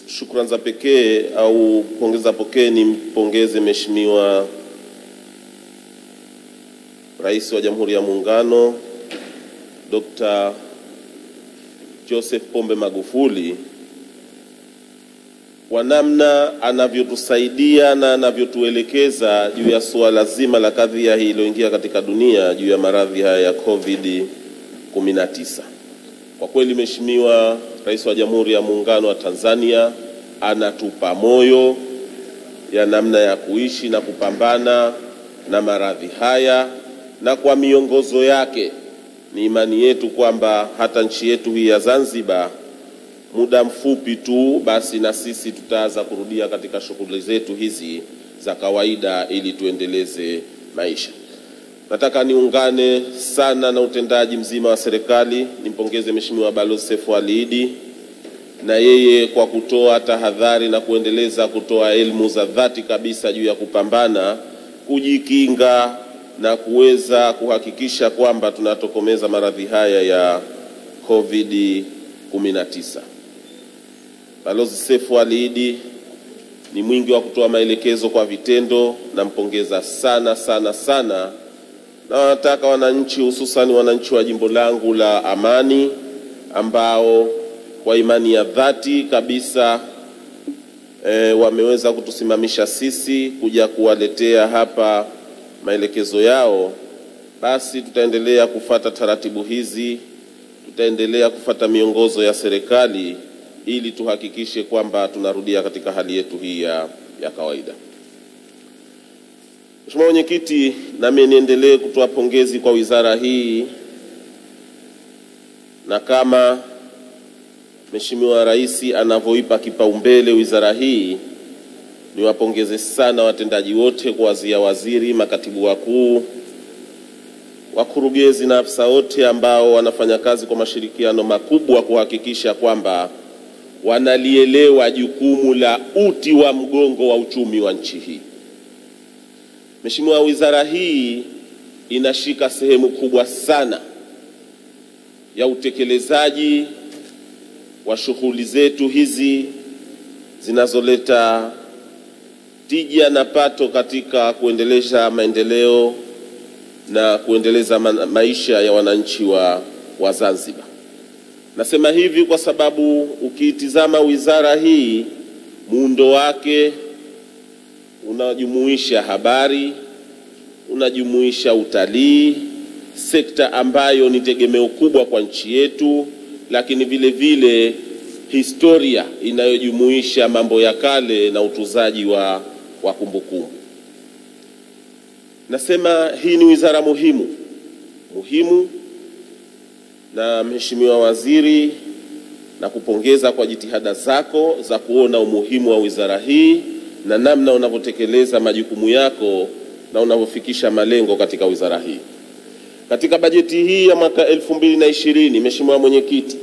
shukrani za pekee au pongeza pokee ni mpongeze Mheshimiwa Rais wa Jamhuri ya Muungano Dr. Joseph Pombe Magufuli kwa namna anavyotusaidia na anavyotuelekeza juu ya suala zima la kadhia hii iliyoingia katika dunia juu ya maradhi haya ya COVID 19. Kwa kweli, Mheshimiwa Rais wa Jamhuri ya Muungano wa Tanzania anatupa moyo ya namna ya kuishi na kupambana na maradhi haya, na kwa miongozo yake ni imani yetu kwamba hata nchi yetu hii ya Zanzibar muda mfupi tu basi na sisi tutaanza kurudia katika shughuli zetu hizi za kawaida ili tuendeleze maisha. Nataka niungane sana na utendaji mzima wa serikali, nimpongeze Mheshimiwa Balozi Sefu Ali Iddi na yeye kwa kutoa tahadhari na kuendeleza kutoa elimu za dhati kabisa juu ya kupambana, kujikinga na kuweza kuhakikisha kwamba tunatokomeza maradhi haya ya COVID 19. Balozi Sefu Ali Iddi ni mwingi wa kutoa maelekezo kwa vitendo, nampongeza sana sana sana, na wanataka wananchi, hususan wananchi wa jimbo langu la Amani ambao kwa imani ya dhati kabisa e, wameweza kutusimamisha sisi kuja kuwaletea hapa maelekezo yao, basi tutaendelea kufata taratibu hizi, tutaendelea kufata miongozo ya serikali ili tuhakikishe kwamba tunarudia katika hali yetu hii ya, ya kawaida. Mheshimiwa Mwenyekiti, nami niendelee kutoa pongezi kwa wizara hii na kama Mheshimiwa Rais anavyoipa kipaumbele wizara hii, niwapongeze sana watendaji wote kuanzia waziri, makatibu wakuu, wakurugenzi na afisa wote ambao wanafanya kazi kwa mashirikiano makubwa kuhakikisha kwamba wanalielewa jukumu la uti wa mgongo wa uchumi wa nchi hii. Mheshimiwa, wizara hii inashika sehemu kubwa sana ya utekelezaji wa shughuli zetu hizi zinazoleta tija na pato katika kuendeleza maendeleo na kuendeleza maisha ya wananchi wa, wa Zanzibar. Nasema hivi kwa sababu ukiitizama wizara hii muundo wake unajumuisha habari, unajumuisha utalii, sekta ambayo ni tegemeo kubwa kwa nchi yetu, lakini vile vile historia inayojumuisha mambo ya kale na utunzaji wa wa kumbukumbu. Nasema hii ni wizara muhimu muhimu, na Mheshimiwa Waziri, na kupongeza kwa jitihada zako za kuona umuhimu wa wizara hii na namna unavyotekeleza majukumu yako na unavyofikisha malengo katika wizara hii. Katika bajeti hii ya mwaka elfu mbili na ishirini, Mheshimiwa Mwenyekiti,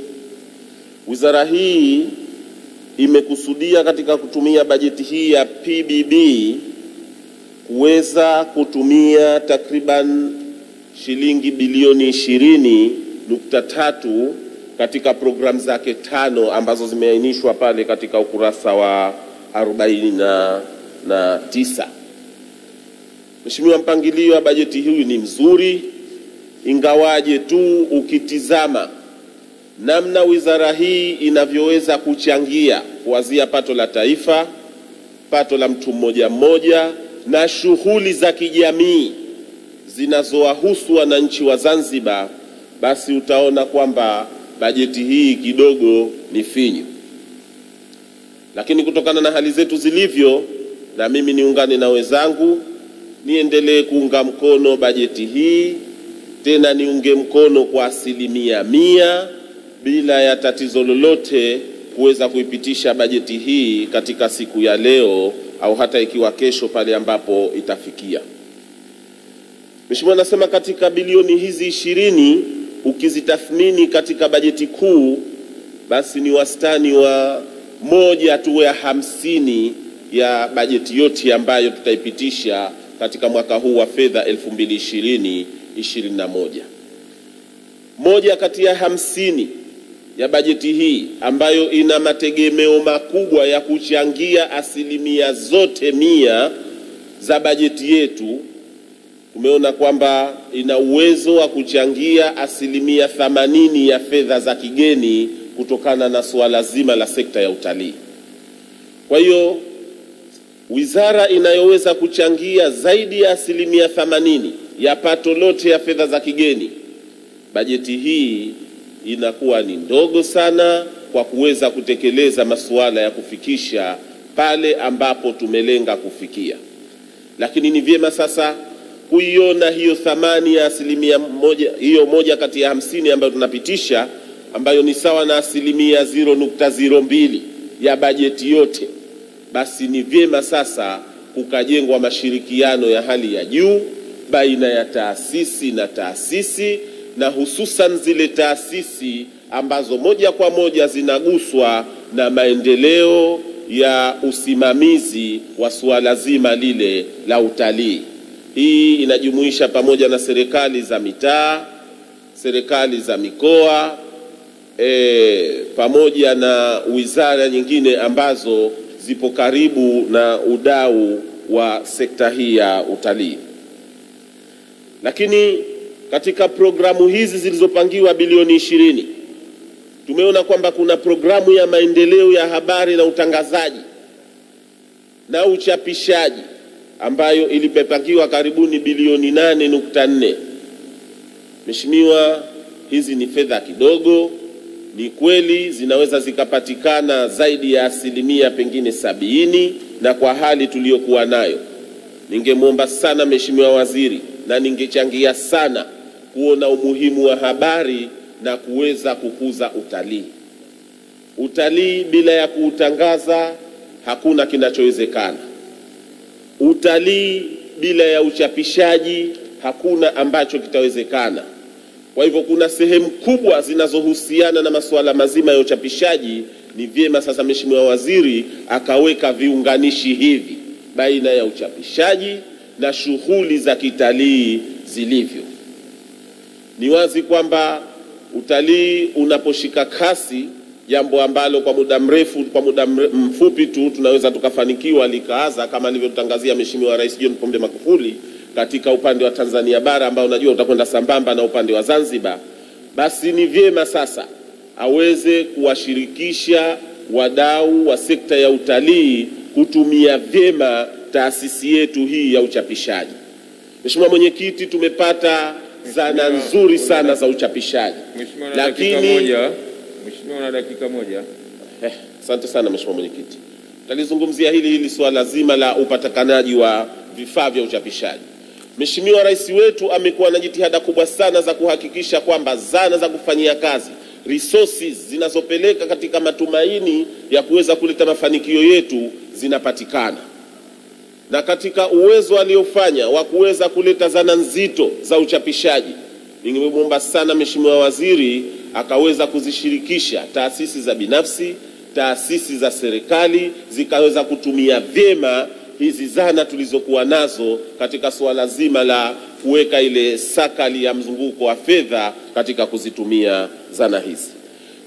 wizara hii imekusudia katika kutumia bajeti hii ya PBB kuweza kutumia takriban shilingi bilioni ishirini nukta tatu katika programu zake tano ambazo zimeainishwa pale katika ukurasa wa arobaini na, na tisa. Mheshimiwa, mpangilio wa bajeti hii ni mzuri, ingawaje tu ukitizama namna wizara hii inavyoweza kuchangia kuanzia pato la taifa, pato la mtu mmoja mmoja na shughuli za kijamii zinazowahusu wananchi wa Zanzibar, basi utaona kwamba bajeti hii kidogo ni finyu. Lakini kutokana na hali zetu zilivyo, na mimi niungane na wenzangu niendelee kuunga mkono bajeti hii, tena niunge mkono kwa asilimia mia bila ya tatizo lolote kuweza kuipitisha bajeti hii katika siku ya leo au hata ikiwa kesho pale ambapo itafikia. Mheshimiwa, anasema katika bilioni hizi ishirini ukizitathmini katika bajeti kuu, basi ni wastani wa moja tu ya hamsini ya bajeti yote ambayo tutaipitisha katika mwaka huu wa fedha 2020 21. Moja kati ya hamsini ya bajeti hii ambayo ina mategemeo makubwa ya kuchangia asilimia zote mia za bajeti yetu, tumeona kwamba ina uwezo wa kuchangia asilimia themanini ya fedha za kigeni kutokana na suala zima la sekta ya utalii. Kwa hiyo wizara inayoweza kuchangia zaidi ya asilimia themanini ya pato lote ya fedha za kigeni, bajeti hii inakuwa ni ndogo sana kwa kuweza kutekeleza masuala ya kufikisha pale ambapo tumelenga kufikia. Lakini ni vyema sasa kuiona hiyo thamani ya asilimia moja, hiyo moja kati ya hamsini ambayo tunapitisha ambayo ni sawa na asilimia 0.02 ya bajeti yote, basi ni vyema sasa kukajengwa mashirikiano ya hali ya juu baina ya taasisi na taasisi na hususan zile taasisi ambazo moja kwa moja zinaguswa na maendeleo ya usimamizi wa suala zima lile la utalii. Hii inajumuisha pamoja na serikali za mitaa, serikali za mikoa e, pamoja na wizara nyingine ambazo zipo karibu na udau wa sekta hii ya utalii. Lakini katika programu hizi zilizopangiwa bilioni ishirini tumeona kwamba kuna programu ya maendeleo ya habari na utangazaji na uchapishaji ambayo ilipepangiwa karibuni bilioni nane nukta nne. Mheshimiwa, hizi ni fedha kidogo, ni kweli zinaweza zikapatikana zaidi ya asilimia pengine sabini, na kwa hali tuliyokuwa nayo, ningemwomba sana Mheshimiwa Waziri na ningechangia sana kuona umuhimu wa habari na kuweza kukuza utalii. Utalii bila ya kuutangaza hakuna kinachowezekana. Utalii bila ya uchapishaji hakuna ambacho kitawezekana. Kwa hivyo kuna sehemu kubwa zinazohusiana na masuala mazima ya uchapishaji. Ni vyema sasa Mheshimiwa Waziri akaweka viunganishi hivi baina ya uchapishaji na shughuli za kitalii zilivyo. Ni wazi kwamba utalii unaposhika kasi, jambo ambalo kwa muda mrefu, kwa muda mfupi tu tunaweza tukafanikiwa likaaza, kama alivyotangazia Mheshimiwa Rais John Pombe Magufuli katika upande wa Tanzania bara ambao unajua utakwenda sambamba na upande wa Zanzibar, basi ni vyema sasa aweze kuwashirikisha wadau wa sekta ya utalii kutumia vyema taasisi yetu hii ya uchapishaji. Mheshimiwa Mwenyekiti, tumepata zana nzuri sana za uchapishaji, lakini. Mheshimiwa, na dakika moja. Asante Eh, asante sana Mheshimiwa Mwenyekiti. Talizungumzia hili hili suala zima la upatikanaji wa vifaa vya uchapishaji. Mheshimiwa Rais wetu amekuwa na jitihada kubwa sana za kuhakikisha kwamba zana za kufanyia kazi resources zinazopeleka katika matumaini ya kuweza kuleta mafanikio yetu zinapatikana, na katika uwezo aliofanya wa kuweza kuleta zana nzito za uchapishaji, ningemwomba sana Mheshimiwa Waziri akaweza kuzishirikisha taasisi za binafsi, taasisi za serikali zikaweza kutumia vyema hizi zana tulizokuwa nazo katika suala zima la kuweka ile sakali ya mzunguko wa fedha katika kuzitumia zana hizi.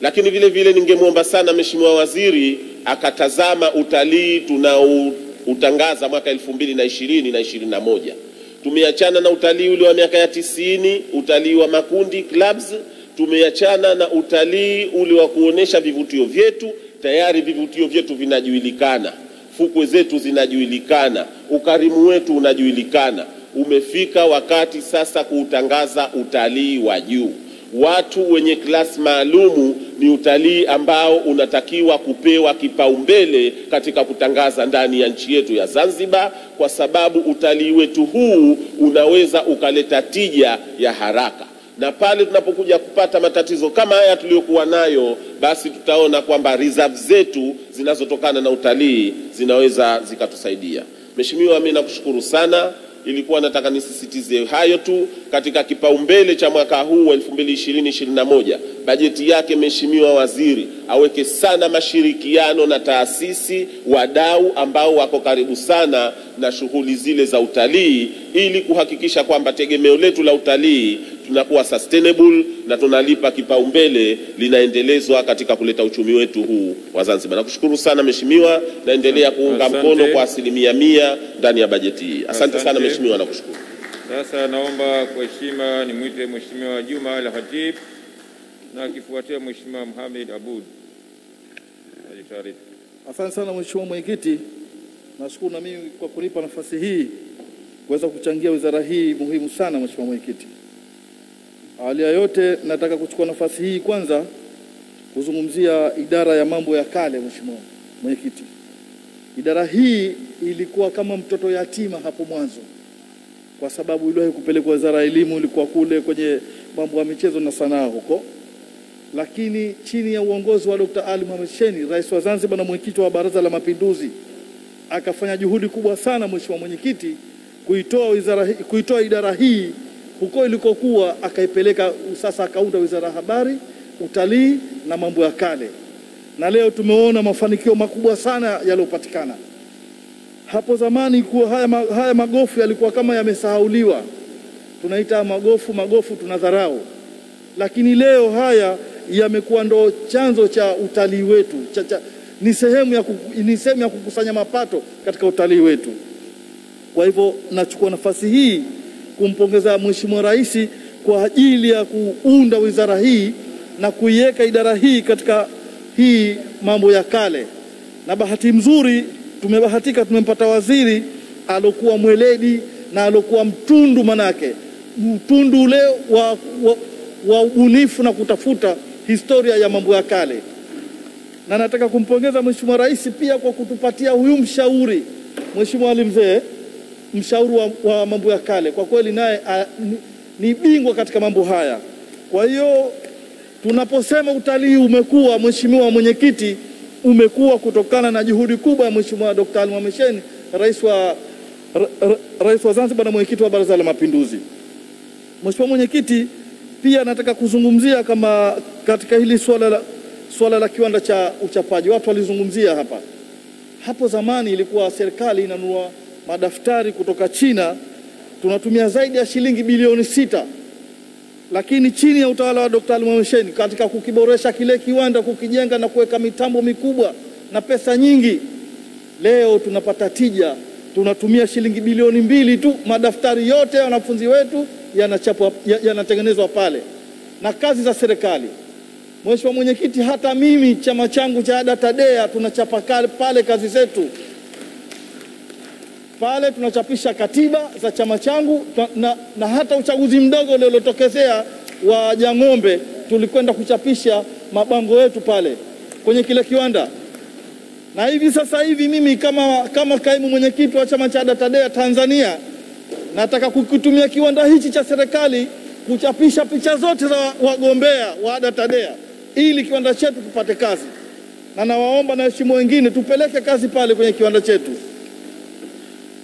Lakini vile vile ningemwomba sana Mheshimiwa Waziri akatazama utalii tunaoutangaza mwaka elfu mbili na ishirini na ishirini na moja. Tumeachana na utalii ule wa miaka ya tisini, utalii wa makundi clubs. Tumeachana na utalii ule wa kuonesha vivutio vyetu. Tayari vivutio vyetu vinajulikana, fukwe zetu zinajulikana, ukarimu wetu unajulikana. Umefika wakati sasa kuutangaza utalii wa juu. Watu wenye klasi maalumu ni utalii ambao unatakiwa kupewa kipaumbele katika kutangaza ndani ya nchi yetu ya Zanzibar, kwa sababu utalii wetu huu unaweza ukaleta tija ya haraka, na pale tunapokuja kupata matatizo kama haya tuliyokuwa nayo, basi tutaona kwamba reserve zetu zinazotokana na utalii zinaweza zikatusaidia. Mheshimiwa, mimi nakushukuru sana ilikuwa nataka nisisitize hayo tu katika kipaumbele cha mwaka huu wa 2020-2021 bajeti yake. Mheshimiwa Waziri aweke sana mashirikiano na taasisi, wadau ambao wako karibu sana na shughuli zile za utalii, ili kuhakikisha kwamba tegemeo letu la utalii tunakuwa sustainable na tunalipa kipaumbele, linaendelezwa katika kuleta uchumi wetu huu wa Zanzibar. Nakushukuru sana Mheshimiwa, naendelea kuunga mkono kwa asilimia mia ndani ya bajeti hii. Asante sana. Mheshimiwa, nakushukuru. Sasa naomba kwa heshima nimwite Mheshimiwa Juma Al Hatib na akifuatia Mheshimiwa Mohamed Abud. Ajitayarishe. Asante sana Mheshimiwa Mwenyekiti, nashukuru na mimi kwa kunipa nafasi hii kuweza kuchangia wizara hii muhimu sana. Mheshimiwa Mwenyekiti, awali ya yote nataka kuchukua nafasi hii kwanza kuzungumzia idara ya mambo ya kale. Mheshimiwa Mwenyekiti, idara hii ilikuwa kama mtoto yatima hapo mwanzo, kwa sababu iliwahi kupelekwa wizara ya elimu, ilikuwa kule kwenye mambo ya michezo na sanaa huko lakini chini ya uongozi wa Dr. Ali Mohamed Shein, rais wa Zanzibar na mwenyekiti wa Baraza la Mapinduzi, akafanya juhudi kubwa sana, Mheshimiwa Mwenyekiti, kuitoa wizara kuitoa idara hii huko ilikokuwa, akaipeleka sasa, akaunda wizara ya habari, utalii na mambo ya kale, na leo tumeona mafanikio makubwa sana yaliyopatikana. Hapo zamani kuwa haya, ma- haya magofu yalikuwa kama yamesahauliwa, tunaita magofu magofu, tunadharau. Lakini leo haya yamekuwa ndo chanzo cha utalii wetu. Cha, cha, ni sehemu ya, ni sehemu ya kukusanya mapato katika utalii wetu. Kwa hivyo nachukua nafasi hii kumpongeza Mheshimiwa Rais kwa ajili ya kuunda wizara hii na kuiweka idara hii katika hii mambo ya kale, na bahati mzuri tumebahatika tumempata waziri alokuwa mweledi na alokuwa mtundu, manake mtundu ule wa, wa, wa ubunifu na kutafuta historia ya mambo ya kale, na nataka kumpongeza Mheshimiwa Rais pia kwa kutupatia huyu mshauri Mheshimiwa Ali Mzee, mshauri wa, wa mambo ya kale. Kwa kweli naye ni, ni bingwa katika mambo haya. Kwa hiyo tunaposema utalii umekuwa, Mheshimiwa Mwenyekiti, umekuwa kutokana na juhudi kubwa ya Mheshimiwa Dr. Ali rais wa, ra, ra, rais wa Zanzibar na mwenyekiti wa Baraza la Mapinduzi. Mheshimiwa Mwenyekiti, pia nataka kuzungumzia kama katika hili swala la, swala la kiwanda cha uchapaji, watu walizungumzia hapa. Hapo zamani ilikuwa serikali inanunua madaftari kutoka China, tunatumia zaidi ya shilingi bilioni sita, lakini chini ya utawala wa Dr. Ali katika kukiboresha kile kiwanda, kukijenga na kuweka mitambo mikubwa na pesa nyingi, leo tunapata tija, tunatumia shilingi bilioni mbili tu, madaftari yote ya wanafunzi wetu yanachapwa ya- yanatengenezwa pale na kazi za serikali. Mheshimiwa Mwenyekiti, hata mimi chama changu cha Ada Tadea tunachapa pale kazi zetu pale tunachapisha katiba za chama changu na, na, hata uchaguzi mdogo uliotokezea wa Jang'ombe tulikwenda kuchapisha mabango yetu pale kwenye kile kiwanda, na hivi sasa hivi mimi kama, kama kaimu mwenyekiti wa chama cha Ada Tadea Tanzania nataka kukitumia kiwanda hichi cha serikali kuchapisha picha zote za wagombea wa Ada Tadea ili kiwanda chetu kipate kazi, na nawaomba na heshima wengine tupeleke kazi pale kwenye kiwanda chetu.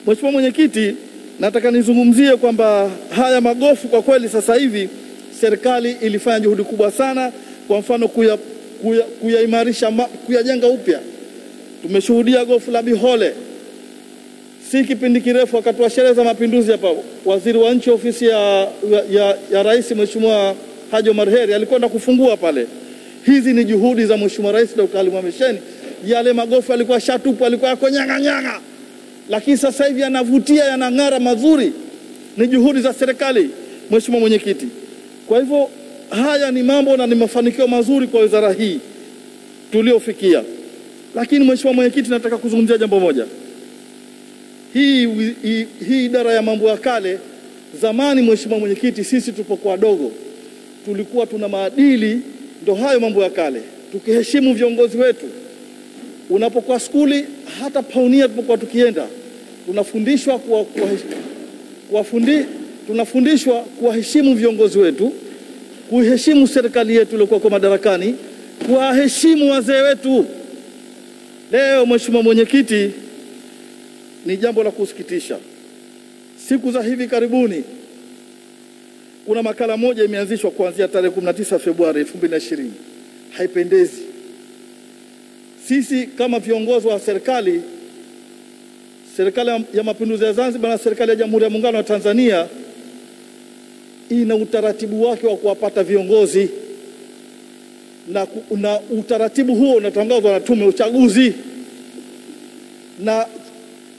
Mheshimiwa Mwenyekiti, nataka nizungumzie kwamba haya magofu kwa kweli sasa hivi serikali ilifanya juhudi kubwa sana, kwa mfano kuyaimarisha, kuya, kuya, kuyajenga upya. Tumeshuhudia gofu la Bihole si kipindi kirefu, wakati wa sherehe za mapinduzi hapa, waziri wa nchi ofisi ya, ya, ya, rais Mheshimiwa Haji Omar Heri alikwenda kufungua pale. Hizi ni juhudi za Mheshimiwa Rais Dr. Ali Mohamed Shein. Yale magofu yalikuwa shatupu, alikuwa yako nyang'a nyang'a, lakini sasa hivi yanavutia, yanang'ara, mazuri. Ni juhudi za serikali, Mheshimiwa Mwenyekiti. Kwa hivyo haya ni mambo na ni mafanikio mazuri kwa wizara hii tuliofikia, lakini Mheshimiwa Mwenyekiti, nataka kuzungumzia jambo moja hii, hii, hii idara ya mambo ya kale zamani, Mheshimiwa Mwenyekiti, sisi tulipokuwa wadogo tulikuwa tuna maadili, ndo hayo mambo ya kale, tukiheshimu viongozi wetu. Unapokuwa skuli, hata paunia tulipokuwa tukienda, tunafundishwa kuwa, kuwa, fundi tunafundishwa kuwaheshimu viongozi wetu, kuiheshimu serikali yetu iliyokuwa kwa madarakani, kuwaheshimu wazee wetu. Leo Mheshimiwa Mwenyekiti, ni jambo la kusikitisha. Siku za hivi karibuni kuna makala moja imeanzishwa kuanzia tarehe 19 Februari 2020. Haipendezi. Sisi kama viongozi wa serikali, serikali ya mapinduzi ya Zanzibar na serikali ya Jamhuri ya Muungano wa Tanzania ina utaratibu wake wa kuwapata viongozi. Na, na utaratibu huo unatangazwa na tume ya uchaguzi. Na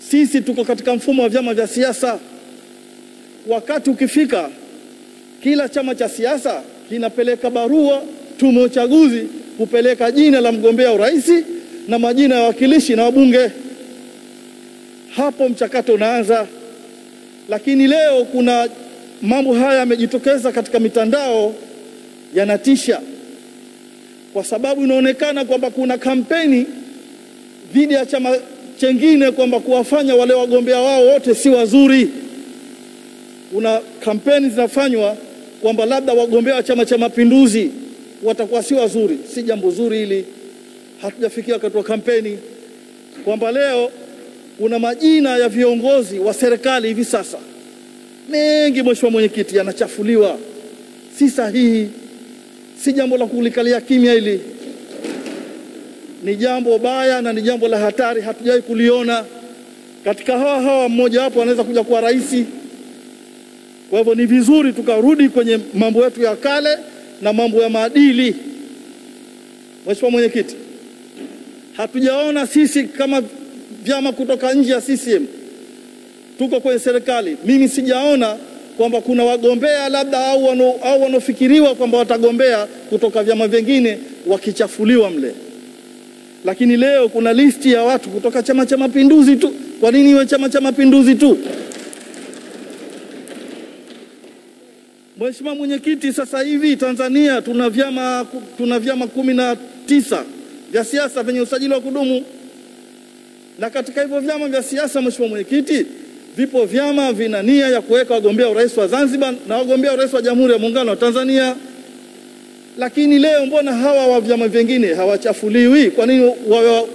sisi tuko katika mfumo wa vyama vya siasa. Wakati ukifika, kila chama cha siasa kinapeleka barua tume ya uchaguzi kupeleka jina la mgombea urais na majina ya wawakilishi na wabunge. Hapo mchakato unaanza, lakini leo kuna mambo haya yamejitokeza katika mitandao, yanatisha kwa sababu inaonekana kwamba kuna kampeni dhidi ya chama chengine kwamba kuwafanya wale wagombea wao wote si wazuri. Kuna kampeni zinafanywa kwamba labda wagombea wa Chama cha Mapinduzi watakuwa si wazuri. Si jambo zuri hili, hatujafikia wakati wa kampeni, kwamba leo kuna majina ya viongozi wa serikali hivi sasa mengi, Mheshimiwa Mwenyekiti, yanachafuliwa. Si sahihi, si jambo la kulikalia kimya hili ni jambo baya na ni jambo la hatari, hatujawahi kuliona. Katika hawa hawa mmoja wapo anaweza kuja kuwa rais. Kwa hivyo ni vizuri tukarudi kwenye mambo yetu ya kale na mambo ya maadili. Mheshimiwa Mwenyekiti, hatujaona sisi kama vyama kutoka nje ya CCM tuko kwenye serikali, mimi sijaona kwamba kuna wagombea labda au wanaofikiriwa kwamba watagombea kutoka vyama vingine wakichafuliwa mle lakini leo kuna listi ya watu kutoka Chama cha Mapinduzi tu. Kwa nini iwe Chama cha Mapinduzi tu? Mheshimiwa Mwenyekiti, sasa hivi Tanzania tuna vyama tuna vyama kumi na tisa vya siasa vyenye usajili wa kudumu, na katika hivyo vyama vya siasa, Mheshimiwa Mwenyekiti, vipo vyama vina nia ya kuweka wagombea urais wa Zanzibar na wagombea urais wa Jamhuri ya Muungano wa Tanzania lakini leo mbona hawa wa vyama vingine hawachafuliwi? Kwa nini wa,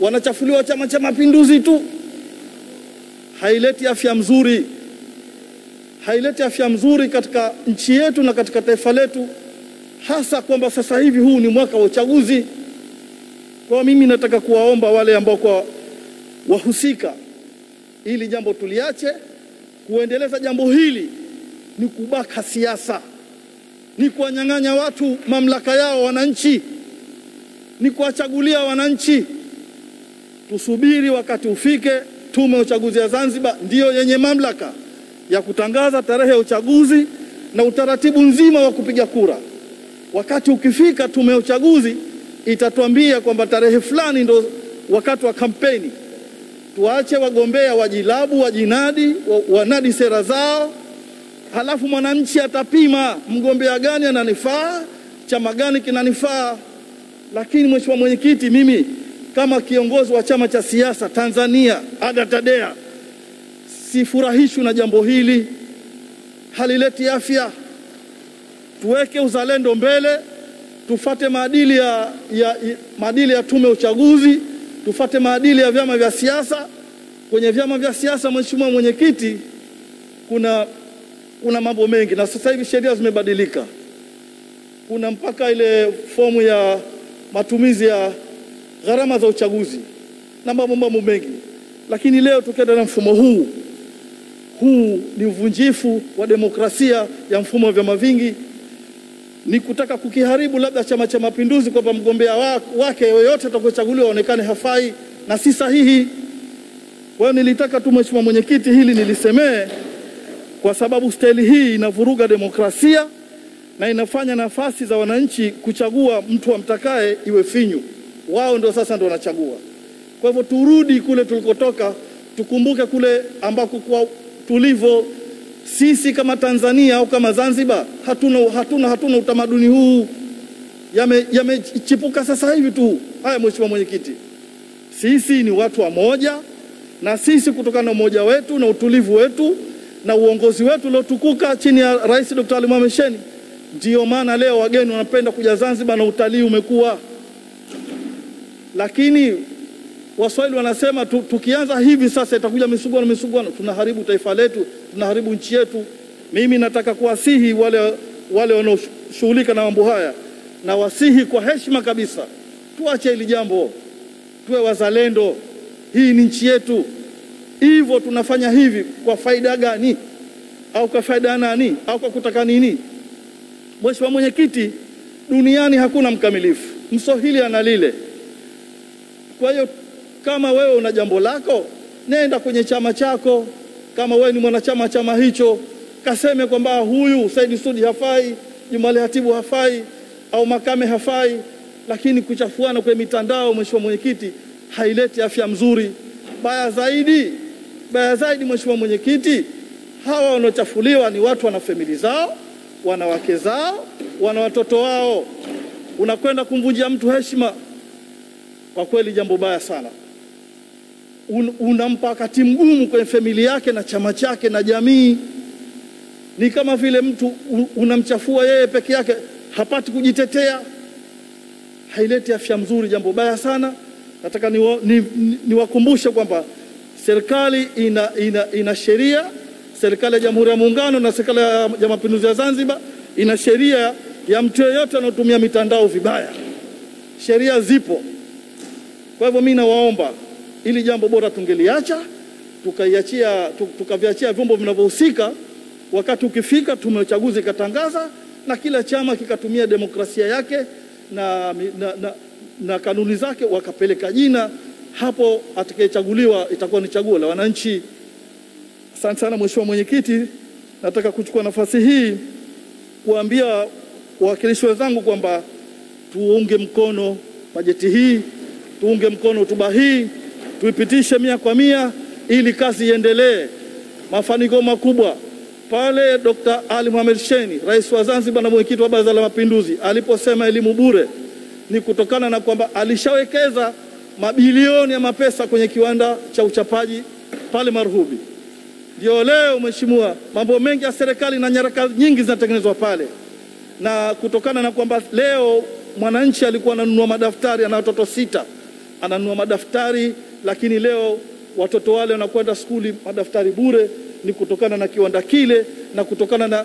wanachafuliwa Chama cha Mapinduzi tu? Haileti afya mzuri, haileti afya mzuri katika nchi yetu na katika taifa letu, hasa kwamba sasa hivi huu ni mwaka wa uchaguzi. Kwa mimi nataka kuwaomba wale ambao kwa wahusika, ili jambo tuliache. Kuendeleza jambo hili ni kubaka siasa ni kuwanyang'anya watu mamlaka yao wananchi, ni kuwachagulia wananchi. Tusubiri wakati ufike, tume ya uchaguzi ya Zanzibar ndiyo yenye mamlaka ya kutangaza tarehe ya uchaguzi na utaratibu nzima wa kupiga kura. Wakati ukifika, tume ya uchaguzi itatuambia kwamba tarehe fulani ndo wakati wa kampeni. Tuache wagombea wajilabu, wajinadi, wanadi sera zao halafu mwananchi atapima mgombea gani ananifaa, chama gani kinanifaa. Lakini Mheshimiwa Mwenyekiti, mimi kama kiongozi wa chama cha siasa Tanzania ADA TADEA sifurahishwi na jambo hili, halileti afya. Tuweke uzalendo mbele, tufate maadili ya, ya, maadili ya tume ya uchaguzi, tufate maadili ya vyama vya siasa. Kwenye vyama vya siasa, Mheshimiwa Mwenyekiti, kuna kuna mambo mengi na sasa hivi sheria zimebadilika. Kuna mpaka ile fomu ya matumizi ya gharama za uchaguzi na mambo mambo mengi, lakini leo tukienda na mfumo huu huu ni uvunjifu wa demokrasia ya mfumo wa vyama vingi, ni kutaka kukiharibu labda Chama cha Mapinduzi, kwamba mgombea wake yoyote atakayochaguliwa aonekane hafai na si sahihi. Kwa hiyo nilitaka tu Mheshimiwa Mwenyekiti, hili nilisemee kwa sababu staili hii inavuruga demokrasia na inafanya nafasi za wananchi kuchagua mtu amtakaye iwe finyu. Wao ndio sasa ndio wanachagua. Kwa hivyo turudi kule tulikotoka, tukumbuke kule ambako kwa tulivyo sisi kama Tanzania au kama Zanzibar, hatuna, hatuna, hatuna utamaduni huu, yamechipuka yame sasa hivi tu. Haya, Mheshimiwa Mwenyekiti, sisi ni watu wa moja, na sisi kutokana na umoja wetu na utulivu wetu na uongozi wetu uliotukuka chini ya Rais Dr. Ali Mohamed Shein, ndiyo maana leo wageni wanapenda kuja Zanzibar na utalii umekuwa. Lakini Waswahili wanasema tu, tukianza hivi sasa itakuja misuguano misuguano, tunaharibu taifa letu, tunaharibu nchi yetu. Mimi nataka kuwasihi wale, wale wanaoshughulika na mambo haya, na wasihi kwa heshima kabisa, tuache hili jambo, tuwe wazalendo. Hii ni nchi yetu hivyo tunafanya hivi kwa faida gani? Au kwa faida nani? Au kwa kutaka nini? Mheshimiwa Mwenyekiti, duniani hakuna mkamilifu, Mswahili ana lile. Kwa hiyo kama wewe una jambo lako, nenda kwenye chama chako, kama wewe ni mwanachama chama hicho, kaseme kwamba huyu Said Sudi hafai, Jumali Hatibu hafai, au Makame hafai, lakini kuchafuana kwenye mitandao, mheshimiwa mwenyekiti, haileti afya mzuri. Baya zaidi, baya zaidi, mheshimiwa mwenyekiti, hawa wanaochafuliwa ni watu wana famili zao, wana wake zao, wana watoto wao. Unakwenda kumvunjia mtu heshima, kwa kweli jambo baya sana. Un, unampa wakati mgumu kwenye familia yake na chama chake na jamii. Ni kama vile mtu unamchafua yeye peke yake, hapati kujitetea, haileti afya mzuri, jambo baya sana. Nataka niwakumbushe ni, ni kwamba serikali ina, ina, ina sheria, serikali ya Jamhuri ya Muungano na serikali ya Mapinduzi ya Zanzibar ina sheria ya mtu yeyote anaotumia mitandao vibaya. Sheria zipo. Kwa hivyo mimi nawaomba ili jambo bora tungeliacha tukaiachia tu- tukaviachia vyombo vinavyohusika. Wakati ukifika, tume ya uchaguzi ikatangaza na kila chama kikatumia demokrasia yake na, na, na, na kanuni zake, wakapeleka jina hapo, atakayechaguliwa itakuwa ni chaguo la wananchi. Asante sana Mheshimiwa Mwenyekiti, nataka kuchukua nafasi hii kuambia wawakilishi wenzangu kwamba tuunge mkono bajeti hii, tuunge mkono hotuba hii, tuipitishe mia kwa mia ili kazi iendelee. Mafanikio makubwa pale Dr. Ali Mohamed Shein, rais wa Zanzibar na mwenyekiti wa Baraza la Mapinduzi, aliposema elimu bure, ni kutokana na kwamba alishawekeza mabilioni ya mapesa kwenye kiwanda cha uchapaji pale Marhubi. Ndio leo mheshimiwa, mambo mengi ya serikali na nyaraka nyingi zinatengenezwa pale, na kutokana na kwamba leo mwananchi alikuwa ananunua madaftari, ana watoto sita, ananunua madaftari, lakini leo watoto wale wanakwenda skuli madaftari bure, ni kutokana na kiwanda kile na kutokana na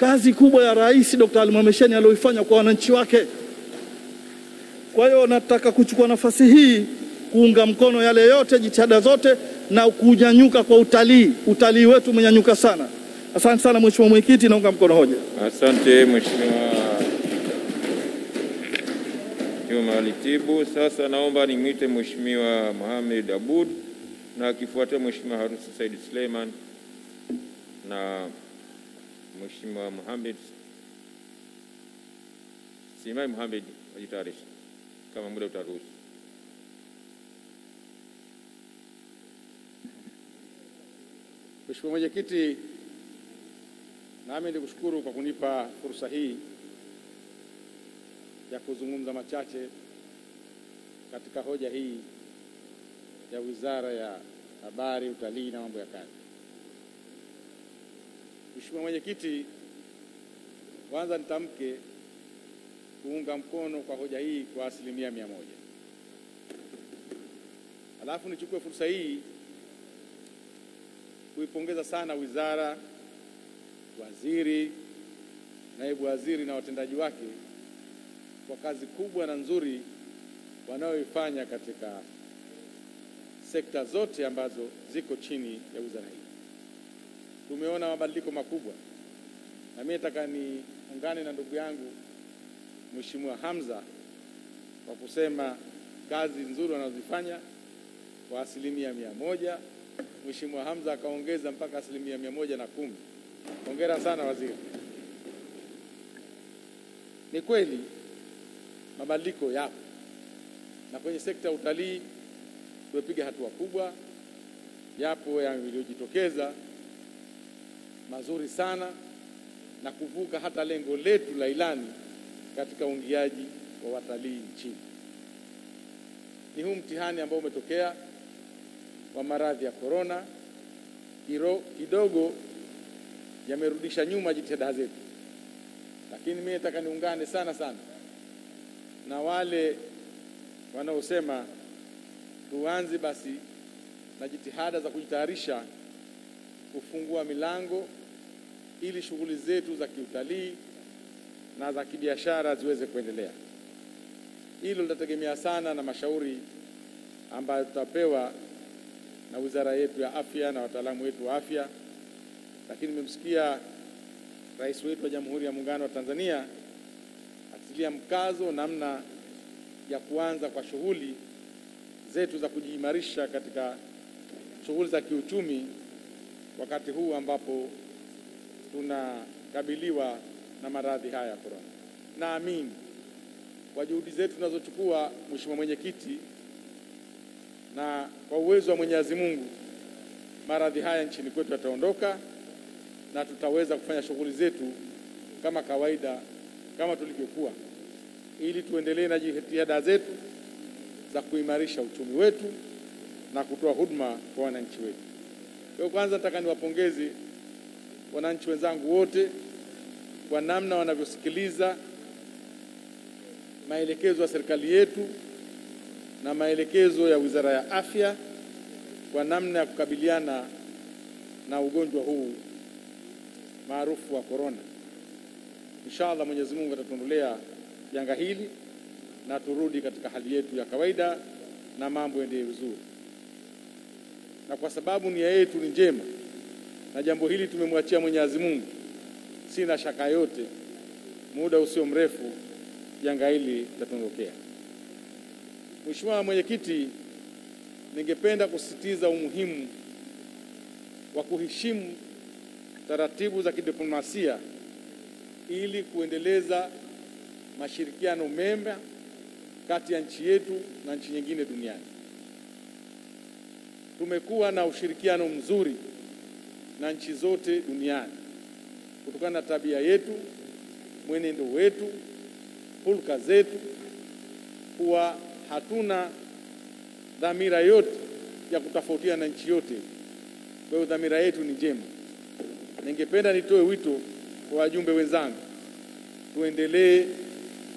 kazi kubwa ya Rais Dr. Ali Mohamed aliyoifanya kwa wananchi wake. Kwa hiyo nataka kuchukua nafasi hii kuunga mkono yale yote, jitihada zote na kunyanyuka kwa utalii. Utalii wetu umenyanyuka sana. Asante sana Mheshimiwa Mwenyekiti, naunga mkono hoja. Asante Mheshimiwa Juma Litibu. Sasa naomba nimwite Mheshimiwa Mohamed Abud na akifuatia Mheshimiwa Harusi Said Suleiman na Mheshimiwa Mohamed Simai Mohamed wajitayarishe kama muda utaruhusu. Mheshimiwa Mwenyekiti, nami nikushukuru kwa kunipa fursa hii ya kuzungumza machache katika hoja hii ya Wizara ya Habari, Utalii na Mambo ya Kazi. Mheshimiwa Mwenyekiti, kwanza nitamke kuunga mkono kwa hoja hii kwa asilimia mia moja. Alafu nichukue fursa hii kuipongeza sana wizara, waziri, naibu waziri na watendaji wake kwa kazi kubwa na nzuri wanayoifanya katika sekta zote ambazo ziko chini ya wizara hii. Tumeona mabadiliko makubwa, na mimi nataka niungane na ndugu yangu Mheshimiwa Hamza kwa kusema kazi nzuri wanazozifanya kwa asilimia mia moja. Mheshimiwa Hamza akaongeza mpaka asilimia mia moja na kumi. Hongera sana waziri. Ni kweli mabadiliko yapo, na kwenye sekta ya utalii tumepiga hatua kubwa, yapo yaliyojitokeza mazuri sana na kuvuka hata lengo letu la ilani katika uingiaji wa watalii nchini. Ni huu mtihani ambao umetokea wa maradhi ya korona kidogo yamerudisha nyuma jitihada zetu, lakini mimi nataka niungane sana sana na wale wanaosema tuanze basi na jitihada za kujitayarisha kufungua milango ili shughuli zetu za kiutalii na za kibiashara ziweze kuendelea. Hilo litategemea sana na mashauri ambayo tutapewa na wizara yetu ya afya na wataalamu wetu wa afya, lakini nimemsikia rais wetu wa Jamhuri ya Muungano wa Tanzania akitilia mkazo namna ya kuanza kwa shughuli zetu za kujiimarisha katika shughuli za kiuchumi wakati huu ambapo tunakabiliwa na maradhi haya ya korona. Naamini kwa juhudi zetu tunazochukua, Mheshimiwa Mwenyekiti, na kwa uwezo wa Mwenyezi Mungu maradhi haya nchini kwetu yataondoka na tutaweza kufanya shughuli zetu kama kawaida kama tulivyokuwa, ili tuendelee na jitihada zetu za kuimarisha uchumi wetu na kutoa huduma kwa wananchi wetu. Kwa kwanza, nataka niwapongeze wananchi wenzangu wote kwa namna wanavyosikiliza maelekezo ya serikali yetu na maelekezo ya Wizara ya Afya kwa namna ya kukabiliana na ugonjwa huu maarufu wa korona. Inshallah, Mwenyezi Mungu atatuondolea janga hili na turudi katika hali yetu ya kawaida na mambo yaendelee vizuri. Na kwa sababu nia yetu ni njema na jambo hili tumemwachia Mwenyezi Mungu, sina shaka yote, muda usio mrefu janga hili litatuondokea. Mheshimiwa Mwenyekiti, ningependa kusisitiza umuhimu wa kuheshimu taratibu za kidiplomasia ili kuendeleza mashirikiano mema kati ya nchi yetu na nchi nyingine duniani. Tumekuwa na ushirikiano mzuri na nchi zote duniani kutokana na tabia yetu, mwenendo wetu, hulka zetu, kuwa hatuna dhamira yote ya kutofautiana na nchi yote. Kwa hiyo dhamira yetu ni njema. Ningependa nitoe wito wajumbe wenzangu, tuendelee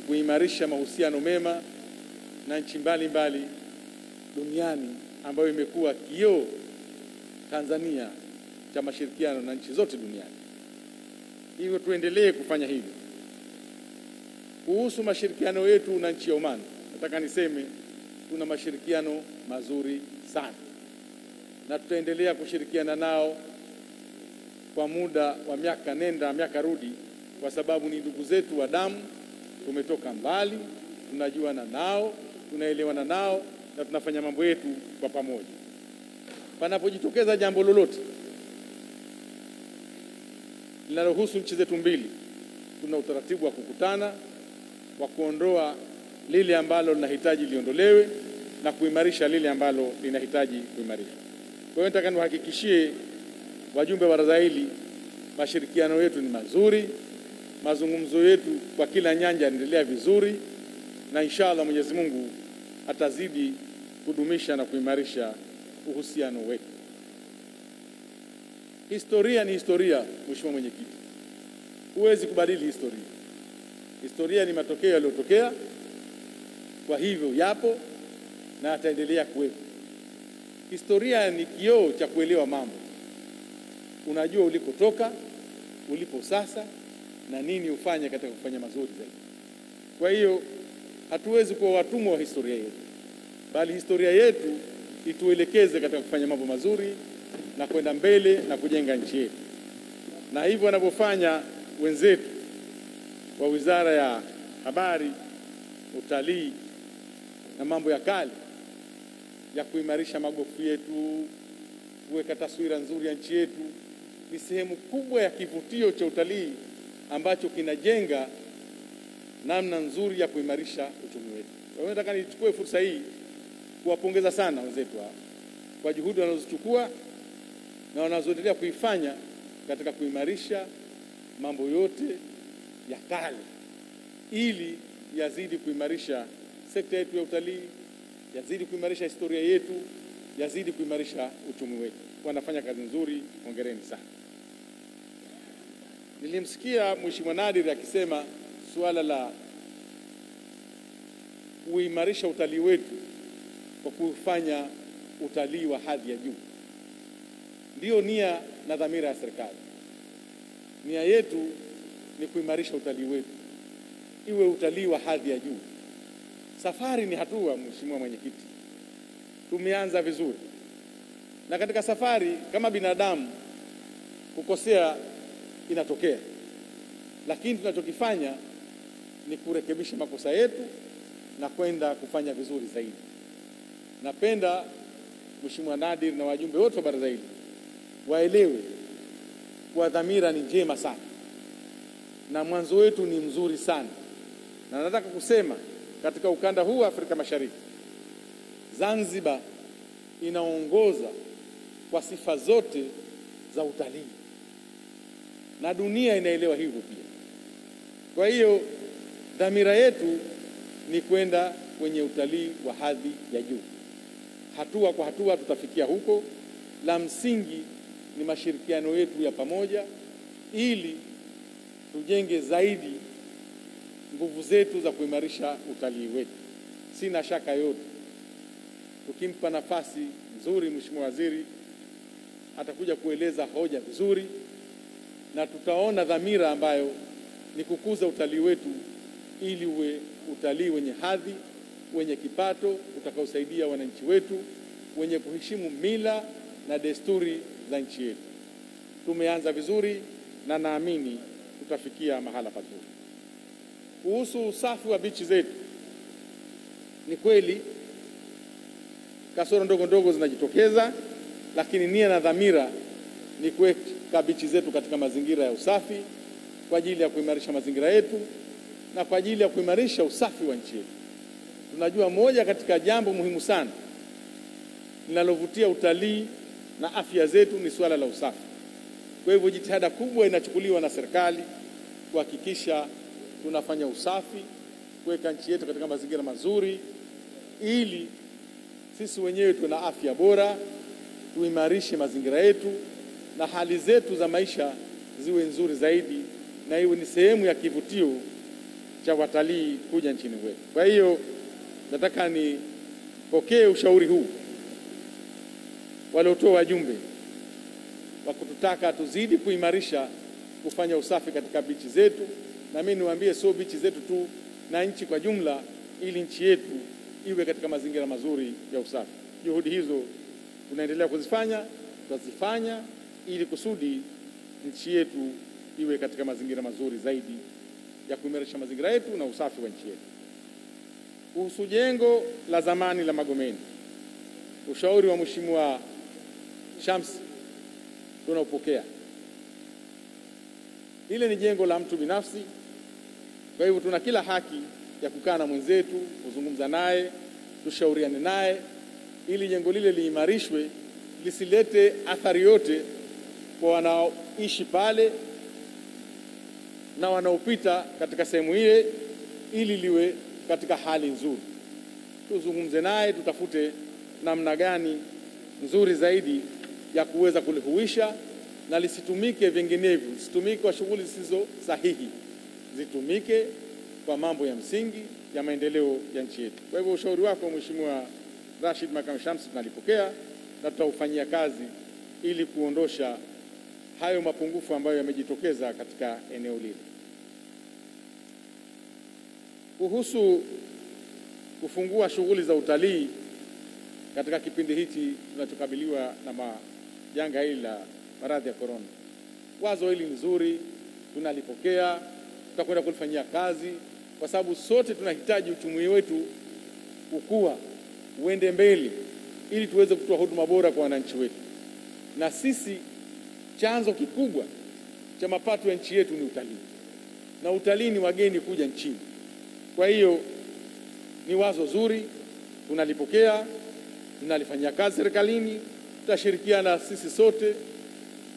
kuimarisha mahusiano mema na nchi mbalimbali duniani ambayo imekuwa kioo Tanzania cha mashirikiano na nchi zote duniani. Hivyo tuendelee kufanya hivyo. Kuhusu mashirikiano yetu na nchi ya Oman, nataka niseme tuna mashirikiano mazuri sana na tutaendelea kushirikiana nao kwa muda wa miaka nenda miaka rudi, kwa sababu ni ndugu zetu wa damu. Tumetoka mbali, tunajuana nao, tunaelewana nao na tunafanya mambo yetu kwa pamoja. Panapojitokeza jambo lolote linalohusu nchi zetu mbili, tuna utaratibu wa kukutana, wa kuondoa lile ambalo linahitaji liondolewe na kuimarisha lile ambalo linahitaji kuimarishwa. Kwa hiyo nataka niwahakikishie wajumbe wa baraza hili, mashirikiano yetu ni mazuri, mazungumzo yetu kwa kila nyanja yanaendelea vizuri, na inshallah Mwenyezi Mungu atazidi kudumisha na kuimarisha uhusiano wetu. Historia ni historia, Mheshimiwa Mwenyekiti, huwezi kubadili historia. Historia ni matokeo yaliyotokea, kwa hivyo yapo na ataendelea kuwepo. Historia ni kioo cha kuelewa mambo. Unajua ulikotoka, ulipo sasa, na nini ufanye katika kufanya mazuri zaidi. Kwa hiyo hatuwezi kuwa watumwa wa historia yetu, bali historia yetu ituelekeze katika kufanya mambo mazuri na kwenda mbele na kujenga nchi yetu, na hivyo wanavyofanya wenzetu wa Wizara ya Habari, Utalii na mambo ya kale ya kuimarisha magofu yetu, kuweka taswira nzuri ya nchi yetu, ni sehemu kubwa ya kivutio cha utalii ambacho kinajenga namna nzuri ya kuimarisha uchumi wetu. Kwa hiyo nataka nichukue fursa hii kuwapongeza sana wenzetu hao kwa juhudi wanazochukua na wanazoendelea kuifanya katika kuimarisha mambo yote ya kale ili yazidi kuimarisha sekta yetu ya utalii, yazidi kuimarisha historia yetu, yazidi kuimarisha uchumi wetu. Wanafanya kazi nzuri, hongereni sana. Nilimsikia Mheshimiwa Nadir akisema suala la kuimarisha utalii wetu kwa kufanya utalii wa hadhi ya juu. Ndiyo nia na dhamira ya serikali. Nia yetu ni kuimarisha utalii wetu, iwe utalii wa hadhi ya juu. Safari ni hatua, Mheshimiwa Mwenyekiti, tumeanza vizuri, na katika safari kama binadamu kukosea inatokea, lakini tunachokifanya ni kurekebisha makosa yetu na kwenda kufanya vizuri zaidi. Napenda Mheshimiwa Nadir na wajumbe wote wa baraza hili waelewe kwa dhamira ni njema sana. Na mwanzo wetu ni mzuri sana, na nataka kusema katika ukanda huu wa Afrika Mashariki, Zanzibar inaongoza kwa sifa zote za utalii na dunia inaelewa hivyo pia. Kwa hiyo dhamira yetu ni kwenda kwenye utalii wa hadhi ya juu. Hatua kwa hatua tutafikia huko. La msingi ni mashirikiano yetu ya pamoja, ili tujenge zaidi nguvu zetu za kuimarisha utalii wetu. Sina shaka yote, tukimpa nafasi nzuri Mheshimiwa Waziri atakuja kueleza hoja vizuri, na tutaona dhamira ambayo ni kukuza utalii wetu ili uwe utalii wenye hadhi, wenye kipato, utakaosaidia wananchi wetu, wenye kuheshimu mila na desturi za nchi yetu. Tumeanza vizuri na naamini tutafikia mahala pazuri. Kuhusu usafi wa bichi zetu, ni kweli kasoro ndogo ndogo zinajitokeza, lakini nia na dhamira ni kuweka bichi zetu katika mazingira ya usafi kwa ajili ya kuimarisha mazingira yetu na kwa ajili ya kuimarisha usafi wa nchi yetu. Tunajua moja katika jambo muhimu sana linalovutia utalii na afya zetu ni suala la usafi. Kwa hivyo jitihada kubwa inachukuliwa na serikali kuhakikisha tunafanya usafi, kuweka nchi yetu katika mazingira mazuri, ili sisi wenyewe tuwe na afya bora, tuimarishe mazingira yetu na hali zetu za maisha ziwe nzuri zaidi, na iwe ni sehemu ya kivutio cha watalii kuja nchini kwetu. Kwa hiyo nataka nipokee ushauri huu waliotoa wajumbe wa kututaka tuzidi kuimarisha kufanya usafi katika bichi zetu, na mimi niwaambie, sio bichi zetu tu, na nchi kwa jumla, ili nchi yetu iwe katika mazingira mazuri ya usafi. Juhudi hizo tunaendelea kuzifanya, tutazifanya ili kusudi nchi yetu iwe katika mazingira mazuri zaidi ya kuimarisha mazingira yetu na usafi wa nchi yetu. Kuhusu jengo la zamani la Magomeni, ushauri wa Mheshimiwa shams tunaupokea. Lile ni jengo la mtu binafsi, kwa hivyo tuna kila haki ya kukaa na mwenzetu, kuzungumza naye, tushauriane naye ili jengo lile liimarishwe, lisilete athari yote kwa wanaoishi pale na wanaopita katika sehemu ile, ili liwe katika hali nzuri. Tuzungumze naye, tutafute namna gani nzuri zaidi ya kuweza kulihuisha na lisitumike vinginevyo, lisitumike kwa shughuli zisizo sahihi, zitumike kwa mambo ya msingi ya maendeleo ya nchi yetu. Kwa hivyo ushauri wako Mheshimiwa Rashid Makame Shamsi tunalipokea na tutaufanyia kazi ili kuondosha hayo mapungufu ambayo yamejitokeza katika eneo lile. Kuhusu kufungua shughuli za utalii katika kipindi hiki tunachokabiliwa na majanga hili la maradhi ya korona, wazo hili ni zuri, tunalipokea, tutakwenda kulifanyia kazi, kwa sababu sote tunahitaji uchumi wetu ukua, uende mbele, ili tuweze kutoa huduma bora kwa wananchi wetu. Na sisi chanzo kikubwa cha mapato ya nchi yetu ni utalii, na utalii ni wageni kuja nchini. Kwa hiyo ni wazo zuri, tunalipokea, tunalifanyia kazi serikalini, tutashirikiana sisi sote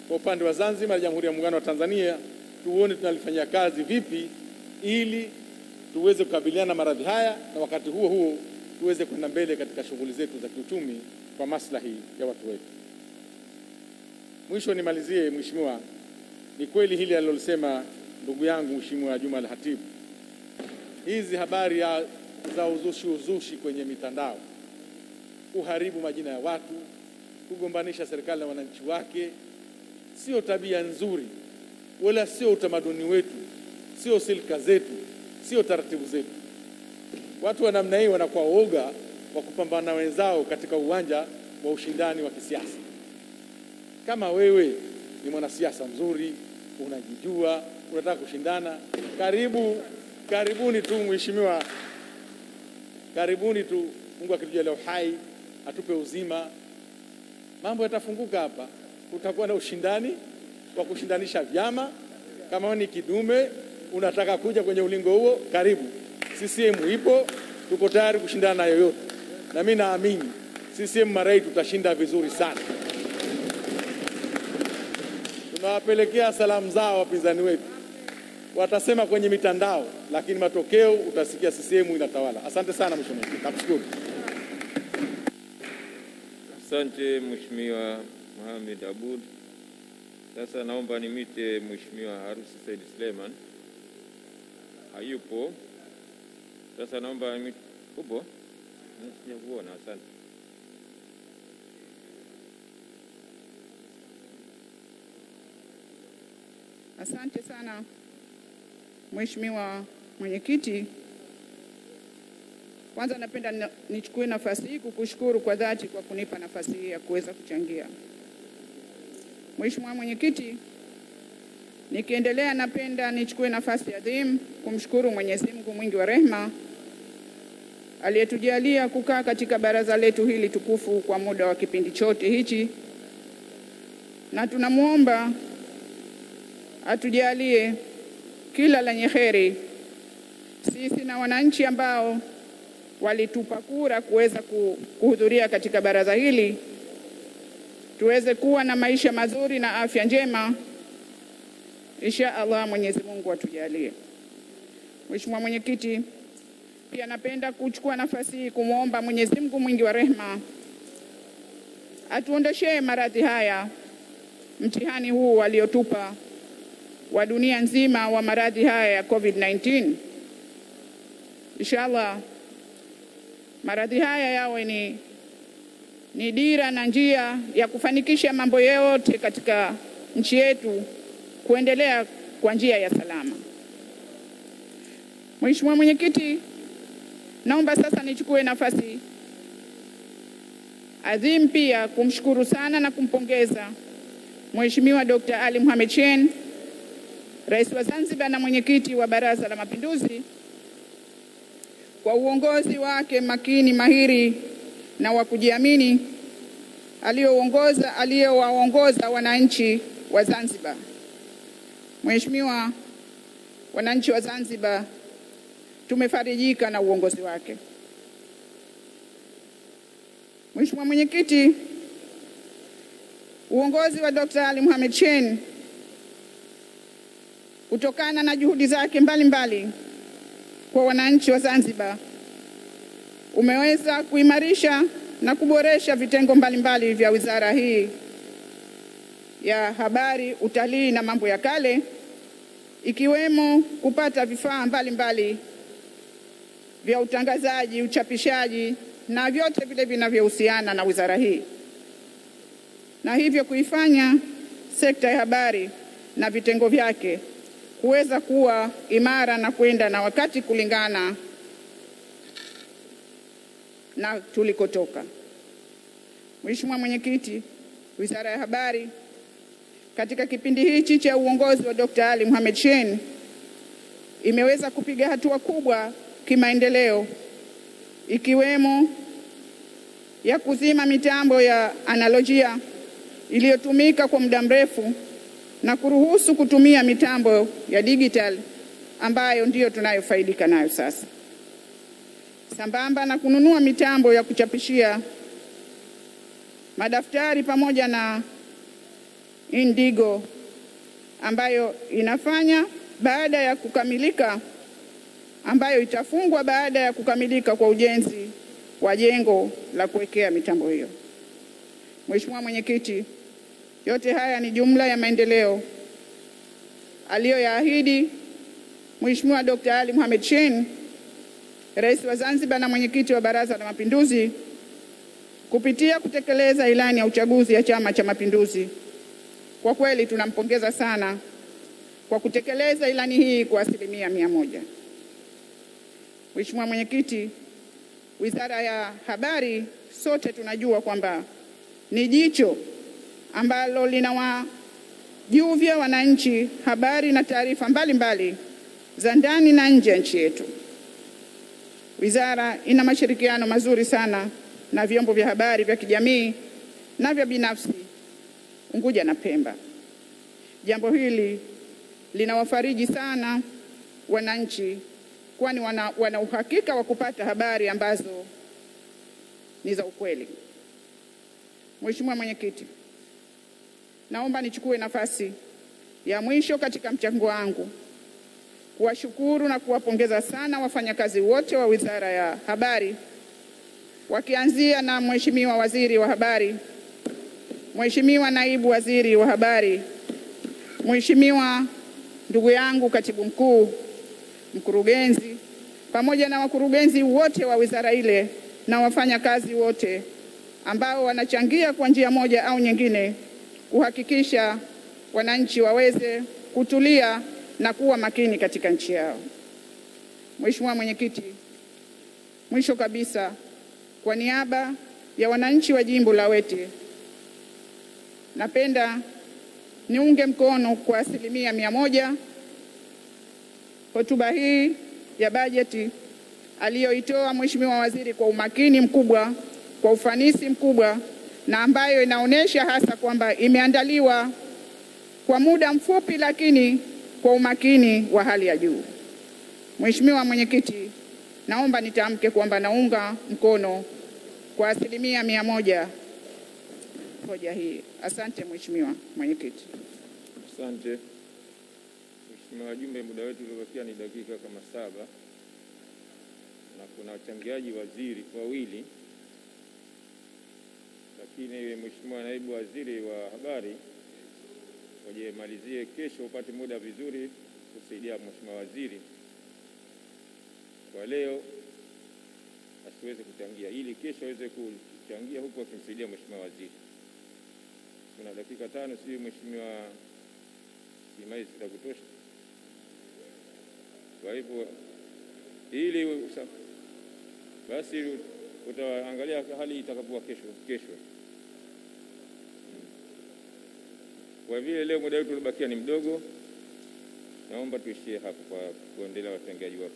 kwa upande wa Zanzibar na Jamhuri ya Muungano wa Tanzania, tuone tunalifanyia kazi vipi ili tuweze kukabiliana na maradhi haya na wakati huo huo tuweze kwenda mbele katika shughuli zetu za kiuchumi kwa maslahi ya watu wetu. Mwisho nimalizie, Mheshimiwa, ni kweli hili alilosema ndugu yangu Mheshimiwa Juma Al-Hatibu, hizi habari ya, za uzushi uzushi kwenye mitandao, kuharibu majina ya watu, kugombanisha serikali na wananchi wake, sio tabia nzuri, wala sio utamaduni wetu, sio silka zetu, sio taratibu zetu. Watu wa namna hii wanakuwa woga wa kupambana wenzao katika uwanja wa ushindani wa kisiasa. Kama wewe ni mwanasiasa mzuri, unajijua, unataka kushindana, karibu karibuni tu mheshimiwa, karibuni tu. Mungu akitujalia uhai, atupe uzima, mambo yatafunguka hapa. utakuwa na ushindani wa kushindanisha vyama. Kama ni kidume unataka kuja kwenye ulingo huo, karibu. CCM ipo, tuko tayari kushindana na yoyote, na mimi naamini CCM marai tutashinda vizuri sana. Tunawapelekea salamu zao wapinzani wetu, watasema kwenye mitandao, lakini matokeo utasikia CCM inatawala. Asante sana mheshimiwa nakushukuru. Asante Mheshimiwa Mohamed Abud. Sasa naomba nimite Mheshimiwa Harusi Said Suleiman. Hayupo. Sasa naomba upo? Sijakuona, asante. Asante sana Mheshimiwa Mwenyekiti. Kwanza napenda nichukue nafasi hii kukushukuru kwa dhati kwa kunipa nafasi hii ya kuweza kuchangia. Mheshimiwa Mwenyekiti, nikiendelea, napenda nichukue nafasi adhimu kumshukuru Mwenyezi Mungu mwingi wa rehema aliyetujalia kukaa katika baraza letu hili tukufu kwa muda wa kipindi chote hichi, na tunamwomba atujalie kila lenye heri. Sisi na wananchi ambao walitupa kura kuweza kuhudhuria katika baraza hili, tuweze kuwa na maisha mazuri na afya njema, insha Allah, Mwenyezi Mungu atujalie. Mheshimiwa Mwenyekiti, pia napenda kuchukua nafasi hii kumwomba Mwenyezi Mungu mwingi wa rehema atuondoshee maradhi haya, mtihani huu aliotupa wa dunia nzima wa maradhi haya ya COVID-19. Inshallah maradhi haya yawe ni, ni dira na njia ya kufanikisha mambo yote katika nchi yetu kuendelea kwa njia ya salama. Mheshimiwa Mwenyekiti, naomba sasa nichukue nafasi adhimu pia kumshukuru sana na kumpongeza Mheshimiwa Dr. Ali Mohamed Shein, Rais wa Zanzibar na mwenyekiti wa Baraza la Mapinduzi kwa uongozi wake makini, mahiri na wa kujiamini aliyoongoza aliyowaongoza wananchi wa Zanzibar. Mheshimiwa, wananchi wa Zanzibar tumefarijika na uongozi wake. Mheshimiwa Mwenyekiti, uongozi wa Dr. Ali Mohamed Shein kutokana na juhudi zake mbalimbali mbali kwa wananchi wa Zanzibar umeweza kuimarisha na kuboresha vitengo mbalimbali mbali vya wizara hii ya habari, utalii na mambo ya kale, ikiwemo kupata vifaa mbalimbali vya utangazaji, uchapishaji na vyote vile vinavyohusiana na wizara hii, na hivyo kuifanya sekta ya habari na vitengo vyake kuweza kuwa imara na kwenda na wakati kulingana na tulikotoka. Mheshimiwa Mwenyekiti, Wizara ya Habari katika kipindi hichi cha uongozi wa Dr. Ali Mohamed Shein imeweza kupiga hatua kubwa kimaendeleo ikiwemo ya kuzima mitambo ya analojia iliyotumika kwa muda mrefu na kuruhusu kutumia mitambo ya digital ambayo ndiyo tunayofaidika nayo sasa, sambamba na kununua mitambo ya kuchapishia madaftari pamoja na Indigo ambayo inafanya baada ya kukamilika, ambayo itafungwa baada ya kukamilika kwa ujenzi wa jengo la kuwekea mitambo hiyo. Mheshimiwa Mwenyekiti, yote haya ni jumla ya maendeleo aliyoyaahidi Mheshimiwa Dr. Ali Mohamed Shein, Rais wa Zanzibar na mwenyekiti wa Baraza la Mapinduzi, kupitia kutekeleza ilani ya uchaguzi ya Chama cha Mapinduzi. Kwa kweli tunampongeza sana kwa kutekeleza ilani hii kwa asilimia mia moja. Mheshimiwa Mwenyekiti, Wizara ya Habari sote tunajua kwamba ni jicho ambalo linawajuvya wananchi habari na taarifa mbalimbali za ndani na nje ya nchi yetu. Wizara ina mashirikiano mazuri sana na vyombo vya habari vya kijamii na vya binafsi Unguja na Pemba. Jambo hili linawafariji sana wananchi kwani wana, wana uhakika wa kupata habari ambazo ni za ukweli. Mheshimiwa Mwenyekiti, naomba nichukue nafasi ya mwisho katika mchango wangu kuwashukuru na kuwapongeza sana wafanyakazi wote wa Wizara ya Habari wakianzia na Mheshimiwa Waziri wa Habari, Mheshimiwa Naibu Waziri wa Habari, Mheshimiwa ndugu yangu Katibu Mkuu, mkurugenzi, pamoja na wakurugenzi wote wa wizara ile na wafanyakazi wote ambao wanachangia kwa njia moja au nyingine kuhakikisha wananchi waweze kutulia na kuwa makini katika nchi yao. Mheshimiwa Mwenyekiti, mwisho kabisa, kwa niaba ya wananchi wa jimbo la Wete, napenda niunge mkono kwa asilimia mia moja hotuba hii ya bajeti aliyoitoa Mheshimiwa Waziri kwa umakini mkubwa, kwa ufanisi mkubwa na ambayo inaonyesha hasa kwamba imeandaliwa kwa muda mfupi lakini kwa umakini wa hali ya juu. Mheshimiwa Mwenyekiti, naomba nitamke kwamba naunga mkono kwa asilimia mia moja hoja hii. Asante Mheshimiwa Mwenyekiti. Asante Mheshimiwa wajumbe, muda wetu uliobakia ni dakika kama saba na kuna wachangiaji waziri wawili, lakini Mheshimiwa naibu waziri wa habari wajemalizie kesho, upate muda vizuri kusaidia Mheshimiwa waziri kwa leo asiweze kuchangia, ili kesho aweze kuchangia huku akimsaidia Mheshimiwa waziri. Kuna dakika tano, si Mheshimiwa Simai zitakutosha? Kwa hivyo ili basi utaangalia hali itakapokuwa kesho kesho. Kwa vile leo muda wetu uliobakia ni mdogo, naomba tuishie hapo kwa kuendelea wachangiaji wako.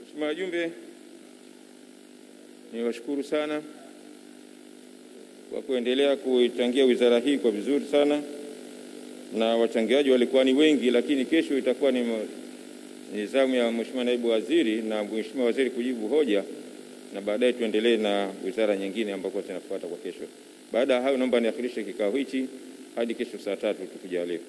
Mheshimiwa wajumbe, niwashukuru sana kwa kuendelea kuichangia wizara hii kwa vizuri sana, na wachangiaji walikuwa ni wengi, lakini kesho itakuwa ni nizamu zamu ya Mheshimiwa naibu waziri na Mheshimiwa waziri kujibu hoja, na baadaye tuendelee na wizara nyingine ambako zinafuata kwa kesho. Baada ya hayo, naomba niakhirishe kikao hichi hadi kesho saa tatu tukujalie.